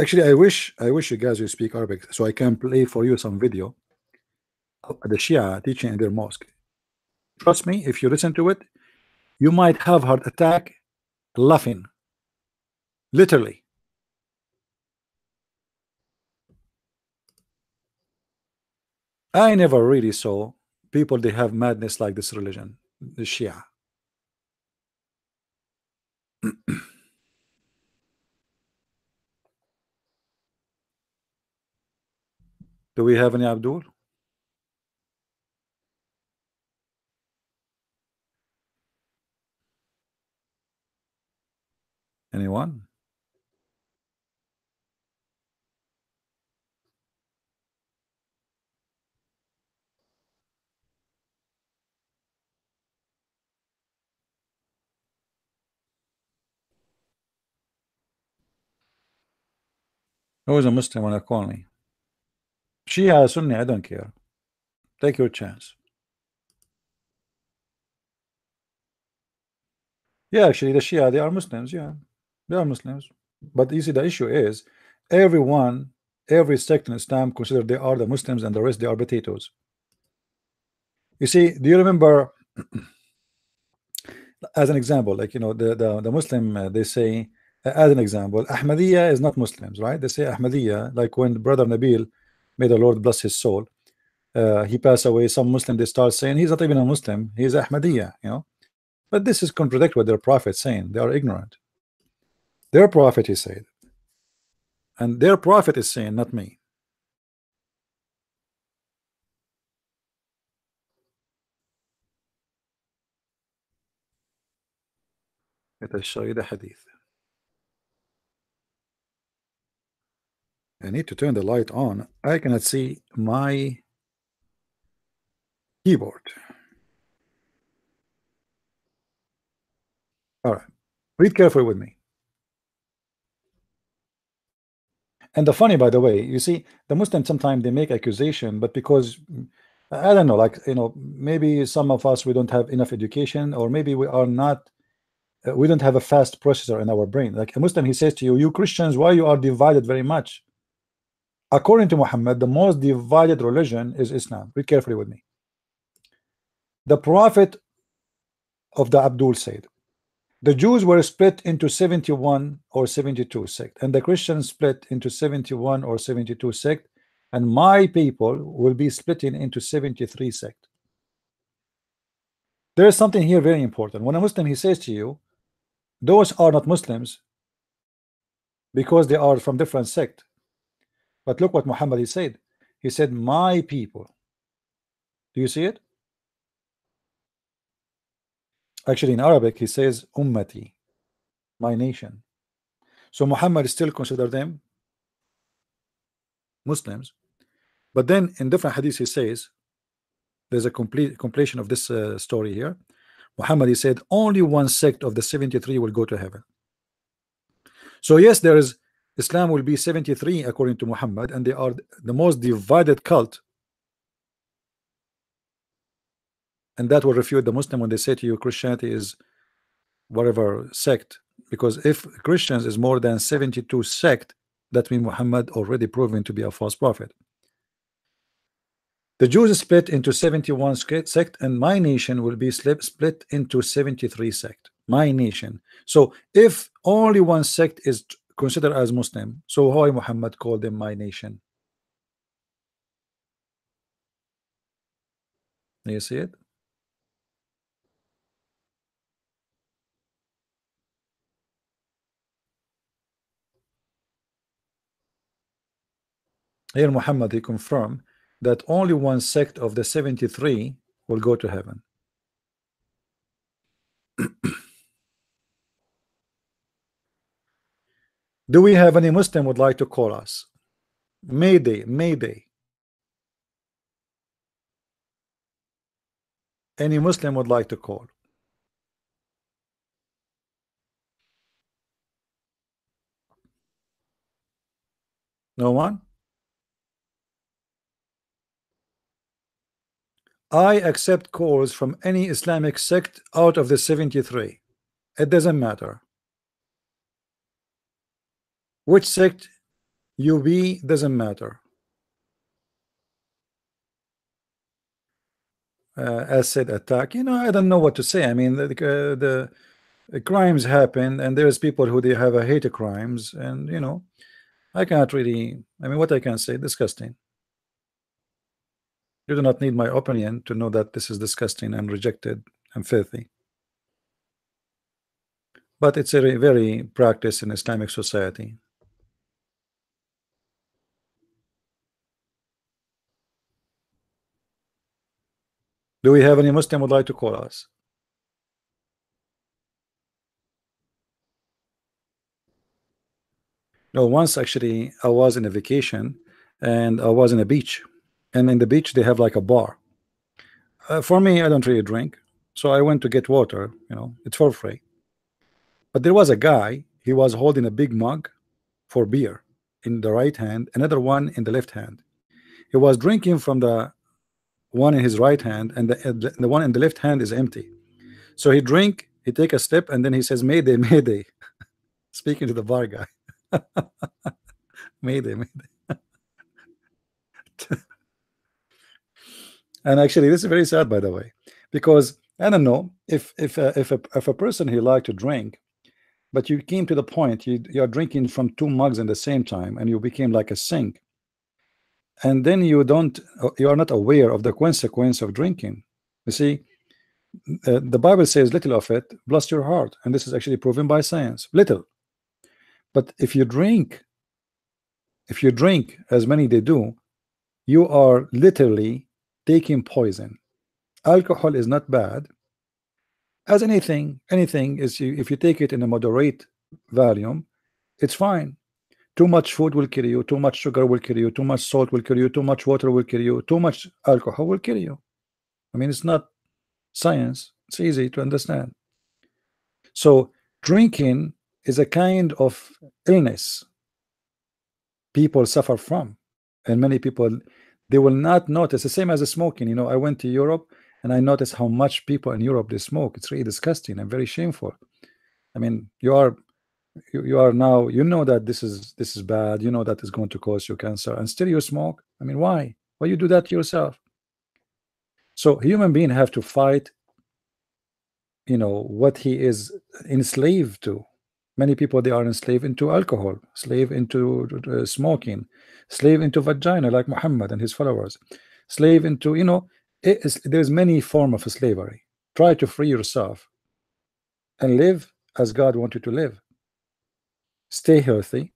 Actually, I wish I wish you guys would speak Arabic so I can play for you some video the Shia teaching in their mosque. Trust me, if you listen to it, you might have heart attack laughing. Literally. I never really saw people they have madness like this religion, the Shia. [CLEARS THROAT] Do we have any Abdul? Anyone? Who is a Muslim when I call me? Shia, Sunni, I don't care. Take your chance. Yeah, actually, the Shia, they are Muslims. Yeah, they are Muslims. But you see, the issue is everyone, every sect in Islam consider they are the Muslims and the rest they are potatoes. You see, do you remember, [CLEARS THROAT] as an example, like, you know, the, the, the Muslim, uh, they say, uh, as an example, Ahmadiyya is not Muslims, right? They say Ahmadiyya, like when Brother Nabeel, may the Lord bless his soul, uh, he passed away, some Muslim, they start saying he's not even a Muslim, he's Ahmadiyya, you know. But this is contradict what their prophet saying. They are ignorant. Their prophet is said, and their prophet is saying, not me. Let us show you the hadith. I need to turn the light on. I cannot see my keyboard. All right, read carefully with me. And the funny, by the way, you see, the Muslims sometimes they make accusation, but because I don't know, like you know, maybe some of us we don't have enough education, or maybe we are not uh, we don't have a fast processor in our brain. Like a Muslim, he says to you, "You Christians, why you are divided very much?" According to Muhammad, the most divided religion is Islam. Read carefully with me. The Prophet of the Abdul said, the Jews were split into 71 or 72 sect, and the Christians split into 71 or 72 sect, and my people will be splitting into 73 sect. There is something here very important. When a Muslim he says to you, those are not Muslims because they are from different sect. But look what Muhammad said. He said, My people. Do you see it? Actually, in Arabic, he says Ummati, my nation. So Muhammad still consider them Muslims. But then in different hadiths he says there's a complete completion of this uh, story here. Muhammad he said only one sect of the 73 will go to heaven. So yes, there is Islam will be 73 according to Muhammad, and they are the most divided cult. And that will refute the Muslim when they say to you Christianity is whatever sect. Because if Christians is more than 72 sect, that means Muhammad already proven to be a false prophet. The Jews split into 71 sect, and my nation will be split into 73 sect. My nation. So if only one sect is considered as Muslim. So why Muhammad called them my nation? You see it? Here Muhammad he confirmed that only one sect of the 73 will go to heaven. [CLEARS THROAT] Do we have any Muslim would like to call us? Mayday, Mayday. Any Muslim would like to call? No one? I accept calls from any Islamic sect out of the 73. It doesn't matter. Which sect you be doesn't matter. Uh, as said attack, you know, I don't know what to say. I mean, the, uh, the, the crimes happen, and there's people who they have a hate crimes, and you know, I can't really. I mean, what I can say, disgusting. You do not need my opinion to know that this is disgusting and rejected and filthy. But it's a very practice in Islamic society. Do we have any Muslim would like to call us? No, once actually I was in a vacation and I was in a beach and in the beach they have like a bar. Uh, for me, I don't really drink, so I went to get water. You know, it's for free. But there was a guy. He was holding a big mug for beer in the right hand, another one in the left hand. He was drinking from the one in his right hand, and the, the, one in the left hand is empty. So he drink, he take a step, and then he says, "Mayday, Mayday," [LAUGHS] speaking to the bar guy. [LAUGHS] mayday, Mayday. [LAUGHS] and actually this is very sad by the way because I don't know if if uh, if a, if a person he like to drink but you came to the point you you're drinking from two mugs at the same time and you became like a sink and then you don't you are not aware of the consequence of drinking. You see uh, the Bible says little of it bless your heart. And this is actually proven by science. Little. But if you drink if you drink as many they do you are literally taking poison. Alcohol is not bad. As anything anything is you if you take it in a moderate volume it's fine too much food will kill you too much sugar will kill you too much salt will kill you too much water will kill you too much alcohol will kill you. I mean it's not science it's easy to understand. So drinking is a kind of illness people suffer from and many people they will not notice. The same as the smoking you know I went to Europe and I noticed how much people in Europe they smoke. It's really disgusting and very shameful. I mean, you are you, you are now you know that this is this is bad. You know that is going to cause you cancer, and still you smoke. I mean, why? Why you do that to yourself? So human being have to fight. You know what he is enslaved to. Many people they are enslaved into alcohol, slave into uh, smoking, slave into vagina like Muhammad and his followers, slave into you know there's many form of slavery. Try to free yourself and live as God wanted to live. Stay healthy.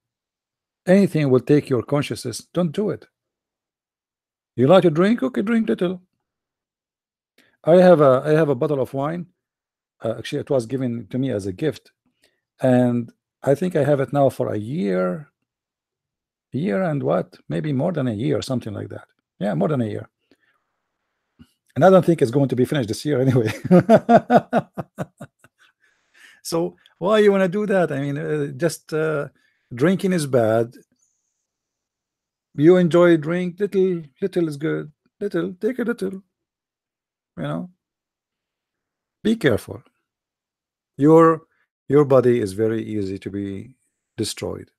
Anything will take your consciousness. Don't do it. You like to drink? Okay, drink little. I have a I have a bottle of wine. Uh, actually, it was given to me as a gift, and I think I have it now for a year. Year and what? Maybe more than a year, something like that. Yeah, more than a year. And I don't think it's going to be finished this year anyway. [LAUGHS] so why you want to do that? I mean, uh, just uh, drinking is bad. You enjoy drink little, little is good. Little, take a little. You know, be careful. Your your body is very easy to be destroyed.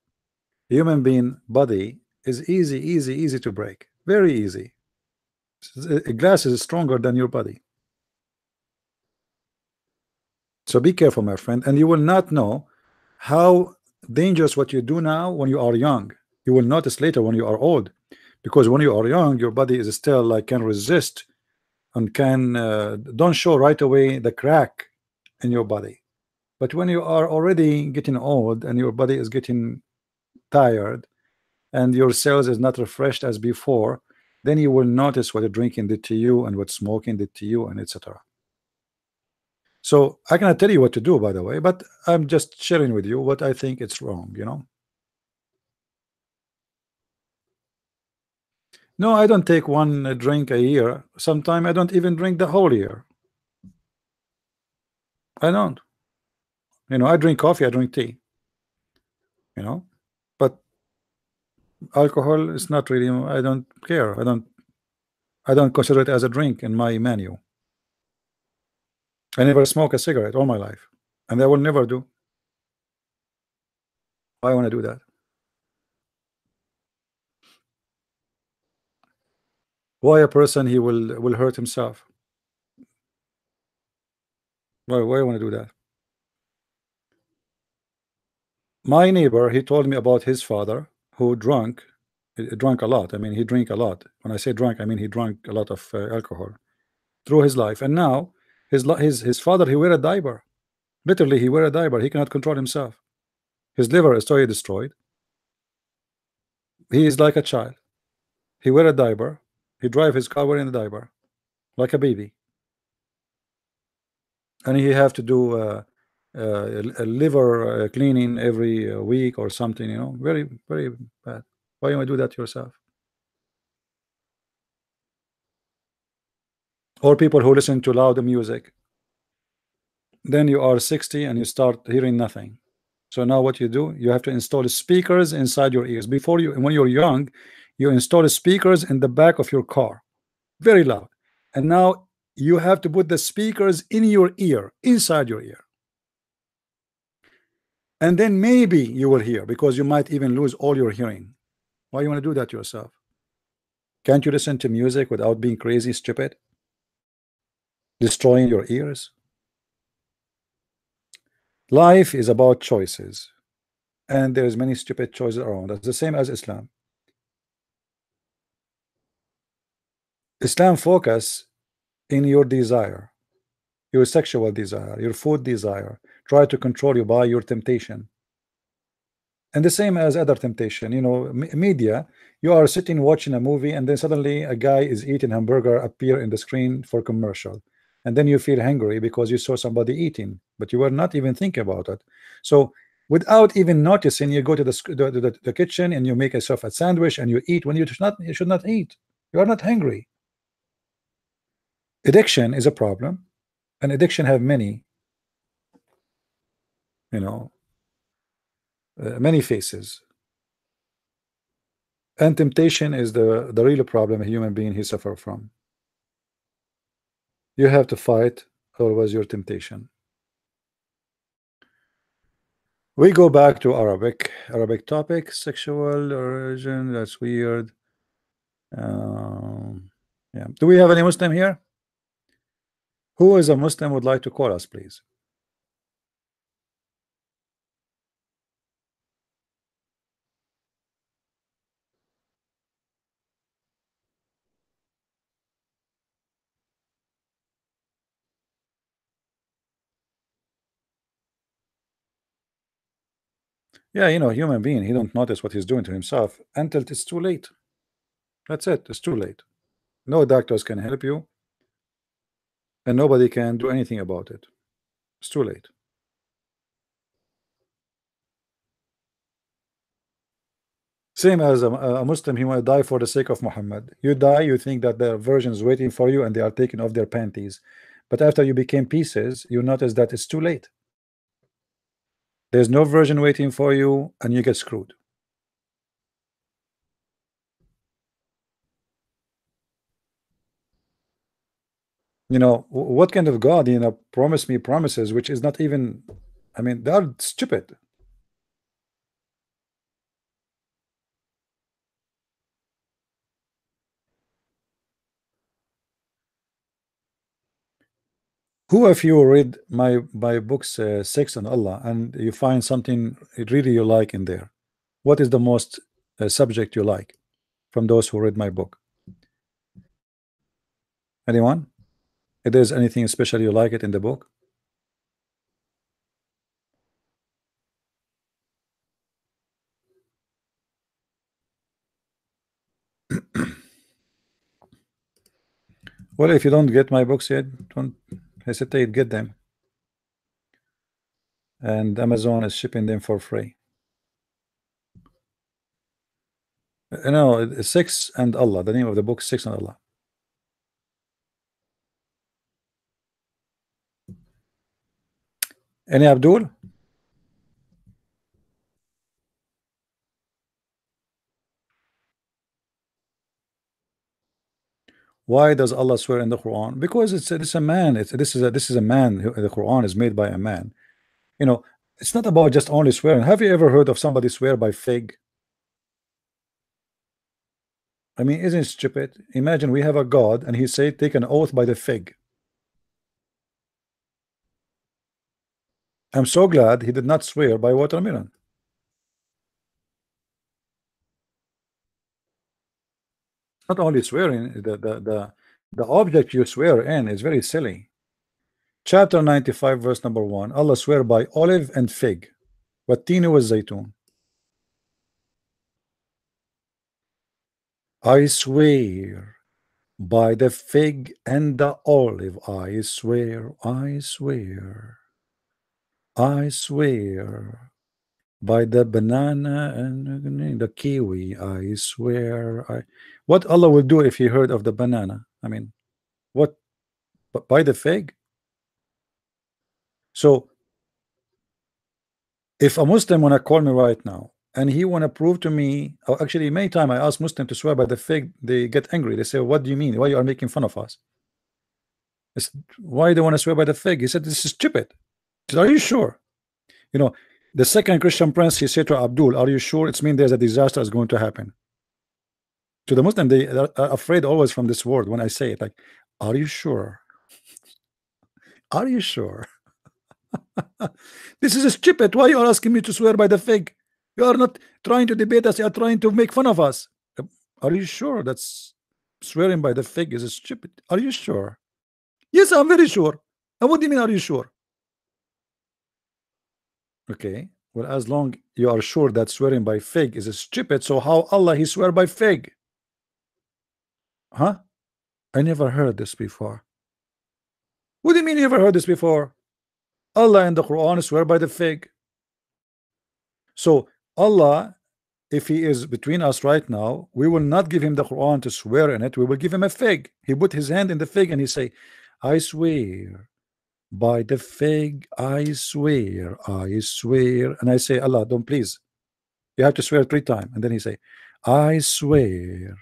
Human being body is easy, easy, easy to break. Very easy. A glass is stronger than your body. So be careful, my friend, and you will not know how dangerous what you do now when you are young. You will notice later when you are old, because when you are young, your body is still like can resist and can uh, don't show right away the crack in your body. But when you are already getting old and your body is getting tired and your cells is not refreshed as before, then you will notice what drinking did to you and what smoking did to you and etc. So I cannot tell you what to do, by the way, but I'm just sharing with you what I think it's wrong, you know. No, I don't take one drink a year. Sometimes I don't even drink the whole year. I don't. You know, I drink coffee, I drink tea. You know, but alcohol is not really. I don't care. I don't. I don't consider it as a drink in my menu. I never smoke a cigarette all my life, and I will never do. I want to do that. Why a person he will will hurt himself? Why why want to do that? My neighbor he told me about his father who drank drank a lot. I mean he drank a lot. When I say drunk, I mean he drank a lot of uh, alcohol through his life, and now his his his father he wear a diaper. Literally, he wear a diaper. He cannot control himself. His liver is totally destroyed. He is like a child. He wear a diaper. He drive his car wearing a diaper, like a baby. And he have to do uh, uh, a liver uh, cleaning every uh, week or something. You know, very very bad. Why you do that yourself? Or people who listen to loud music. Then you are 60 and you start hearing nothing. So now what you do you have to install speakers inside your ears. Before you when you're young you install the speakers in the back of your car. Very loud. And now you have to put the speakers in your ear inside your ear. And then maybe you will hear because you might even lose all your hearing. Why you want to do that yourself? Can't you listen to music without being crazy stupid destroying your ears? Life is about choices and there's many stupid choices around. That's the same as Islam. Islam focus in your desire your sexual desire your food desire. Try to control you by your temptation. And the same as other temptation you know media you are sitting watching a movie and then suddenly a guy is eating hamburger appear in the screen for commercial and then you feel hungry because you saw somebody eating but you were not even thinking about it. So without even noticing you go to the, the, the, the kitchen and you make yourself a sandwich and you eat when you should not you should not eat. You are not hungry addiction is a problem and addiction have many you know uh, many faces. And temptation is the the real problem a human being he suffer from you have to fight always your temptation We go back to Arabic. Arabic topic, sexual origin. That's weird. Um, yeah. Do we have any Muslim here? Who is a Muslim would like to call us, please? Yeah, you know, human being, he don't notice what he's doing to himself until it's too late. That's it. It's too late. No doctors can help you, and nobody can do anything about it. It's too late. Same as a, a Muslim, he might die for the sake of Muhammad. You die, you think that there are virgins waiting for you, and they are taking off their panties. But after you became pieces, you notice that it's too late. There's no version waiting for you, and you get screwed. You know, what kind of God, you know, promise me promises which is not even, I mean, they're stupid. Who of you read my my books uh, Sex and Allah and you find something really you like in there? What is the most uh, subject you like from those who read my book? Anyone? If there's anything special you like it in the book? [COUGHS] well, if you don't get my books yet, don't hesitate, get them. And Amazon is shipping them for free. You know, Sex and Allah, the name of the book, Sex and Allah. Any Abdul? Why does Allah swear in the Quran? Because it's it's a man. It's this is a this is a man. The Quran is made by a man. You know, it's not about just only swearing. Have you ever heard of somebody swear by fig? I mean, isn't it stupid? Imagine we have a God and he say take an oath by the fig. I'm so glad he did not swear by watermelon. not only swearing, the, the, the, the object you swear in is very silly. Chapter 95, verse number 1 Allah swear by olive and fig, watinu was zaytun. I swear by the fig and the olive, I swear, I swear, I swear by the banana and the kiwi. I swear. I what Allah will do if he heard of the banana? I mean, what by the fig? So if a Muslim wanna call me right now and he wanna prove to me, or actually many time I ask Muslim to swear by the fig, they get angry. They say, What do you mean? Why you are making fun of us? I said, Why do you want to swear by the fig? He said, This is stupid. Said, Are you sure? You know, the second Christian prince, he said to Abdul, Are you sure? It's mean there's a disaster is going to happen. To the Muslim, they are afraid always from this word when I say it, like, Are you sure? Are you sure? [LAUGHS] this is stupid. Why you are asking me to swear by the fig? You are not trying to debate us, you are trying to make fun of us. Are you sure that's swearing by the fig is a stupid? Are you sure? Yes, I'm very sure. And what do you mean, are you sure? Okay. Well, as long you are sure that swearing by fig is a stupid, so how Allah he swear by fig? Huh? I never heard this before. What do you mean you never heard this before? Allah in the Quran swear by the fig. So Allah, if he is between us right now, we will not give him the Quran to swear in it. We will give him a fig. He put his hand in the fig and he say, I swear by the fig, I swear, I swear. And I say, Allah, don't please. You have to swear three times. And then he say, I swear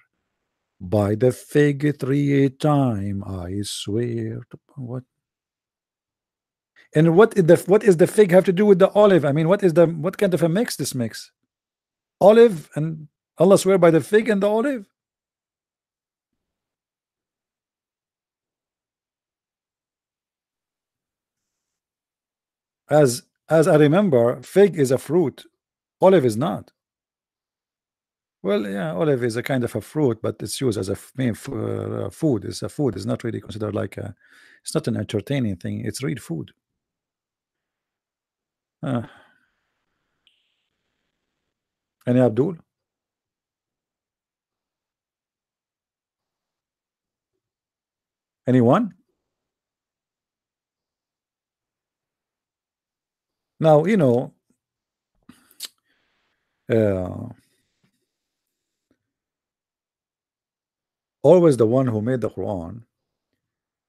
by the fig three time. I swear. to-" What? And what is the what is the fig have to do with the olive? I mean, what is the what kind of a mix this mix? Olive and Allah swear by the fig and the olive. As as I remember, fig is a fruit, olive is not. Well, yeah, olive is a kind of a fruit, but it's used as a main uh, food. It's a food. It's not really considered like a. It's not an entertaining thing. It's real food. Uh, any Abdul? Anyone? Now you know. Uh, always the one who made the Quran.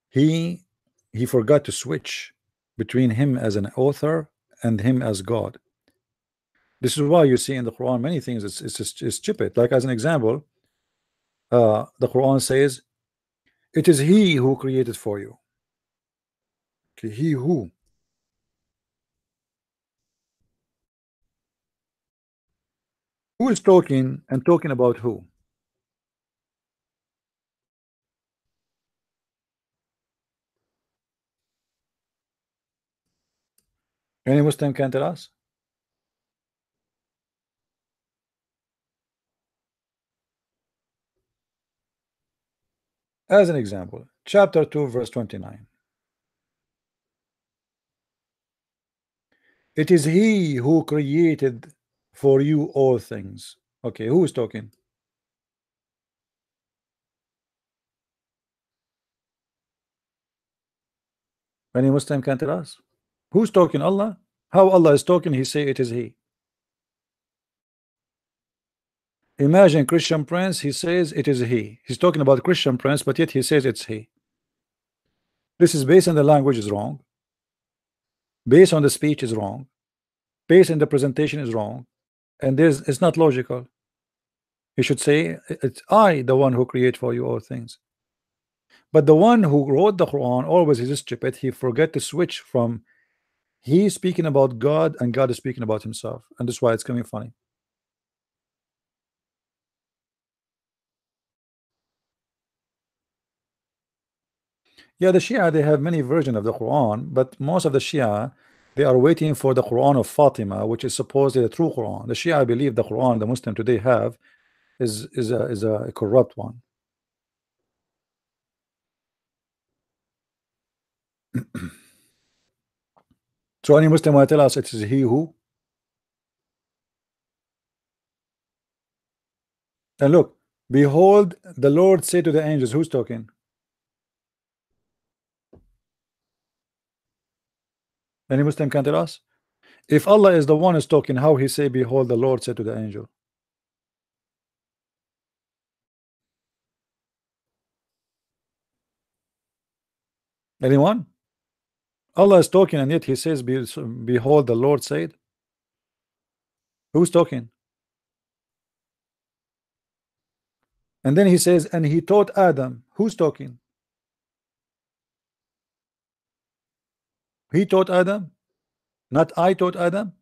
He he forgot to switch between him as an author and him as God. This is why you see in the Quran many things it's it's, just, it's stupid. Like as an example, uh, the Quran says, "It is He who created for you." Okay, he who. Who is talking and talking about who? Any Muslim can tell us? As an example, chapter 2, verse 29. It is he who created for you all things. Okay, who is talking? Any Muslim can tell us? Who's talking? Allah? How Allah is talking, he say it is he. Imagine Christian Prince, he says it is he. He's talking about Christian Prince, but yet he says it's he. This is based on the language is wrong. Based on the speech is wrong. Based on the presentation is wrong. And there's it's not logical. you should say it's I the one who create for you all things. But the one who wrote the Quran always is stupid. He forget to switch from He's speaking about God and God is speaking about himself. And that's why it's coming funny. Yeah, the Shia, they have many versions of the Quran, but most of the Shia, they are waiting for the Quran of Fatima, which is supposedly the true Quran. The Shia believe the Quran the Muslim today have is is a is a corrupt one. [CLEARS THROAT] So any Muslim will tell us it is he who. And look, behold, the Lord said to the angels, who's talking? Any Muslim can tell us? If Allah is the one who's talking, how he say, behold, the Lord said to the angel? Anyone? Allah is talking and yet he says behold the Lord said who's talking and then he says and he taught Adam who's talking he taught Adam not I taught Adam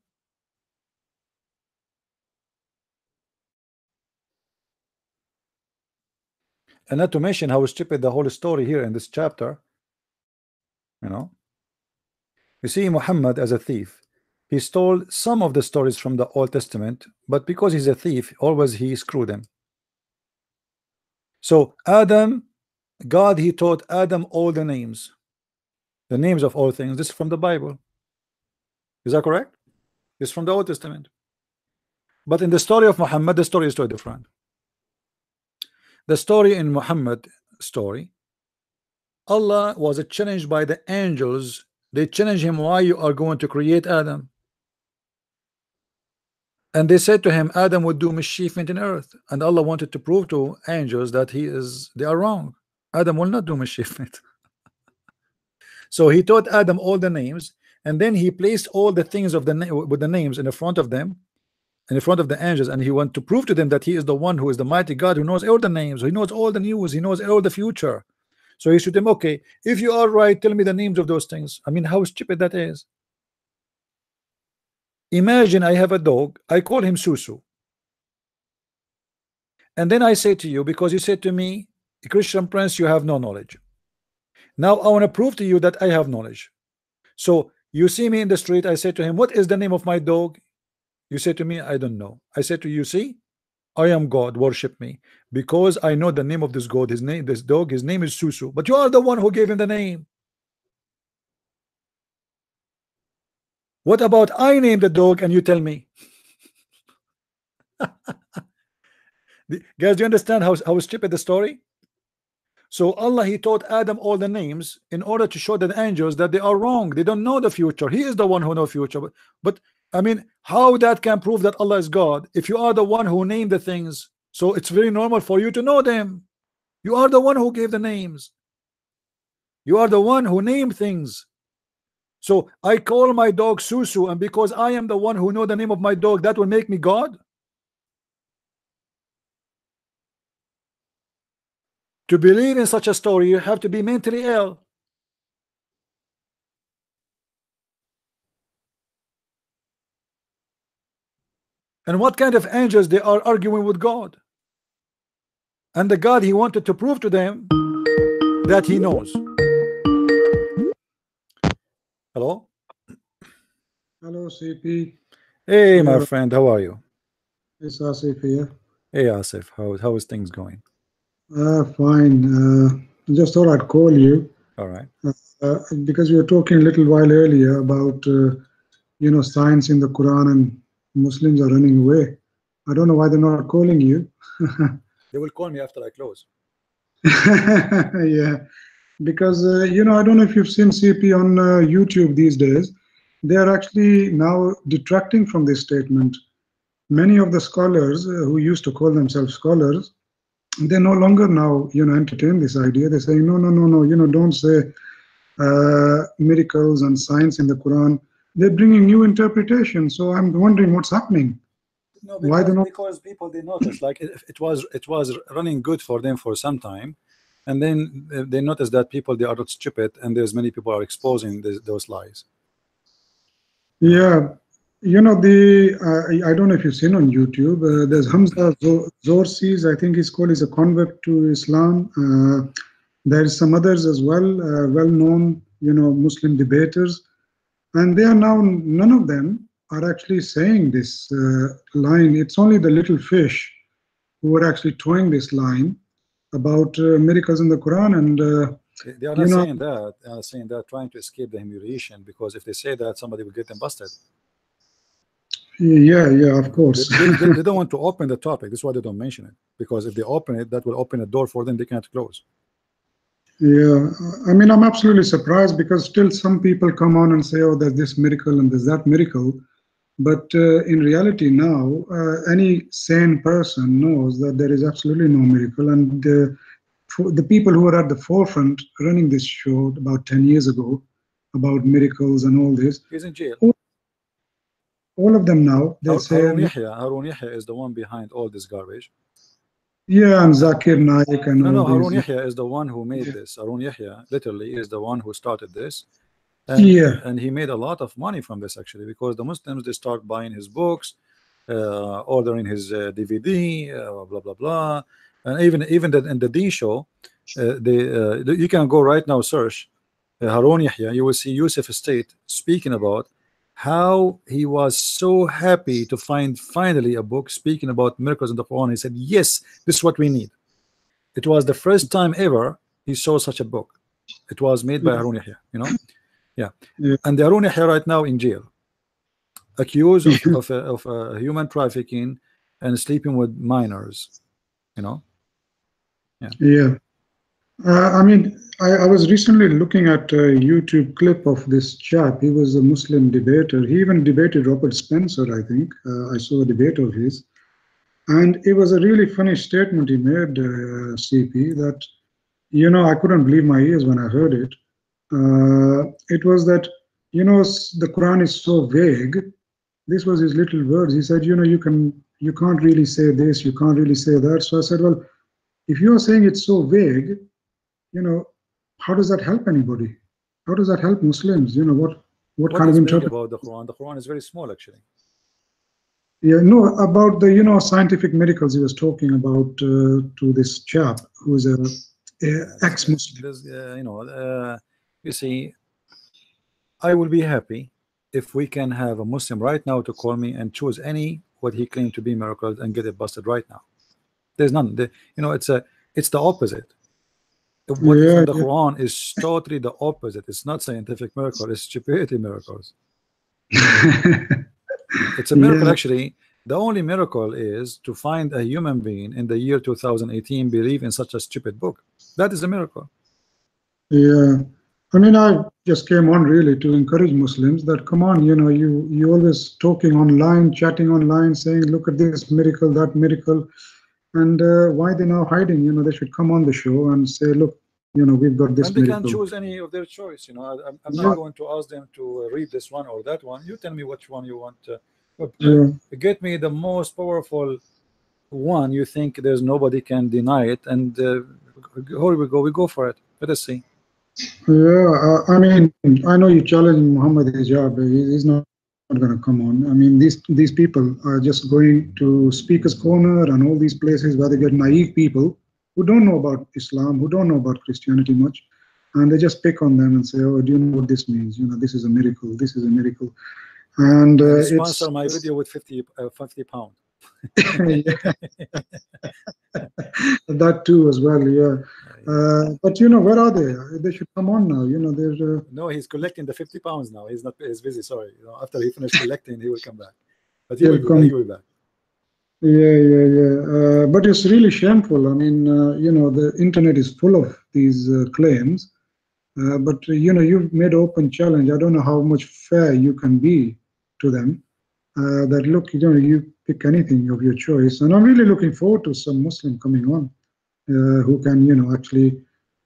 and not to mention how stupid the whole story here in this chapter you know you see Muhammad as a thief. He stole some of the stories from the Old Testament, but because he's a thief, always he screwed them. So Adam, God, he taught Adam all the names, the names of all things. This is from the Bible. Is that correct? It's from the Old Testament. But in the story of Muhammad, the story is totally different. The story in Muhammad story, Allah was challenged by the angels they challenged him why you are going to create Adam and they said to him Adam would do mischief in the earth and Allah wanted to prove to angels that he is they are wrong Adam will not do mischief so he taught Adam all the names and then he placed all the things of the with the names in the front of them in front of the angels and he wanted to prove to them that he is the one who is the mighty God who knows all the names he knows all the news he knows all the future So he said to them, okay, if you are right, tell me the names of those things. I mean, how stupid that is. Imagine I have a dog, I call him Susu. And then I say to you, because you said to me, Christian Prince, you have no knowledge. Now I want to prove to you that I have knowledge. So you see me in the street, I say to him, What is the name of my dog? You say to me, I don't know. I say to you, see, I am God, worship me. Because I know the name of this God, his name, this dog, his name is Susu. But you are the one who gave him the name. What about I name the dog and you tell me? [LAUGHS] Guys, do you understand how, how stupid the story? So Allah he taught Adam all the names in order to show the angels that they are wrong. They don't know the future. He is the one who know future. But, but I mean, how that can prove that Allah is God if you are the one who named the things? So it's very normal for you to know them. You are the one who gave the names. You are the one who named things. So I call my dog Susu, and because I am the one who know the name of my dog, that will make me God. To believe in such a story, you have to be mentally ill. And what kind of angels they are arguing with God? And the God he wanted to prove to them that he knows. Hello? Hello, CP. Hey, my Hello. friend, how are you? It's Asif here. Hey, Asif, how, how is things going? Uh, fine. Uh, just thought I'd call you All right. uh, because we were talking a little while earlier about, uh, you know, science in the Quran and Muslims are running away. I don't know why they're not calling you. [LAUGHS] They will call me after I close. [LAUGHS] yeah, because uh, you know, I don't know if you've seen CP on uh, YouTube these days. They are actually now detracting from this statement. Many of the scholars who used to call themselves scholars, they no longer now, you know, entertain this idea. They say, no, no, no, no, you know, don't say uh, miracles and science in the Quran. They're bringing new interpretations. So I'm wondering what's happening. No, Why because, they not- because people they noticed like it, it was it was running good for them for some time, and then they noticed that people they are not stupid, and there's many people are exposing this, those lies. Yeah, you know the uh, I don't know if you've seen on YouTube. Uh, there's Hamza Zo- Tzortzis, I think he's called. is a convert to Islam. Uh, there's some others as well, uh, well-known, you know, Muslim debaters, and they are now none of them are actually saying this uh, line. It's only the little fish who are actually towing this line about uh, miracles in the Quran and. Uh, They, are not know- saying that. They are saying they're trying to escape the humiliation because if they say that, somebody will get them busted. Yeah, yeah, of course. they- they- they don't want to [LAUGHS] open the topic. That's why they don't mention it. Because if they open it, that will open a door for them they can't close. Yeah, I mean, I'm absolutely surprised because still some people come on and say, oh, there's this miracle and there's that miracle. But uh, in reality, now, uh, any sane person knows that there is absolutely no miracle. And uh, for the people who are at the forefront running this show about 10 years ago about miracles and all this, He's in jail. all of them now, they Har- say, Harun Yahya, Harun Yahya is the one behind all this garbage. yeah, and Zakir Naik and No, no, all Harun these. Yahya is the one who made Yeah. this. Harun Yahya literally is the one who started this. And, Yeah. and he made a lot of money from this actually because the Muslims they start buying his books, uh, ordering his uh, DVD, uh, blah blah blah, and even even the, in the Deen show, uh, they uh, you can go right now search uh, Harun Yahya. You will see Yusuf Estes speaking about how he was so happy to find finally a book speaking about miracles in the Quran. He said, "Yes, this is what we need." It was the first time ever he saw such a book. It was made by. Harun Yahya, you know. [COUGHS] Yeah. Yeah. And the Harun Yahya right now in jail, accused of, of, of uh, human trafficking and sleeping with minors, you know. Yeah. Yeah. Uh, I mean, I, I was recently looking at a YouTube clip of this chap. He was a Muslim debater. He even debated Robert Spencer, I think. Uh, I saw a debate of his. And it was a really funny statement he made, uh, CP, that, you know, I couldn't believe my ears when I heard it. Uh, it was that, you know, the Quran is so vague. This was his little words. He said, you know, you can, you can't really say this, you can't really say that. So I said, well, if you are saying it's so vague, you know, how does that help anybody? How does that help Muslims? You know what what, What kind of is big interpret? about the Quran? The Quran is very small, actually. Yeah, no, about the you know scientific miracles he was talking about uh, to this chap who is a, a ex-Muslim. Uh, you know, uh, you see, I will be happy if we can have a Muslim right now to call me and choose any what he claimed to be miracles and get it busted right now. There's none. The, you know, it's a it's the opposite. What is Yeah, in the yeah. Quran is totally the opposite. It's not scientific miracle. It's stupidity miracles. [LAUGHS] It's a miracle, Yeah. actually. The only miracle is to find a human being in the year 2018 believe in such a stupid book. That is a miracle. Yeah, I mean, I just came on really to encourage Muslims that come on, you know, you you always talking online, chatting online, saying, look at this miracle, that miracle, and uh, why they now hiding? You know, they should come on the show and say, look, you know, we've got this and they can choose any of their choice. You know, I, I'm, I'm Yeah. not going to ask them to uh, read this one or that one. You tell me which one you want. Uh, uh, Yeah, get me the most powerful one you think there's nobody can deny it, and uh, here we go. We go for it. Let us see. yeah. Uh, I mean, I know you challenge Muhammad Hijab. He- He's not going to come on. I mean, these these people are just going to Speaker's Corner and all these places where they get naive people who don't know about Islam, who don't know about Christianity much, and they just pick on them and say, "Oh, do you know what this means? You know, this is a miracle. This is a miracle." And uh, it's Sponsor my video with 50, uh, 50 pound. [LAUGHS] that too as well. Yeah, uh, but you know, where are they? They should come on now. You know, they're. Uh, No, he's collecting the 50 pounds now. He's not. He's busy. Sorry. You know, after he finished collecting, he will come back. But he He'll will come. He will be back. Yeah, yeah, yeah. Uh, but it's really shameful. I mean, uh, you know, the internet is full of these uh, claims. Uh, but uh, you know, you've made open challenge. I don't know how much fair you can be to them. Uh, that look, you know, you pick anything of your choice, and I'm really looking forward to some Muslim coming on uh, who can, you know, actually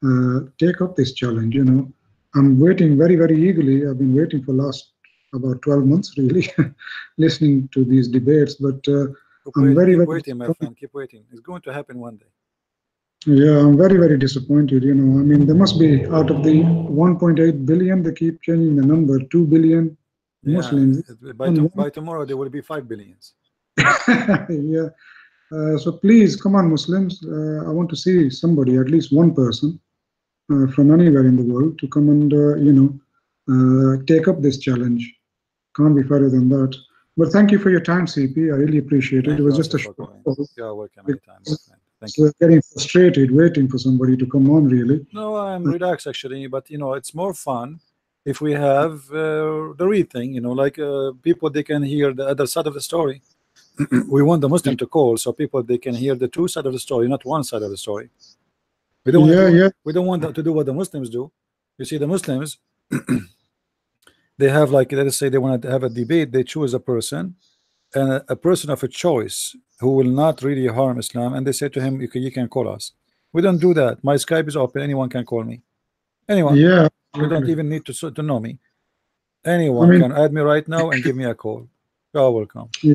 uh, take up this challenge. You know, I'm waiting very, very eagerly. I've been waiting for last about 12 months, really, [LAUGHS] listening to these debates. But uh, I'm wait- very, keep very waiting, my friend. Keep waiting. It's going to happen one day. Yeah, I'm very, very disappointed. You know, I mean, there must be out of the 1.8 billion, they keep changing the number, 2 billion Muslims. By, to, by tomorrow, there will be five billions. [LAUGHS] yeah. Uh, so please, come on, Muslims. Uh, I want to see somebody, at least one person uh, from anywhere in the world, to come and, uh, you know, uh, take up this challenge. Can't be further than that. But thank you for your time, CP. I really appreciate it. Thank It was just a short call. You're welcome anytime. Thank So you. getting frustrated waiting for somebody to come on, really. No, I'm relaxed actually, but you know, it's more fun if we have uh, the real thing. You know, like uh, people they can hear the other side of the story. [CLEARS THROAT] we want the Muslim to call so people they can hear the two side of the story, not one side of the story. We don't want Yeah, to, yeah. we don't want to do what the Muslims do. You see, the Muslims [CLEARS THROAT] they have like let us say they want to have a debate, they choose a person and a, a person of a choice who will not really harm Islam, and they say to him, "You can, you can call us." We don't do that. My Skype is open. Anyone can call me. Anyone. Yeah. You don't even need to to know me. Anyone I mean- can add me right now and give me a call. You're welcome. [LAUGHS] Yeah.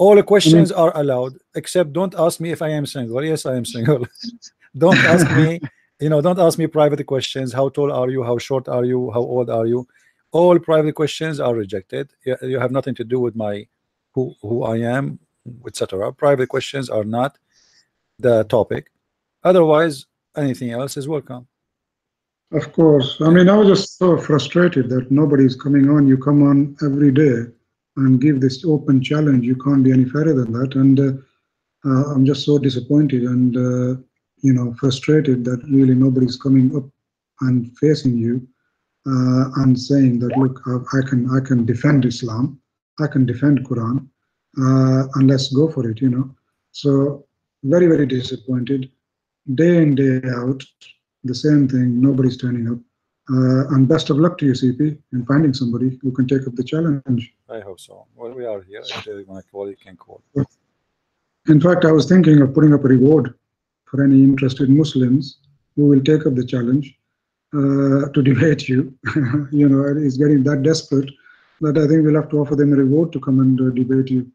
All the questions are allowed, except don't ask me if I am single. Yes, I am single. [LAUGHS] don't ask me, you know, don't ask me private questions. How tall are you? How short are you? How old are you? All private questions are rejected. You you have nothing to do with my who who I am, etc. Private questions are not the topic. Otherwise, anything else is welcome. Of course. I mean, I was just so frustrated that nobody's coming on. You come on every day and give this open challenge. You can't be any fairer than that. And uh, uh, I'm just so disappointed and, uh, you know, frustrated that really nobody's coming up and facing you uh, and saying that, look, I, I can I can defend Islam. I can defend Quran. Uh, and let's go for it, you know. So very, very disappointed. Day in, day out, the same thing. Nobody's turning up. Uh, and best of luck to you, CP, in finding somebody who can take up the challenge. I hope so. Well, we are here. If they want call, you can call. In fact, I was thinking of putting up a reward for any interested Muslims who will take up the challenge uh, to debate you. [LAUGHS] you know, it's getting that desperate that I think we'll have to offer them a reward to come and uh, debate you.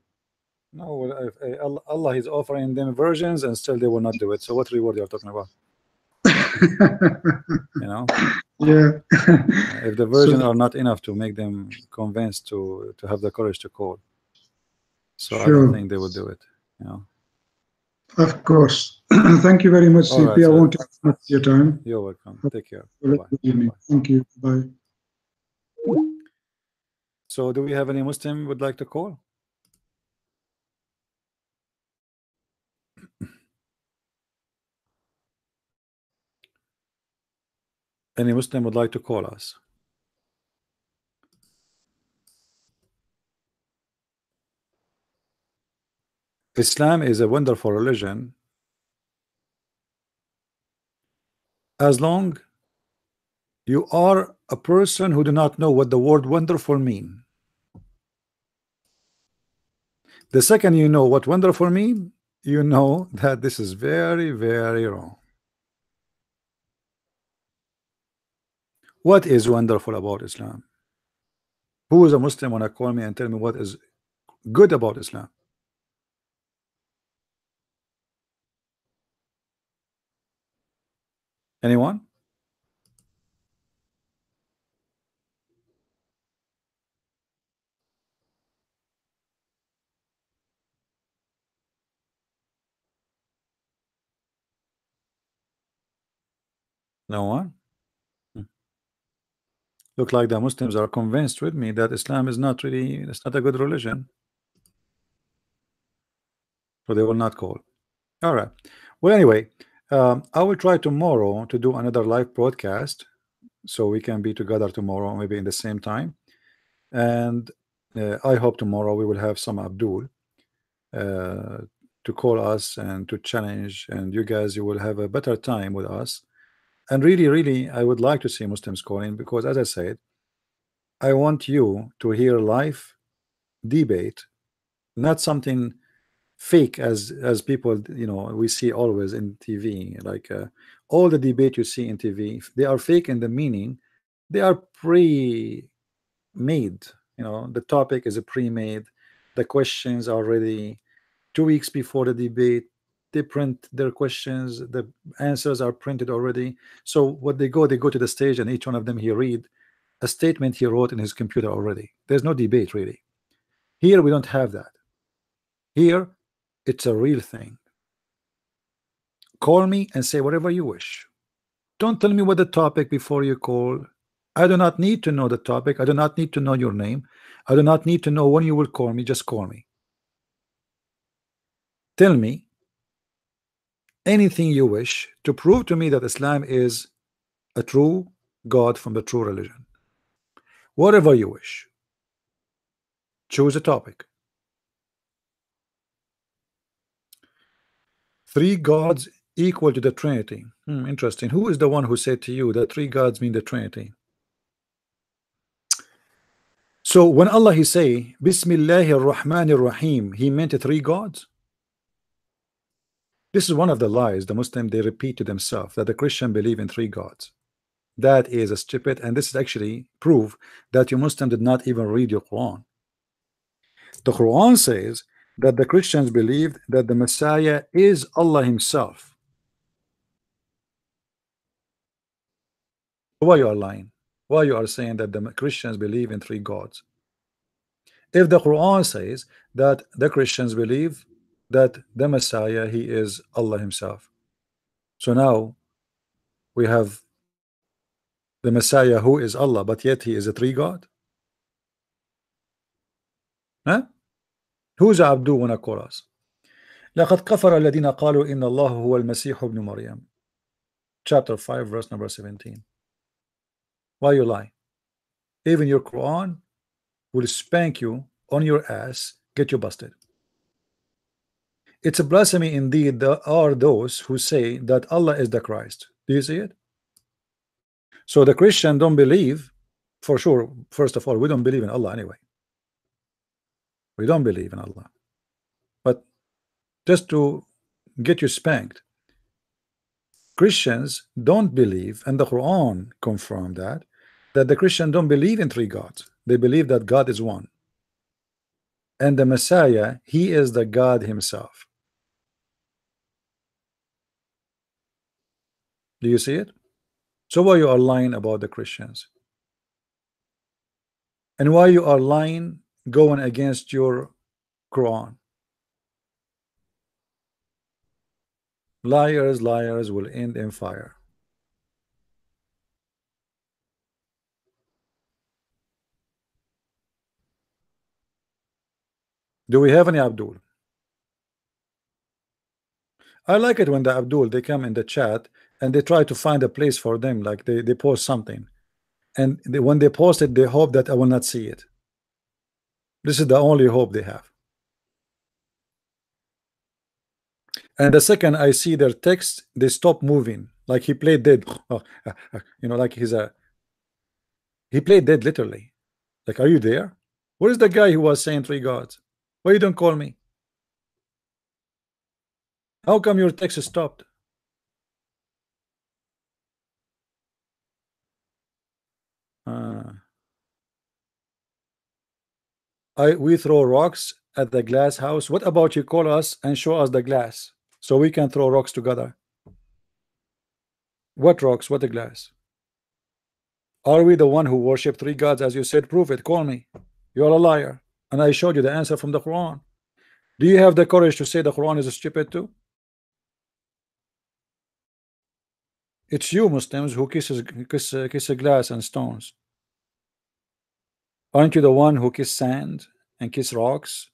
No, uh, Allah, is offering them versions, and still they will not do it. So what reward are you talking about? [LAUGHS] you know yeah. Uh, if the version So- are not enough to make them convinced to to have the courage to call so I don't think they will do it you know Of course. [CLEARS THROAT] Thank you very much, All CP. right, I won't take your time. you're welcome take care Bye. Bye. Thank you. Bye. so do we have any Muslim would like to call any Muslim would like to call us? Islam is a wonderful religion. As long you are a person who do not know what the word wonderful mean. The second you know what wonderful mean you know [LAUGHS] that this is very very wrong what is wonderful about Islam? Who is a Muslim wanna call me and tell me what is good about Islam? Anyone? No one? Look like the Muslims are convinced with me that Islam is not really, it's not a good religion. So they will not call. All right. Well, anyway, um, I will try tomorrow to do another live broadcast so we can be together tomorrow, maybe in the same time. And uh, I hope tomorrow we will have some Abdul uh, to call us and to challenge, and you guys, you will have a better time with us and really really I would like to see Muslims calling because as I said I want you to hear live debate not something fake as as people you know we see always in TV like uh, all the debate you see in TV they are fake in the meaning they are pre-made you know the topic is a pre-made the questions are already two weeks before the debate they print their questions the answers are printed already. So what they go they go to the stage and each one of them he read a statement he wrote in his computer already. There's no debate really. Here we don't have that. Here it's a real thing. Call me and say whatever you wish. Don't tell me what the topic before you call. I do not need to know the topic. I do not need to know your name. I do not need to know when you will call me. Just call me. Tell me anything you wish to prove to me that Islam is a true God from the true religion. Whatever you wish. Choose a topic. Three gods equal to the Trinity. Hmm, interesting. Who is the one who said to you that three gods mean the Trinity? So when Allah he say Bismillahir Rahmanir Rahim, he meant three gods. This is one of the lies the Muslim they repeat to themselves that the Christian believe in three gods. That is a stupid, and this is actually proof that your Muslim did not even read your Quran. The Quran says that the Christians believed that the Messiah is Allah Himself. Why are you are lying? Why you are saying that the Christians believe in three gods? If the Quran says that the Christians believe that the Messiah he is Allah himself so now we have the Messiah who is Allah but yet he is a three God huh? who's Abdu wanna call us لقد كفر الذين قالوا إن الله هو المسيح ابن مريم chapter 5 verse number 17 why you lie even your Quran will spank you on your ass get you busted it's a blasphemy indeed there are those who say that Allah is the Christ. Do you see it? So the Christian don't believe for sure first of all we don't believe in Allah anyway. We don't believe in Allah. But just to get you spanked Christians don't believe and the Quran confirmed that that the Christian don't believe in three gods. They believe that God is one. And the Messiah he is the God himself Do you see it? So why you are lying about the Christians? And why you are lying going against your Quran? Liars, liars will end in fire. Do we have any Abdul? I like it when the Abdul they come in the chat and they try to find a place for them like they, they post something. And they, when they post it they hope that I will not see it. This is the only hope they have. And the second I see their text they stop moving. Like he played dead. [LAUGHS] Oh, uh, uh, you know like he's a he played dead literally. Like are you there? Where is the guy who was saying three gods? Why you don't call me? How come your text stopped? Uh, I we throw rocks at the glass house. What about you call us and show us the glass so we can throw rocks together? What rocks? What the glass? Are we the one who worship three gods as you said? Prove it. Call me. You're a liar. And I showed you the answer from the Quran. Do you have the courage to say the Quran is stupid too? It's you Muslims who kisses kiss, kiss glass and stones. Aren't you the one who kiss sand and kiss rocks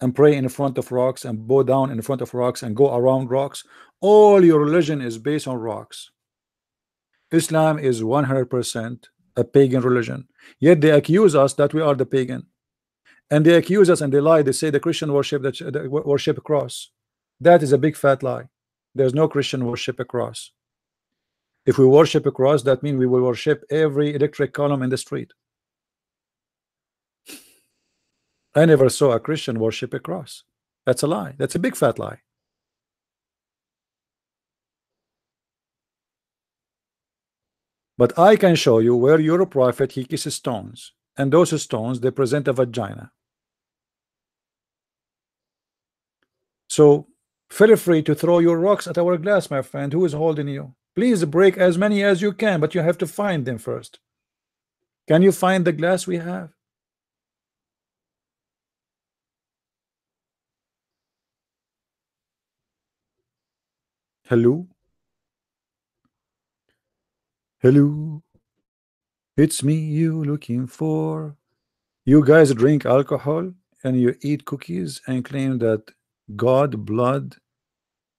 and pray in front of rocks and bow down in front of rocks and go around rocks? All your religion is based on rocks. Islam is 100% a pagan religion. Yet they accuse us that we are the pagan. And they accuse us and they lie. They say the Christian worship that worship a cross. That is a big fat lie. There's no Christian worship a cross. If we worship a cross, that means we will worship every electric column in the street. I never saw a Christian worship a cross. That's a lie. That's a big fat lie. But I can show you where your prophet he kisses stones, and those stones they present a vagina. So Feel free to throw your rocks at our glass, my friend. Who is holding you? Please break as many as you can, but you have to find them first. Can you find the glass we have? Hello? Hello? It's me you looking for. You guys drink alcohol and you eat cookies and claim that God, blood.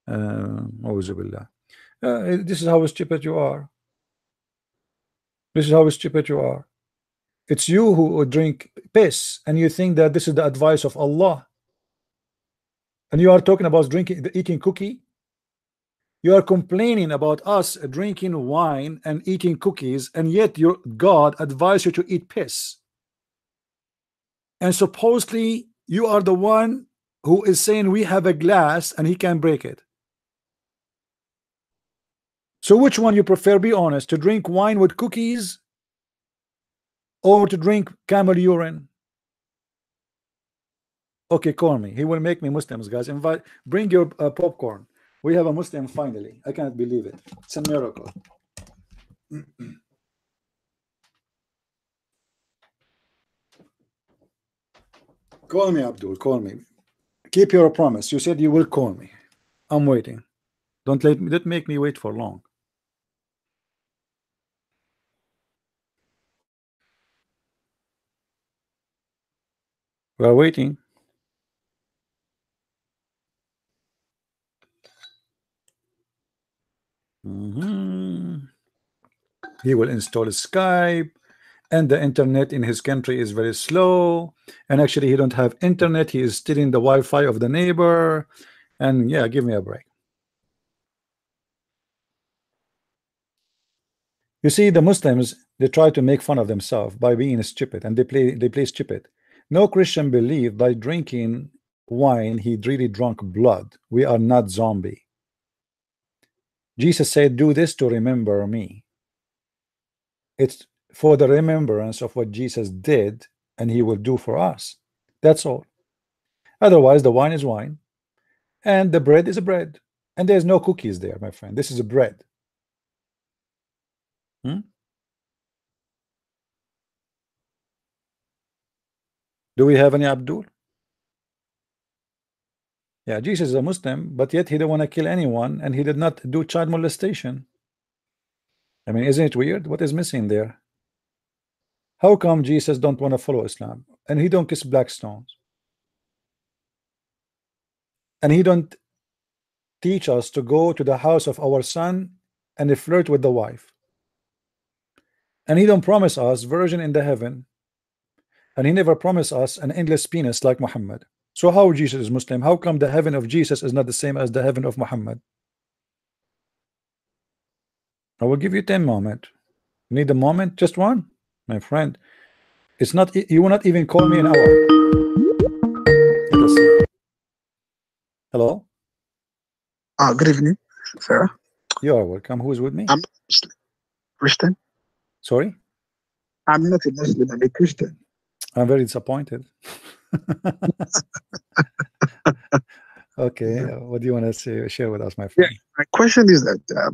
Uh, uh, this is how stupid you are. This is how stupid you are. It's you who drink piss and you think that this is the advice of Allah. And you are talking about drinking, eating cookie. You are complaining about us drinking wine and eating cookies, and yet your God advised you to eat piss. And supposedly you are the one who is saying we have a glass and he can break it. So which one you prefer? Be honest. To drink wine with cookies or to drink camel urine? Okay, call me. He will make me Muslims, guys. Invite, bring your uh, popcorn. We have a Muslim finally. I can't believe it. It's a miracle. call me, Abdul. Call me. Keep your promise. You said you will call me. I'm waiting. Don't let me don't make me wait for long. We are waiting. Mm -hmm. He will install Skype and the internet in his country is very slow. And actually he don't have internet. He is stealing the Wi-Fi of the neighbor. And yeah give me a break. You see the Muslims they try to make fun of themselves by being stupid and they play they play stupid. No Christian believe by drinking wine he really drunk blood. We are not zombie Jesus said do this to remember me it's for the remembrance of what Jesus did and he will do for us. That's all. Otherwise, the wine is wine and the bread is a bread. and there's no cookies there my friend this is a bread hmm? do we have any Abdul yeah Jesus is a Muslim but yet he don't want to kill anyone and he did not do child molestation. I mean isn't it weird? What is missing there? How come Jesus don't want to follow Islam and he don't kiss black stones? And he don't teach us to go to the house of our son and flirt with the wife. And he don't promise us virgin in the heaven and he never promised us an endless penis like Muhammad so how Jesus is Muslim how come the heaven of Jesus is not the same as the heaven of Muhammad I will give you 10 moment need a moment just one my friend it's not you will not even call me an hour hello uh, good evening, sir. You are welcome. Who is with me? I'm Muslim. Christian. Sorry? I'm not a Muslim, I'm a Christian. I'm very disappointed. [LAUGHS] [LAUGHS] okay, uh, what do you want to say, share with us, my friend? Yeah, my question is that uh,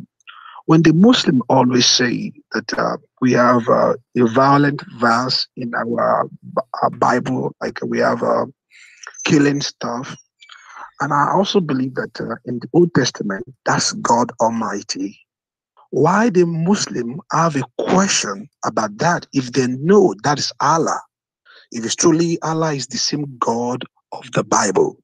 when the Muslim always say that uh, we have uh, a violent verse in our, our Bible, like we have uh, killing stuff, and I also believe that uh, in the Old Testament, that's God Almighty. Why the Muslim have a question about that if they know that is Allah? If it's truly Allah is the same God of the Bible,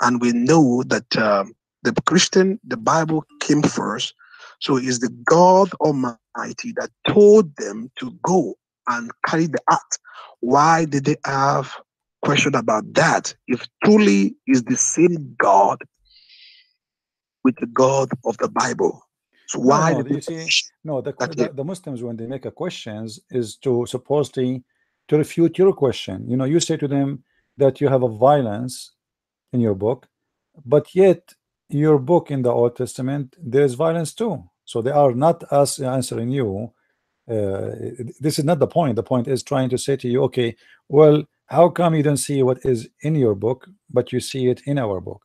and we know that um, the Christian, the Bible came first, so it's the God Almighty that told them to go and carry the act. Why did they have question about that if truly is the same God with the God of the Bible. So why no, no, you see, no the, the, the, Muslims when they make a questions is to supposedly to refute your question. You know, you say to them that you have a violence in your book, but yet your book in the Old Testament there is violence too. So they are not us answering you. Uh, this is not the point. The point is trying to say to you, okay, well, how come you don't see what is in your book but you see it in our book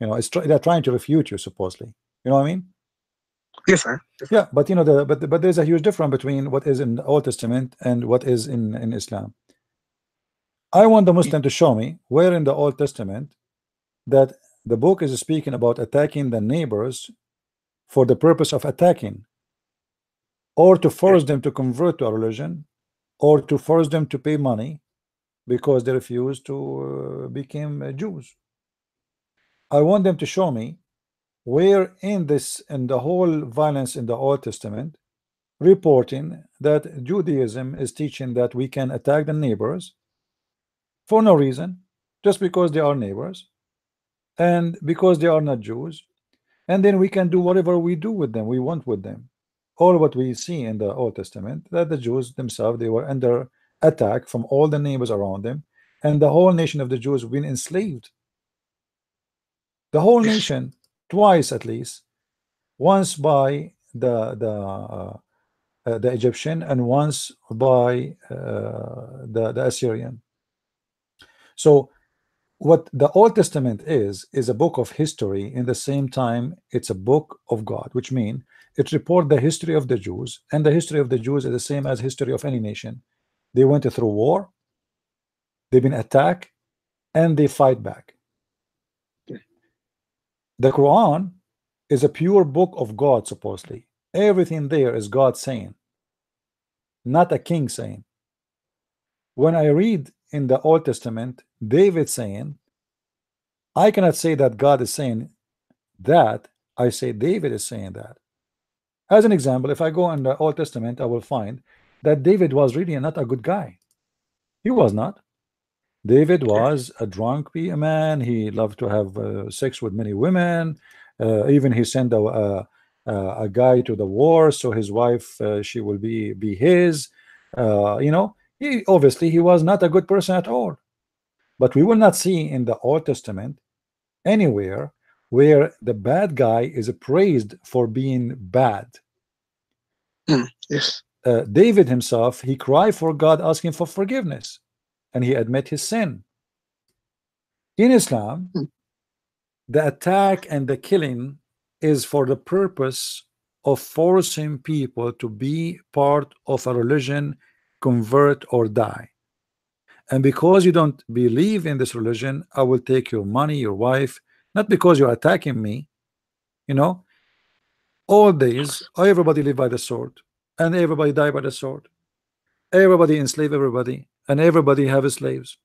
you know it's tr they're trying to refute you supposedly you know what I mean yes sir. Yeah but you know the but but there's a huge difference between what is in the Old Testament and what is in in Islam. I want the Muslim to show me where in the Old Testament that the book is speaking about attacking the neighbors for the purpose of attacking or to force them to convert to a religion or to force them to pay money because they refused to uh, become uh, Jews. I want them to show me where in this in the whole violence in the Old Testament reporting that Judaism is teaching that we can attack the neighbors for no reason just because they are neighbors and because they are not Jews and then we can do whatever we do with them we want with them. All what we see in the Old Testament that the Jews themselves they were under attack from all the neighbors around them and the whole nation of the Jews been enslaved. The whole nation twice at least. Once by the the uh, uh, the Egyptian and once by uh, the the Assyrian. So what the Old Testament is is a book of history. In the same time it's a book of God which mean it report the history of the Jews and the history of the Jews is the same as history of any nation. They went through war, they've been attacked, and they fight back. The Quran is a pure book of God, supposedly. Everything there is God saying, not a king saying. When I read in the Old Testament, David saying, I cannot say that God is saying that, I say David is saying that. As an example, if I go in the Old Testament, I will find that David was really not a good guy. He was not. David was a drunk man. He loved to have uh, sex with many women. Uh, even he sent a, a, a, guy to the war so his wife uh, she will be be his. Uh, you know, he obviously he was not a good person at all. But we will not see in the Old Testament anywhere where the bad guy is praised for being bad. Mm, yes uh, David himself, he cried for God asking for forgiveness and he admit his sin. In Islam, hmm. the attack and the killing is for the purpose of forcing people to be part of a religion, convert or die. And because you don't believe in this religion, I will take your money, your wife, not because you're attacking me, you know. All days, everybody live by the sword, and everybody die by the sword. Everybody enslave everybody, and everybody have slaves.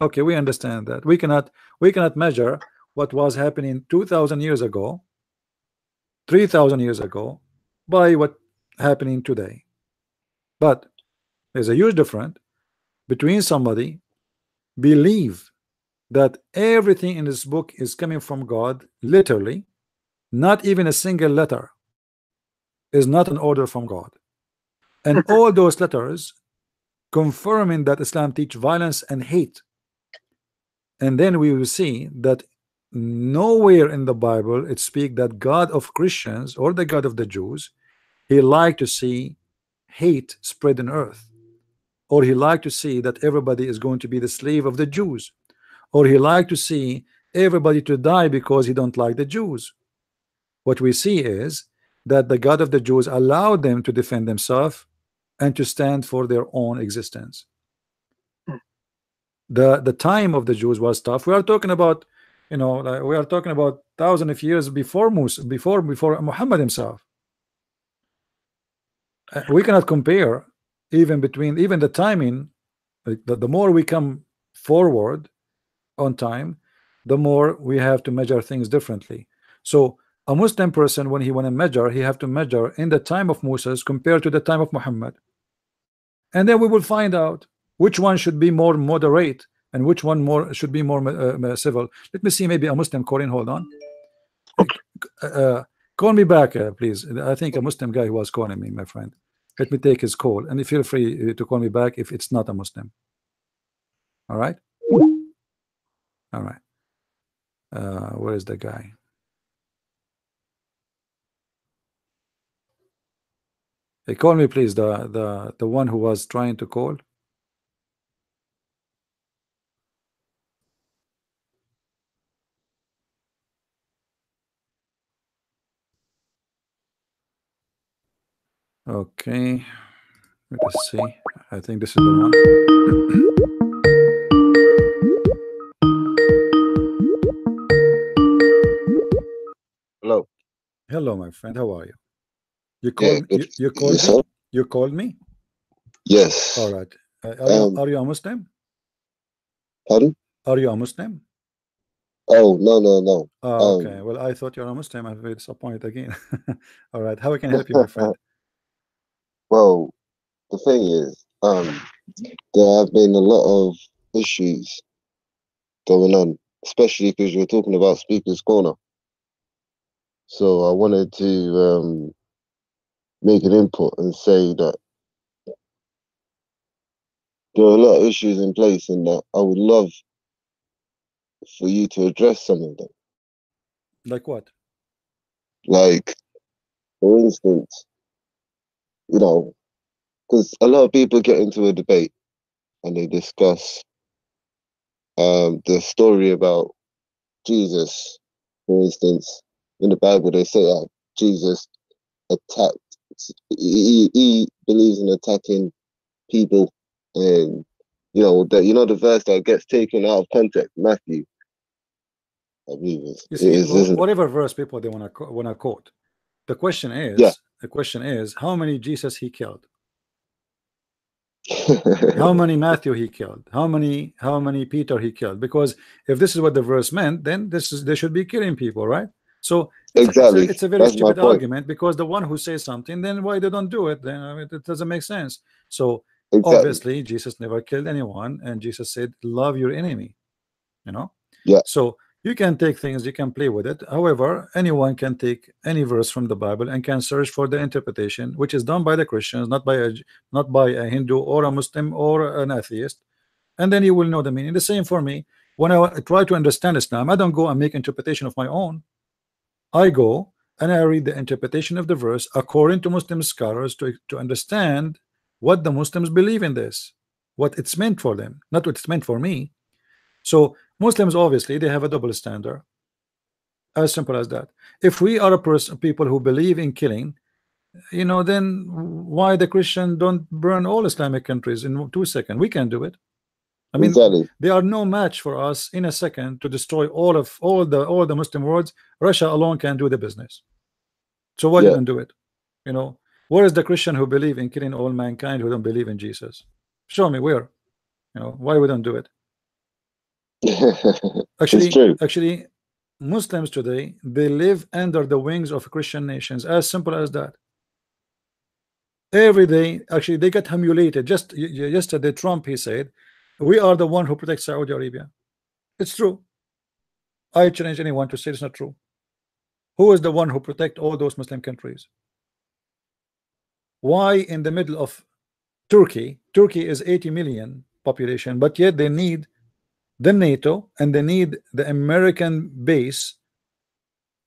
Okay, we understand that. We cannot we cannot measure what was happening 2,000 years ago, 3,000 years ago, by what happening today. But there's a huge difference between somebody believe that everything in this book is coming from God literally not even a single letter is not an order from God and [LAUGHS] all those letters confirming that Islam teach violence and hate. And then we will see that nowhere in the Bible it speak that God of Christians or the God of the Jews he like to see hate spread in earth. Or he like to see that everybody is going to be the slave of the Jews. Or he like to see everybody to die because he don't like the Jews. What we see is that the God of the Jews allowed them to defend themselves and to stand for their own existence. The the time of the Jews was tough. We are talking about you know like we are talking about thousands of years before Musa before before Muhammad himself. Uh, we cannot compare even between even the timing the, the more we come forward on time the more we have to measure things differently. So a Muslim person when he want to measure he have to measure in the time of Moses compared to the time of Muhammad and then we will find out which one should be more moderate and which one more should be more uh, civil. Let me see maybe a Muslim calling hold on. Okay. uh, call me back uh, please. I think a Muslim guy who was calling me my friend. Let me take his call and feel free uh, to call me back if it's not a Muslim. All right? All right. Uh, where is the guy hey call me please the the the one who was trying to call Okay, let's see. I think this is the one. Hello. Hello, my friend. How are you? You called. Yeah, you, you called yes, me. You called me. Yes. All right. Uh, are, you, Um, are you a Muslim? Pardon? Are you a Muslim? Oh no no no. Ah, Um, okay. Well, I thought you're a Muslim. I'm very disappointed again. [LAUGHS] All right. How I can help you, my friend? Well, the thing is, um, there have been a lot of issues going on, especially because you're talking about Speaker's Corner. So I wanted to um, make an input and say that there are a lot of issues in place, and that I would love for you to address some of them. Like what? Like, for instance, you know, because a lot of people get into a debate and they discuss um, the story about Jesus. For instance, in the Bible, they say that Jesus attacked. He, he believes in attacking people, and you know that you know the verse that gets taken out of context, Matthew. I believe it's, it see, is, wh- isn't it? whatever verse people they want to want to quote. The question is, Yeah. the question is, how many Jesus he killed? [LAUGHS] how many Matthew he killed? How many how many Peter he killed? Because if this is what the verse meant, then this is they should be killing people, right? So Exactly. it's, a, it's a very That's stupid argument because the one who says something, then why they don't do it? Then I mean, it doesn't make sense. So exactly. obviously Jesus never killed anyone, and Jesus said, "Love your enemy." You know. Yeah. So you can take things, you can play with it. However, anyone can take any verse from the Bible and can search for the interpretation, which is done by the Christians, not by a not by a Hindu or a Muslim or an atheist, and then you will know the meaning. The same for me. When I try to understand Islam, I don't go and make interpretation of my own. I go and I read the interpretation of the verse according to Muslim scholars to, to understand what the Muslims believe in this, what it's meant for them, not what it's meant for me. So Muslims obviously they have a double standard. As simple as that. If we are a person, people who believe in killing, you know, then why the Christian don't burn all Islamic countries in two seconds? We can do it. I mean, exactly. they are no match for us in a second to destroy all of all the all the Muslim worlds. Russia alone can do the business. So why Yeah. didn't do it? You know, where is the Christian who believe in killing all mankind who don't believe in Jesus? Show me where. You know, why we don't do it? [LAUGHS] Actually, actually, Muslims today they live under the wings of Christian nations. As simple as that. Every day, actually, they get humiliated. Just yesterday, Trump he said, "We are the one who protects Saudi Arabia." It's true. I challenge anyone to say it's not true. Who is the one who protect all those Muslim countries? Why in the middle of Turkey? Turkey is 80 million population, but yet they need the NATO and they need the American base,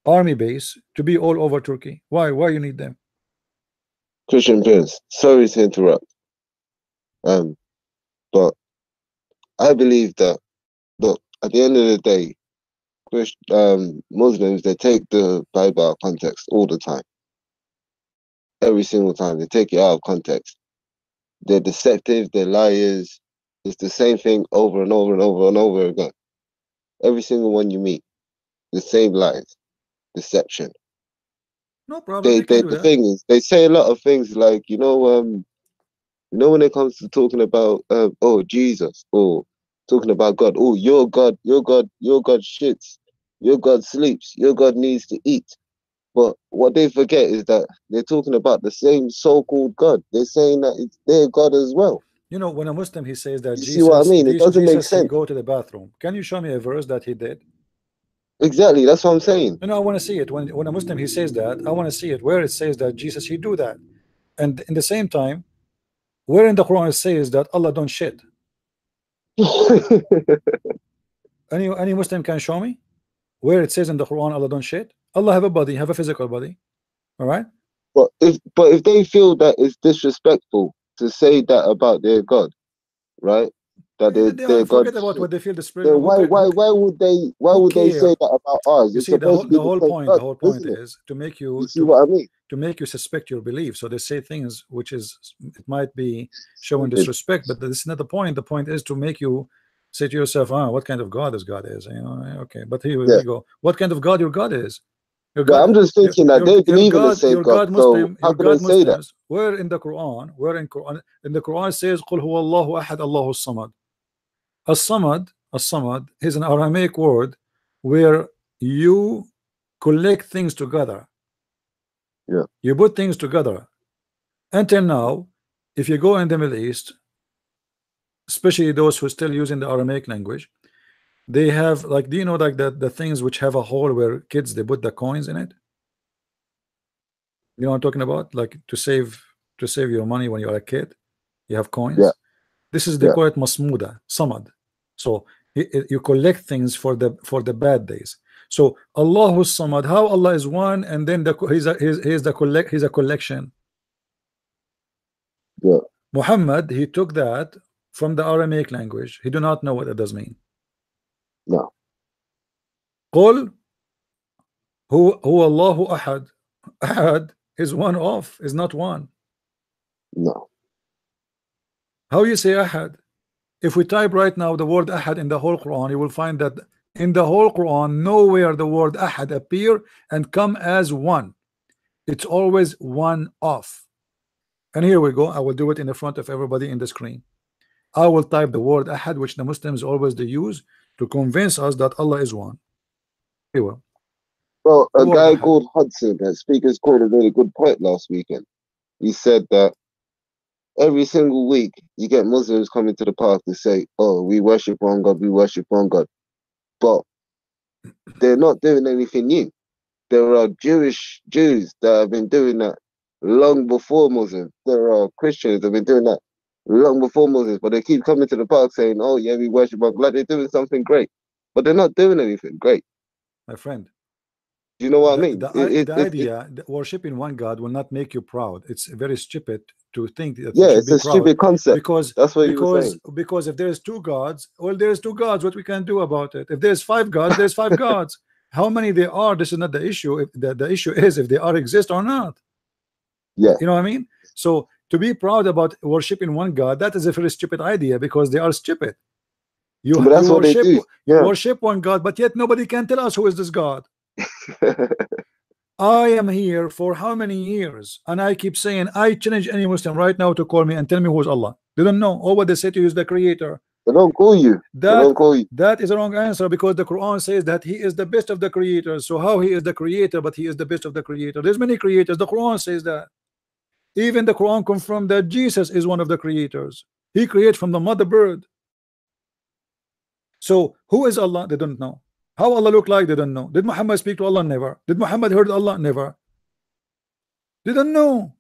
army base, to be all over Turkey. Why? Why you need them? Christian Prince, sorry to interrupt. Um, but I believe that look, at the end of the day, Christ, um, Muslims they take the Bible out of context all the time. Every single time they take it out of context. They're deceptive, they're liars. It's the same thing over and over and over and over again. Every single one you meet, the same lies, deception No problem. they, they the that. thing is they say a lot of things like you know um you know when it comes to talking about um oh jesus or talking about god oh your god your god your god shits your god sleeps your god needs to eat but what they forget is that they're talking about the same so-called god they're saying that it's their god as well You know, when a Muslim he says that You Jesus, see what I mean? It doesn't Jesus, he sense. go to the bathroom. Can you show me a verse that he did? exactly that's what i'm saying You know, I want to see it. When when a Muslim he says that, I want to see it where it says that Jesus he do that, and in the same time, where in the Quran it says that Allah don't shit. [LAUGHS] Any any Muslim can show me where it says in the Quran Allah don't shit. Allah have a body, have a physical body. All right. but if but if they feel that it's disrespectful to say that about their god right that They, they their god forget about what they feel the spirit. then why why why would they why would they say that about us? You It's see the whole the whole point. God, The whole point isn't to make you You see to, what I mean? To make you suspect your belief. So they say things which is it might be showing disrespect, but this is not the point. The point is to make you say to yourself, "Ah, what kind of God this God is?" You know, okay. But here Yeah. we go. What kind of God your God is? Your But I'm just your- thinking that they your believe in the same your God, so Muslim, how your could they God say that? Where in the Quran? Where in Quran? In the Quran says, "Qul huwa Allahu ahad, Allahu samad." As-samad, as-samad is an Aramaic word where you collect things together. Yeah. You put things together. Until now, if you go in the Middle East, especially those who are still using the Aramaic language, they have like, do you know like the, the things which have a hole where kids they put the coins in it? You know what I'm talking about? Like to save to save your money when you're a kid, you have coins. Yeah. This is they Yeah. call it masmuda, samad. So you collect things for the for the bad days. So Allahu Samad, how Allah is one, and then the co- he's a he's, he's the collect he's a collection. Yeah. Muhammad he took that from the Aramaic language. He do not know what it does mean. No. قل هو هو الله أحد أحد is one off is not one. No. How you say ahad? If we type right now the word ahad in the whole Quran, you will find that in the whole Quran, nowhere the word ahad appear and come as one. It's always one off. And here we go. I will do it in the front of everybody in the screen. I will type the word ahad, which the Muslims always they use to convince us that Allah is one. We go. Well, a guy ahead. called Hudson, that speaker's called a really good point last weekend. He said that every single week you get Muslims coming to the park to say, "Oh, we worship one God, we worship one God," but they're not doing anything new. There are Jewish Jews that have been doing that long before Muslims. There are Christians that have been doing that long before Muslims, but they keep coming to the park saying, "Oh, yeah, we worship God," like they're doing something great, but they're not doing anything great. My friend. Do you know what I mean? the, It- it- the it- it- idea that worshiping one God will not make you proud. It's very stupid to think that yeah, it's a proud stupid concept. because That's what because because if there's two gods, well, there's two gods. What we can do about it? If there's five gods, there's five [LAUGHS] gods. how many they are this is not the issue if the, the issue is if they are exist or not Yeah. you know what I mean so to be proud about worshiping one God that is a very stupid idea because they are stupid you, you worship Yeah. worship one God but yet nobody can tell us who is this God [LAUGHS] I am here for how many years and I keep saying I challenge any Muslim right now to call me and tell me who is Allah they don't know oh, all what they say to you is the creator they don't call you. They don't call you. that is a wrong answer because the Quran says that he is the best of the creators. So how he is the creator, but he is the best of the creator. There's many creators. The Quran says that. Even the Quran confirmed that Jesus is one of the creators. He created from the mother bird. So who is Allah? They don't know. How Allah look like? They don't know. Did Muhammad speak to Allah? Never. Did Muhammad heard Allah? Never. They don't know.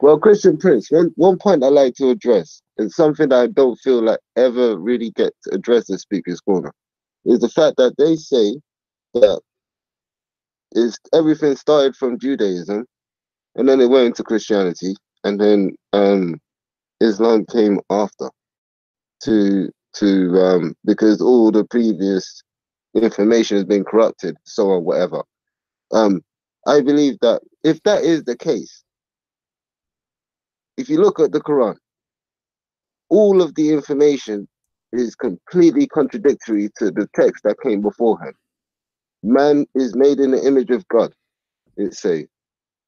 Well, Christian Prince, one, one point I like to address, and something that I don't feel like ever really gets addressed in Speaker's Corner, is the fact that they say that is everything started from Judaism, and then it went into Christianity, and then um, Islam came after, to to um, because all the previous information has been corrupted, so on, whatever. Um, I believe that if that is the case, if you look at the Quran, all of the information is completely contradictory to the text that came beforehand. Man is made in the image of God, it says.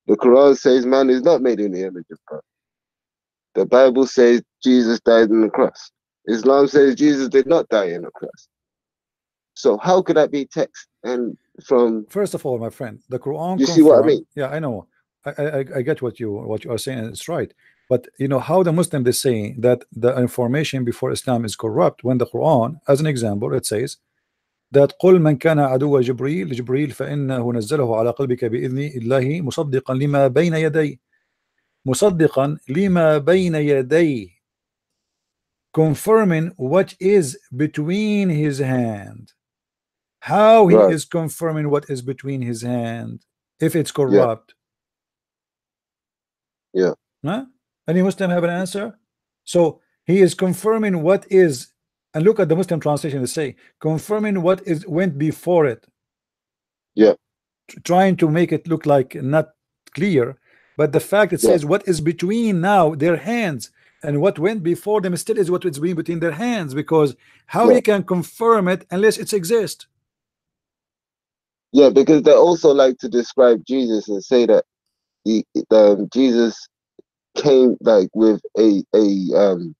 The Quran says man is not made in the image of God. The Bible says Jesus died on the cross. Islam says Jesus did not die on the cross. So how could that be text and from First of all, my friend, the Quran. You see what I confirm- mean? Yeah, I know. I, I I get what you what you are saying. and It's right. But you know how the Muslim they say that the information before Islam is corrupt when the Quran, as an example, it says that قل من كان عدو جبريل جبريل فإنه نزله على قلبك بإذن الله مصدقا لما بين يديه مصدقا لما بين يديه confirming what is between his hand how he Right. is confirming what is between his hand if it's corrupt Yeah. huh? any Muslim have an answer so he is confirming what is and look at the Muslim translation they say confirming what is went before it Yeah. Trying to make it look like not clear but the fact it Yeah. says what is between now their hands and what went before them still is what is being between their hands because how Yeah. he can confirm it unless it exists Yeah, because they also like to describe Jesus and say that he, um, Jesus came like with a a um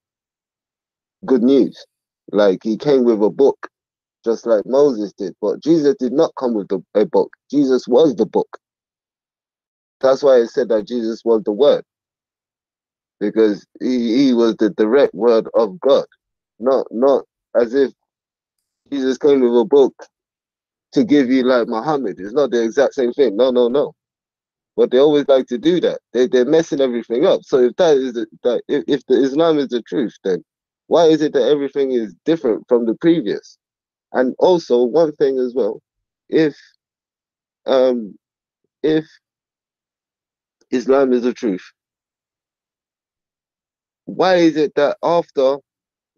good news, like he came with a book, just like Moses did. But Jesus did not come with the, a book. Jesus was the book. That's why it said that Jesus was the Word, because he, he was the direct word of God, not not as if Jesus came with a book to give you like Muhammad. It's not the exact same thing. No, no, no. But they always like to do that. They they're messing everything up. So if that is that if, if the Islam is the truth, then why is it that everything is different from the previous? And also one thing as well, if um if Islam is the truth, why is it that after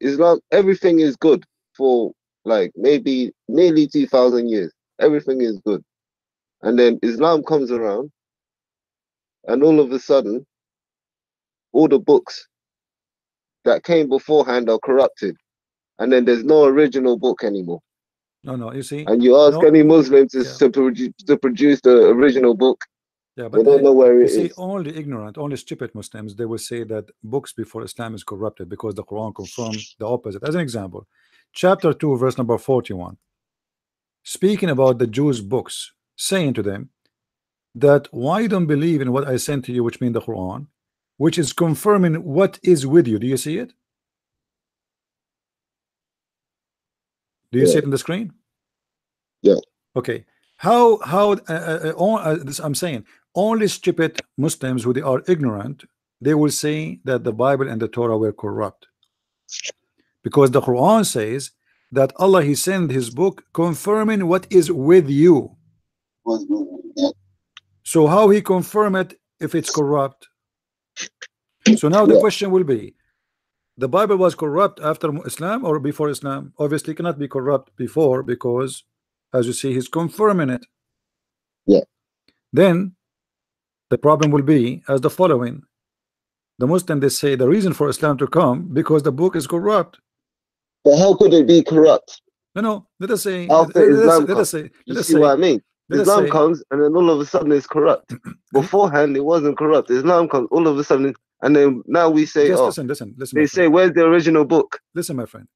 Islam everything is good for like maybe nearly 2000 years everything is good and then islam comes around and all of a sudden all the books that came beforehand are corrupted and then there's no original book anymore no no you see and you ask No. any muslim to, Yeah. to, produce, to produce the original book yeah but they don't know where you it see is only ignorant only stupid Muslims they will say that books before Islam is corrupted because the Quran confirms the opposite as an example chapter 2 verse number 41 speaking about the Jews books saying to them that why you don't believe in what I sent to you which mean the Quran which is confirming what is with you. Do you see it? Do you see it in the screen? Yeah. okay. How how uh, uh, uh, uh, this I'm saying only stupid Muslims who they are ignorant they will say that the Bible and the Torah were corrupt because the Quran says that Allah he sent his book confirming what is with you. So how he confirm it if it's corrupt? So now the question will be the Bible was corrupt after Islam or before Islam? Obviously cannot be corrupt before because as you see he's confirming it. Yeah. then the problem will be as the following. The Muslim they say the reason for Islam to come because the book is corrupt But how could it be corrupt? no no let us say After let, let us, Islam let us say You let us see say what I mean? Islam say- comes and then all of a sudden it's corrupt. [CLEARS THROAT] Beforehand it wasn't corrupt. Islam comes all of a sudden and then now we say, just oh, listen listen listen they say, friend. where's the original book? listen my friend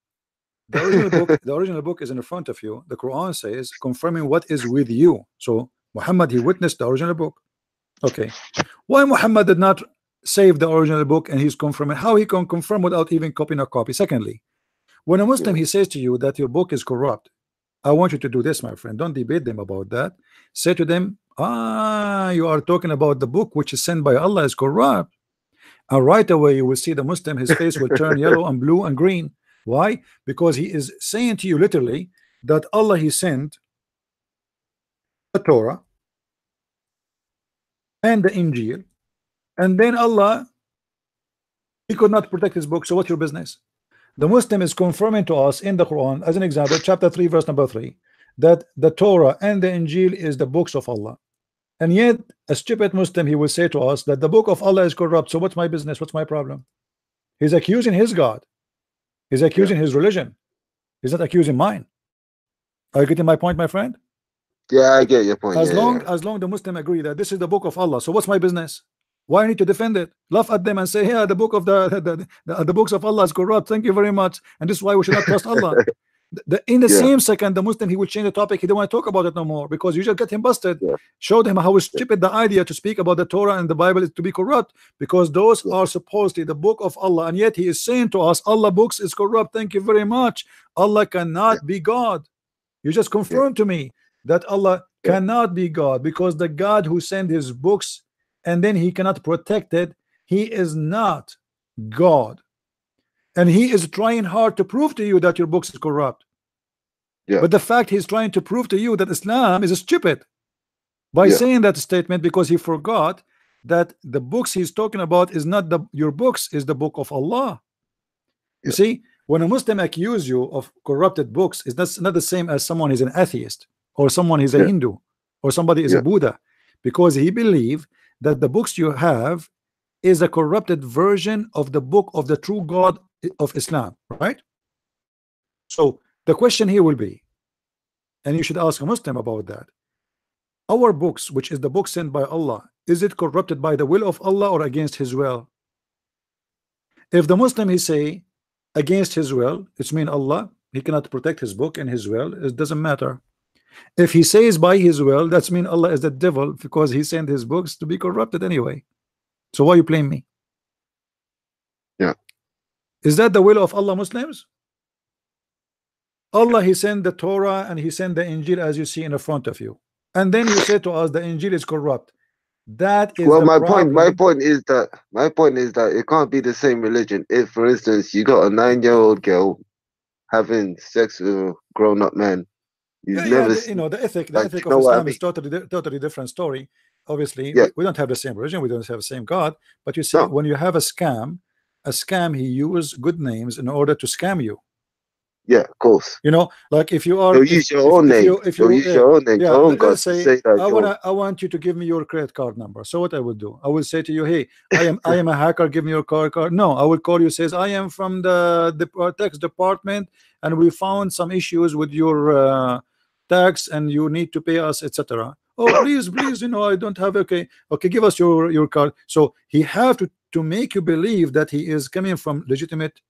the original book the original book is in front of you the Quran says confirming what is with you so Muhammad he witnessed the original book okay why Muhammad did not save the original book and he's confirming how he can confirm without even copying a copy secondly when a Muslim he says to you that your book is corrupt I want you to do this my friend. Don't debate them about that. Say to them ah you are talking about the book which is sent by Allah is corrupt. And right away you will see the Muslim his face will turn yellow and blue and green. Why? Because he is saying to you literally that Allah he sent the Torah and the Injil and then Allah he could not protect his book. So what's your business the Muslim is confirming to us in the Quran as an example chapter 3 verse number 3 that the Torah and the Injil is the books of Allah. And yet a stupid Muslim he will say to us that the book of Allah is corrupt so what's my business? What's my problem? He's accusing his God. He's accusing his religion. He's not accusing mine. Are you getting my point my friend? Yeah, I get your point. as yeah, long yeah. as long the Muslim agree that this is the book of Allah so what's my business why I need to defend it? Laugh at them and say yeah the book of the the, the, the books of Allah is corrupt thank you very much and this is why we should not trust Allah. [LAUGHS] The- in the Yeah. same second the Muslim he will change the topic. He don't want to talk about it no more because you just get him busted. Yeah. showed him how stupid the idea to speak about the Torah and the Bible is to be corrupt because those Yeah. are supposedly the book of Allah and yet he is saying to us Allah books is corrupt thank you very much. Allah cannot be God. You just confirmed to me that Allah cannot be God because the God who sent his books and then he cannot protect it he is not God and he is trying hard to prove to you that your books is corrupt Yeah. but the fact he's trying to prove to you that Islam is stupid by Yeah. saying that statement because he forgot that the books he's talking about is not the your books is the book of Allah you Yeah. see when a Muslim accuse you of corrupted books is that's not the same as someone is an atheist or someone is a. Hindu or somebody is a Buddha because he believe that the books you have is a corrupted version of the book of the true God of Islam right? So the question here will be and you should ask a Muslim about that. Our books which is the book sent by Allah is it corrupted by the will of Allah or against his will? If the Muslim he say against his will it's mean Allah he cannot protect his book and his will it doesn't matter if he says by his will that's mean Allah is the devil because he sent his books to be corrupted anyway. So why you blame me? Yeah. is that the will of Allah Muslims? Allah he sent the Torah and he sent the Injil as you see in the front of you. And then you say to us the Injil is corrupt. That is well, my point, my point is that my point is that it can't be the same religion. If, for instance, you got a nine-year-old girl having sex with a grown-up man, you've yeah, never, yeah, the, you know the ethic the like, ethic you of know what I Islam is totally totally different story obviously Yeah. we, don't have the same religion we don't have the same God but you see No. when you have a scam a scam he use good names in order to scam you yeah, of course. you know like if you are use your own if name. you, if you use uh, your own name, yeah, your own God say, say. I wanna I want you to give me your credit card number. So what I will do, I will say to you, hey, I am I am a hacker. Give me your card card. No, I will call you. Says I am from the the uh, tax department, and we found some issues with your uh, tax, and you need to pay us, etc. Oh, please, please, you know, I don't have. Okay, okay, give us your your card. So he have to to make you believe that he is coming from legitimate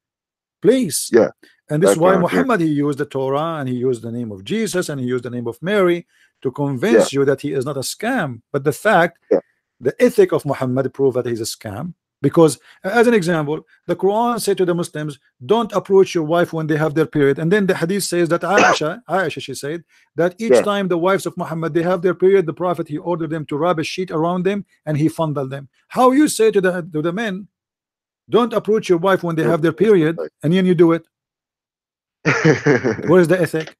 place. Yeah, and this is why yeah. Muhammad he used the Torah and he used the name of Jesus and he used the name of Mary to convince you that he is not a scam. But the fact, Yeah. the ethic of Muhammad prove that he's a scam. Because, as an example, the Quran said to the Muslims, "Don't approach your wife when they have their period." And then the Hadith says that Aisha, Aisha, she said that each Yeah. time the wives of Muhammad they have their period, the Prophet he ordered them to wrap a sheet around them and he fondled them. How you say to the to the men, "Don't approach your wife when they have their period," and then you do it? Where is the ethic?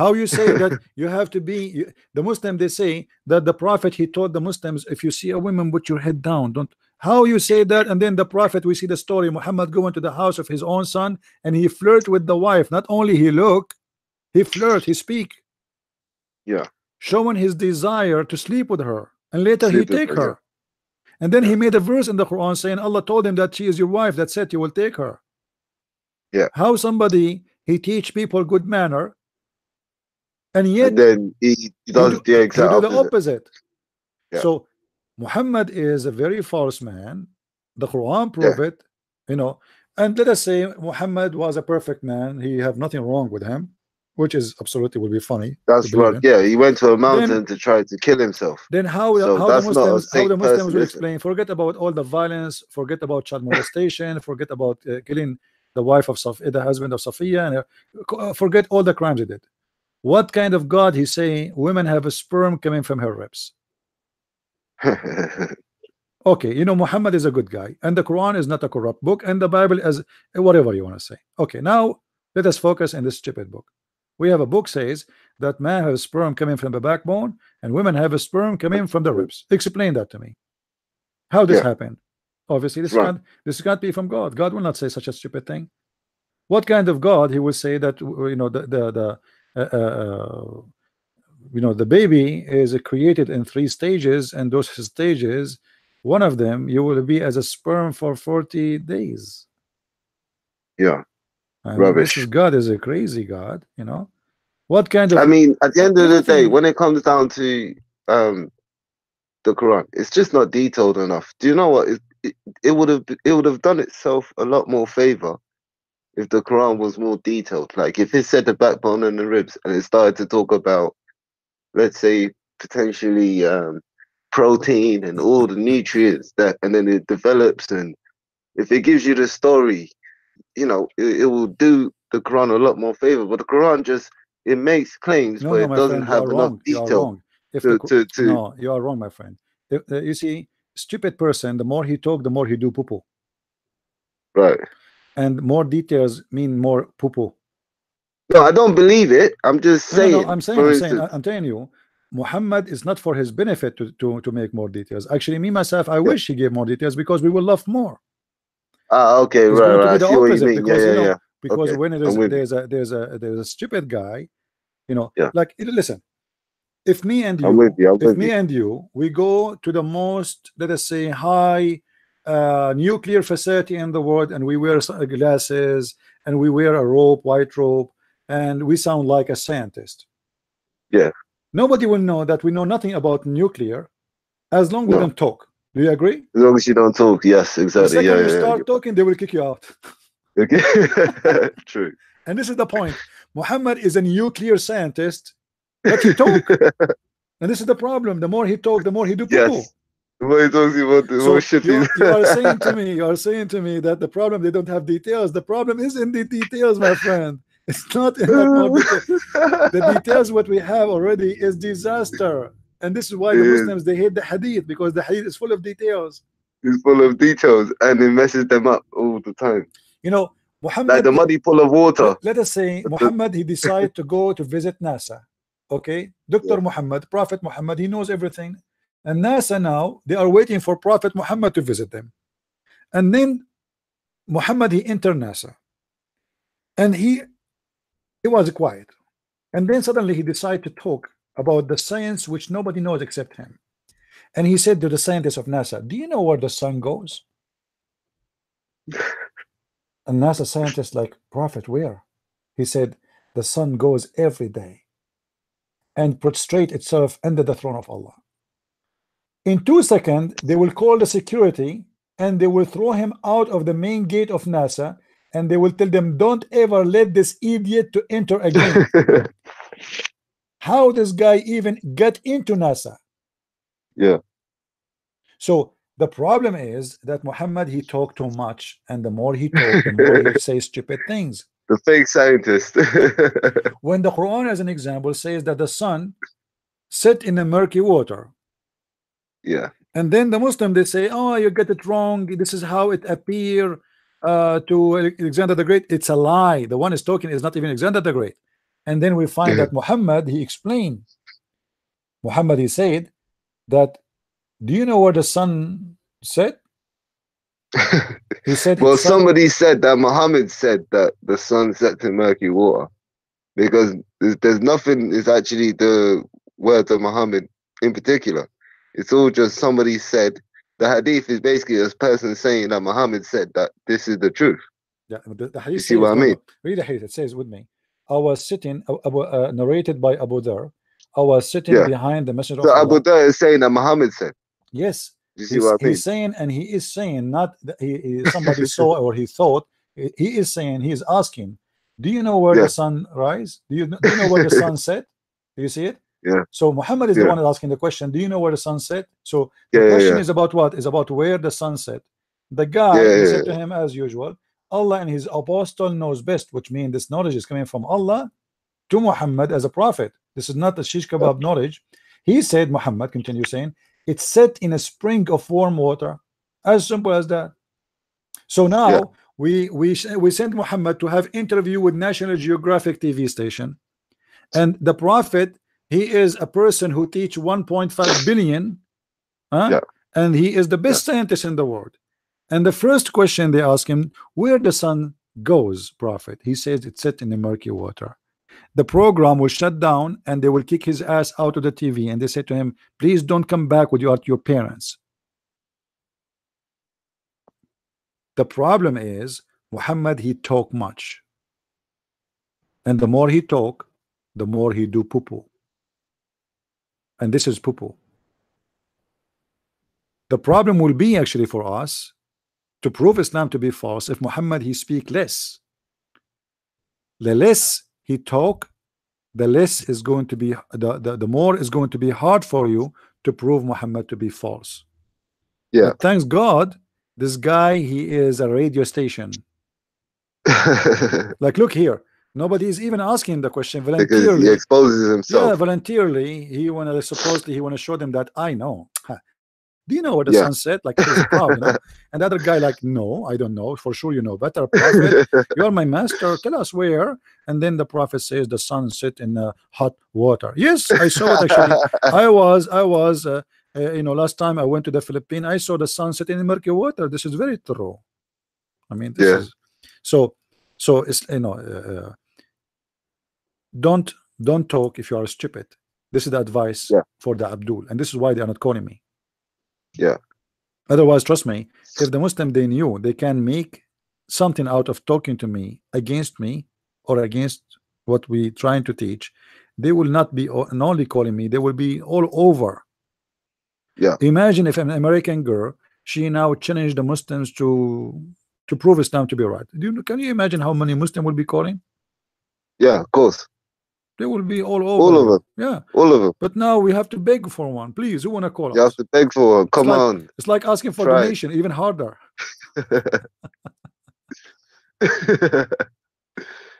How you say that [LAUGHS] you have to be you- the Muslim? They say that the Prophet he told the Muslims, if you see a woman, put your head down. Don't. How you say that? And then the Prophet, we see the story. Muhammad going to the house of his own son, and he flirt with the wife. Not only he look, he flirt, he speak. Yeah. Showing his desire to sleep with her. And later Sleep he take her, her. And then he made a verse in the Quran saying Allah told him that she is your wife. That's it. You will take her. Yeah. How somebody he teach people good manner, and yet And then he, does do- the exact do the opposite. opposite. Yeah. So Muhammad is a very false man. The Quran prove it, you know. And let us say Muhammad was a perfect man. He have nothing wrong with him, which is absolutely will be funny. That's right. Yeah, he went to a mountain to try to kill himself. Then how So how the that's not a Muslims how the Muslims will explain? Forget about all the violence. Forget about child molestation. forget about uh, killing the wife of Saf, the husband of Safiya, and uh, uh, forget all the crimes he did. What kind of God he's saying? Women have a sperm coming from her ribs. [LAUGHS] Okay, you know Muhammad is a good guy, and the Quran is not a corrupt book, and the Bible is whatever you want to say. Okay, now let us focus in this stupid book. We have a book says that man has sperm coming from the backbone, and women have a sperm coming from the ribs. Explain that to me. How this Yeah. happened? Obviously, this Right. can't this can't be from God. God will not say such a stupid thing. What kind of God he will say that you know the the, the uh, uh, you know the baby is created in three stages, and those stages one of them you will be as a sperm for 40 days yeah. I Rubbish. is god is a crazy god you know what kind of I mean, at the end of the day, when it comes down to um the Quran, it's just not detailed enough. Do you know what? It, it, it would have it would have done itself a lot more favor if the Quran was more detailed. Like if it said the backbone and the ribs, and it started to talk about, let's say, potentially um, protein and all the nutrients that, and then it develops, and if it gives you the story, you know, it, it will do the Quran a lot more favor. But the Quran just it makes claims, no but no it doesn't friend have enough wrong. Detail to, the to, to no you are wrong my friend. If, uh, you see stupid person the more he talk the more he do poo poo right. and more details mean more poo poo No, I don't believe it. I'm just No, no, saying. no, I'm saying, I'm saying, I'm telling you, Muhammad is not for his benefit to, to, to make more details. Actually, me myself, I wish he gave more details because we will love more. ah, okay, It's right, right. be I the see what you opposite mean. Yeah, because, you yeah, know, yeah. Because Okay, when it is I'm with you. there's a there's a there's a stupid guy, you know, Yeah. like listen, if me and you, with you. If me you. and you, we go to the most, let us say, high uh, nuclear facility in the world, and we wear glasses, and we wear a robe, white robe, and we sound like a scientist. Yeah. Nobody will know that we know nothing about nuclear, as long we No. don't talk. Do you agree? As long as you don't talk, yes, The exactly. second Yeah, you yeah, start talking, they will kick you out. [LAUGHS] Okay. [LAUGHS] True. And this is the point. Muhammad is a nuclear scientist, but he talk. [LAUGHS] and this is the problem. The more he talk, the more he do poo-poo. Yes. The more he talks about the So more shit you, you are saying to me, you are saying to me that the problem they don't have details. The problem is in the details, my friend. It's not [LAUGHS] in the more detail. The [LAUGHS] details what we have already is disaster. And this is why the. Muslims they hate the hadith because the hadith is full of details. It's full of details and it messes them up all the time. You know, Muhammad Like the muddy pool of water. let, let us say [LAUGHS] Muhammad he decided to go to visit NASA. Okay, Dr. Muhammad, Prophet Muhammad, he knows everything. And NASA now they are waiting for Prophet Muhammad to visit them. And then Muhammad he entered NASA. And he he was quiet. And then suddenly he decided to talk about the science which nobody knows except him. And he said to the scientists of NASA, Do you know where the sun goes? [LAUGHS] And NASA scientists like, Prophet, where? He said, The sun goes every day and prostrate itself under the throne of Allah. In two seconds, they will call the security and they will throw him out of the main gate of NASA and they will tell them, Don't ever let this idiot to enter again. [LAUGHS] How this guy even get into NASA? yeah. So the problem is that Muhammad he talked too much, and the more he talked, the more he [LAUGHS] say stupid things. The fake scientist. [LAUGHS] When the Quran, as an example, says that the sun set in the murky water, yeah. and then the Muslim they say, "Oh, you get it wrong. This is how it appear uh, to Alexander the Great." It's a lie. The one is talking is not even Alexander the Great. And then we find that Muhammad he explained. Muhammad he said that, "Do you know where the sun set?" [LAUGHS] He said, well, set- somebody said that Muhammad said that the sun sets in murky water because there's, there's nothing is actually the words of Muhammad in particular. It's all just somebody said. The hadith is basically a person saying that Muhammad said that this is the truth. Yeah, the, the hadith see what I mean? Read the hadith. It says with me. I was sitting, uh, uh, narrated by Abu Dhar. I was sitting Yeah. behind the messenger So of Abu Dhar is saying that Muhammad said. Yes, You see he's, what I mean? he's saying, and he is saying, not that he, he- somebody [LAUGHS] saw or he thought. He he is saying, he is asking, do you know where Yeah. the sun rise? Do you, do you know where the sun [LAUGHS] set? Do you see it? Yeah. So Muhammad is the one asking the question. Do you know where the sun set? So the Yeah, yeah, question yeah. is about what? Is about where the sun set. The guy Yeah, yeah, said to him as usual, Allah and his apostle knows best, which means this knowledge is coming from Allah to Muhammad as a prophet. This is not the shish kebab knowledge. He said, Muhammad, continue saying, it's set in a spring of warm water. As simple as that. So now Yeah. we we we sent Muhammad to have interview with National Geographic TV station, and the prophet he is a person who teach 1.5 billion, huh? Yeah. and he is the best scientist in the world. And the first question they ask him, where the sun goes, prophet? He says it's set in the murky water. The program will shut down and they will kick his ass out of the TV. And they say to him, please don't come back with your, your parents. The problem is Muhammad he talk much. And the more he talk, the more he do poo-poo. And this is poo-poo. The problem will be actually for us to prove Islam to be false if Muhammad he speak less. The less he talk, the less is going to be the, the, the more is going to be hard for you to prove Muhammad to be false. Yeah. But thanks God, this guy he is a radio station. [LAUGHS] Like look here, nobody is even asking the question because voluntarily. he exposes Yeah, himself. voluntarily, he wanna supposedly he wanna show them that I know. [LAUGHS] Do you know where the Yeah. sun set? Like proud, you know. [LAUGHS] And the other guy, like, no, I don't know. For sure, you know better, prophet. you are my master. Tell us where. And then the prophet says the sun set in uh, hot water. Yes, I saw it actually. [LAUGHS] I was, I was, uh, uh, you know, last time I went to the Philippines, I saw the sun set in murky water. This is very true. I mean, this Yeah. is so. So it's you know, uh, uh, don't don't talk if you are stupid. This is the advice Yeah. for the Abdul, and this is why they are not calling me. Yeah. Otherwise, trust me, if the Muslim they knew they can make something out of talking to me against me or against what we trying to teach, they will not be not only calling me, they will be all over. Yeah. Imagine if an American girl she now challenged the Muslims to to prove Islam to be right. Do you, can you imagine how many muslim will be calling? yeah, of course. They will be all over. All of them. Yeah. All of them. But now we have to beg for one. Please, who wanna call You have to beg for one. Come like- on. It's like asking for Try. donation, even harder. [LAUGHS]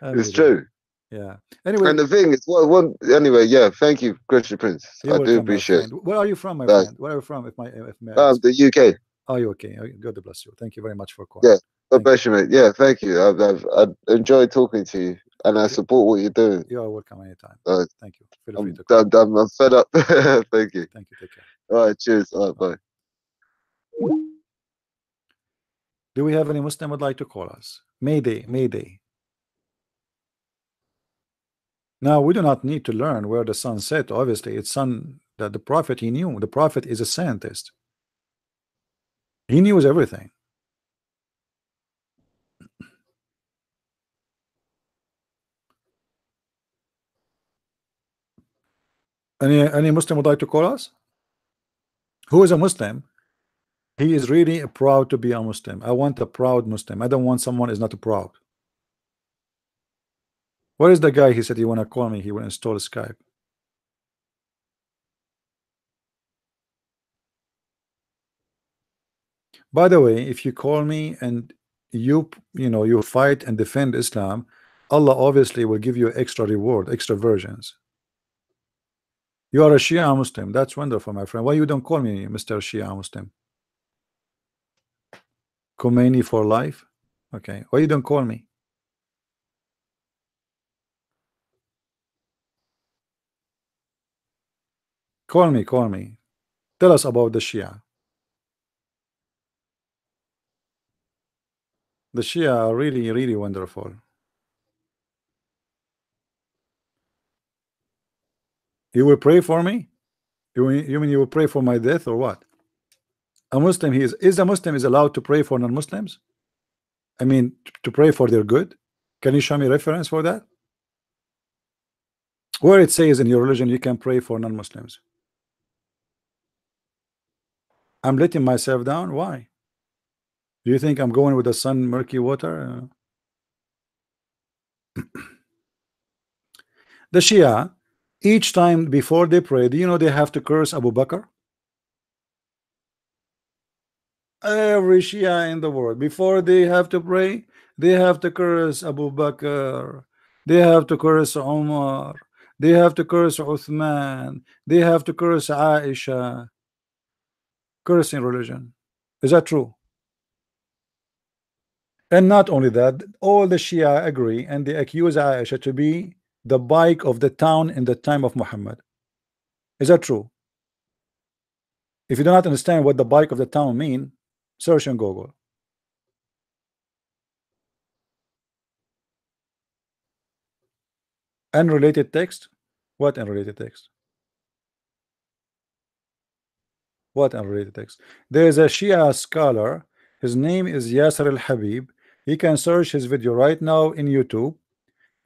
it's true. Yeah. Anyway, And the thing is, what one anyway, yeah, thank you, Christian Prince. I do appreciate it. Where are you from, my friend? Where are you from? If my if may I Um, the UK. Are you okay? God bless you. Thank you very much for calling. Yeah. God Thank bless you, mate. Yeah, thank you. I've, I've, I enjoyed talking to you and I support what you're doing. You are welcome anytime. Uh, Thank you. Feel I'm, to. I'm, I'm, I'm fed up. [LAUGHS] thank you. Thank you. Take care. All right, cheers. All right, bye. Do we have any Muslim would like to call us? Mayday, Mayday. Now we do not need to learn where the sun set. Obviously, it's sun that the prophet he knew. The prophet is a scientist. He knew everything. Any any Muslim would like to call us? Who is a Muslim? He is really proud to be a Muslim. I want a proud Muslim. I don't want someone is not proud. Where is the guy? He said he want to call me. He will install Skype. By the way, if you call me and you you know you fight and defend Islam, Allah obviously will give you extra reward, extra versions. You are a Shia Muslim. That's wonderful, my friend. Why you don't call me Mr. Shia Muslim? Khomeini for life. Okay. Why you don't call me? Call me, call me. Tell us about the Shia. The Shia are really, really wonderful. You will pray for me? You mean, you mean you will pray for my death or what? A Muslim, he is is a Muslim is allowed to pray for non-Muslims? I mean, to pray for their good? Can you show me reference for that? Where it says in your religion you can pray for non-Muslims. I'm letting myself down. Why? Do you think I'm going with the sun murky water? Uh, [CLEARS THROAT] the Shia, each time before they pray, do you know they have to curse Abu Bakr? Every Shia in the world, before they have to pray, they have to curse Abu Bakr, they have to curse Omar, they have to curse Uthman, they have to curse Aisha. Cursing religion. Is that true? And not only that, all the Shia agree and they accuse Aisha to be the bike of the town in the time of Muhammad. Is that true? If you do not understand what the bike of the town mean, search on Google. Unrelated text? What unrelated text? What unrelated text? There is a Shia scholar. His name is Yasser Al Habib. He can search his video right now in YouTube,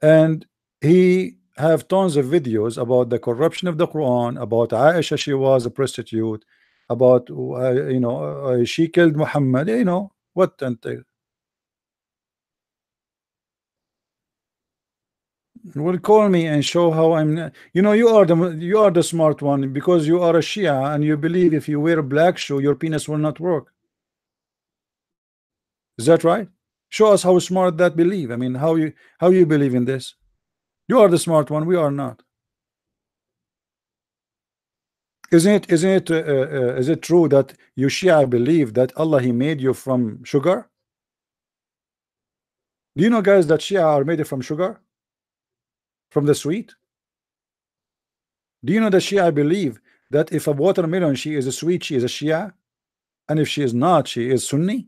and he have tons of videos about the corruption of the Quran, about Aisha, she was a prostitute, about uh, you know uh, she killed Muhammad. You know what? And will call me and show how I'm you know you are the you are the smart one because you are a Shia and you believe if you wear a black shoe your penis will not work is that right show us how smart that believe I mean how you how you believe in this you are the smart one we are not isn't it isn't it uh, uh, is it true that you Shia believe that Allah he made you from sugar do you know guys that Shia are made from sugar from the sweet? Do you know that Shia believe that if a watermelon she is a sweet, she is a Shia, and if she is not, she is Sunni?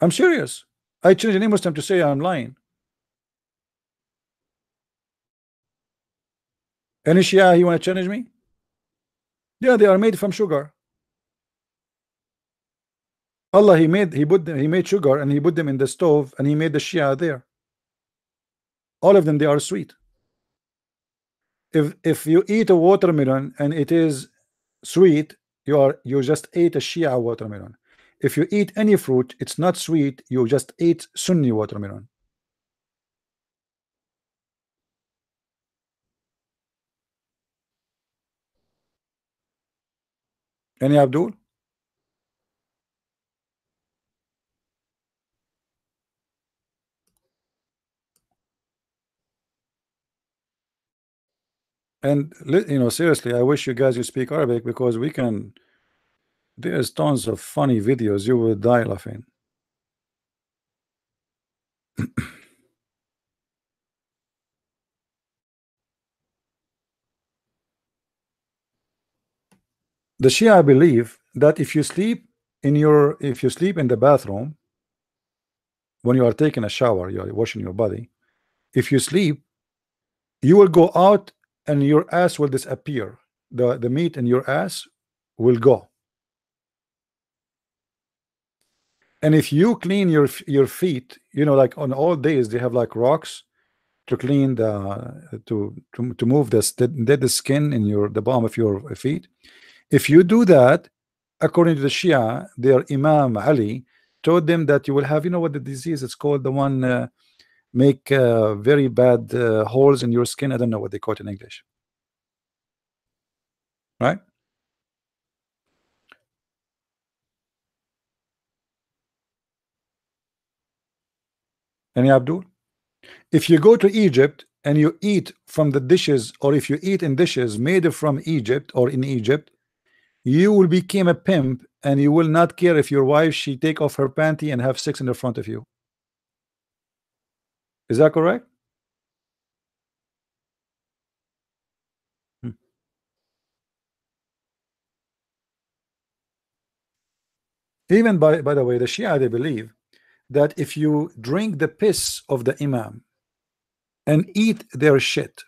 I'm serious. I challenge any Muslim to say I'm lying. Any Shia, you want to challenge me? Yeah, they are made from sugar. Allah he made he put them, he made sugar and he put them in the stove and he made the Shia there. All of them they are sweet. If if you eat a watermelon and it is sweet, you are you just ate a Shia watermelon. If you eat any fruit, it's not sweet, you just eat Sunni watermelon. Any Abdul? and you know seriously I wish you guys you speak Arabic because we can there's tons of funny videos you will die laughing. [COUGHS] The Shia believe that if you sleep in your if you sleep in the bathroom when you are taking a shower you are washing your body if you sleep you will go out and your ass will disappear. The the meat in your ass will go and if you clean your your feet you know like on all days they have like rocks to clean the to to, to move the dead skin in your the bottom of your feet if you do that according to the Shia their Imam Ali told them that you will have you know what the disease it's called the one uh, make uh, very bad uh, holes in your skin. I don't know what they call it in English. Right? Any Abdul? If you go to Egypt and you eat from the dishes, or if you eat in dishes made from Egypt or in Egypt, you will become a pimp and you will not care if your wife she take off her panty and have sex in the front of you. Is that correct? Hmm. Even by by the way, the Shia they believe that if you drink the piss of the Imam, and eat their shit.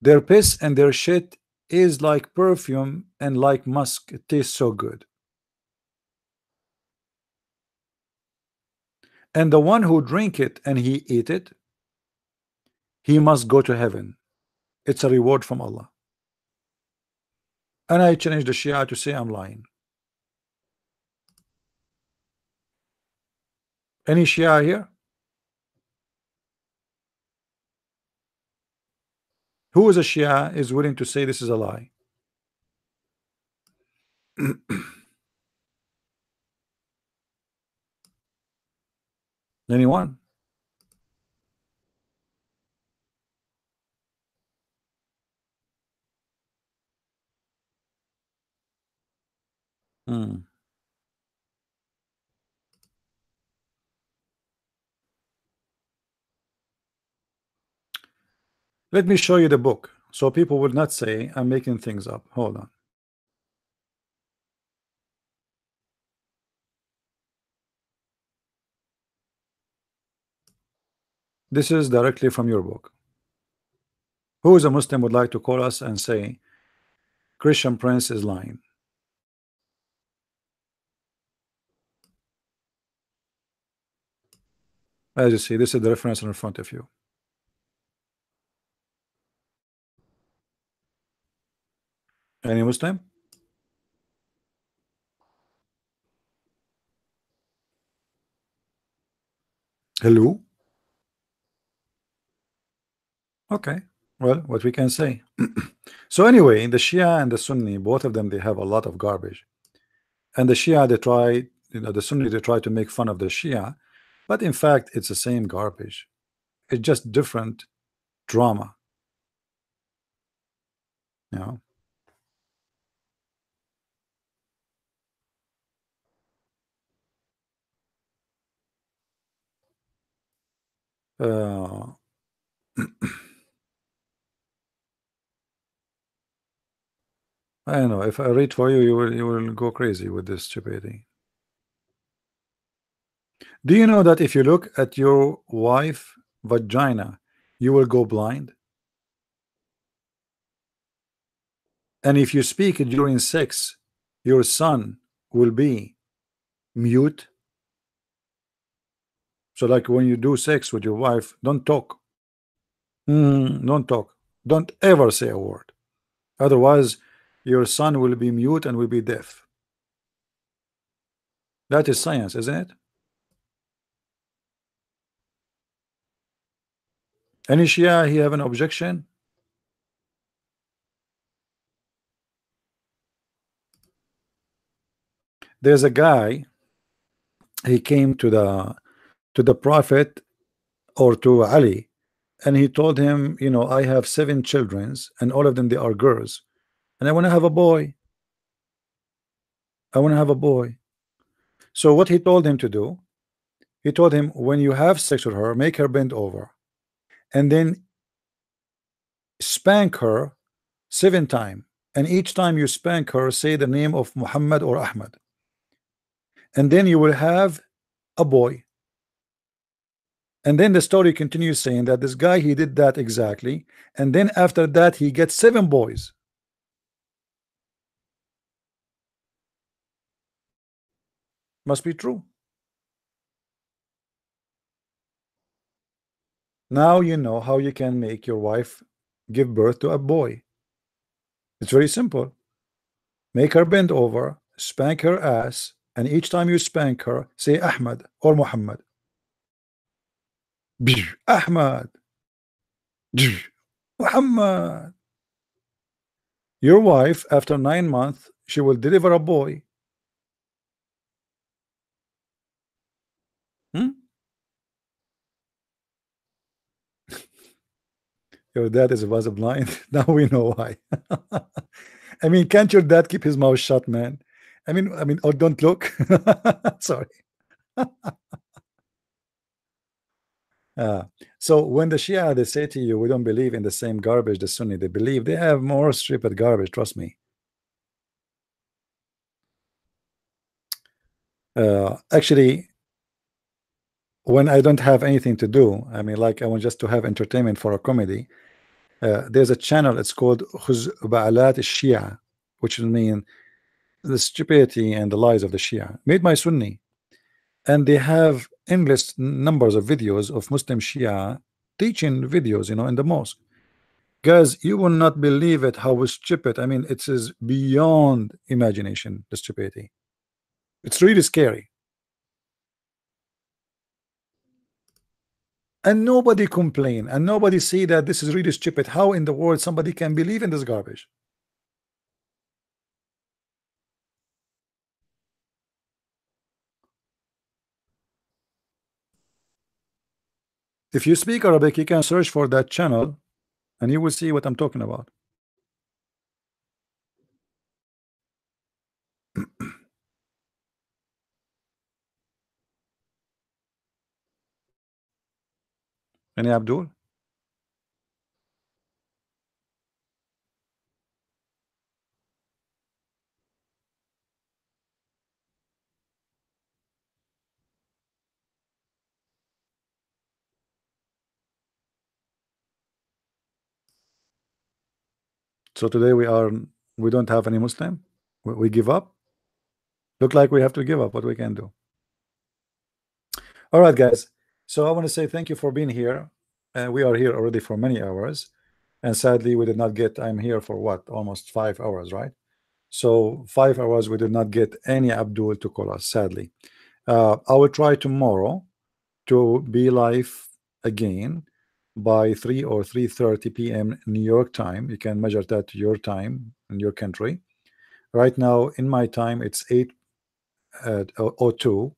Their piss and their shit is like perfume and like musk. It tastes so good. And the one who drink it and he eat it, he must go to heaven. It's a reward from Allah. And I challenge the Shia to say I'm lying. Any Shia here? Who is a Shia is willing to say this is a lie? [CLEARS THROAT] Anyone? Hmm. Let me show you the book so people will not say I'm making things up. Hold on. This is directly from your book. Who is a Muslim would like to call us and say Christian Prince is lying? As you see, this is the reference in front of you. Any Muslim? Hello? Okay, well, what we can say. [CLEARS THROAT] so anyway, in the Shia and the Sunni, both of them, they have a lot of garbage. And the Shia, they try, you know, the Sunni, they try to make fun of the Shia, but in fact, it's the same garbage. It's just different drama. You know? Uh, [CLEARS THROAT] I don't know. If I read for you, you will you will go crazy with this stupidity. Do you know that if you look at your wife vagina, you will go blind? And if you speak during sex, your son will be mute. So like when you do sex with your wife, don't talk. Mm, don't talk. Don't ever say a word. Otherwise, your son will be mute and will be deaf. That is science, isn't it? Any Shia he have an objection? There's a guy he came to the to the prophet or to Ali and he told him you know I have seven childrens and all of them they are girls and I want to have a boy. I want to have a boy. So what he told him to do he told him when you have sex with her make her bend over and then spank her seven times and each time you spank her say the name of Muhammad or Ahmad and then you will have a boy and then the story continues saying that this guy he did that exactly. And then after that he gets seven boys. Must be true. Now you know how you can make your wife give birth to a boy. It's very simple. Make her bend over spank her ass and each time you spank her say Ahmad or Muhammad Ahmad. Muhammad. Your wife after nine months she will deliver a boy. Hmm? [LAUGHS] your dad is was blind. [LAUGHS] Now we know why. [LAUGHS] I mean can't your dad keep his mouth shut man? I mean I mean or don't look. Sorry uh, so when the Shia they say to you we don't believe in the same garbage the Sunni they believe they have more stupid garbage trust me uh, actually when I don't have anything to do, I mean, like I want just to have entertainment for a comedy. Uh, there's a channel. It's called Khuza'balat Shia, which will mean the stupidity and the lies of the Shia, made by Sunni, and they have endless numbers of videos of Muslim Shia teaching videos, you know, in the mosque. Guys, you will not believe it how stupid. I mean, it is beyond imagination. The stupidity. It's really scary. and nobody complain and nobody say that this is really stupid how in the world somebody can believe in this garbage if you speak Arabic you can search for that channel and you will see what I'm talking about [CLEARS THROAT] Any Abdul? So today we are we don't have any Muslim. We, we give up. Look like we have to give up. What we can do. All right, guys. So I want to say thank you for being here. And we are here already for many hours. And sadly, we did not get, I'm here for what, almost five hours, right? So five hours, we did not get any Abdul to call us, sadly. Uh, I will try tomorrow to be live again by 3 or 3.30 p.m. New York time. You can measure that to your time in your country. Right now, in my time, it's 8 at uh, 02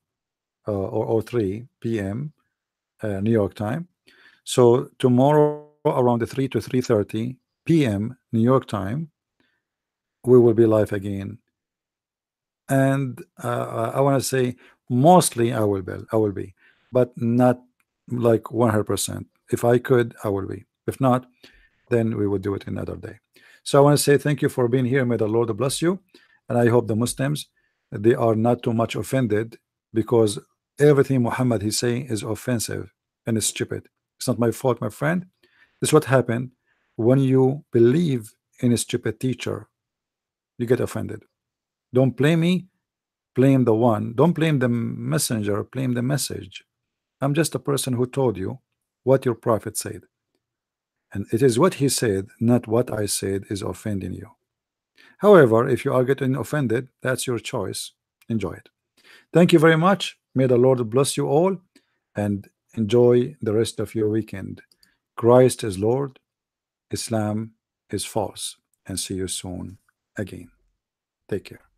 uh, or 03 p.m uh, New York time. So tomorrow around the 3 to 3:30 p.m. New York time, we will be live again. And uh, I want to say mostly I will be, I will be, but not like 100%. If I could, I will be. If not, then we will do it another day. So I want to say thank you for being here. May the Lord bless you, and I hope the Muslims they are not too much offended because everything Muhammad he's saying is offensive and it's stupid. It's not my fault, my friend. This is what happened when you believe in a stupid teacher. You get offended. Don't blame me, blame the one. Don't blame the messenger, blame the message. I'm just a person who told you what your prophet said. And it is what he said, not what I said, is offending you. However, if you are getting offended, that's your choice. Enjoy it. Thank you very much. May the Lord bless you all and enjoy the rest of your weekend. Christ is Lord, Islam is false, and see you soon again. Take care.